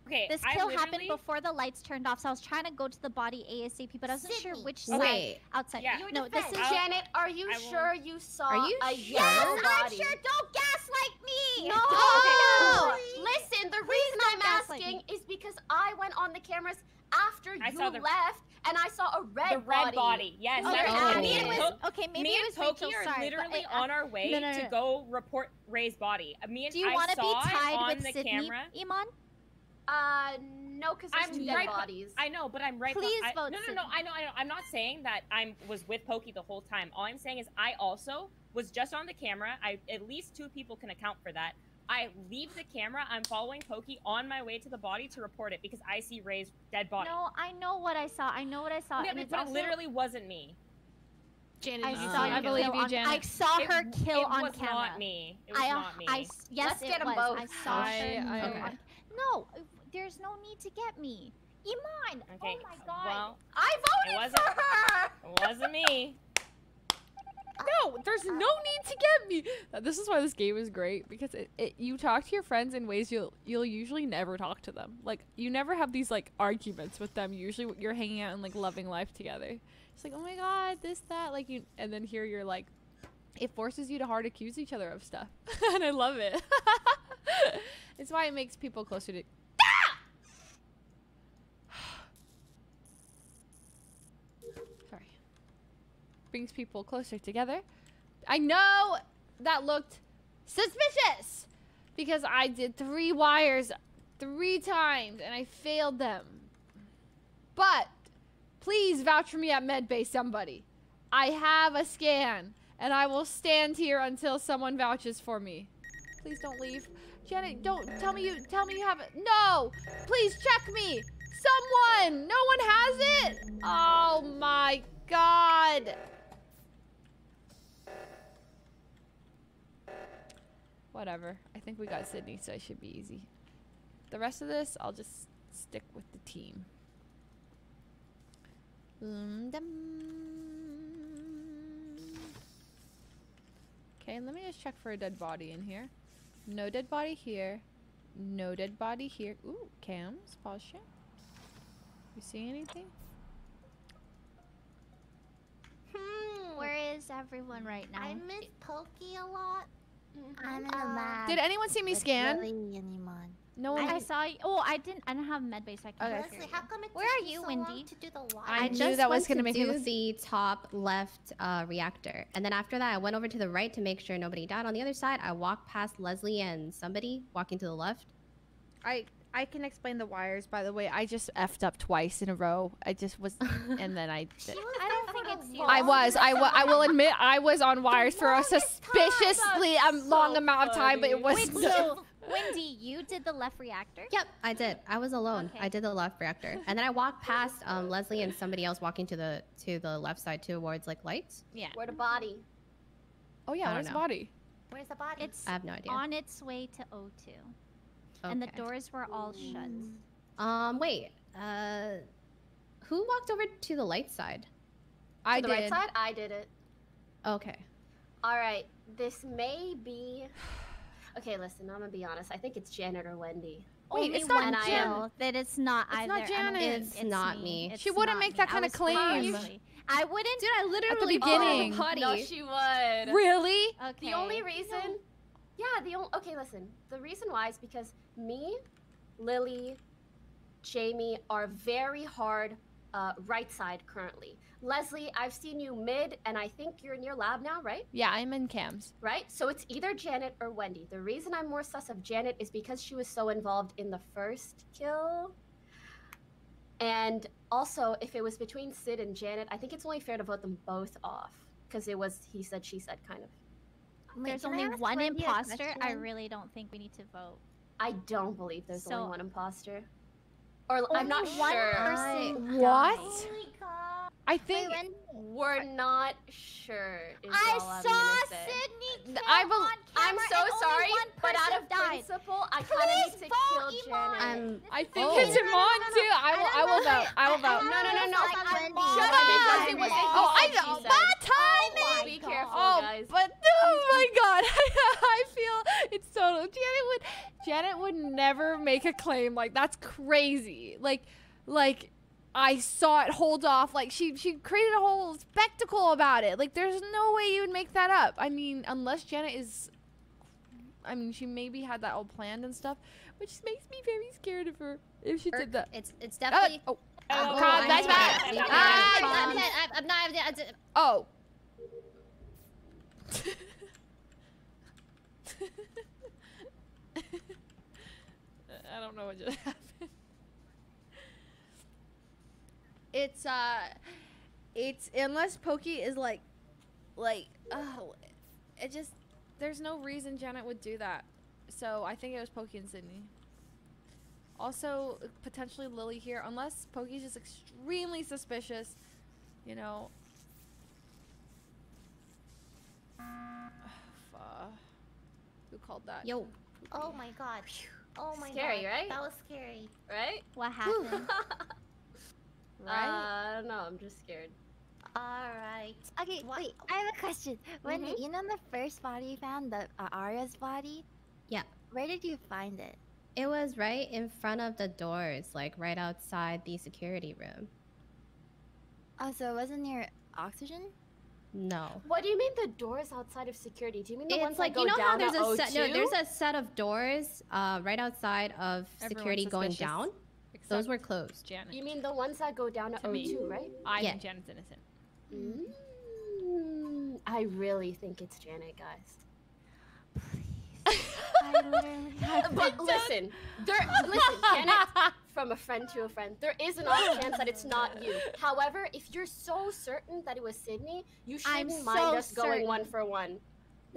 Speaker 10: Okay,
Speaker 6: This
Speaker 10: I
Speaker 6: kill happened before the lights turned off, so I was trying to go to the body ASAP, but I wasn't sure which side.
Speaker 4: Wait.
Speaker 6: Outside.
Speaker 10: Yeah.
Speaker 12: Your
Speaker 6: No, this is
Speaker 10: I'll-
Speaker 7: Janet, are you
Speaker 10: I will-
Speaker 7: sure you saw
Speaker 4: Are you
Speaker 7: a
Speaker 4: sure?
Speaker 7: yellow
Speaker 6: Yes,
Speaker 7: body?
Speaker 6: I'm sure. Don't gaslight me.
Speaker 7: No,
Speaker 6: No.
Speaker 7: listen. The
Speaker 6: Please
Speaker 7: reason I'm asking is because I went on the cameras after
Speaker 10: I
Speaker 7: you
Speaker 10: the-
Speaker 7: left, and I saw a red
Speaker 10: the red body. Yes,
Speaker 6: Okay,
Speaker 10: that's
Speaker 4: Oh.
Speaker 10: me and
Speaker 6: was okay. Maybe
Speaker 10: me
Speaker 6: it
Speaker 10: and
Speaker 6: was
Speaker 10: Poki
Speaker 6: Rachel.
Speaker 10: are
Speaker 6: Sorry,
Speaker 10: literally
Speaker 6: but, uh,
Speaker 10: on our way
Speaker 6: no, no,
Speaker 10: to go report Rae's body. Me and
Speaker 6: Do you
Speaker 10: I
Speaker 6: want to be
Speaker 10: saw it
Speaker 6: tied
Speaker 10: on
Speaker 6: with
Speaker 10: the
Speaker 6: Sydney,
Speaker 10: camera.
Speaker 6: Imane?
Speaker 7: Uh, no, because there's
Speaker 10: I'm
Speaker 7: two dead
Speaker 10: right.
Speaker 7: bodies.
Speaker 10: I know, but I'm right.
Speaker 6: Please
Speaker 10: I,
Speaker 6: vote
Speaker 10: No, no, no. I know, I know. I'm not saying that I was with Poki the whole time. All I'm saying is I also was just on the camera. I at least two people can account for that. I leave the camera. I'm following Poki on my way to the body to report it because I see Rae's dead body.
Speaker 6: No, I know what I saw. I know what I saw.
Speaker 10: Yeah,
Speaker 6: and
Speaker 10: but
Speaker 6: it's
Speaker 10: but
Speaker 6: also,
Speaker 10: it literally wasn't me.
Speaker 9: Janet,
Speaker 6: I saw
Speaker 9: saw
Speaker 6: you
Speaker 9: I believe
Speaker 6: kill
Speaker 9: you,
Speaker 6: on,
Speaker 9: Janet.
Speaker 6: I saw
Speaker 10: It-
Speaker 6: her kill
Speaker 10: it
Speaker 6: on
Speaker 10: was
Speaker 6: camera.
Speaker 10: not me. It was
Speaker 6: I,
Speaker 10: not me.
Speaker 6: I s- yes,
Speaker 7: Let's
Speaker 6: it
Speaker 7: get 'em
Speaker 6: was.
Speaker 7: both.
Speaker 6: I saw
Speaker 1: I-
Speaker 6: her.
Speaker 1: I-
Speaker 6: kill
Speaker 1: okay.
Speaker 6: No, there's no need to get me. Imane.
Speaker 10: Okay.
Speaker 6: Oh my god.
Speaker 10: Well,
Speaker 7: I voted
Speaker 10: wasn't.
Speaker 7: for her.
Speaker 10: It wasn't me. <laughs>
Speaker 1: No, there's no need to get me. Uh, This is why this game is great because it, it you talk to your friends in ways you'll you'll usually never talk to them. Like you never have these like arguments with them. Usually you're hanging out and like loving life together. It's like oh my god, this that like you, and then here you're like, it forces you to hard accuse each other of stuff, <laughs> and I love it. <laughs> it's why it makes people closer to. Sorry. Brings people closer together. I know that looked suspicious because I did three wires three times and I failed them. But please vouch for me at medbay somebody. I have a scan and I will stand here until someone vouches for me. Please don't leave. Janet, don't tell me you tell me you have it. No! Please check me. Someone! No one has it. Oh my god. Whatever. I think we got Sydney, so it should be easy. The rest of this, I'll just stick with the team. Okay, let me just check for a dead body in here. No dead body here. No dead body here. Ooh, cams. Pause share. You see anything?
Speaker 6: Hmm, Where is everyone right now?
Speaker 12: I miss Poki a lot.
Speaker 8: I'm in the
Speaker 12: Uh,
Speaker 8: lab.
Speaker 1: Did anyone see me
Speaker 8: with
Speaker 1: scan?
Speaker 8: Lily.
Speaker 1: No one.
Speaker 6: I, I saw you. Oh, I didn't. I didn't have medbay, so I can't.
Speaker 1: Okay.
Speaker 6: hear
Speaker 12: Leslie, how come it
Speaker 6: Where are
Speaker 12: you
Speaker 6: you,
Speaker 12: so
Speaker 6: Wendy?
Speaker 12: to do the wire?
Speaker 4: I,
Speaker 1: knew that was gonna
Speaker 4: to
Speaker 1: make me
Speaker 4: do
Speaker 1: look-
Speaker 4: the top left uh, reactor, and then after that, I went over to the right to make sure nobody died. On the other side, I walked past Leslie and somebody walking to the left.
Speaker 1: I I can explain the wires. By the way, I just effed up twice in a row. I just was, <laughs> and then I.
Speaker 12: She was
Speaker 6: I don't
Speaker 12: there
Speaker 6: think
Speaker 12: for
Speaker 6: it's
Speaker 12: a
Speaker 6: you.
Speaker 12: long
Speaker 1: I was. I, wa- I will admit I was on wires for a suspiciously um,
Speaker 7: so
Speaker 1: long amount of time, but it was.
Speaker 6: Wait, <laughs> so Wendy, you did the left reactor?
Speaker 4: Yep, I did. I was alone.
Speaker 6: Okay.
Speaker 4: I did the left reactor, and then I walked past um, <laughs> Leslie and somebody else walking to the to the left side towards like lights.
Speaker 1: yeah.
Speaker 7: Where the body?
Speaker 1: Oh yeah.
Speaker 4: don't
Speaker 1: Where's the body?
Speaker 12: Where's the body?
Speaker 6: It's
Speaker 4: I have no idea.
Speaker 6: on its way to O2, and the doors were all shut.
Speaker 4: Um, wait. Uh, who walked over to the light side?
Speaker 1: I
Speaker 7: to
Speaker 1: did.
Speaker 7: right side? I did it.
Speaker 4: Okay.
Speaker 7: All right. This may be. Okay, listen. I'm gonna be honest. I think it's Janet or Wendy.
Speaker 6: only
Speaker 1: it's not
Speaker 6: one
Speaker 1: Janet.
Speaker 6: kill, then it's not
Speaker 1: It's
Speaker 6: either.
Speaker 1: not
Speaker 6: I don't
Speaker 1: Janet. It's
Speaker 6: it's
Speaker 4: not me.
Speaker 6: It's
Speaker 1: She wouldn't make
Speaker 6: me.
Speaker 1: that
Speaker 6: I
Speaker 1: kinda claim.
Speaker 6: I wouldn't.
Speaker 4: Dude, I literally
Speaker 1: At the beginning.
Speaker 4: followed oh, the
Speaker 7: No, she would.
Speaker 1: Really?
Speaker 6: Okay.
Speaker 7: The only reason, yeah, the only okay. Listen, the reason why is because me, Lily, Jamie are very hard uh, right side currently. Leslie, I've seen you mid, and I think you're in your lab now, right?
Speaker 1: Yeah, I'm in cams.
Speaker 7: Right. So it's either Janet or Wendy. The reason I'm more sus of Janet is because she was so involved in the first kill. And also, if it was between Sid and Janet, I think it's only fair to vote them both off because it was he said she said kind of.
Speaker 6: There's only one imposter. I really don't think we need to vote.
Speaker 7: I don't believe there's
Speaker 6: So-
Speaker 7: only one imposter. Or I'm not
Speaker 6: Only one
Speaker 7: sure.
Speaker 6: person
Speaker 1: What?
Speaker 12: Oh god.
Speaker 1: I think
Speaker 12: Wait,
Speaker 7: We're not sure.
Speaker 6: I saw
Speaker 7: gonna.
Speaker 6: Sydney kill
Speaker 1: I bel-
Speaker 6: on
Speaker 7: I'm so sorry, but out of
Speaker 6: died.
Speaker 7: principle, I kind of need to kill
Speaker 6: Imane.
Speaker 7: Janet.
Speaker 4: I'm
Speaker 1: I think
Speaker 4: Oh.
Speaker 1: it's
Speaker 4: No,
Speaker 1: Imane too. I will. I will vote. I will vote.
Speaker 7: No, no, no, no.
Speaker 6: Like, I'm
Speaker 12: Wendy.
Speaker 7: Shut up because it was a
Speaker 1: Oh, I
Speaker 7: he said,
Speaker 1: know.
Speaker 7: she said.
Speaker 1: Bad timing.
Speaker 7: Be careful,
Speaker 1: Oh,
Speaker 7: guys.
Speaker 1: but oh my god, I feel it's so. Janet would, Janet would never make a claim like that's crazy. Like, like I saw it hold off. Like she she created a whole spectacle about it. Like there's no way you would make that up. I mean, unless Janet is. I mean, she maybe had that all planned and stuff, which makes me very scared of her if she did that.
Speaker 3: It's it's
Speaker 1: Uh,
Speaker 3: definitely.
Speaker 1: oh,
Speaker 3: Oh,
Speaker 1: God,
Speaker 3: I'm
Speaker 1: that's bad.
Speaker 3: I'm not-
Speaker 1: Ah,
Speaker 3: I'm
Speaker 1: um,
Speaker 3: I'm not- I'm. I'm I'm
Speaker 1: oh. <laughs> <laughs> I don't know what just <laughs> happened. It's uh, it's unless Poki is like, like, oh, it just there's no reason Janet would do that. So I think it was Poki and Sydney. Also, potentially Lily here, unless Poki's just extremely suspicious, you know. <sighs> Fuck. Who called that?
Speaker 4: Yo.
Speaker 12: Oh my god. Oh my
Speaker 7: Scary,
Speaker 12: god.
Speaker 7: right?
Speaker 12: That was scary.
Speaker 7: Right?
Speaker 6: What happened? <laughs>
Speaker 7: Uh, I don't know. I'm just scared.
Speaker 12: Alright.
Speaker 8: Okay, wait. I have a question. Wendy,
Speaker 7: Mhm.
Speaker 8: you know the first body you found, the uh, Aria's body?
Speaker 4: Yeah.
Speaker 8: Where did you find it?
Speaker 4: It was right in front of the doors, like right outside the security room.
Speaker 8: Oh, so it wasn't near oxygen?
Speaker 4: No.
Speaker 7: What do you mean the doors outside of security? Do you mean the ones
Speaker 4: like
Speaker 7: that
Speaker 4: you
Speaker 7: go
Speaker 4: know how there's a set. No, there's a set of doors uh, right outside of
Speaker 1: Everyone's
Speaker 4: security going down. Those were closed.
Speaker 1: Janet.
Speaker 7: You mean the ones that go down to,
Speaker 1: To.
Speaker 7: O2, right?
Speaker 1: I
Speaker 4: Yeah.
Speaker 1: think Janet's innocent.
Speaker 7: Mm, I really think it's Janet, guys.
Speaker 8: I literally had
Speaker 7: But listen, there. <laughs> Listen, Janet. From a friend to a friend, there is an off chance that it's not you. However, if you're so certain that it was Sydney, you
Speaker 6: I'm
Speaker 7: shouldn't mind
Speaker 6: so
Speaker 7: us going one for one.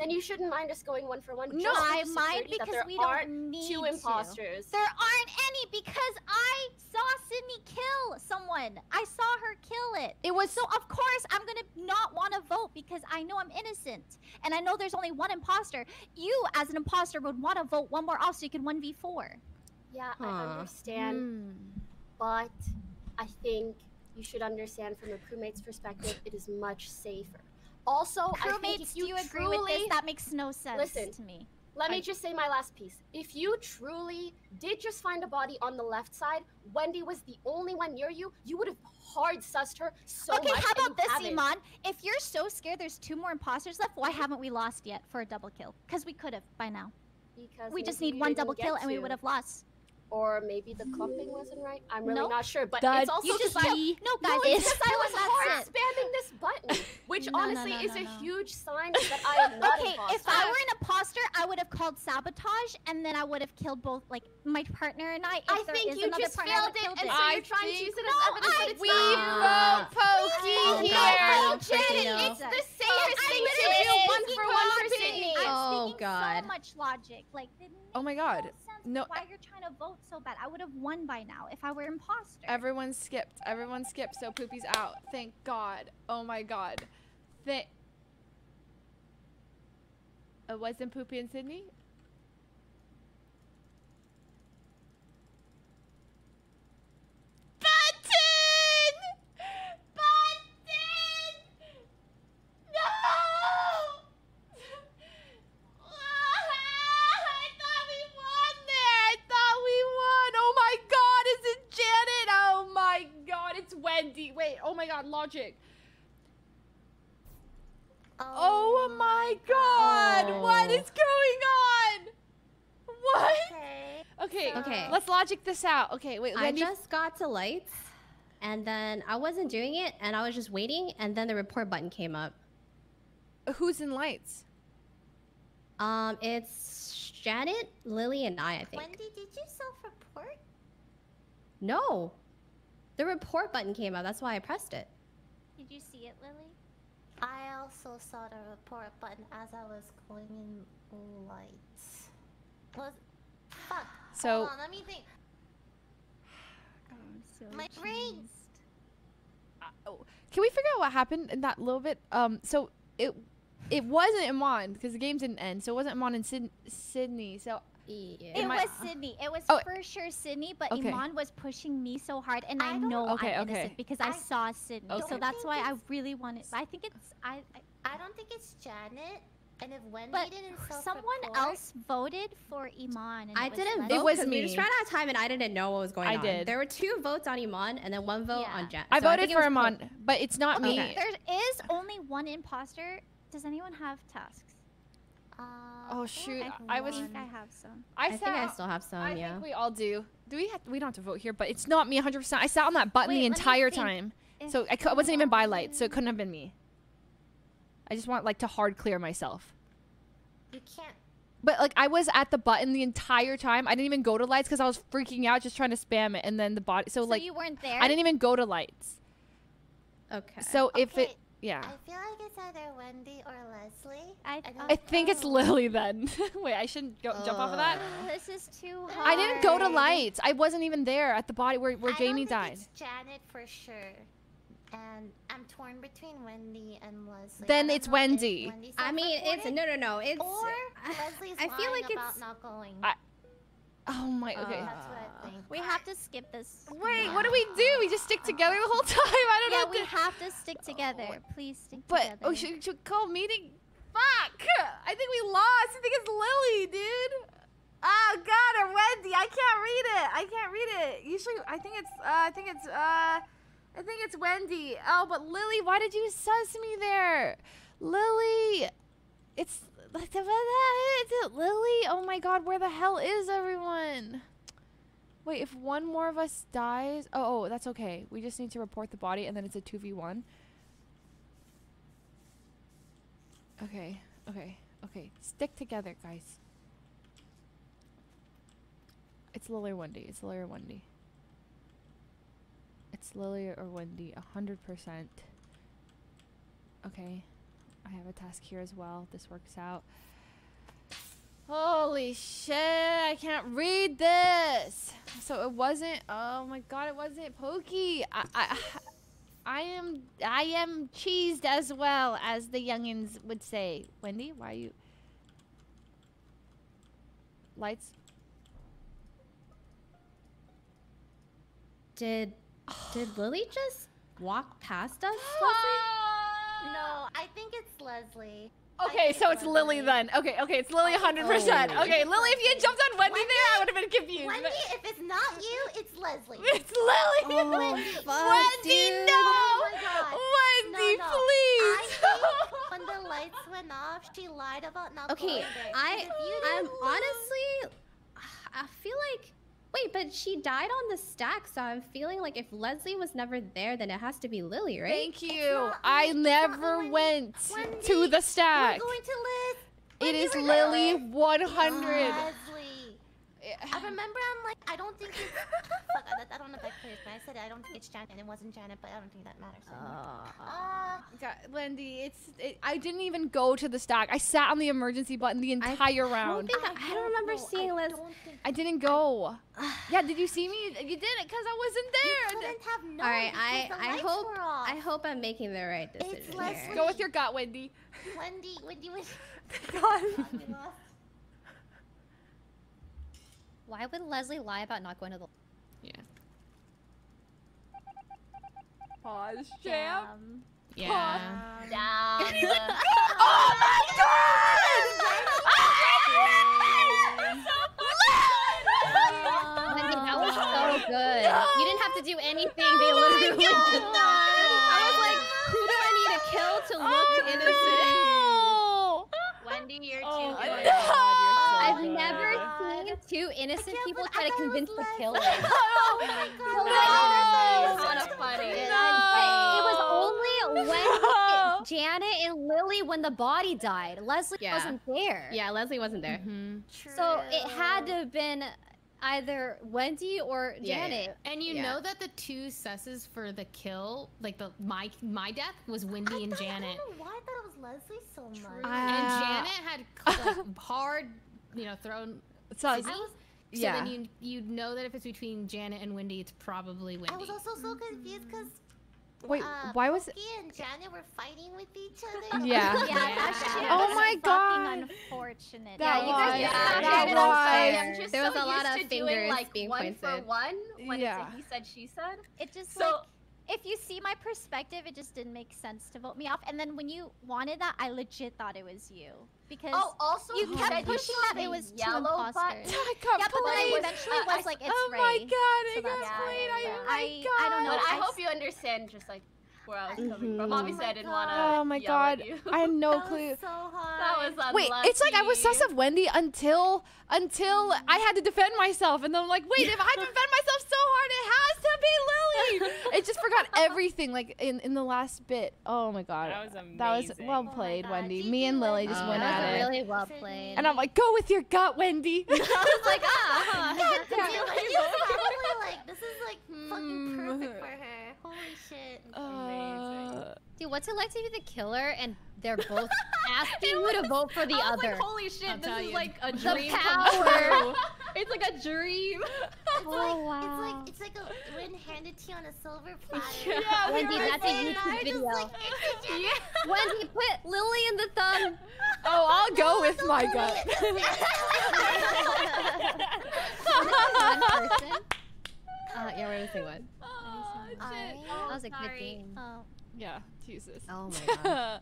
Speaker 7: Then you shouldn't mind us going one for one.
Speaker 6: No, I mind because we
Speaker 7: aren't
Speaker 6: don't need
Speaker 7: two
Speaker 6: to.
Speaker 7: imposters.
Speaker 6: There aren't any because I saw Sydney kill someone. I saw her kill it.
Speaker 1: It was
Speaker 6: So of course I'm gonna not want to vote because I know I'm innocent and I know there's only one imposter. You, as an imposter, would want to vote one more off so you can one v four.
Speaker 7: Yeah, I understand,
Speaker 6: Hmm.
Speaker 7: but I think you should understand from a crewmate's perspective, it is much safer. Also, I think
Speaker 6: Crewmates, do
Speaker 7: you,
Speaker 6: agree
Speaker 7: truly,
Speaker 6: with this? That makes no sense
Speaker 7: Listen,
Speaker 6: to me.
Speaker 7: Let me just say my last piece. If you truly did just find a body on the left side, Wendy was the only one near you, you would have hard sussed her so
Speaker 6: okay,
Speaker 7: much.
Speaker 6: how about this,
Speaker 7: haven't.
Speaker 6: Imane? If you're so scared there's two more imposters left, why haven't we lost yet for a double kill? Because we could have by now.
Speaker 7: Because
Speaker 6: We just need one double kill and we would have lost.
Speaker 7: Or maybe the clumping wasn't right. I'm really
Speaker 6: No.
Speaker 7: not sure, but
Speaker 1: That-
Speaker 7: it's also
Speaker 6: You just
Speaker 7: 'cause I-
Speaker 6: no,
Speaker 7: No,
Speaker 6: guys,
Speaker 7: it's
Speaker 6: it's
Speaker 7: because I was
Speaker 6: that's
Speaker 7: hard
Speaker 6: it.
Speaker 7: spamming this button, which
Speaker 6: No, no,
Speaker 7: honestly
Speaker 6: no,
Speaker 7: is
Speaker 6: no,
Speaker 7: a
Speaker 6: no.
Speaker 7: huge sign that I am not
Speaker 6: Okay,
Speaker 7: imposter.
Speaker 6: if I were an imposter, I would have called sabotage, and then I would have killed both, like my partner and I. If
Speaker 7: I
Speaker 6: there
Speaker 7: think
Speaker 6: is
Speaker 7: you
Speaker 6: another
Speaker 7: just
Speaker 6: partner,
Speaker 7: failed it, and
Speaker 6: it.
Speaker 7: so
Speaker 1: I
Speaker 7: you're trying to use it
Speaker 6: No,
Speaker 7: as evidence
Speaker 6: I-
Speaker 7: that it's
Speaker 1: We
Speaker 7: not.
Speaker 1: vote Poki
Speaker 4: Oh,
Speaker 1: here.
Speaker 4: God, I don't
Speaker 7: Janet,
Speaker 4: freaking know.
Speaker 7: it's the
Speaker 6: I
Speaker 7: safest thing to do one for one for. Sydney.
Speaker 4: Oh, God.
Speaker 6: so much logic. Like,
Speaker 1: Oh my God.
Speaker 6: No, sense
Speaker 1: No-
Speaker 6: Why you're trying to vote so bad? I would have won by now if I were imposter.
Speaker 1: Everyone skipped. Everyone skipped. So Poopy's out. Thank God. Oh my God. Th- it uh, wasn't Poopy and Sydney. Button! Button! No! I thought we won there. I thought we god, logic. Oh, my god! What is going on? What? Okay.
Speaker 4: Okay. okay.
Speaker 1: Let's logic this out. Okay, wait.
Speaker 4: I just got to lights, and then I wasn't doing it, and I was just waiting, and then the report button came up.
Speaker 1: Who's in lights?
Speaker 4: Um, it's Janet, Lily, and I. I think.
Speaker 12: Wendy, did you self-report?
Speaker 4: No, the report button came up. That's why I pressed it.
Speaker 6: Did you see it, Lily?
Speaker 12: I also saw the report button as I was going in lights. Was fuck.
Speaker 1: So-
Speaker 12: Hold on, let me think. <sighs> My brain.
Speaker 1: Can we figure out what happened in that little bit? Um, so it it wasn't Imane because the game didn't end, so it wasn't Imane in Syd- Sydney. So
Speaker 6: It
Speaker 1: Am I-
Speaker 6: was Sydney. It was
Speaker 1: Oh.
Speaker 6: for sure Sydney, but
Speaker 1: Okay.
Speaker 6: Imane was pushing me so hard, and I, know
Speaker 1: Okay,
Speaker 6: I'm
Speaker 1: okay.
Speaker 6: innocent because I, saw Sydney.
Speaker 12: Okay.
Speaker 6: So that's why I really wanted. I think it's I. I
Speaker 12: I don't think it's Janet. And if Wendy
Speaker 6: but
Speaker 12: didn't
Speaker 6: someone
Speaker 12: self-report-
Speaker 6: else voted for Imane. And
Speaker 4: I
Speaker 6: it was
Speaker 4: didn't
Speaker 6: was
Speaker 4: vote. 'cause We just ran out of time, and I didn't know what was going
Speaker 1: I
Speaker 4: on.
Speaker 1: did.
Speaker 4: There were two votes on Imane, and then one vote on Janet.
Speaker 1: I
Speaker 4: So
Speaker 1: voted
Speaker 4: think it
Speaker 1: for Imane,
Speaker 4: close.
Speaker 1: but it's not me.
Speaker 6: There is only one imposter. Does anyone have tasks?
Speaker 1: Um, Oh shoot! I was.
Speaker 6: think I have some.
Speaker 1: I,
Speaker 4: I think I still have some,
Speaker 1: I
Speaker 4: yeah.
Speaker 1: think we all do. Do we have? We don't have to vote here, but it's not me 100. percent I sat on that button
Speaker 6: Wait,
Speaker 1: the entire time, so I, I wasn't even by light, so it couldn't have been me. I just want like to hard clear myself.
Speaker 12: You can't.
Speaker 1: But like I was at the button the entire time. I didn't even go to lights because I was freaking out, just trying to spam it, and then the body. So,
Speaker 6: So
Speaker 1: like
Speaker 6: you weren't there?
Speaker 1: I didn't even go to lights.
Speaker 4: Okay.
Speaker 1: So if it, yeah,
Speaker 12: I feel like it's either Wendy or Leslie.
Speaker 6: I,
Speaker 1: I think it's Lily then. <laughs> Wait, I shouldn't go, jump off of that.
Speaker 6: Oh, this is too hard.
Speaker 1: I didn't go to lights. I wasn't even there at the body where where
Speaker 12: I
Speaker 1: Jamie
Speaker 12: don't think
Speaker 1: died.
Speaker 12: It's Janet for sure. And I'm torn between Wendy and Leslie.
Speaker 1: Then it's Wendy.
Speaker 12: Wendy
Speaker 4: I mean, it's no, no, no. It's
Speaker 12: or Leslie's
Speaker 4: I feel like
Speaker 12: about
Speaker 4: it's-
Speaker 12: not going.
Speaker 1: I- Oh my. Okay.
Speaker 12: That's what I think.
Speaker 6: We have to skip this.
Speaker 1: Wait, what do we do? We just stick together the whole <laughs> time. I don't
Speaker 6: Yeah,
Speaker 1: know.
Speaker 6: Yeah,
Speaker 1: we to-
Speaker 6: have to stick together. Please stick
Speaker 1: But
Speaker 6: together.
Speaker 1: oh, should, should call meeting? Fuck! I think we lost. I think it's Lily, dude. Oh God, or Wendy. I can't read it. I can't read it. Usually, I think it's. Uh, I think it's. Uh, I think it's Wendy. Oh, but Lily, why did you sus me there? Lily, it's. Lily. Oh my God, where the hell is everyone? Wait, if one more of us dies, oh, oh, that's okay. We just need to report the body, and then it's a two v one. Okay, okay, okay. Stick together, guys. It's Lily or Wendy. It's Lily or Wendy. It's Lily or Wendy, a hundred percent. Okay, I have a task here as well. This works out. Holy shit! I can't read this. So it wasn't. Oh my god! It wasn't Poki. I, I, I am. I am cheesed as well as the youngins would say. Wendy, why are you? Lights.
Speaker 4: Did did <sighs> Lily just walk past us? <gasps>
Speaker 12: I think it's Leslie.
Speaker 1: Okay, so it's Lily then. Okay, okay, it's Lily 100%.
Speaker 12: Oh.
Speaker 1: Okay, Lily, if you had jumped on Wendy, there, I would have been confused.
Speaker 12: Wendy, if it's not you, it's Leslie. <laughs>
Speaker 1: It's Lily.
Speaker 12: Oh,
Speaker 1: Wendy,
Speaker 12: fuck, dude.
Speaker 1: no.
Speaker 12: Oh my God.
Speaker 1: Wendy,
Speaker 12: No, no.
Speaker 1: please.
Speaker 12: I think <laughs> when the lights went off, she lied about not
Speaker 4: Okay,
Speaker 12: going there.
Speaker 4: I
Speaker 12: 'Cause if
Speaker 4: I'm honestly I feel like wait, but she died on the stack, so I'm feeling like if Leslie was never there, then it has to be Lily, right?
Speaker 1: Thank you. I never went to the stack.
Speaker 12: going to Liz.
Speaker 1: It is Lily 100.
Speaker 12: Leslie. I <laughs> remember I'm like, I don't think it's. <laughs> Fuck, I, I don't know if that clears, but I said I don't think it's Janet, and it wasn't Janet, but I don't think that matters. Uh,
Speaker 1: God, Wendy, it's it, I didn't even go to the stack. I sat on the emergency button the entire round.
Speaker 4: I don't think I, I don't remember seeing Liz.
Speaker 1: I didn't go. <sighs> yeah, did you see me? You didn't because I wasn't there.
Speaker 12: You couldn't have known.
Speaker 4: All right, I I hope. I hope I'm making the right decision here.
Speaker 12: Leslie.
Speaker 1: Go with your gut, Wendy.
Speaker 12: Wendy, Wendy was. <laughs>
Speaker 1: God.
Speaker 12: We lost.
Speaker 3: Why would Leslie lie about not going to the?
Speaker 1: Yeah. Pause, champ.
Speaker 9: Yeah. <laughs> <laughs>
Speaker 1: oh my god!
Speaker 3: Wendy, that was so good. You didn't have to do anything. They literally did that.
Speaker 1: I was like, who do I need
Speaker 4: to kill to look oh, innocent.
Speaker 1: No!
Speaker 14: Wendy, you're too
Speaker 1: Oh
Speaker 14: good.
Speaker 1: God,
Speaker 3: I've never seen two innocent people try to convince the killer. <laughs>
Speaker 12: Oh my <laughs>
Speaker 3: god.
Speaker 13: It's not funny.
Speaker 3: It was only <laughs> when
Speaker 1: No.
Speaker 3: Janet and Lily when the body died. Leslie
Speaker 4: Yeah.
Speaker 3: wasn't there.
Speaker 4: Yeah, Leslie wasn't there.
Speaker 3: So it had to have been either Wendy or
Speaker 4: Yeah, yeah,
Speaker 3: Janet.
Speaker 9: And you
Speaker 4: Yeah.
Speaker 9: know that the two susses for the kill, like the my my death, was Wendy and Janet.
Speaker 12: I don't know why I thought it was Leslie so much.
Speaker 9: and
Speaker 1: Uh,
Speaker 9: Janet had like, hard, you know, thrown.
Speaker 1: So
Speaker 9: Sissy.
Speaker 1: I was-
Speaker 9: So
Speaker 1: yeah.
Speaker 9: then you you know that if it's between Janet and Wendy, it's probably Wendy.
Speaker 12: I was also so confused because
Speaker 1: Wait,
Speaker 12: uh,
Speaker 1: why was it?
Speaker 12: And Janet were fighting with each other. <laughs>
Speaker 1: Yeah. <laughs>
Speaker 6: Yeah, that shit
Speaker 1: Oh
Speaker 6: was
Speaker 1: my God.
Speaker 6: unfortunate.
Speaker 1: That
Speaker 3: Yeah, you guys
Speaker 1: was-
Speaker 3: just
Speaker 1: that
Speaker 3: started
Speaker 1: was-
Speaker 3: on
Speaker 13: I'm just
Speaker 4: There was
Speaker 13: so
Speaker 4: a lot
Speaker 13: used
Speaker 4: of
Speaker 13: to doing,
Speaker 4: fingers
Speaker 13: like
Speaker 4: being
Speaker 13: one for
Speaker 4: pointed.
Speaker 13: one when
Speaker 1: Yeah.
Speaker 13: it's a he said she said.
Speaker 6: It just
Speaker 13: So-
Speaker 6: like if you see my perspective, it just didn't make sense to vote me off. And then when you wanted that, I legit thought it was you because
Speaker 13: Oh, also
Speaker 6: you kept pushing that it was two
Speaker 13: yellow
Speaker 6: imposters. <laughs>
Speaker 13: button.
Speaker 1: I got
Speaker 6: yeah, but then
Speaker 1: played.
Speaker 6: it eventually
Speaker 13: Uh,
Speaker 6: was like it's
Speaker 1: oh
Speaker 6: Rae.
Speaker 1: my god, I
Speaker 6: so
Speaker 1: got
Speaker 6: that's
Speaker 1: played. I,
Speaker 6: Yeah.
Speaker 1: oh my
Speaker 6: I-
Speaker 1: god.
Speaker 6: I don't know,
Speaker 13: But I
Speaker 6: I
Speaker 13: hope you understand just like where I was coming from.
Speaker 1: Mhm.
Speaker 13: Obviously, I didn't want to.
Speaker 1: Oh my god, I had no <laughs> clue.
Speaker 12: so hard.
Speaker 13: That was unlucky.
Speaker 1: Wait, it's like I was sus of Wendy until until I had to defend myself, and then I'm like, wait, if I defend <laughs> myself so hard, it has to be Lily. <laughs> I just forgot everything, like in in the last bit. Oh my god,
Speaker 10: That was amazing.
Speaker 1: That was well
Speaker 10: Oh
Speaker 1: played,
Speaker 12: God,
Speaker 1: Wendy. Me and Lily just
Speaker 4: Oh,
Speaker 1: went
Speaker 4: that
Speaker 1: at
Speaker 3: That
Speaker 1: it,
Speaker 3: really well played.
Speaker 1: and I'm like, go with your gut, Wendy.
Speaker 3: I was like, ah.
Speaker 12: Yeah, you was probably like, this is like fucking
Speaker 1: Hmm.
Speaker 12: perfect for her. Holy shit.
Speaker 1: Uh,
Speaker 3: Dude, what's it like to be the killer and they're <laughs> both asking you to vote for the
Speaker 4: I was
Speaker 3: other?
Speaker 4: like, holy shit,
Speaker 9: I'll
Speaker 4: this is
Speaker 9: you.
Speaker 4: like a
Speaker 3: The
Speaker 4: dream
Speaker 3: power.
Speaker 4: come true. <laughs> It's like a dream. <laughs>
Speaker 12: It's
Speaker 3: Oh,
Speaker 12: like
Speaker 3: wow.
Speaker 12: it's like it's like a win handed to you on a silver platter.
Speaker 1: Yeah, we
Speaker 3: Wendy,
Speaker 1: were
Speaker 3: that's a
Speaker 12: I
Speaker 3: YouTube
Speaker 12: was just
Speaker 3: video.
Speaker 12: like, it's a Janet.
Speaker 3: Wendy, put Lily in the thumb.
Speaker 1: oh, I'll go with my gut.
Speaker 3: One person.
Speaker 4: Uh, yeah, we're missing one.
Speaker 1: Oh.
Speaker 3: That was a good
Speaker 14: sorry.
Speaker 3: game.
Speaker 6: Oh,
Speaker 1: Yeah, Jesus.
Speaker 4: Oh my <laughs> god.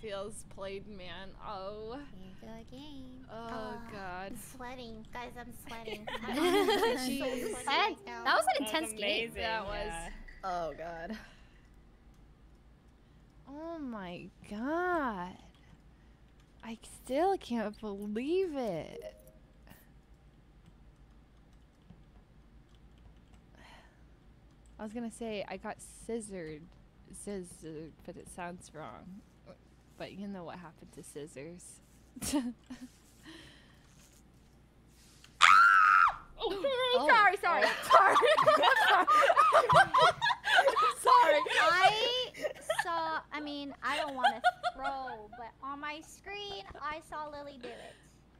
Speaker 1: Feels played, man. Oh,
Speaker 3: Good game.
Speaker 1: oh
Speaker 12: Ah,
Speaker 1: god.
Speaker 12: I'm sweating, guys. I'm sweating. <laughs>
Speaker 1: Jeez.
Speaker 3: That, that was an
Speaker 10: That
Speaker 3: intense game.
Speaker 1: That was-
Speaker 10: yeah.
Speaker 4: Oh god.
Speaker 1: Oh my god. I still can't believe it. I was gonna say I got scissored, scissored, but it sounds wrong. But you know what happened to scissors. <laughs>
Speaker 3: Oh, oh.
Speaker 1: Sorry, sorry, <laughs> sorry. <laughs> sorry.
Speaker 6: I saw. I mean, I don't want to throw, but on my screen, I saw Lily do it,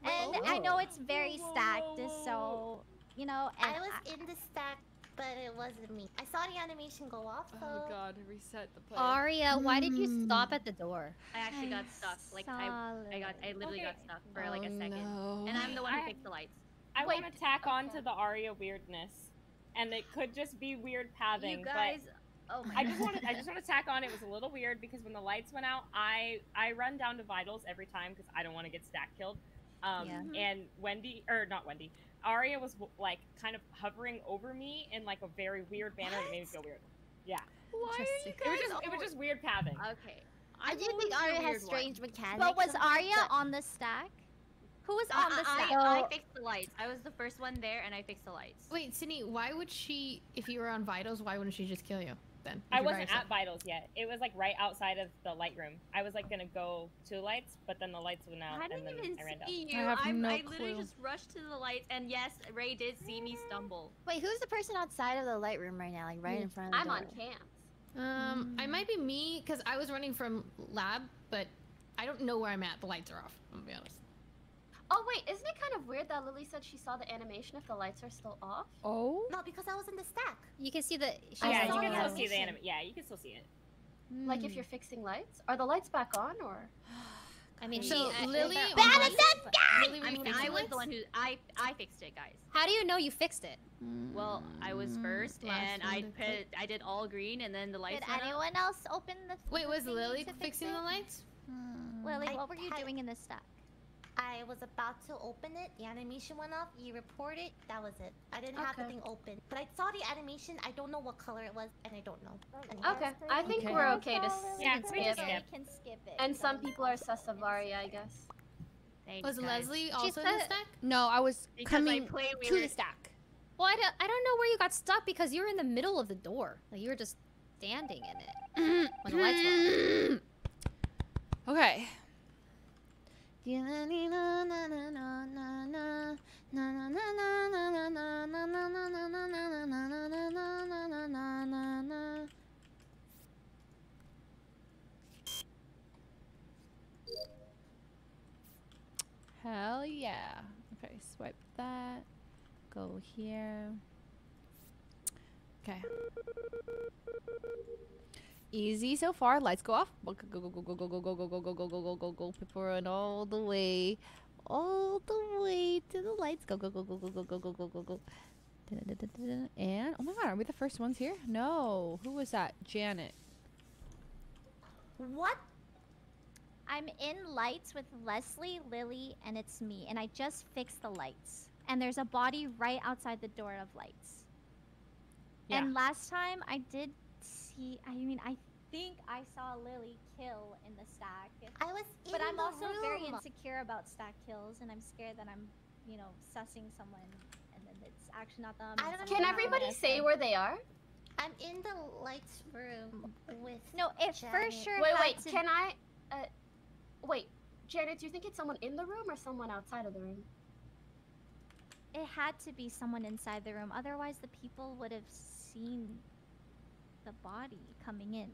Speaker 6: and I know it's very stacked, so you know. And
Speaker 12: I was in the stack, but it wasn't me. I saw the animation go off, so.
Speaker 1: Oh god, reset the play.
Speaker 3: Aria, why did you stop at the door?
Speaker 14: I actually got stuck. Like I, I got, I literally got stuck for like a
Speaker 1: Oh,
Speaker 14: second,
Speaker 1: no.
Speaker 14: and I'm the one who
Speaker 10: I-
Speaker 14: fixed the lights.
Speaker 10: I
Speaker 14: Wait,
Speaker 10: want to tack on to the Aria weirdness, and it could just be weird pathing.
Speaker 14: You guys,
Speaker 10: but
Speaker 14: oh my
Speaker 10: I just
Speaker 14: God.
Speaker 10: want to, I just want to tack on. It was a little weird because when the lights went out, I I run down to vitals every time because I don't want to get stack killed. Um,
Speaker 3: Yeah.
Speaker 10: And Wendy, or not Wendy, Aria was like kind of hovering over me in like a very weird manner that made me feel weird. Yeah.
Speaker 1: Why are you
Speaker 10: It was just it was just weird pathing.
Speaker 14: Okay.
Speaker 12: I do
Speaker 14: always
Speaker 12: think
Speaker 14: been a
Speaker 12: Aria has
Speaker 14: weird one.
Speaker 12: strange mechanics.
Speaker 6: But was
Speaker 12: sometimes,
Speaker 6: Aria
Speaker 12: but-
Speaker 6: on the stack? Who was
Speaker 14: I,
Speaker 6: on the
Speaker 14: I,
Speaker 6: stack?
Speaker 14: I fixed the lights. I was the first one there, and I fixed the lights.
Speaker 9: Wait, Sydney, why would she, if you were on vitals, why wouldn't she just kill you then?
Speaker 10: I wasn't at vitals yet. It was like right outside of the light room. I was like gonna go to lights, but then the lights went out,
Speaker 14: I
Speaker 10: and
Speaker 14: didn't
Speaker 10: then
Speaker 14: even
Speaker 10: I ran down.
Speaker 14: see you.
Speaker 1: I have
Speaker 14: I'm-
Speaker 1: no
Speaker 14: I literally
Speaker 1: clue.
Speaker 14: just rushed to the lights, and yes, Rae did see me mm. stumble.
Speaker 8: Wait, who's the person outside of the light room right now? Like right mm. in front of the
Speaker 13: I'm
Speaker 8: door.
Speaker 13: on cams.
Speaker 9: Um, I mm. might be me because I was running from lab, but I don't know where I'm at. The lights are off. I'm gonna be honest.
Speaker 13: Oh wait, isn't it kind of weird that Lily said she saw the animation if the lights are still off?
Speaker 1: Oh.
Speaker 12: No, because I was in the stack.
Speaker 3: You can see the. She's
Speaker 10: yeah,
Speaker 12: saw
Speaker 10: you
Speaker 12: the
Speaker 10: can still see the
Speaker 12: animation.
Speaker 10: anime. Yeah, you can still see it.
Speaker 13: Like if you're fixing lights, are the lights back on or?
Speaker 3: I mean,
Speaker 9: So,
Speaker 3: she. uh,
Speaker 9: Lily-
Speaker 3: they're
Speaker 9: Bad
Speaker 3: on-
Speaker 9: at Lily, were
Speaker 14: I mean, I was
Speaker 9: lights?
Speaker 14: the one who I I fixed it, guys.
Speaker 3: How do you know you fixed it?
Speaker 14: Well, I was first,
Speaker 9: Last
Speaker 14: and I
Speaker 9: to
Speaker 14: put I did all green, and then the lights
Speaker 6: Did
Speaker 14: went out.
Speaker 6: anyone else open the?
Speaker 9: Wait, was Lily
Speaker 6: to fix
Speaker 9: fixing the lights?
Speaker 6: Lily,
Speaker 12: I
Speaker 6: what were you doing in the stack?
Speaker 12: I was about to open it. The animation went off. You report it. That was it. I didn't have the thing open, but I saw the animation. I don't know what color it was, and I don't know. And
Speaker 7: Okay, I think
Speaker 1: Okay.
Speaker 7: we're okay to s-
Speaker 10: Yeah,
Speaker 7: skip.
Speaker 10: we can skip.
Speaker 6: can skip it.
Speaker 7: And some people are sus of Aria, I guess.
Speaker 9: Was Leslie also in the stack?
Speaker 1: No, I was
Speaker 11: Because I
Speaker 1: coming
Speaker 11: play
Speaker 1: to the stack.
Speaker 3: Well, I don't, I don't know where you got stuck because you were in the middle of the door. Like you were just standing in it <clears throat> when the lights were off. <clears throat>
Speaker 1: Okay. Hell yeah. Okay, swipe that. Go here. Okay. Easy so far. Lights go off. Go go go go go go go go go go go go go go go. People run all the way, all the way to the lights. Go go go go go go go go go go go. And oh my god, are we the first ones here? No. Who was that? Janet.
Speaker 12: What?
Speaker 6: I'm in lights with Leslie, Lily, and it's me. And I just fixed the lights. And there's a body right outside the door of lights. Yeah. And last time I did see, I mean, I think I saw Lily kill in the stack.
Speaker 12: I was
Speaker 6: But I'm
Speaker 12: the
Speaker 6: also very insecure about stack kills, and I'm scared that I'm, you know, sussing someone, and then it's actually not them.
Speaker 12: I don't
Speaker 7: Can everybody
Speaker 6: else,
Speaker 7: say
Speaker 6: and-
Speaker 7: where they are?
Speaker 12: I'm in the lights room with.
Speaker 6: No, it for sure
Speaker 7: Wait, wait.
Speaker 6: to-
Speaker 7: Can I? Uh, wait, Janet. Do you think it's someone in the room or someone outside of the room?
Speaker 6: It had to be someone inside the room, otherwise the people would have seen the body coming in.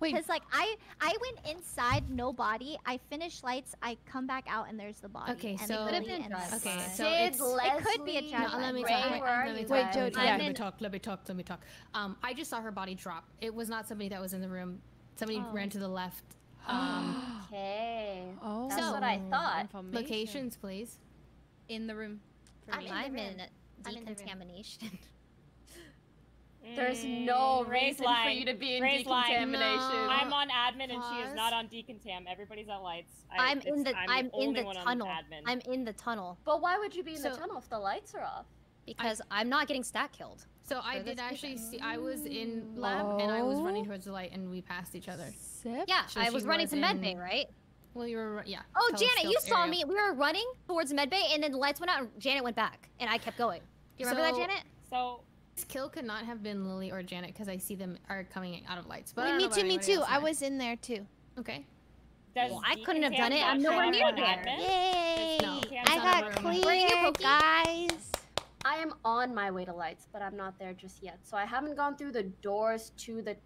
Speaker 1: Wait.
Speaker 6: Because like I, I went inside, no body. I finish lights. I come back out, and there's the body.
Speaker 9: Okay, so-
Speaker 6: Lily
Speaker 9: Could've been
Speaker 6: and
Speaker 9: drive-by. Okay, so
Speaker 7: Did
Speaker 9: it's-
Speaker 6: It could be a
Speaker 7: Leslie-
Speaker 9: No, let me
Speaker 7: Rae,
Speaker 9: talk.
Speaker 7: where are
Speaker 9: let me talk.
Speaker 1: Wait,
Speaker 7: guys?
Speaker 1: Jody,
Speaker 9: Let me talk. Let me talk. Let me talk. Um, I just saw her body drop. It was not somebody that was in the room. Somebody
Speaker 6: Oh.
Speaker 9: ran to the left. <gasps> Um,
Speaker 7: Okay.
Speaker 1: Oh.
Speaker 7: That's what I thought.
Speaker 9: locations, please.
Speaker 1: In the room.
Speaker 6: For
Speaker 12: I'm
Speaker 6: me.
Speaker 12: in the
Speaker 3: I'm
Speaker 12: room.
Speaker 3: in
Speaker 12: I'm in the room.
Speaker 3: decontamination. <laughs>
Speaker 7: There's no
Speaker 10: Mm, Rae's
Speaker 7: reason for you to be in
Speaker 10: Rae's
Speaker 7: decontamination.
Speaker 9: No.
Speaker 10: I'm on admin and she is not on decontam. Everybody's at lights. I,
Speaker 3: I'm in the
Speaker 10: I'm,
Speaker 3: I'm, in the tunnel.
Speaker 10: admin.
Speaker 3: I'm in the tunnel
Speaker 7: But why would you be in the tunnel if the lights are off?
Speaker 3: because I'm not getting stat killed.
Speaker 9: So I did
Speaker 3: this
Speaker 9: actually see. I was in lab and I was running
Speaker 1: Oh.
Speaker 9: towards the light and we passed each other.
Speaker 1: Sip.
Speaker 3: Yeah,
Speaker 9: So
Speaker 3: I was running
Speaker 9: was
Speaker 3: to medbay,
Speaker 9: in-
Speaker 3: right?
Speaker 9: Well, you were yeah.
Speaker 3: Oh, Janet, you
Speaker 9: telescope
Speaker 3: saw
Speaker 9: area.
Speaker 3: me. We were running towards medbay, and then the lights went out, and Janet went back, and I kept going. Do you remember
Speaker 9: So-
Speaker 3: that, Janet?
Speaker 10: So
Speaker 9: This kill could not have been Lily or Janet because I see them are coming out of lights. But
Speaker 1: Wait, me too, me too. I was in there too.
Speaker 9: okay.
Speaker 10: does
Speaker 3: Well, I couldn't have done it. I'm nowhere near there.
Speaker 10: admin?
Speaker 1: Yay!
Speaker 9: No.
Speaker 1: I got
Speaker 10: a room.
Speaker 3: Where are you,
Speaker 1: clear, guys.
Speaker 7: I am on my way to lights, but I'm not there just yet. So I haven't gone through the doors to the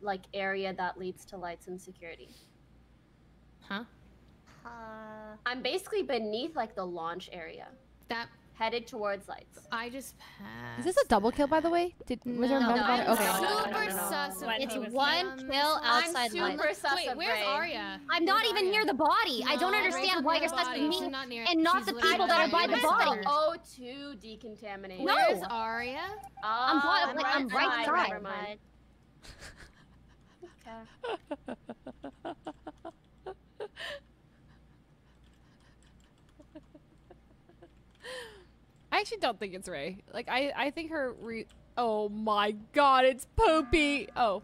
Speaker 7: like area that leads to lights and security.
Speaker 9: Huh?
Speaker 12: Uh,
Speaker 7: I'm basically beneath like the launch area,
Speaker 9: That
Speaker 7: headed towards lights.
Speaker 9: I just passed.
Speaker 1: Is this a double kill, by the way? Did was there a
Speaker 9: No,
Speaker 1: double
Speaker 9: no,
Speaker 1: kill?
Speaker 9: no,
Speaker 1: Okay.
Speaker 9: no,
Speaker 7: no,
Speaker 9: Super
Speaker 7: no, no.
Speaker 9: sus. of
Speaker 3: It's one kill
Speaker 7: I'm
Speaker 3: outside
Speaker 7: super
Speaker 3: lights.
Speaker 7: sus
Speaker 9: Wait,
Speaker 7: of
Speaker 9: where's
Speaker 7: Rae.
Speaker 9: Aria?
Speaker 3: I'm not
Speaker 9: Where's
Speaker 3: even
Speaker 9: Aria?
Speaker 3: near the body. I don't understand why you're
Speaker 9: the
Speaker 3: sussing
Speaker 9: body.
Speaker 3: me
Speaker 9: not near-
Speaker 3: and not
Speaker 9: she's
Speaker 3: the people that are by the
Speaker 9: the
Speaker 3: body.
Speaker 9: body.
Speaker 7: O2 decontamination.
Speaker 3: No.
Speaker 9: Where's Aria?
Speaker 3: I'm
Speaker 7: Oh,
Speaker 3: bottom- like, I'm right
Speaker 7: side.
Speaker 3: side.
Speaker 7: Never mind. <laughs> <laughs> <laughs>
Speaker 1: I actually don't think it's Rae. Like I, I think her. Re- oh my god, it's Poopy. Oh,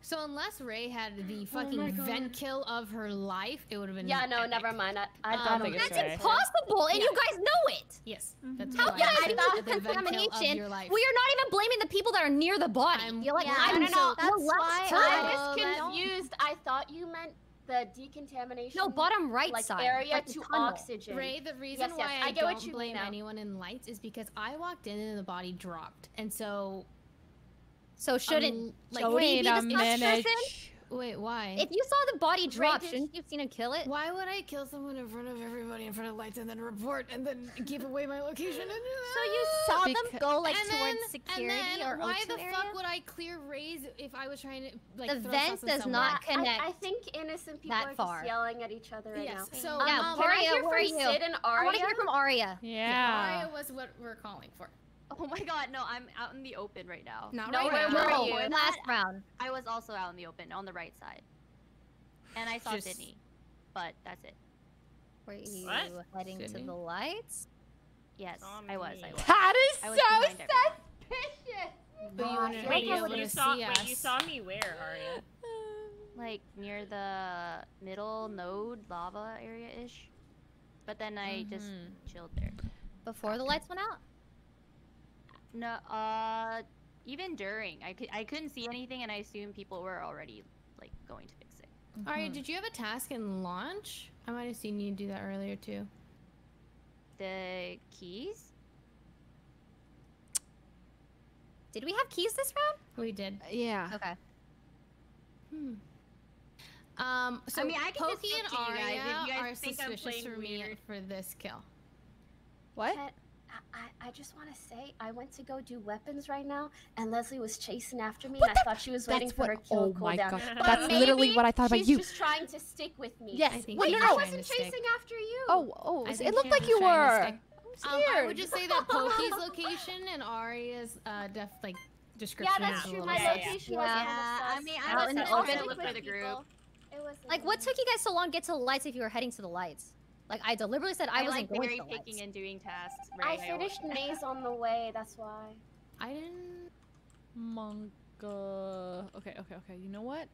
Speaker 9: So unless Rae had
Speaker 3: Oh
Speaker 9: the fucking vent kill of her life, it would have been.
Speaker 7: Yeah, no,
Speaker 9: epic.
Speaker 7: never mind. I, I
Speaker 9: Um,
Speaker 7: don't
Speaker 1: think
Speaker 3: That's
Speaker 1: Rae.
Speaker 3: impossible, and you guys know it.
Speaker 9: Yes, that's
Speaker 3: How
Speaker 9: why
Speaker 3: can
Speaker 9: I
Speaker 3: I
Speaker 9: said
Speaker 3: not
Speaker 9: the vent kill of
Speaker 3: contamination?
Speaker 9: your life.
Speaker 3: We are not even blaming the people that are near the body.
Speaker 9: I'm-
Speaker 3: You're like,
Speaker 6: Yeah,
Speaker 3: I
Speaker 6: no,
Speaker 3: don't
Speaker 6: no,
Speaker 3: know.
Speaker 6: that's
Speaker 3: We're
Speaker 6: why.
Speaker 7: I'm just confused. I thought you meant the decontamination.
Speaker 3: No, bottom right
Speaker 7: like
Speaker 3: side.
Speaker 7: area
Speaker 3: like
Speaker 7: to
Speaker 3: tunnel.
Speaker 7: oxygen.
Speaker 9: Rae, the reason
Speaker 7: Yes, yes,
Speaker 9: why
Speaker 7: I
Speaker 9: I,
Speaker 7: get
Speaker 9: don't
Speaker 7: you
Speaker 9: blame
Speaker 7: mean
Speaker 9: anyone in lights is because I walked in and the body dropped, and so
Speaker 3: So shouldn't
Speaker 9: Um,
Speaker 3: like
Speaker 9: like,
Speaker 3: would he
Speaker 1: wait
Speaker 3: be
Speaker 1: a
Speaker 3: the
Speaker 1: minute.
Speaker 3: person?
Speaker 9: Wait, why?
Speaker 3: If you saw the body drop,
Speaker 7: did-
Speaker 3: shouldn't you have seen him kill it?
Speaker 9: why would I kill someone in front of everybody in front of lights and then report and then give away my location? And
Speaker 6: So you saw them go like
Speaker 9: and
Speaker 6: towards
Speaker 9: then,
Speaker 6: security
Speaker 9: and then
Speaker 6: or
Speaker 9: why
Speaker 6: O2
Speaker 9: the
Speaker 6: area?
Speaker 9: fuck would I clear rays if I was trying to like
Speaker 3: The
Speaker 9: throw
Speaker 3: vent
Speaker 9: sus on
Speaker 3: does
Speaker 9: someone?
Speaker 3: not
Speaker 7: I,
Speaker 3: connect.
Speaker 7: I think innocent people
Speaker 3: that
Speaker 7: are
Speaker 3: far.
Speaker 7: just yelling at each other right
Speaker 9: Yes.
Speaker 7: now.
Speaker 9: So
Speaker 3: Yeah,
Speaker 7: um,
Speaker 9: um,
Speaker 7: can I
Speaker 3: Aria,
Speaker 7: hear
Speaker 3: where are
Speaker 7: from
Speaker 3: you?
Speaker 7: Sid and
Speaker 3: I
Speaker 7: Aria?
Speaker 3: want to hear from Aria.
Speaker 1: yeah.
Speaker 9: Aria was what we're calling for.
Speaker 11: Oh my god, no, I'm out in the open right now.
Speaker 9: Not
Speaker 7: No,
Speaker 9: right
Speaker 7: where
Speaker 9: now.
Speaker 7: were
Speaker 3: No,
Speaker 7: you?
Speaker 3: last round.
Speaker 11: I was also out in the open on the right side. And I saw
Speaker 9: Just-
Speaker 11: Sydney. But that's it.
Speaker 3: Were you
Speaker 10: What?
Speaker 3: heading to the lights?
Speaker 11: Yes, I was. I was.
Speaker 1: That is
Speaker 11: I was
Speaker 1: so suspicious.
Speaker 9: But you wouldn't
Speaker 10: Wait,
Speaker 9: be
Speaker 10: you,
Speaker 9: able
Speaker 10: you
Speaker 9: to
Speaker 10: saw
Speaker 9: see
Speaker 10: wait, you saw me where, Aria? <sighs>
Speaker 11: Like near the middle node lava area ish. But then I just
Speaker 1: Mm-hmm.
Speaker 11: chilled there.
Speaker 3: Before the lights went out?
Speaker 11: No, uh, even during, I could I couldn't see anything, and I assumed people were already like going to fix it.
Speaker 9: Aria, did you have a task in launch? I might have seen you do that earlier too.
Speaker 11: The keys?
Speaker 3: Did we have keys this round?
Speaker 9: We did.
Speaker 1: Yeah.
Speaker 3: Okay.
Speaker 9: Hmm. Um, so
Speaker 11: I mean, I can just
Speaker 9: and
Speaker 11: look to you guys if you guys
Speaker 9: are
Speaker 11: think I'm
Speaker 9: suspicious
Speaker 11: playing
Speaker 9: for me for this kill.
Speaker 1: What?
Speaker 7: Chet, I, I, I just want to say, I went to go do weapons right now, and Leslie was chasing after me, and I thought she was waiting
Speaker 1: That's
Speaker 7: for
Speaker 1: what-
Speaker 7: her kill
Speaker 1: oh
Speaker 7: to
Speaker 1: my
Speaker 7: cool down.
Speaker 1: God,
Speaker 7: But
Speaker 1: that's literally what I thought about you.
Speaker 7: she's
Speaker 1: you.
Speaker 7: just trying to stick with me.
Speaker 1: Yes.
Speaker 9: I think
Speaker 1: Wait, no, no.
Speaker 9: trying
Speaker 7: I wasn't
Speaker 9: to stick.
Speaker 7: chasing after you.
Speaker 1: Oh, oh,
Speaker 9: I
Speaker 1: it looked like you were. I'm
Speaker 9: Um, I would just say that Poki's <laughs> location and Aria's uh, def like description.
Speaker 7: Yeah, that's true.
Speaker 9: little
Speaker 7: My
Speaker 10: Yeah,
Speaker 9: sus.
Speaker 10: yeah.
Speaker 7: location was
Speaker 11: Yeah,
Speaker 7: a little
Speaker 11: I
Speaker 7: sus.
Speaker 11: mean,
Speaker 7: I
Speaker 11: I
Speaker 7: was
Speaker 11: was
Speaker 7: in
Speaker 11: open
Speaker 7: open
Speaker 11: look
Speaker 7: with
Speaker 11: for the group.
Speaker 7: It was
Speaker 3: Like, what took you guys so long to get to the lights if you were heading to the lights? Like, I deliberately said I,
Speaker 11: I
Speaker 3: wasn't
Speaker 11: like
Speaker 3: going
Speaker 11: very
Speaker 3: to the lights.
Speaker 11: picking and doing tasks.
Speaker 7: I
Speaker 11: Right?
Speaker 7: finished maze on the way. That's why. <laughs>
Speaker 9: I didn't.
Speaker 1: Manga. Okay, okay, okay. You know what?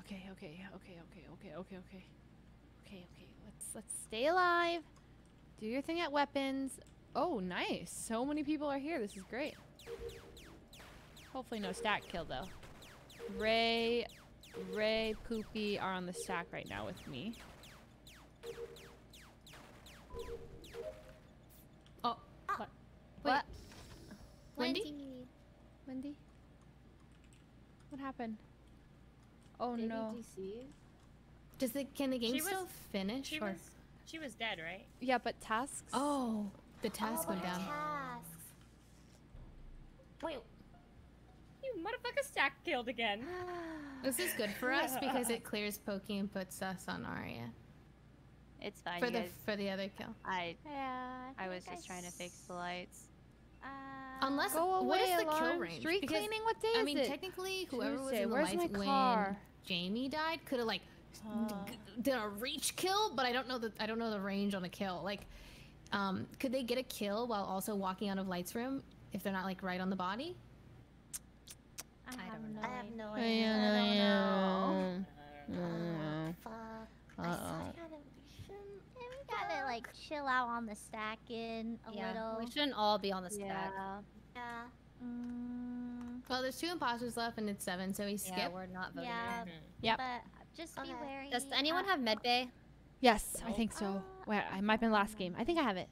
Speaker 1: Okay, okay, okay, okay, okay, okay, okay. Okay, okay. Let's let's stay alive. Do your thing at weapons. Oh, nice. So many people are here. This is great. Hopefully no stack kill though. Rae, Rae, Poopy are on the stack right now with me. What? Wendy? Wendy? What happened? Oh no.
Speaker 9: Does the can the game
Speaker 10: She
Speaker 9: still
Speaker 10: was-
Speaker 9: finish
Speaker 10: She
Speaker 9: or?
Speaker 10: was, she was dead, right?
Speaker 1: Yeah, but tasks.
Speaker 9: Oh, the task oh, went down.
Speaker 12: Tasks. Wait,
Speaker 10: You motherfucker stack killed again. <sighs>
Speaker 9: This is good for us because it <laughs> clears Poki and puts us on Aria
Speaker 11: It's fine.
Speaker 9: for the
Speaker 11: guys.
Speaker 9: for the other kill.
Speaker 11: I
Speaker 6: Yeah.
Speaker 11: I was just trying to fix the lights.
Speaker 6: Uh,
Speaker 9: Unless
Speaker 1: Go
Speaker 9: what is the kill range?
Speaker 1: Street
Speaker 9: Because,
Speaker 1: cleaning? What day
Speaker 9: I mean,
Speaker 1: it?
Speaker 9: technically, whoever was in the
Speaker 1: Where's
Speaker 9: lights
Speaker 1: my
Speaker 9: when? Jamie died could have like
Speaker 1: Huh.
Speaker 9: g- did a reach kill, but I don't know the I don't know the range on a kill. Like, um, could they get a kill while also walking out of lights room if they're not like right on the body?
Speaker 6: I, have no
Speaker 12: I have no idea.
Speaker 1: I don't know.
Speaker 12: Oh, fuck. I
Speaker 1: Uh-oh.
Speaker 12: saw kind of. we shouldn't-
Speaker 6: Yeah, we gotta like chill out on the stack in a
Speaker 3: yeah,
Speaker 6: little.
Speaker 3: we shouldn't all be on the stack.
Speaker 11: Yeah.
Speaker 12: Yeah.
Speaker 6: Mm,
Speaker 9: Well, there's two imposters left and it's seven, so we skip.
Speaker 3: Yeah, we're not voting.
Speaker 6: yeah,
Speaker 1: Yep.
Speaker 6: but just be wary.
Speaker 3: Does anyone
Speaker 6: uh,
Speaker 3: have medbay?
Speaker 1: Yes, I think so. Wait, I might have been last game. I think I have it.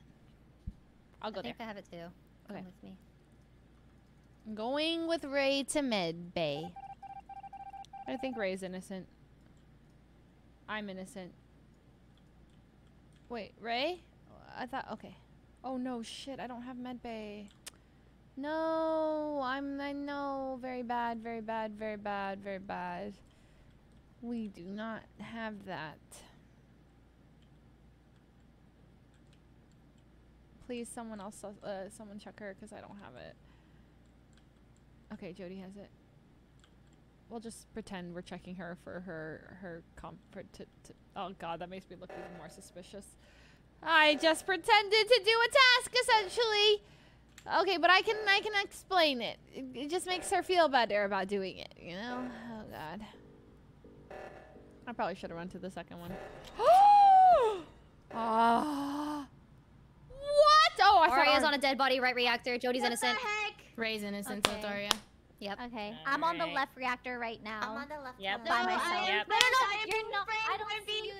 Speaker 1: I'll go there.
Speaker 3: I
Speaker 1: there.
Speaker 3: think I have it too. Come
Speaker 1: Okay.
Speaker 3: with me.
Speaker 1: I'm going with Rae to mid bay. I think Rae's innocent. I'm innocent. Wait, Rae? I thought okay. Oh no, shit! I don't have med bay. No, I'm I know very bad, very bad, very bad, very bad. We do not have that. Please, someone else, uh, someone check her because I don't have it. Okay, Jody has it. We'll just pretend we're checking her for her her comfort. To, to oh god, that makes me look even more suspicious. I just pretended to do a task essentially. Okay, but I can I can explain it. It, it just makes her feel better about doing it. You know? Oh god. I probably should have run to the second one. <gasps> Ah. what? Oh, I thought
Speaker 3: Aria's
Speaker 1: Ar-
Speaker 3: on a dead body, right reactor. Jody's innocent.
Speaker 9: Rae's innocent, so it's
Speaker 6: Okay.
Speaker 9: Aria.
Speaker 3: Yep.
Speaker 6: Okay, I'm on the
Speaker 10: Alright.
Speaker 6: left reactor right now.
Speaker 12: I'm on the left.
Speaker 10: Yep.
Speaker 12: one.
Speaker 6: by
Speaker 10: No,
Speaker 6: myself.
Speaker 10: I am
Speaker 6: No, no, no,
Speaker 11: I
Speaker 6: you're
Speaker 11: being
Speaker 6: not. I don't
Speaker 11: I'm
Speaker 6: see
Speaker 11: being
Speaker 6: you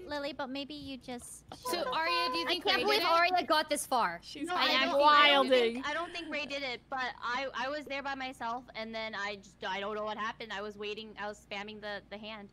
Speaker 6: there. Lily. But maybe you just.
Speaker 9: So Aria, do you think?
Speaker 3: I can't
Speaker 9: Rae
Speaker 3: believe? Aria got this far.
Speaker 1: She's
Speaker 11: No,
Speaker 3: I
Speaker 11: I
Speaker 3: am
Speaker 11: don't think- I don't
Speaker 1: wilding.
Speaker 11: I don't think Rae did it, but I I was there by myself, and then I just I don't know what happened. I was waiting. I was spamming the the hand.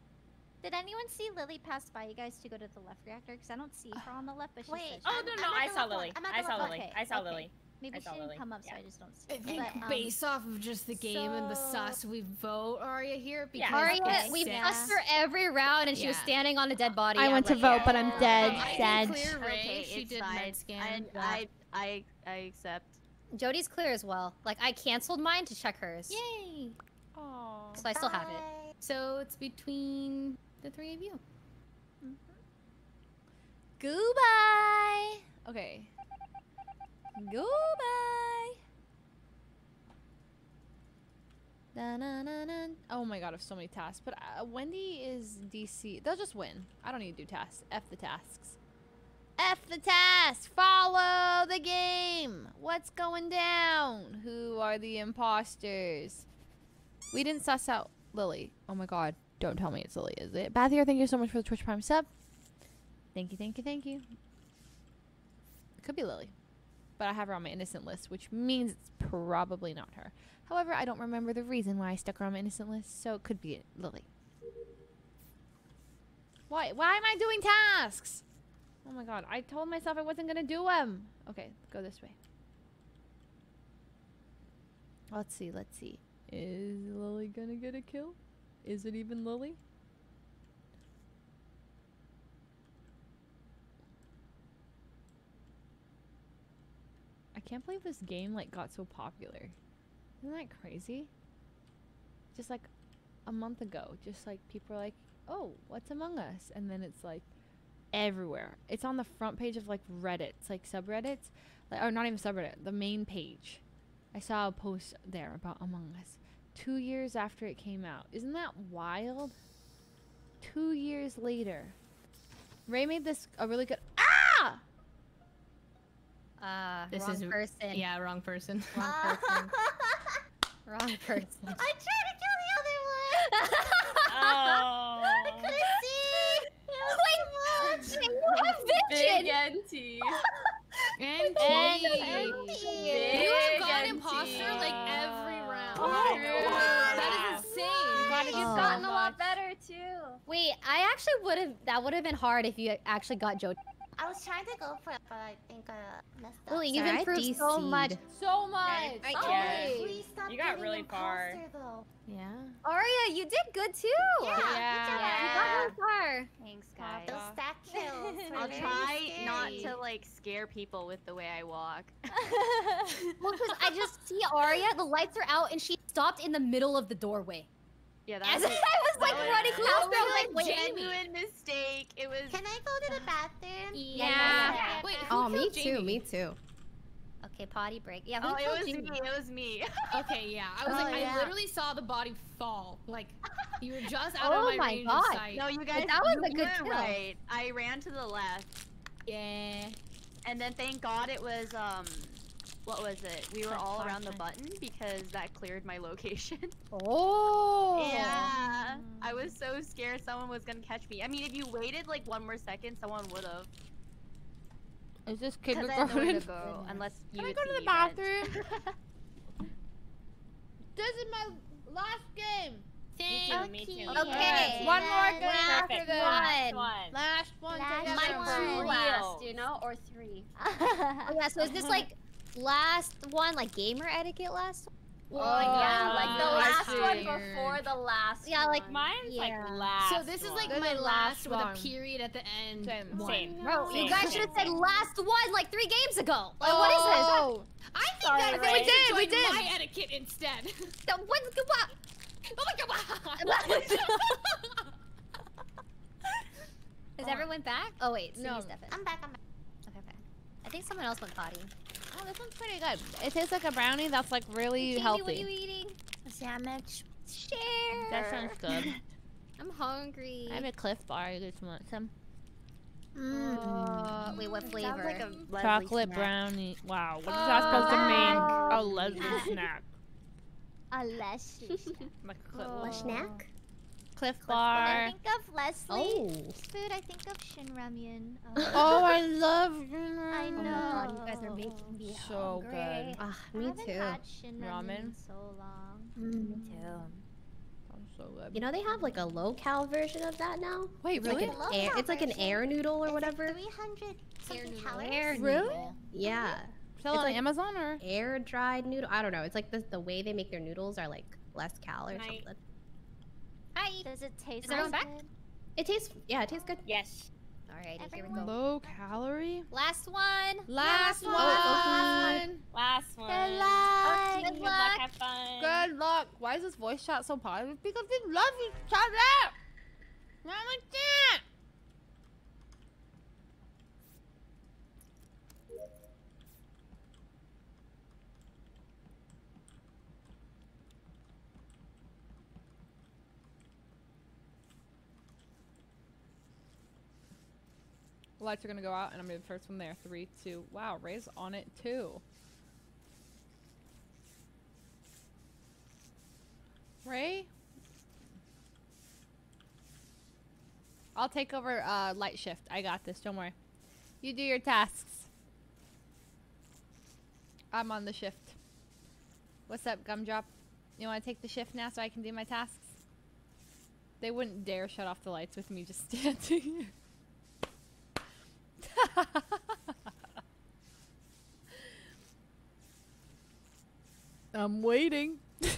Speaker 6: Did anyone see Lily pass by you guys to go to the left reactor? Because I don't see her on the left, but she
Speaker 12: Wait,
Speaker 6: said
Speaker 10: Oh no no! I saw. Lily.
Speaker 12: I'm at
Speaker 10: I
Speaker 12: the
Speaker 10: saw Lily. I saw Lily.
Speaker 6: Maybe
Speaker 10: I
Speaker 6: she didn't
Speaker 10: Lily.
Speaker 6: come up, so I just don't see.
Speaker 9: I think
Speaker 6: But, um,
Speaker 9: based off of just the game and the
Speaker 6: so-
Speaker 9: sus, we vote Aria here because
Speaker 10: Yeah.
Speaker 3: Aria,
Speaker 9: it's
Speaker 3: we
Speaker 9: six.
Speaker 3: fussed her every round, and she was standing on a dead body.
Speaker 1: I
Speaker 3: I'm
Speaker 1: went to
Speaker 3: like,
Speaker 1: vote, but I'm dead.
Speaker 9: I
Speaker 1: Dead.
Speaker 9: clear Rae.
Speaker 11: Okay,
Speaker 9: she did med scan.
Speaker 11: I, I I I accept.
Speaker 3: Jody's clear as well. Like I canceled mine to check hers,
Speaker 9: Yay!
Speaker 1: Aw.
Speaker 3: so I still have it.
Speaker 9: So it's between the three of you.
Speaker 1: Goodbye. Okay. Goodbye. Da-na-na-na. Oh my god, I have so many tasks. But uh, Wendy is DC. They'll just win. I don't need to do tasks. F the tasks. F the task. Follow the game. What's going down? Who are the imposters? We didn't suss out Lily. Oh my god. Don't tell me it's Lily, is it? Bathier, thank you so much for the Twitch Prime sub. Thank you, thank you, thank you. It could be Lily. But I have her on my innocent list, which means it's probably not her. However, I don't remember the reason why I stuck her on my innocent list, so it could be Lily. Why? Why am I doing tasks? Oh my god, I told myself I wasn't gonna do them. Okay, go this way. Let's see, let's see. Is Lily gonna get a kill? Is it even Lily? Can't believe this game like got so popular. Isn't that crazy? Just like a month ago, just like people are like, "Oh, what's Among Us?" and then it's like everywhere. It's on the front page of like Reddit, it's like subreddits, like or not even subreddit, the main page. I saw a post there about Among Us. Two years after it came out, isn't that wild? Two years later, Ray made this a really good. Ah!
Speaker 3: Uh,
Speaker 9: This
Speaker 3: wrong
Speaker 9: is
Speaker 3: person.
Speaker 9: Yeah, wrong person. <laughs>
Speaker 3: Wrong person. <laughs> wrong person.
Speaker 12: I tried to kill the other one.
Speaker 10: Oh. <laughs>
Speaker 12: I couldn't see. It was too.
Speaker 3: You have
Speaker 14: Big
Speaker 3: vision.
Speaker 14: NT.
Speaker 9: And
Speaker 12: Big
Speaker 9: you have got imposter like every round.
Speaker 12: Oh,
Speaker 9: that is insane.
Speaker 3: You've
Speaker 6: Oh.
Speaker 3: gotten
Speaker 6: a
Speaker 3: lot better too. Wait, I actually would have. That would have been hard if you actually got Joe.
Speaker 12: I was trying to go for it, but I think I messed up.
Speaker 3: Lily, you've
Speaker 4: Sorry, I
Speaker 3: improved so
Speaker 4: DC'd.
Speaker 3: much.
Speaker 1: So much.
Speaker 3: Right,
Speaker 12: Oh,
Speaker 10: Yeah.
Speaker 12: please stop
Speaker 10: You got really far.
Speaker 12: imposter, Though.
Speaker 1: Yeah.
Speaker 3: Aria, you did good too.
Speaker 12: Yeah,
Speaker 3: You
Speaker 1: Yeah.
Speaker 3: got really far.
Speaker 11: Thanks,
Speaker 1: guys.
Speaker 12: Those <laughs> stack kills.
Speaker 11: I'll
Speaker 12: very
Speaker 11: try not to like scare people with the way I walk. <laughs>
Speaker 3: Well, because I just see Aria, the lights are out, and she stopped in the middle of the doorway.
Speaker 11: Yeah,
Speaker 3: As
Speaker 11: that <laughs>
Speaker 3: I was like
Speaker 11: that
Speaker 3: running
Speaker 11: was-
Speaker 3: past her, I was like,
Speaker 11: was a
Speaker 3: wait.
Speaker 11: genuine mistake. It was.
Speaker 12: Can I go to the bathroom?
Speaker 3: Yeah.
Speaker 9: Wait, who
Speaker 4: Oh, me
Speaker 9: killed
Speaker 4: too. Me too.
Speaker 3: Okay, potty break. Yeah, who
Speaker 11: Oh, it was
Speaker 3: Jamie?
Speaker 11: me. It was me. <laughs>
Speaker 9: Okay, yeah. I was
Speaker 12: Oh,
Speaker 9: like,
Speaker 12: yeah.
Speaker 9: I literally saw the body fall. Like, <laughs> you were just out
Speaker 3: Oh
Speaker 9: of my,
Speaker 3: my
Speaker 9: range
Speaker 3: God.
Speaker 9: of sight.
Speaker 11: No, you guys.
Speaker 3: that was
Speaker 11: you
Speaker 3: a good
Speaker 11: were
Speaker 3: kill.
Speaker 11: right. I ran to the left,
Speaker 9: Yeah.
Speaker 11: and then thank God it was um. What was it? We were all around the button because that cleared my <laughs> location.
Speaker 3: Oh.
Speaker 11: Yeah. I was mm. so scared someone was gonna catch me. I mean, if you waited like one more second, someone would have.
Speaker 1: Is this
Speaker 11: Because <laughs> I had nowhere
Speaker 1: kindergarten?
Speaker 11: to go, unless you
Speaker 1: Can I go to the bathroom? <laughs> this is my last game.
Speaker 10: Me too, me too.
Speaker 3: Okay.
Speaker 1: One more game
Speaker 12: Last
Speaker 1: after this.
Speaker 10: Last one.
Speaker 1: Last one
Speaker 12: Last
Speaker 1: together.
Speaker 12: one.
Speaker 13: Two last, you know, or three.
Speaker 3: Oh yeah, so is this like last one, like gamer etiquette last?
Speaker 13: Well,
Speaker 1: Oh,
Speaker 13: yeah, oh, like the last
Speaker 1: see.
Speaker 13: one before the last.
Speaker 3: Yeah, like
Speaker 13: one.
Speaker 10: Mine's like last.
Speaker 9: So this is like
Speaker 10: one.
Speaker 9: my last,
Speaker 1: last
Speaker 9: with a period at the end.
Speaker 1: Same.
Speaker 10: Same.
Speaker 3: Bro, you guys should have said last one like three games ago. Like, what is this?
Speaker 1: Oh.
Speaker 9: I think
Speaker 10: Sorry,
Speaker 9: that
Speaker 10: Rae.
Speaker 9: we
Speaker 1: We did, we did.
Speaker 9: my etiquette instead. <laughs>
Speaker 3: The- What's the what?
Speaker 9: oh my god! <laughs>
Speaker 3: Is everyone back? Oh wait,
Speaker 1: No.
Speaker 3: no.
Speaker 12: I'm back. I'm back.
Speaker 3: Okay, okay. I think someone else went potty.
Speaker 1: Oh, this one's pretty good. It tastes like a brownie that's like really
Speaker 3: Jamie,
Speaker 1: healthy.
Speaker 3: what are you eating?
Speaker 8: A sandwich.
Speaker 3: Share.
Speaker 1: That sounds good. <laughs>
Speaker 3: I'm hungry.
Speaker 1: I have a Clif Bar. You guys want some?
Speaker 3: Uh, wait, what flavor?
Speaker 11: Like a
Speaker 1: Chocolate
Speaker 11: snack.
Speaker 1: brownie. Wow, what is that supposed to mean? A <laughs> Leslie <laughs> snack.
Speaker 6: A Leslie. snack.
Speaker 1: Like a Clif,
Speaker 6: Oh.
Speaker 4: snack?
Speaker 1: Clif
Speaker 6: When I
Speaker 1: Bar.
Speaker 6: think of Leslie
Speaker 4: Oh.
Speaker 6: food, I think of Shin Ramyun. <laughs>
Speaker 1: Oh, I love.
Speaker 6: I
Speaker 3: Oh
Speaker 6: know.
Speaker 3: my god, you guys are making me
Speaker 1: So
Speaker 3: hungry.
Speaker 1: good.
Speaker 4: Ah,
Speaker 6: I
Speaker 4: me
Speaker 6: haven't
Speaker 4: too.
Speaker 6: had Shin
Speaker 1: Ramen?
Speaker 6: in so long.
Speaker 3: Mm.
Speaker 8: Me too.
Speaker 1: So good.
Speaker 4: You know they have like a low cal version of that now.
Speaker 1: Wait,
Speaker 4: It's like
Speaker 1: really?
Speaker 4: an air, it's like an air noodle or
Speaker 12: Is it
Speaker 4: whatever.
Speaker 12: 300 something
Speaker 3: noodle.
Speaker 12: calories?
Speaker 3: Air
Speaker 1: Really?
Speaker 4: Yeah.
Speaker 1: Sell
Speaker 4: It's
Speaker 1: on
Speaker 4: like-
Speaker 1: Amazon or?
Speaker 4: Air dried noodle. I don't know. It's like the the way they make their noodles are like less cal or
Speaker 10: Can I-
Speaker 4: something.
Speaker 3: Hi.
Speaker 6: Does it taste
Speaker 3: Is everyone back?
Speaker 6: good?
Speaker 4: It tastes yeah, it tastes good.
Speaker 10: Yes.
Speaker 3: Alrighty, here we go.
Speaker 1: Low calorie.
Speaker 3: Last one.
Speaker 1: Last
Speaker 3: one.
Speaker 1: one.
Speaker 10: Last one.
Speaker 6: Good luck.
Speaker 3: Good
Speaker 10: Good
Speaker 3: luck.
Speaker 10: luck. Have fun.
Speaker 1: Good luck. Why is this voice chat so positive? Because we love each other. Not like that. Lights are gonna go out, and I'm gonna be the first one there. Three, two. Wow, Rae's on it too. Ray, I'll take over uh, light shift. I got this. Don't worry. You do your tasks. I'm on the shift. What's up, Gumdrop? You want to take the shift now so I can do my tasks? They wouldn't dare shut off the lights with me just <laughs> standing here. <laughs> I'm waiting. <laughs>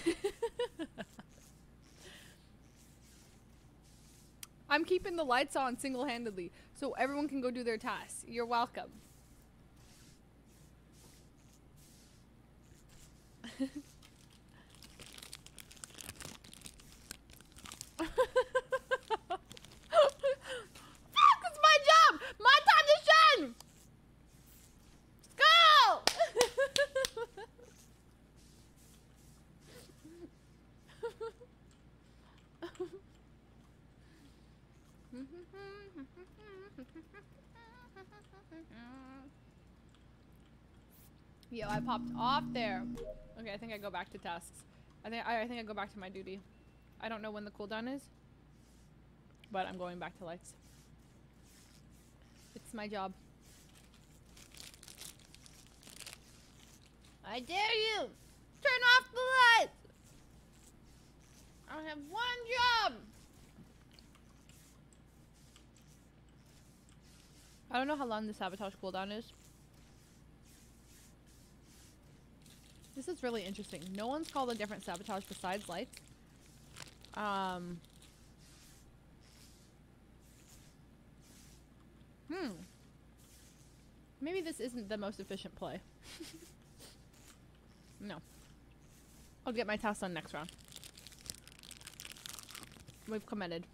Speaker 1: I'm keeping the lights on single handedly so everyone can go do their tasks. You're welcome. Fuck, it's my job! My time to shine! Go! Yo, I popped off there. Okay, I think I go back to tasks. I think I, I think I go back to my duty. I don't know when the cooldown is, but I'm going back to lights. It's my job. I dare you! Turn off the lights! I have one job! I don't know how long the sabotage cooldown is. This is really interesting. No one's called a different sabotage besides lights. Um. Hmm. Maybe this isn't the most efficient play. <laughs> no. I'll get my task done next round. We've committed.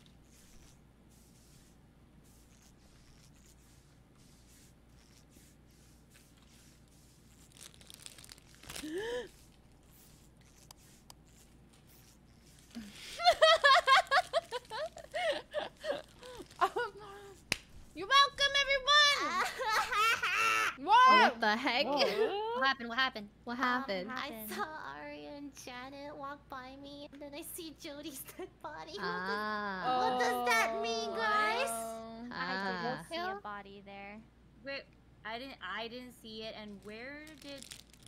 Speaker 1: You're welcome, everyone!
Speaker 4: What the heck?
Speaker 3: what happened? What happened?
Speaker 4: What happened?
Speaker 12: Um, I saw Aria and Janet walk by me, and then I see Jody's <laughs> dead body. What,
Speaker 4: Ah.
Speaker 12: does, what does that mean, guys?
Speaker 6: I
Speaker 4: Ah.
Speaker 6: didn't see a body there.
Speaker 11: Wait, I didn't. I didn't see it. And where did?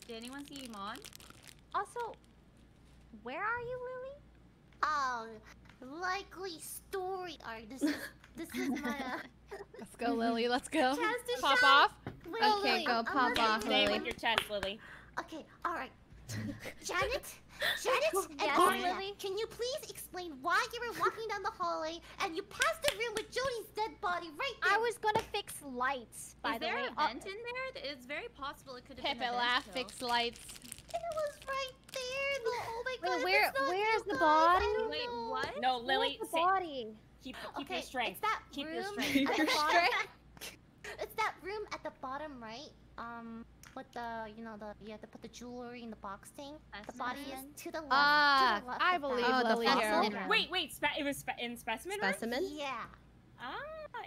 Speaker 11: Did anyone see Mon?
Speaker 6: Also, where are you, Lily?
Speaker 12: Oh, likely story arc. This is this is my. <laughs> Uh,
Speaker 1: Let's go, Lily. Let's go. Pop
Speaker 12: shine.
Speaker 1: off.
Speaker 12: Wait,
Speaker 4: Okay,
Speaker 12: wait,
Speaker 4: go
Speaker 12: I'm
Speaker 4: pop off,
Speaker 12: for-
Speaker 10: Stay
Speaker 4: Lily.
Speaker 10: with your chest, Lily.
Speaker 12: Okay, all right. <laughs> Janet, Janet, and
Speaker 6: Yes,
Speaker 12: Aria,
Speaker 6: Lily?
Speaker 12: can you please explain why you were walking down the hallway and you passed the room with Jody's dead body right there?
Speaker 6: I was gonna fix lights, by
Speaker 11: Is
Speaker 6: the
Speaker 11: there
Speaker 6: way.
Speaker 11: a
Speaker 6: Uh,
Speaker 11: vent in there? It's very possible it could have
Speaker 1: Pepe
Speaker 11: been a
Speaker 1: laugh,
Speaker 11: vent kill.
Speaker 1: fix lights.
Speaker 12: It was right there. The, oh my god. if
Speaker 6: where-
Speaker 12: it's not
Speaker 6: where's the body?
Speaker 11: Wait, what?
Speaker 10: No, Lily,
Speaker 6: Where's the body?
Speaker 10: keep keep
Speaker 12: okay,
Speaker 10: your strength.
Speaker 12: It's that
Speaker 10: Keep
Speaker 12: room
Speaker 10: your strength.
Speaker 12: at the
Speaker 1: Your strength?
Speaker 12: It's that room at the bottom right. Um, with the you know the you have to put the jewelry in the box thing. The body is to the left.
Speaker 1: Ah,
Speaker 12: to the left
Speaker 1: I
Speaker 12: of that.
Speaker 1: believe
Speaker 4: Oh, the
Speaker 1: Lily
Speaker 4: fossil
Speaker 1: here.
Speaker 4: room.
Speaker 10: Wait, wait. Spe- it was spe- in specimen. room?
Speaker 4: Specimen?
Speaker 12: Yeah.
Speaker 10: Ah,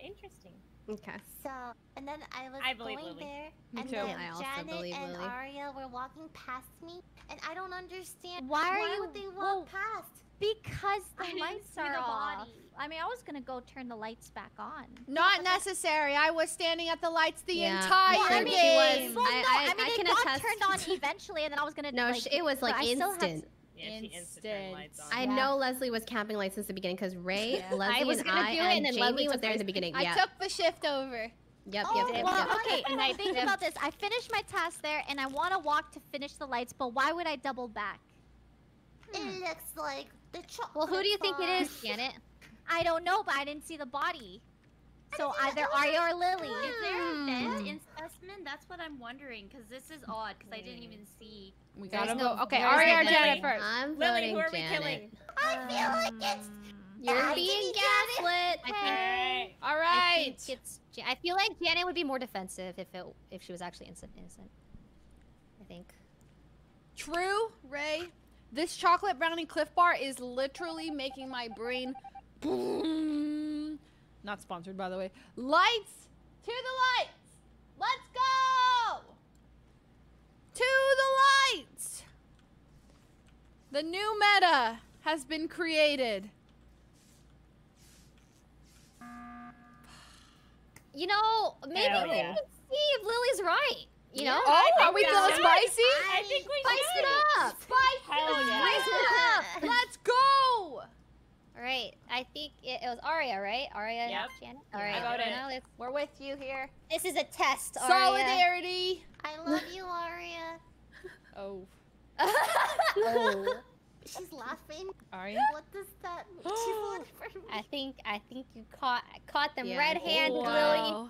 Speaker 10: interesting.
Speaker 4: Okay.
Speaker 12: So, and then I was
Speaker 10: I believe
Speaker 12: going
Speaker 10: Lily.
Speaker 12: there,
Speaker 1: Me
Speaker 12: and
Speaker 1: too.
Speaker 12: then
Speaker 4: I
Speaker 12: Janet and
Speaker 4: Lily.
Speaker 12: Aria were walking past me, and I don't understand
Speaker 6: Why are
Speaker 12: why
Speaker 6: you-
Speaker 12: would they walk
Speaker 6: well,
Speaker 12: past?
Speaker 6: Because the <laughs>
Speaker 11: didn't
Speaker 6: lights are
Speaker 11: the
Speaker 6: off.
Speaker 11: body.
Speaker 6: I mean, I was gonna go turn the lights back on.
Speaker 1: Not necessary. I was standing at the lights the
Speaker 4: Yeah.
Speaker 1: entire
Speaker 6: Well, I
Speaker 4: She
Speaker 6: mean,
Speaker 1: game.
Speaker 6: well,
Speaker 4: I-
Speaker 6: no,
Speaker 4: I-
Speaker 6: I, mean,
Speaker 4: I
Speaker 6: they
Speaker 4: can
Speaker 6: got
Speaker 4: attest
Speaker 6: turned on <laughs> eventually, and then I was gonna.
Speaker 4: No,
Speaker 6: like,
Speaker 4: it was like
Speaker 6: I still had to-
Speaker 4: instant.
Speaker 10: Yeah, instant turned lights on.
Speaker 4: I
Speaker 6: Yeah.
Speaker 4: know Leslie was camping lights since the beginning because Rae,
Speaker 6: Yeah.
Speaker 4: Leslie,
Speaker 3: I was
Speaker 4: and
Speaker 3: gonna
Speaker 4: I
Speaker 3: do it,
Speaker 4: and,
Speaker 3: and then
Speaker 4: Jamie was there
Speaker 3: my-
Speaker 4: at the beginning.
Speaker 1: I took the shift over.
Speaker 4: Yep, oh, yep,
Speaker 12: Oh,
Speaker 4: yep,
Speaker 6: Well,
Speaker 4: yep.
Speaker 6: okay,
Speaker 3: And I <laughs>
Speaker 6: think about this. I finished my task there, and I want to walk to finish the lights, but why would I double back? Hmm.
Speaker 12: It looks like the chocolate
Speaker 6: Well, who do you think it
Speaker 12: bar.
Speaker 6: is, Janet? I don't know, but I didn't see the body. So either Aria or Lily.
Speaker 11: Is there a
Speaker 6: Hmm.
Speaker 11: vent in specimen? That's what I'm wondering. Because this is odd. Because I didn't hmm. even see.
Speaker 1: We
Speaker 4: There's
Speaker 1: gotta
Speaker 4: no-
Speaker 1: vote. Okay,
Speaker 4: there's
Speaker 1: Aria
Speaker 4: no
Speaker 1: or Janet first.
Speaker 4: I'm
Speaker 10: Lily,
Speaker 4: voting
Speaker 10: who are we
Speaker 4: Janet.
Speaker 10: killing?
Speaker 12: I feel like it's.
Speaker 4: Um, You're
Speaker 12: I
Speaker 4: being
Speaker 12: think
Speaker 4: gaslit.
Speaker 3: I think,
Speaker 10: Alright.
Speaker 3: I think it's. I feel like Janet would be more defensive if it if she was actually innocent. innocent. I think.
Speaker 1: True, Rae. This chocolate brownie Clif Bar is literally making my brain boom. Not sponsored, by the way. Lights To the lights. Let's go. To the lights. The new meta has been created.
Speaker 3: You know, maybe
Speaker 1: Hell
Speaker 3: we
Speaker 1: yeah.
Speaker 3: can see if Lily's right. You know?
Speaker 1: Oh, are we going spicy?
Speaker 3: I think we Spice it up.
Speaker 1: Hell
Speaker 3: Spice
Speaker 1: yeah.
Speaker 3: it <laughs> up.
Speaker 1: Let's go.
Speaker 3: All right. I think it, it was Aria, right? Aria.
Speaker 1: Yep.
Speaker 3: Janet?
Speaker 1: Yeah.
Speaker 3: All right.
Speaker 1: I voted.
Speaker 3: now
Speaker 1: We're with you here.
Speaker 3: This is a test. Aria.
Speaker 1: Solidarity.
Speaker 12: I love you, Aria. <laughs>
Speaker 1: Oh. <laughs>
Speaker 3: oh.
Speaker 12: She's laughing.
Speaker 1: Aria?
Speaker 12: What does that mean? She's <gasps> laughing for me.
Speaker 3: I think I think you caught caught them
Speaker 12: Yeah.
Speaker 3: red-handed, oh,
Speaker 1: Wow.
Speaker 3: Lily.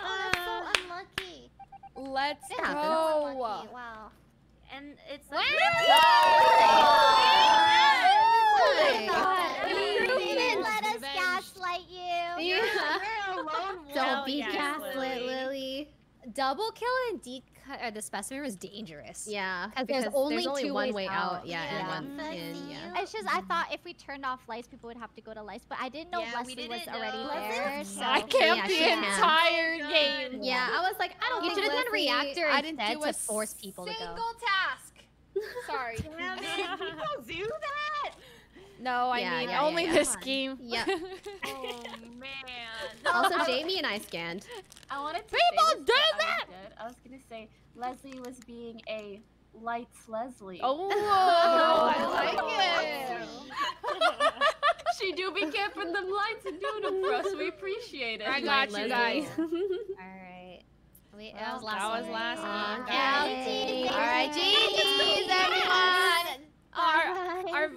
Speaker 12: Oh, that's so uh, unlucky.
Speaker 1: Let's
Speaker 12: It happens.
Speaker 1: go.
Speaker 12: Unlucky. Wow.
Speaker 11: And it's like
Speaker 3: Wow.
Speaker 6: Oh
Speaker 3: you
Speaker 6: didn't let us gaslight you.
Speaker 3: Yeah.
Speaker 11: We're alone.
Speaker 3: Don't be
Speaker 11: Yes,
Speaker 3: gaslit,
Speaker 11: Lily.
Speaker 3: Lily. Double kill and decut uh, or the specimen was dangerous.
Speaker 4: Yeah,
Speaker 3: because
Speaker 4: because
Speaker 3: there's only
Speaker 4: there's only
Speaker 3: two
Speaker 4: one
Speaker 3: ways
Speaker 4: way
Speaker 3: out.
Speaker 4: out, yeah, and one in, yeah.
Speaker 6: It's just I thought if we turned off lights, people would have to go to lights, but I didn't know
Speaker 11: Yeah,
Speaker 6: Leslie was
Speaker 11: didn't
Speaker 6: already
Speaker 11: know.
Speaker 6: there. So
Speaker 1: I camped
Speaker 4: Yeah,
Speaker 1: the
Speaker 4: she can.
Speaker 1: entire game.
Speaker 4: Yeah, I was like, I don't
Speaker 3: You
Speaker 4: think
Speaker 3: should have done reactor
Speaker 1: I didn't
Speaker 3: instead
Speaker 1: do
Speaker 3: to force people to go.
Speaker 1: Single task. <laughs> Sorry.
Speaker 11: Damn it, <laughs> people do that.
Speaker 1: No, I
Speaker 4: Yeah,
Speaker 1: mean
Speaker 4: yeah, yeah,
Speaker 1: only
Speaker 4: yeah.
Speaker 1: this
Speaker 4: Come on.
Speaker 1: game.
Speaker 4: Yep. <laughs>
Speaker 11: Oh man. <laughs>
Speaker 4: Also, Jamie and I scanned.
Speaker 7: I wanted to
Speaker 1: People
Speaker 7: say
Speaker 1: do
Speaker 7: I
Speaker 1: that!
Speaker 7: I was gonna say Leslie was being a lights Leslie.
Speaker 1: Oh, <laughs> oh I like it.
Speaker 7: she do be camping them lights and doing them for us. We appreciate it.
Speaker 1: I got you guys.
Speaker 3: All right. Wait, that was last
Speaker 1: that was
Speaker 3: one.
Speaker 1: last one. All right, GG's everyone. Our our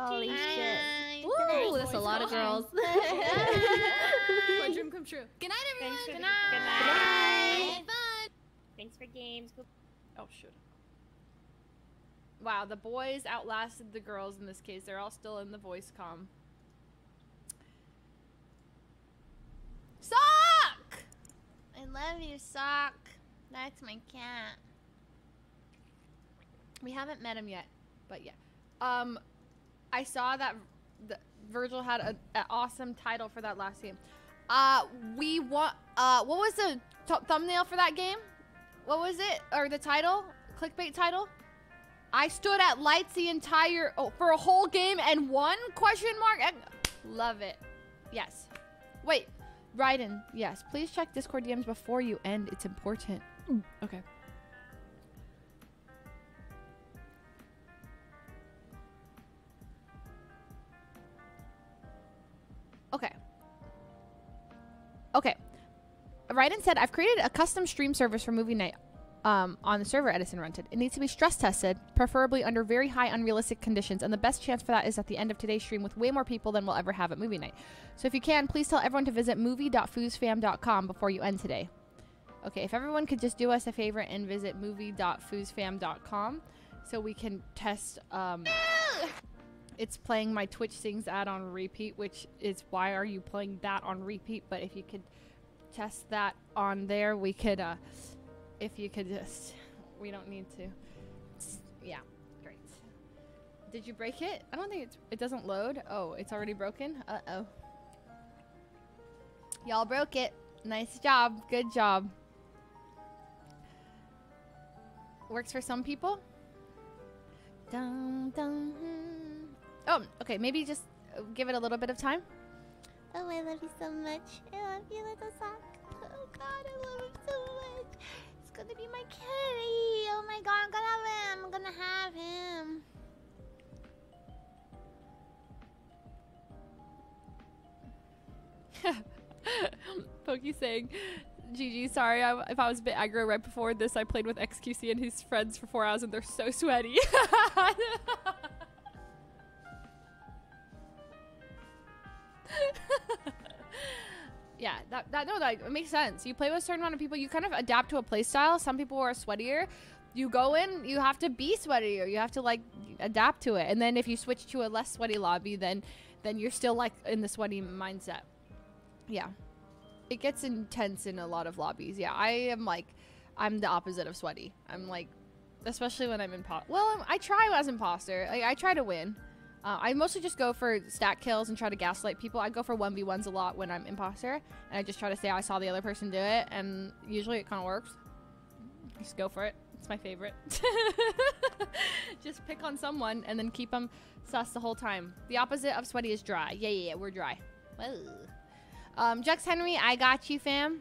Speaker 6: Holy shit.
Speaker 4: Woo, that's a lot of girls.
Speaker 15: My dream come true. Good night, everyone.
Speaker 10: Thanks for
Speaker 15: Good night.
Speaker 10: good night.
Speaker 15: Fun.
Speaker 10: Thanks for games.
Speaker 1: Oh shoot. Wow, the boys outlasted the girls in this case. They're all still in the voice com. Sock!
Speaker 16: I love you, Sock. That's my cat.
Speaker 1: We haven't met him yet, but yeah. Um, I saw that the, Virgil had an awesome title for that last game. Uh, we want. Uh, what was the thumbnail for that game? What was it? Or the title? Clickbait title? I stood at lights the entire oh, for a whole game and won? Question mark. Love it. Yes. Wait, Ryden. Yes. Please check Discord DMs before you end. It's important. Okay. Okay. Okay. Ryden said, I've created a custom stream service for movie night um, on the server Edison rented. It needs to be stress tested, preferably under very high unrealistic conditions, and the best chance for that is at the end of today's stream with way more people than we'll ever have at movie night. So if you can, please tell everyone to visit movie.foosfam.com before you end today. Okay, if everyone could just do us a favor and visit movie.foosfam.com so we can test um, it's playing my Twitch Sings ad on repeat, which is why are you playing that on repeat? But if you could test that on there, we could, uh, if you could just, we don't need to. Yeah, great. Did you break it? I don't think it's, it doesn't load. Oh, it's already broken? Uh oh. Y'all broke it. Nice job. Good job. Works for some people. Dun, dun. Oh, okay. Maybe just uh, give it a little bit of time.
Speaker 12: Oh, I love you so much. I love you, little sock. Oh God, I love him so much. It's gonna be my kitty. Oh my God, I'm gonna have him. I'm gonna have him. <laughs>
Speaker 1: Poki saying, GG, sorry I, if I was a bit aggro right before this. I played with XQC and his friends for four hours and they're so sweaty. <laughs> yeah, that, that no, that makes sense. You play with a certain amount of people, you kind of adapt to a play style. Some people are sweatier. You go in, you have to be sweatier. You have to like adapt to it. And then if you switch to a less sweaty lobby, then then you're still like in the sweaty mindset. Yeah. It gets intense in a lot of lobbies. Yeah, I am like I'm the opposite of sweaty. I'm like especially when I'm in well, I try as imposter. Like I try to win. Uh, I mostly just go for stat kills and try to gaslight people. I go for 1v1s a lot when I'm imposter, and I just try to say I saw the other person do it, and usually it kind of works. Just go for it. It's my favorite. <laughs> just pick on someone and then keep them sus the whole time. The opposite of sweaty is dry. Yeah, yeah, yeah, we're dry. Whoa. Um, Jux Henry, I got you, fam.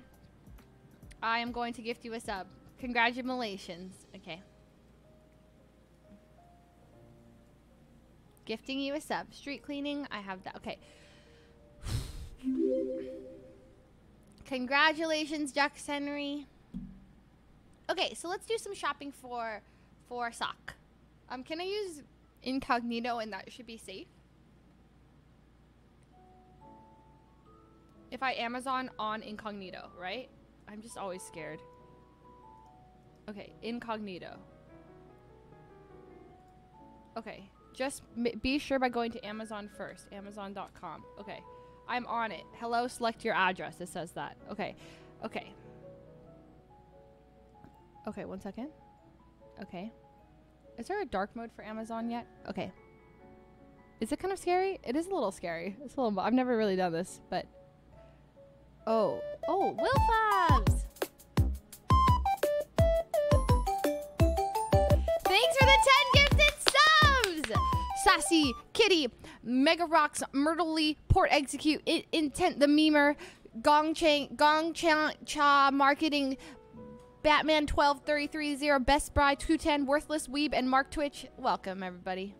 Speaker 1: I am going to gift you a sub. Congratulations. Okay. Gifting you a sub. Street cleaning, I have that. Okay. Congratulations, Jux Henry. Okay, so let's do some shopping for for sock. Um, can I use incognito and that should be safe? If I Amazon on incognito, right? I'm just always scared. Okay, incognito. Okay, just be sure by going to Amazon first. Amazon.com. Okay, I'm on it. Hello, select your address. It says that. Okay, okay. Okay, one second. Okay. Is there a dark mode for Amazon yet? Okay. Is it kind of scary? It is a little scary. It's a little. I've never really done this, but. Oh. Oh, Wilfabs! Thanks for the 10 gifted subs! Sassy, Kitty, Mega Rocks, Myrtle Port Execute, Intent the Memer, Gong Chang, Gong Chang Cha Marketing, Batman 12330, Best Buy 210, Worthless Weeb, and Mark Twitch. Welcome, everybody.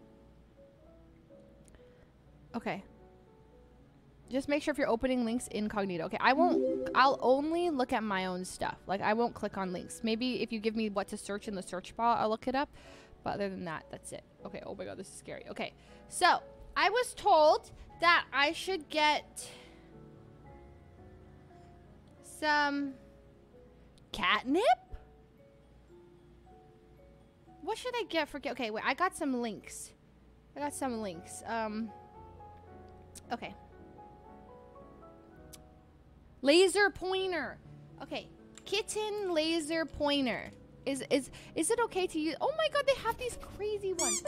Speaker 1: Okay. Just make sure if you're opening links incognito. Okay, I won't. I'll only look at my own stuff. Like I won't click on links. Maybe if you give me what to search in the search bar, I'll look it up. But other than that, that's it. Okay. Oh my god, this is scary. Okay, so I was told that I should get some catnip. What should I get for? Okay, wait. I got some links. I got some links. Um. Okay. Laser pointer. Okay. Kitten laser pointer. Is is is it okay to use? Oh my god, they have these crazy ones.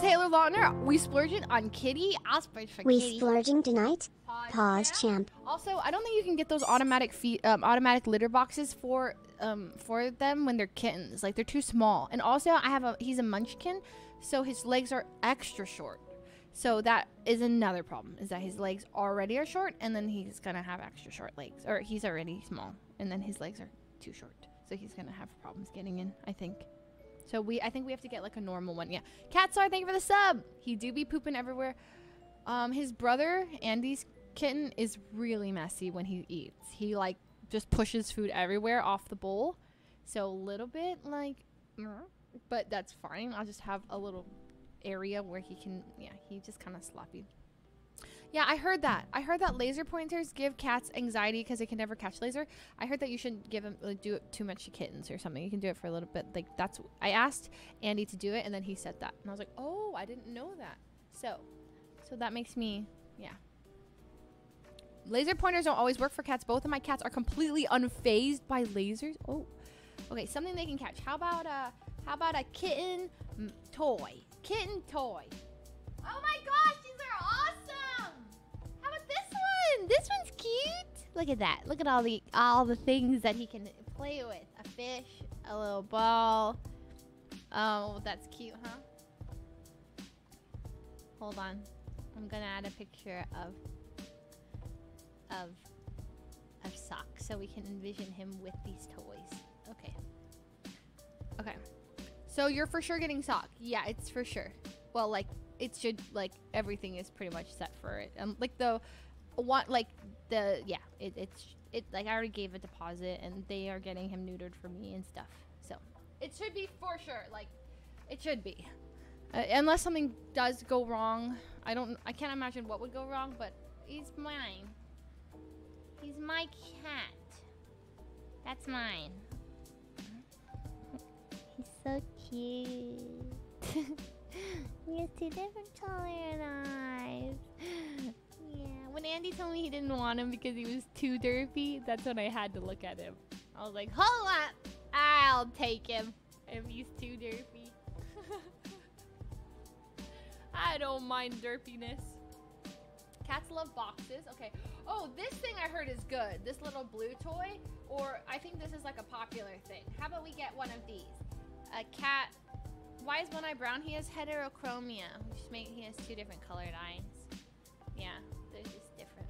Speaker 1: Taylor Lautner, we splurging on Kitty. I'll splurge for
Speaker 2: We
Speaker 1: Kitty.
Speaker 2: splurging tonight? Pause, champ.
Speaker 1: Also, I don't think you can get those automatic feet, um, automatic litter boxes for um for them when they're kittens. Like they're too small. And also, I have a he's a munchkin, so his legs are extra short. So that is another problem. Is that his legs already are short, and then he's gonna have extra short legs, or he's already small, and then his legs are too short. So he's gonna have problems getting in. I think. So we, I think we have to get like a normal one. Yeah. Catsar, thank you for the sub. He do be pooping everywhere. Um, his brother Andy's kitten is really messy when he eats. He like just pushes food everywhere off the bowl. So a little bit like, but that's fine. I'll just have a little area where he can. Yeah, he just kind of sloppy. Yeah, I heard that. I heard that laser pointers give cats anxiety because they can never catch laser. I heard that you shouldn't give them like, do it too much to kittens or something. You can do it for a little bit. Like that's. I asked Andy to do it, and then he said that, and I was like, oh, I didn't know that. So, so that makes me, yeah. Laser pointers don't always work for cats. Both of my cats are completely unfazed by lasers. Oh, okay. Something they can catch. How about a how about a kitten mm, toy? Kitten toy. Oh my gosh, these are awesome! How about this one? This one's cute. Look at that. Look at all the all the things that he can play with. A fish, a little ball. Oh, that's cute, huh? Hold on. I'm gonna add a picture of of of sock so we can envision him with these toys. Okay. Okay. So you're for sure getting sock. Yeah, it's for sure. Well, like it should like everything is pretty much set for it. Um, like the one like the yeah, it, it's it like I already gave a deposit and they are getting him neutered for me and stuff. So it should be for sure. Like it should be. Uh, unless something does go wrong, I don't. I can't imagine what would go wrong. But he's mine. He's my cat. That's mine.
Speaker 17: He's so cute. <laughs> he has two different color eyes.
Speaker 1: Yeah. When Andy told me he didn't want him because he was too derpy, that's when I had to look at him. I was like, hold up, I'll take him if he's too derpy. I <laughs> I don't mind derpiness. Cats love boxes. Okay. Oh, this thing I heard is good. This little blue toy, or I think this is like a popular thing. How about we get one of these? A cat. Why is one eye brown? He has heterochromia, which make he has two different colored eyes. Yeah, they're just different.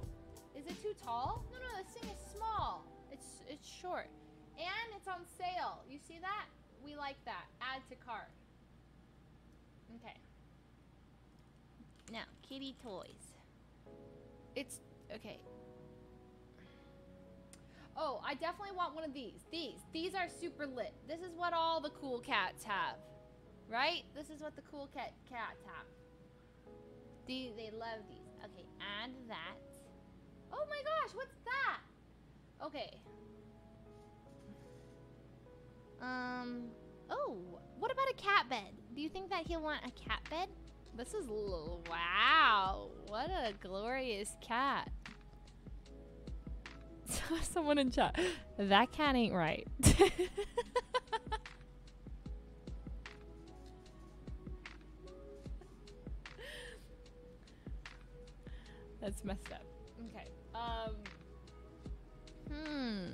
Speaker 1: Is it too tall? No, no, this thing is small. It's it's short, and it's on sale. You see that? We like that. Add to cart. Okay. Now, kitty toys. It's okay. Oh, I definitely want one of these. These. These are super lit. This is what all the cool cats have. Right? This is what the cool cat cats have. These they love these. Okay, add that. Oh my gosh, what's that? Okay. Um Oh, what about a cat bed? Do you think that he'll want a cat bed? This is wow. What a glorious cat. <laughs> Someone in chat. That cat ain't right. <laughs> That's messed up. Okay. Um. Hmm.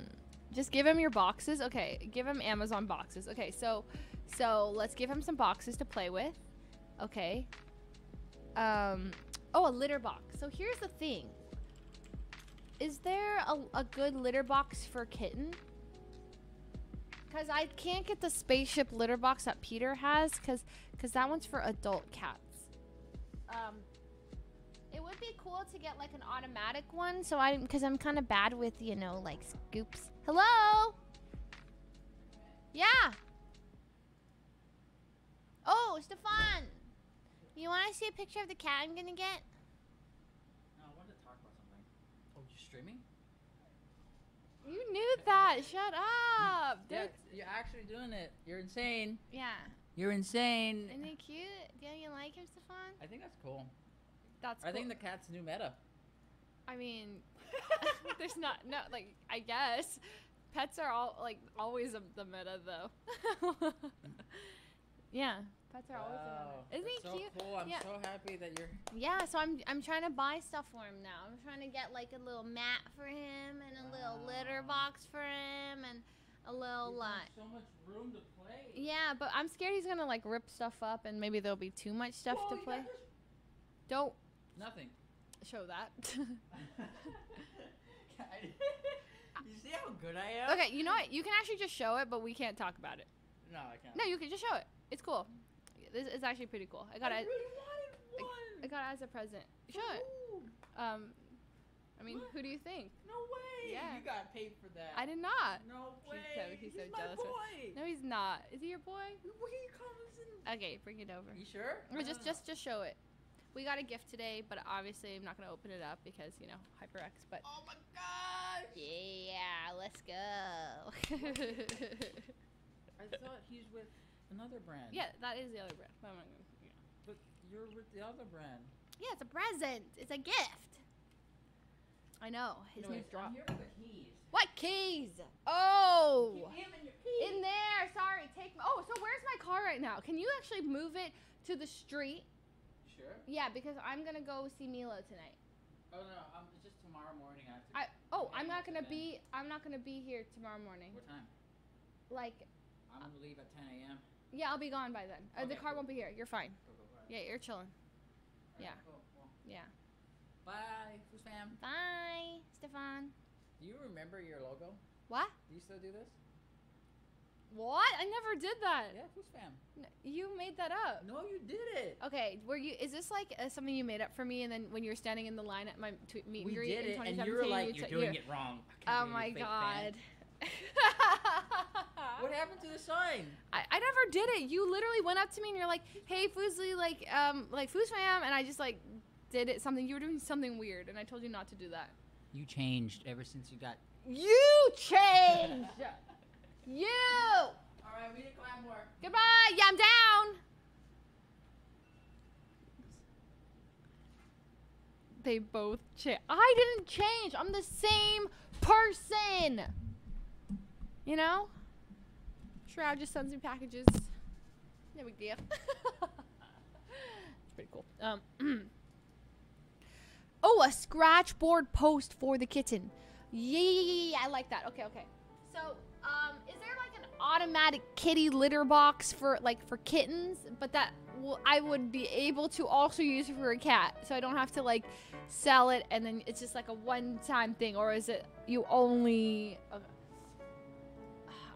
Speaker 1: Just give him your boxes. Okay. Give him Amazon boxes. Okay. So, so let's give him some boxes to play with. Okay. Um. Oh, a litter box. So here's the thing. Is there a, a good litter box for kitten? Because I can't get the spaceship litter box that Peter has, because because that one's for adult cats. Um, it would be cool to get like an automatic one, so I because I'm kind of bad with you know like scoops. Hello. Yeah. Oh, Stefan. You want to see a picture of the cat I'm gonna get?
Speaker 18: No, I wanted to talk about something. Oh, you streaming?
Speaker 1: You knew that. Shut up.
Speaker 18: Yeah, you're actually doing it. You're insane.
Speaker 1: Yeah.
Speaker 18: You're insane.
Speaker 1: Isn't he cute? Do you like him, Stefan?
Speaker 18: I think that's cool.
Speaker 1: That's.
Speaker 18: I think the cat's new meta.
Speaker 1: I mean, <laughs> <laughs> there's not no like I guess pets are all like always a, the meta though. <laughs> yeah, pets are always
Speaker 18: Wow.
Speaker 1: Isn't he
Speaker 18: so
Speaker 1: cute?
Speaker 18: cool. I'm
Speaker 1: yeah.
Speaker 18: so happy that you're.
Speaker 1: Yeah, so I'm I'm trying to buy stuff for him now. I'm trying to get like a little mat for him and a little litter box for him and a little like
Speaker 18: So much room to play.
Speaker 1: yeah, but I'm scared he's gonna like rip stuff up and maybe there'll be too much stuff
Speaker 18: Whoa,
Speaker 1: to play. Don't
Speaker 18: Nothing.
Speaker 1: show that. <laughs> <laughs> <laughs>
Speaker 18: you see how good I am?
Speaker 1: okay, you know what? You can actually just show it, but we can't talk about it.
Speaker 18: No, I can't.
Speaker 1: No, you can just show it. It's cool. This is actually pretty cool. I got
Speaker 18: I
Speaker 1: it.
Speaker 18: really wanted
Speaker 1: I,
Speaker 18: one.
Speaker 1: I got it as a present. Show it. Um, I mean, who do you think?
Speaker 18: No way.
Speaker 1: Yeah.
Speaker 18: You got paid for that.
Speaker 1: I did not.
Speaker 18: No
Speaker 1: He's
Speaker 18: way.
Speaker 1: so, he's so
Speaker 18: my
Speaker 1: jealous.
Speaker 18: boy.
Speaker 1: No, he's not. Is he your boy?
Speaker 18: He comes in.
Speaker 1: Okay, bring it over.
Speaker 18: You sure?
Speaker 1: Or just,
Speaker 18: no, no.
Speaker 1: just, just show it. We got a gift today, but obviously I'm not gonna open it up because you know HyperX. But
Speaker 18: oh my gosh!
Speaker 1: Yeah, let's go. <laughs>
Speaker 18: I thought he's with another brand.
Speaker 1: yeah, that is the other brand. But I'm gonna- yeah.
Speaker 18: But you're with the other brand.
Speaker 1: Yeah, it's a present. It's a gift. I know. His new drop.
Speaker 18: I'm here with the keys.
Speaker 1: What keys? Oh,
Speaker 18: Keep him in your keys.
Speaker 1: in there. Sorry, take. Oh, so where's my car right now? Can you actually move it to the street?
Speaker 18: Sure.
Speaker 1: Yeah, because I'm gonna go see Milo tonight.
Speaker 18: Oh no, um, it's just tomorrow morning. I have to.
Speaker 1: I oh, I'm not gonna be. I'm not gonna be here tomorrow morning.
Speaker 18: What time?
Speaker 1: Like,
Speaker 18: I'm gonna leave at 10 a.m.
Speaker 1: yeah, I'll be gone by then. Uh, the
Speaker 18: Okay,
Speaker 1: car
Speaker 18: cool.
Speaker 1: won't be here. You're fine.
Speaker 18: Cool, cool, alright.
Speaker 1: Yeah, you're chilling. Yeah.
Speaker 18: Cool, cool.
Speaker 1: Yeah.
Speaker 18: Bye, Foos fam.
Speaker 1: Bye, Stefan.
Speaker 18: Do you remember your logo?
Speaker 1: What?
Speaker 18: Do you still do this?
Speaker 1: What? I never did that.
Speaker 18: Yeah, Foos fam.
Speaker 1: N- You made that up.
Speaker 18: No, you did it.
Speaker 1: Okay, were you? Is this like uh, something you made up for me? And then when you were standing in the line at my tw- meet
Speaker 18: We
Speaker 1: and greet
Speaker 18: did
Speaker 1: in
Speaker 18: it, and you were like,
Speaker 1: you
Speaker 18: "You're
Speaker 1: t-
Speaker 18: doing it wrong." I
Speaker 1: Oh
Speaker 18: believe
Speaker 1: my
Speaker 18: you're a fake
Speaker 1: god.
Speaker 18: fan. <laughs> What happened to the sign?
Speaker 1: I, I never did it. You literally went up to me and you're like, "Hey, Fuslie, like, um, like Foos fam," and I just like did it something. You were doing something weird, and I told you not to do that.
Speaker 18: You changed ever since you got.
Speaker 1: You changed. <laughs> you.
Speaker 18: All right, we need to clap more.
Speaker 1: Goodbye. Yeah, I'm down. They both change. I didn't change. I'm the same person. You know? Shroud just sends me packages. No big deal. it's pretty cool. Um, <clears throat> oh, a scratch board post for the kitten. Yeah, yeah, yeah, yeah, I like that. Okay, okay. So, um, is there like an automatic kitty litter box for like for kittens, but that I would be able to also use for a cat, so I don't have to like sell it and then it's just like a one-time thing, or is it you only? Okay.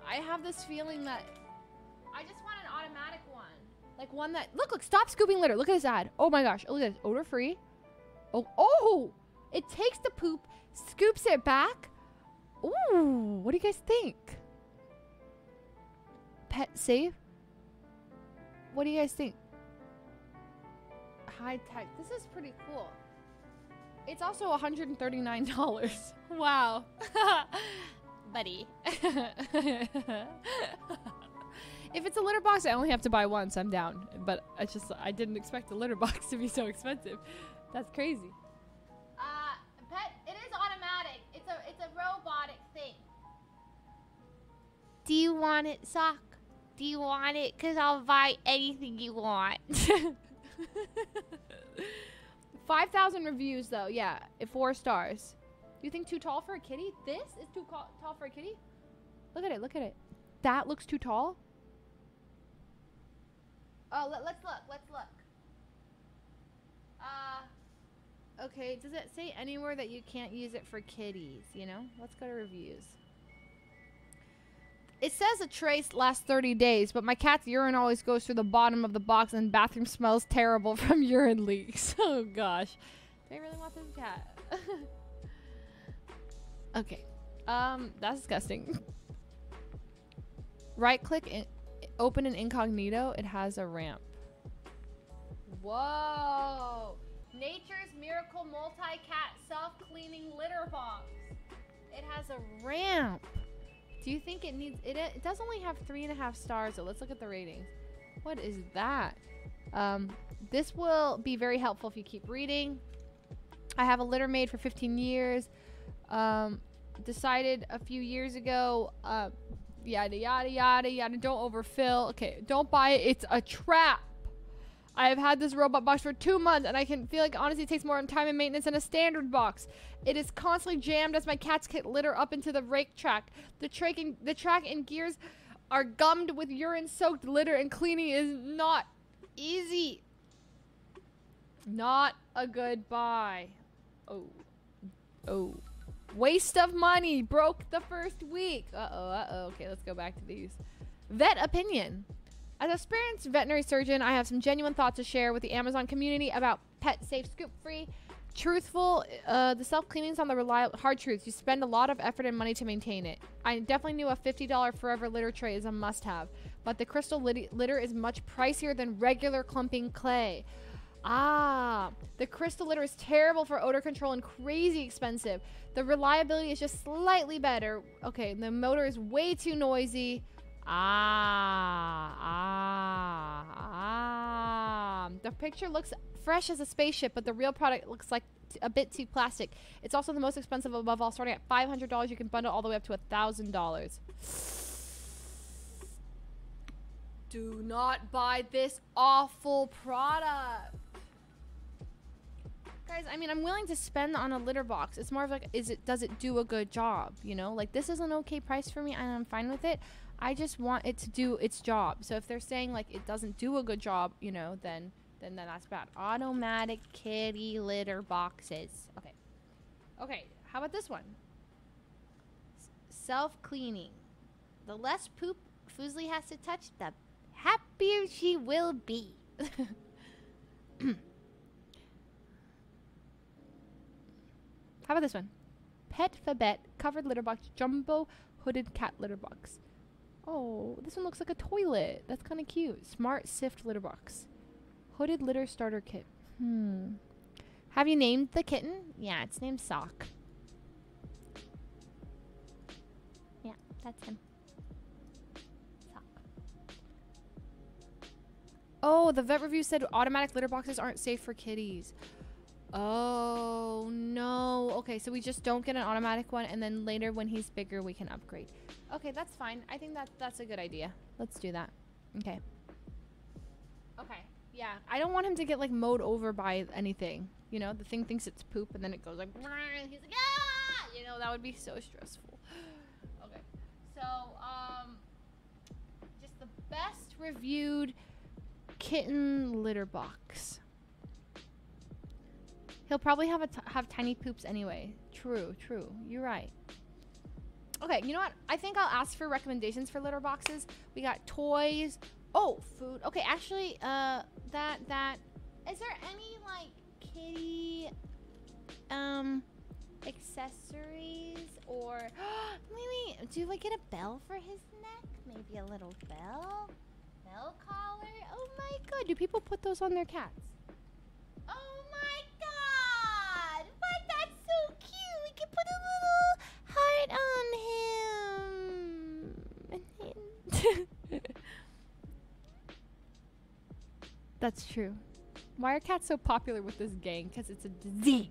Speaker 1: I have this feeling that I just want an automatic one. Like one that look, look, stop scooping litter. Look at this ad. Oh my gosh. Look at this. Odor free. Oh, oh! It takes the poop, scoops it back. Ooh, what do you guys think? PetSafe? What do you guys think? High tech. This is pretty cool. It's also $139. <laughs> wow. <laughs> Buddy. if it's a litter box, I only have to buy one, so I'm down. But I just I didn't expect the litter box <laughs> to be so expensive. That's crazy. Uh, pet, it is automatic. It's a it's a robotic thing.
Speaker 19: Do you want it, Sock? Do you want it? Cause I'll buy anything you want. <laughs> <laughs>
Speaker 1: 5,000 reviews though. Yeah, 4 stars. You think too tall for a kitty? This is too tall for a kitty? Look at it, look at it. That looks too tall? Oh, let, let's look. Let's look. Uh, okay. Does it say anywhere that you can't use it for kitties? You know. Let's go to reviews. It says a trace lasts 30 days, but my cat's urine always goes through the bottom of the box, and bathroom smells terrible <laughs> from urine leaks. <laughs> oh gosh. Do I really want this cat? <laughs> okay. Um, that's disgusting. right click and open an incognito. It has a ramp. Whoa! Nature's Miracle Multi Cat Self Cleaning Litter Box. It has a ramp. Do you think it needs it? It does only have three and a half stars. So let's look at the ratings. What is that? Um, this will be very helpful if you keep reading. I have a litter made for 15 years. Um, decided a few years ago. Uh, yada yada yada yada. Don't overfill. Okay, don't buy it. It's a trap. I have had this robot box for two months, and I can feel like honestly it takes more time and maintenance than a standard box. It is constantly jammed as my cats get litter up into the rake track. The track and the track and gears are gummed with urine-soaked litter, and cleaning is not easy. Not a good buy. Oh, oh, waste of money. Broke the first week. Uh oh. Uh oh. Okay, let's go back to these. Vet opinion. As an experienced veterinary surgeon, I have some genuine thoughts to share with the Amazon community about PetSafe, scoop free, truthful. Uh, the self cleaning is on the reliable hard truths. You spend a lot of effort and money to maintain it. I definitely knew a $50 forever litter tray is a must have, but the crystal lit- litter is much pricier than regular clumping clay. Ah, the crystal litter is terrible for odor control and crazy expensive. The reliability is just slightly better. Okay, the motor is way too noisy. Ah, ah, ah. The picture looks fresh as a spaceship, but the real product looks like a bit too plastic. It's also the most expensive above all, starting at $500. You can bundle all the way up to $1,000. Do not buy this awful product. Guys, I mean, I'm willing to spend on a litter box. It's more of like, is it does it do a good job? You know, like this is an okay price for me, and I'm fine with it. I just want it to do its job. So if they're saying like it doesn't do a good job, you know, then then, then that's bad. Automatic kitty litter boxes. Okay. Okay. How about this one? Self cleaning. The less poop Fuslie has to touch, the happier she will be. How about this one? Pet Fabet covered litter box, jumbo hooded cat litter box. Oh, this one looks like a toilet. That's kind of cute. Smart Sift litter box. Hooded litter starter kit. Hmm. Have you named the kitten? Yeah, it's named Sock.
Speaker 20: Yeah, that's him. Sock.
Speaker 1: Oh, the vet review said automatic litter boxes aren't safe for kitties. Oh, no. Okay, so we just don't get an automatic one, and then later when he's bigger, we can upgrade. Okay, that's fine. I think that that's a good idea. Let's do that. Okay. Okay. Yeah, I don't want him to get like mowed over by anything. You know, the thing thinks it's poop and then it goes like, and <laughs> he's like, ah! You know, that would be so stressful. <gasps> Okay, so um, just the best reviewed kitten litter box. He'll probably have a t- have tiny poops anyway. True, true. You're right. Okay, you know what? I think I'll ask for recommendations for litter boxes. We got toys. Oh, food. Okay, actually, uh, that that is there any like kitty um accessories or <gasps> maybe do I get a bell for his neck? Maybe a little bell, bell collar. Oh my god, do people put those on their cats? God! But that's so cute. We can put a little heart on him. <laughs> That's true. Why are cats so popular with this gang? Because it's a disease.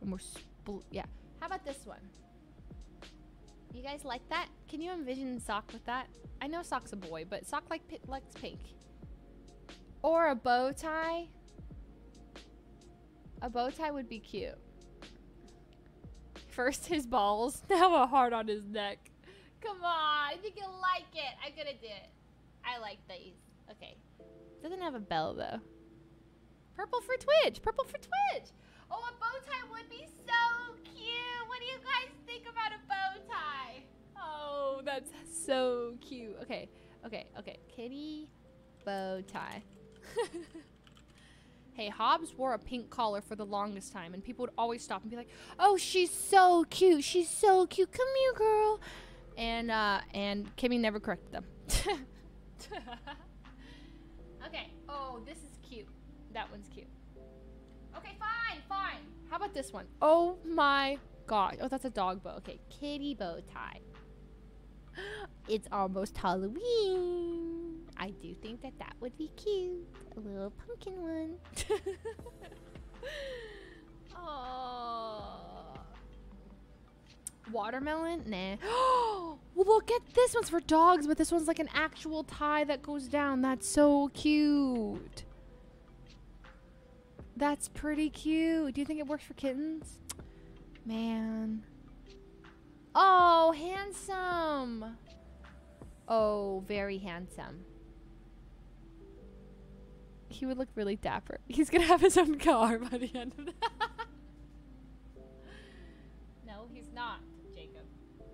Speaker 1: And we're spl- yeah. How about this one? You guys like that? Can you envision Sock with that? I know Sock's a boy, but Sock like likes pink. Or a bow tie. A bow tie would be cute. First his balls, <laughs> now a heart on his neck. Come on, I think you'll like it. I'm gonna do it. I like these. Okay. Doesn't have a bell though. Purple for Twitch. Purple for Twitch. Oh, a bow tie would be so cute. What do you guys think about a bow tie? Oh, that's so cute. Okay, okay, okay. Kitty bow tie. <laughs> hey, Hobbs wore a pink collar for the longest time, and people would always stop and be like, "Oh, she's so cute. She's so cute. Come here, girl." And uh, and Kimmy never corrected them. <laughs> okay. Oh, this is cute. That one's cute. Okay, fine, fine. How about this one? Oh my god. Oh, that's a dog bow. Okay, kitty bow tie. <gasps> It's almost Halloween. I do think that that would be cute. A little pumpkin one. <laughs> oh. Watermelon? Nah. <gasps> well, look at this one's for dogs, but this one's like an actual tie that goes down. That's so cute. That's pretty cute. Do you think it works for kittens? Man. Oh, handsome. Oh, very handsome. He would look really dapper. <laughs> He's gonna have his own car by the end of that. <laughs> no, he's not, Jacob.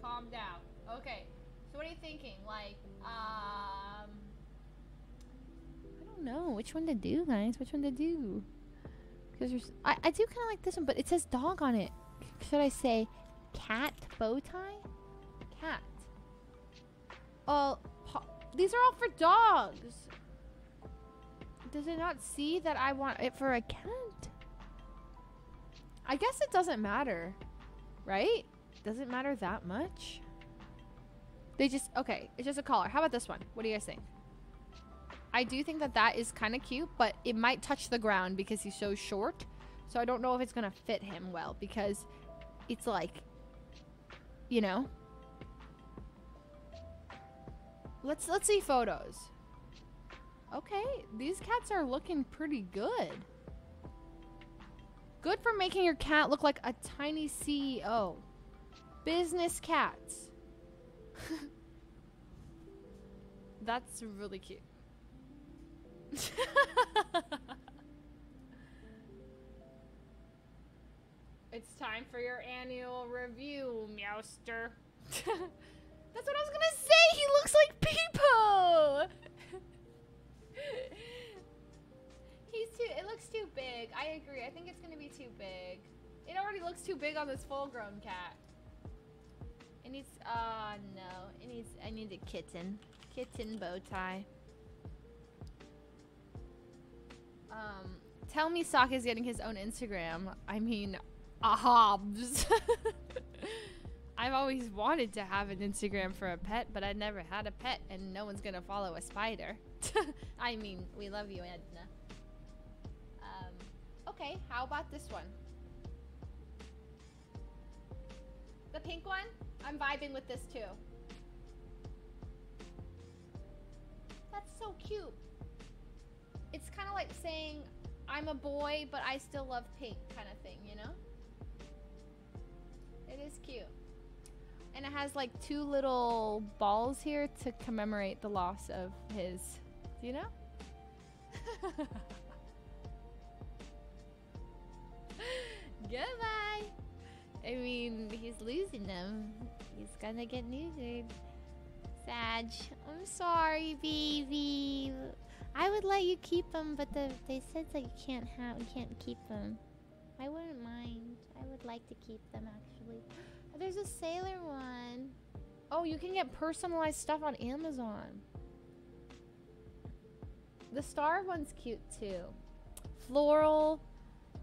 Speaker 1: Calm down. Okay. So what are you thinking? Like, um I don't know which one to do, guys. Which one to do? Because there's, I, I do kind of like this one, but it says dog on it. Should I say cat bow tie? Cat. Oh, these are all for dogs. Does it not see that I want it for a cat? I guess it doesn't matter, right? Doesn't matter that much. They just okay. It's just a collar. How about this one? What do you guys think? I do think that that is kind of cute, but it might touch the ground because he's so short. So I don't know if it's gonna fit him well because it's like, you know. Let's let's see photos. Okay, these cats are looking pretty good. Good for making your cat look like a tiny CEO. Business cats. <laughs> That's really cute. <laughs> it's time for your annual review, Meowster. <laughs> That's what I was gonna say. He looks like people. <laughs> He's too. It looks too big. I agree. I think it's gonna be too big. It already looks too big on this full-grown cat. It needs. Uh no. It needs. I need a kitten. Kitten bow tie. Um, tell me Sock is getting his own Instagram. I mean, a Hobbs. <laughs> I've always wanted to have an Instagram for a pet, but I never had a pet, and no one's gonna follow a spider. <laughs> I mean, we love you, Edna. Um, okay, how about this one? The pink one? I'm vibing with this too. That's so cute. It's kind of of like saying I'm a boy, but I still love pink kind of thing, you know? It is cute. And it has like two little balls here to commemorate the loss of his, do you know? Goodbye. I mean, he's losing them. He's gonna get neutered. Sag, I'm sorry, baby. I would let you keep them, but the, they said that you can't have, you can't keep them. I wouldn't mind. I would like to keep them actually. There's a sailor one. Oh, you can get personalized stuff on Amazon. The star one's cute too. Floral,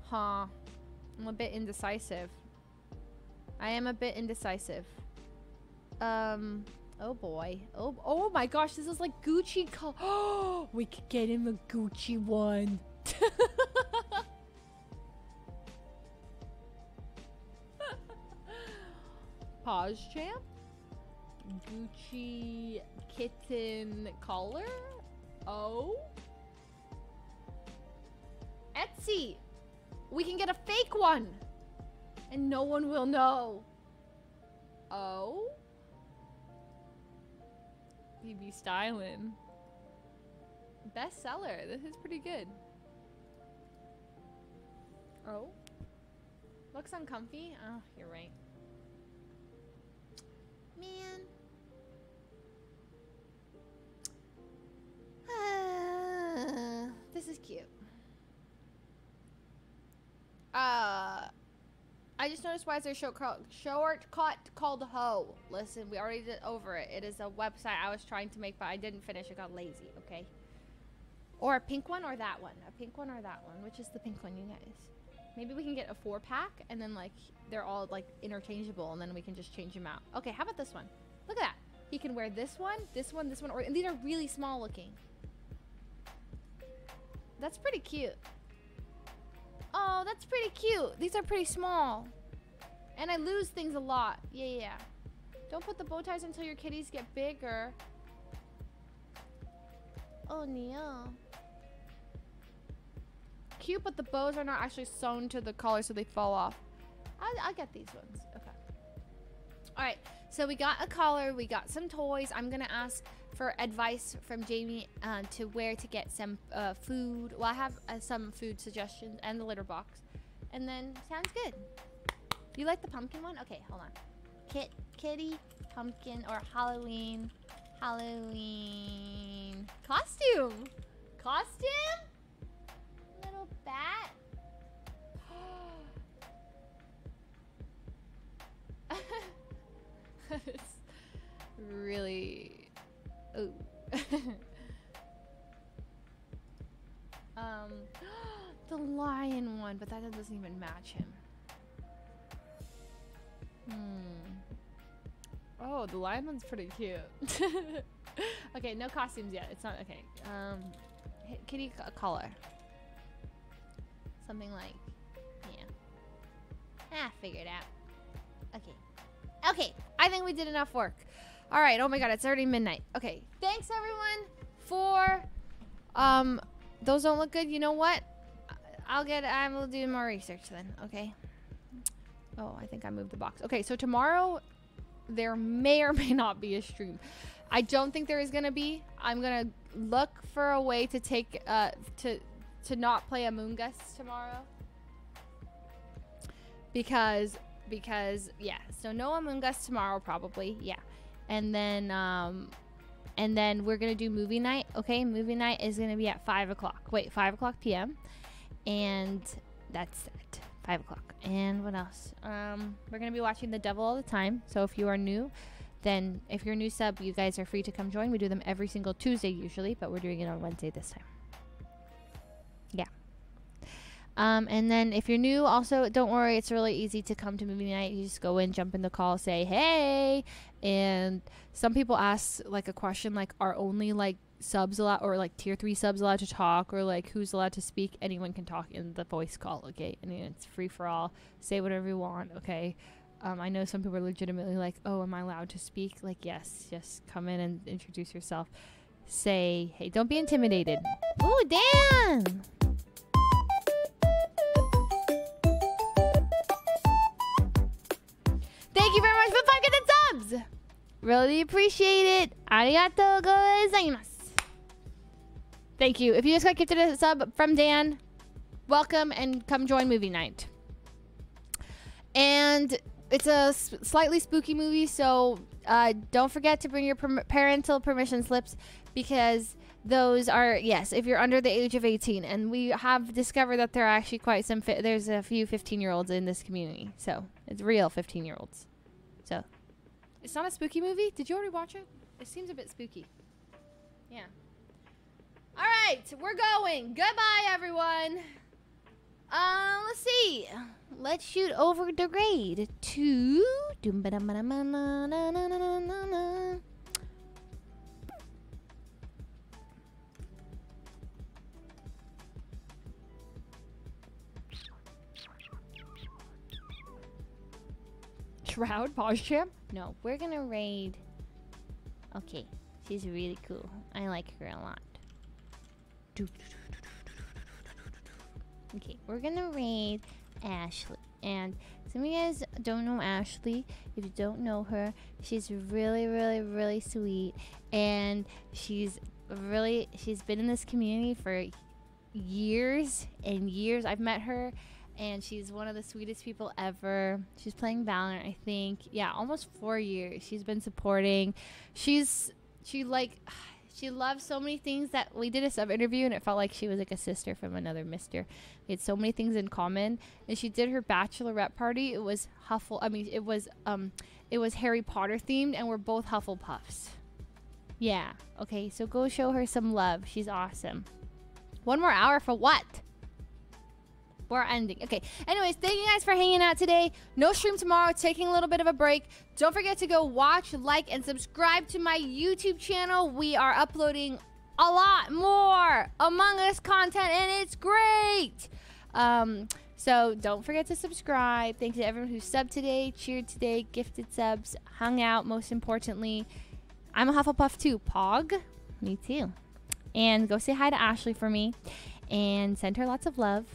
Speaker 1: huh? I'm a bit indecisive. I am a bit indecisive. Um. Oh boy. Oh. Oh my gosh. This is like Gucci. Co- oh, <gasps> we could get him a Gucci one. <laughs> Pause champ. Gucci kitten collar. Oh. Etsy. We can get a fake one. And no one will know. Oh? BB Stylin. Bestseller. This is pretty good. Oh? Looks uncomfy? Oh, you're right. Man. <sighs> this is cute. Uh, I just noticed why is there a show called shortcut called Ho. Listen, we already did over it. It is a website I was trying to make, but I didn't finish. I got lazy. Okay. Or a pink one or that one. A pink one or that one. Which is the pink one, you guys? Maybe we can get a four pack and then like they're all like interchangeable and then we can just change them out. Okay, how about this one? Look at that. He can wear this one, this one, this one, or and these are really small looking. That's pretty cute. Oh, that's pretty cute. These are pretty small. And I lose things a lot. Yeah, yeah. Don't put the bow ties until your kitties get bigger. Oh, no. Cute, but the bows are not actually sewn to the collar so they fall off. I'll, I'll get these ones. Okay. All right. So we got a collar. We got some toys. I'm going to ask for advice from Jamie uh, to where to get some uh, food. Well, I have uh, some food suggestions and the litter box. And then sounds good. You like the pumpkin one? Okay, hold on. Kit, kitty, pumpkin, or Halloween. Halloween costume. Costume? Little bat. <gasps> it's really oh <laughs> um <gasps> the lion one but that doesn't even match him. Hmm. Oh the lion one's pretty cute. <laughs> Okay no costumes yet. It's not okay. Um kitty c- collar something like yeah. Ah figure it out. Okay. Okay, I think we did enough work. All right. Oh my god, it's already midnight. Okay. Thanks everyone for um those don't look good. You know what? I'll get I will do more research then, okay? Oh, I think I moved the box. Okay, so tomorrow there may or may not be a stream. I don't think there is going to be. I'm going to look for a way to take uh to to not play Among Us tomorrow because because yeah so no among us tomorrow probably yeah and then um and then we're gonna do movie night okay? Movie night is gonna be at five o'clock. Wait five o'clock pm and that's it five o'clock. And what else? Um we're gonna be watching the devil all the time. So if you are new then if you're a new sub you guys are free to come join. We do them every single tuesday usually but we're doing it on wednesday this time. Yeah. Um, and then if you're new, also don't worry, it's really easy to come to movie night. You just go in, jump in the call, say hey, and some people ask like a question like, are only like subs allowed or like tier three subs allowed to talk or like who's allowed to speak? Anyone can talk in the voice call, okay? I mean it's free for all. Say whatever you want, okay? Um, I know some people are legitimately like, oh, am I allowed to speak? Like, yes, just come in and introduce yourself say hey. Don't be intimidated. Oh, Dan! Thank you very much for fucking the. Really appreciate it. Arigato gozaimasu. Thank you. If you just got gifted a sub from Dan, welcome and come join movie night. And it's a slightly spooky movie, so uh, don't forget to bring your perm- parental permission slips because those are yes, if you're under the age of 18. And we have discovered that there are actually quite some. There's a few 15 year olds in this community, so it's real 15 year olds. It's not a spooky movie. Did you already watch it? It seems a bit spooky. Yeah. All right, we're going. Goodbye, everyone. Uh, let's see. Let's shoot over the grade to. Shroud, pause champ? No, we're gonna raid. Okay, she's really cool. I like her a lot. Okay, we're gonna raid Ashley. And some of you guys don't know Ashley. If you don't know her, she's really, really, really sweet. And she's really, she's been in this community for years and years. I've met her and she's one of the sweetest people ever. She's playing Valorant, I think. Yeah, almost four years. She's been supporting. She's, she like, <sighs> she loves so many things that we did a sub interview and it felt like she was like a sister from another mister. We had so many things in common. And she did her bachelorette party. It was Huffle. I mean, it was um, it was Harry Potter themed, and we're both Hufflepuffs. Yeah. Okay. So go show her some love. She's awesome. One more hour for what? We're ending. Okay. Anyways, thank you guys for hanging out today. No stream tomorrow. Taking a little bit of a break. Don't forget to go watch, like, and subscribe to my YouTube channel. We are uploading a lot more Among Us content, and it's great. Um, so don't forget to subscribe. Thanks to everyone who subbed today, cheered today, gifted subs, hung out. Most importantly, I'm a Hufflepuff too. Pog, me too. And go say hi to Ashley for me, and send her lots of love.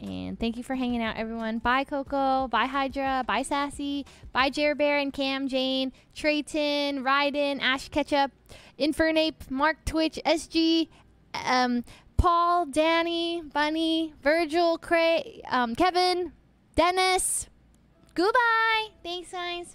Speaker 1: And thank you for hanging out, everyone. Bye, Coco. Bye, Hydra. Bye, Sassy. Bye, Jer Bear and Cam, Jane, Trayton, Ryden, Ash Ketchup, Infernape, Mark Twitch, SG, um, Paul, Danny, Bunny, Virgil, Cray, um, Kevin, Dennis. Goodbye. Thanks, guys.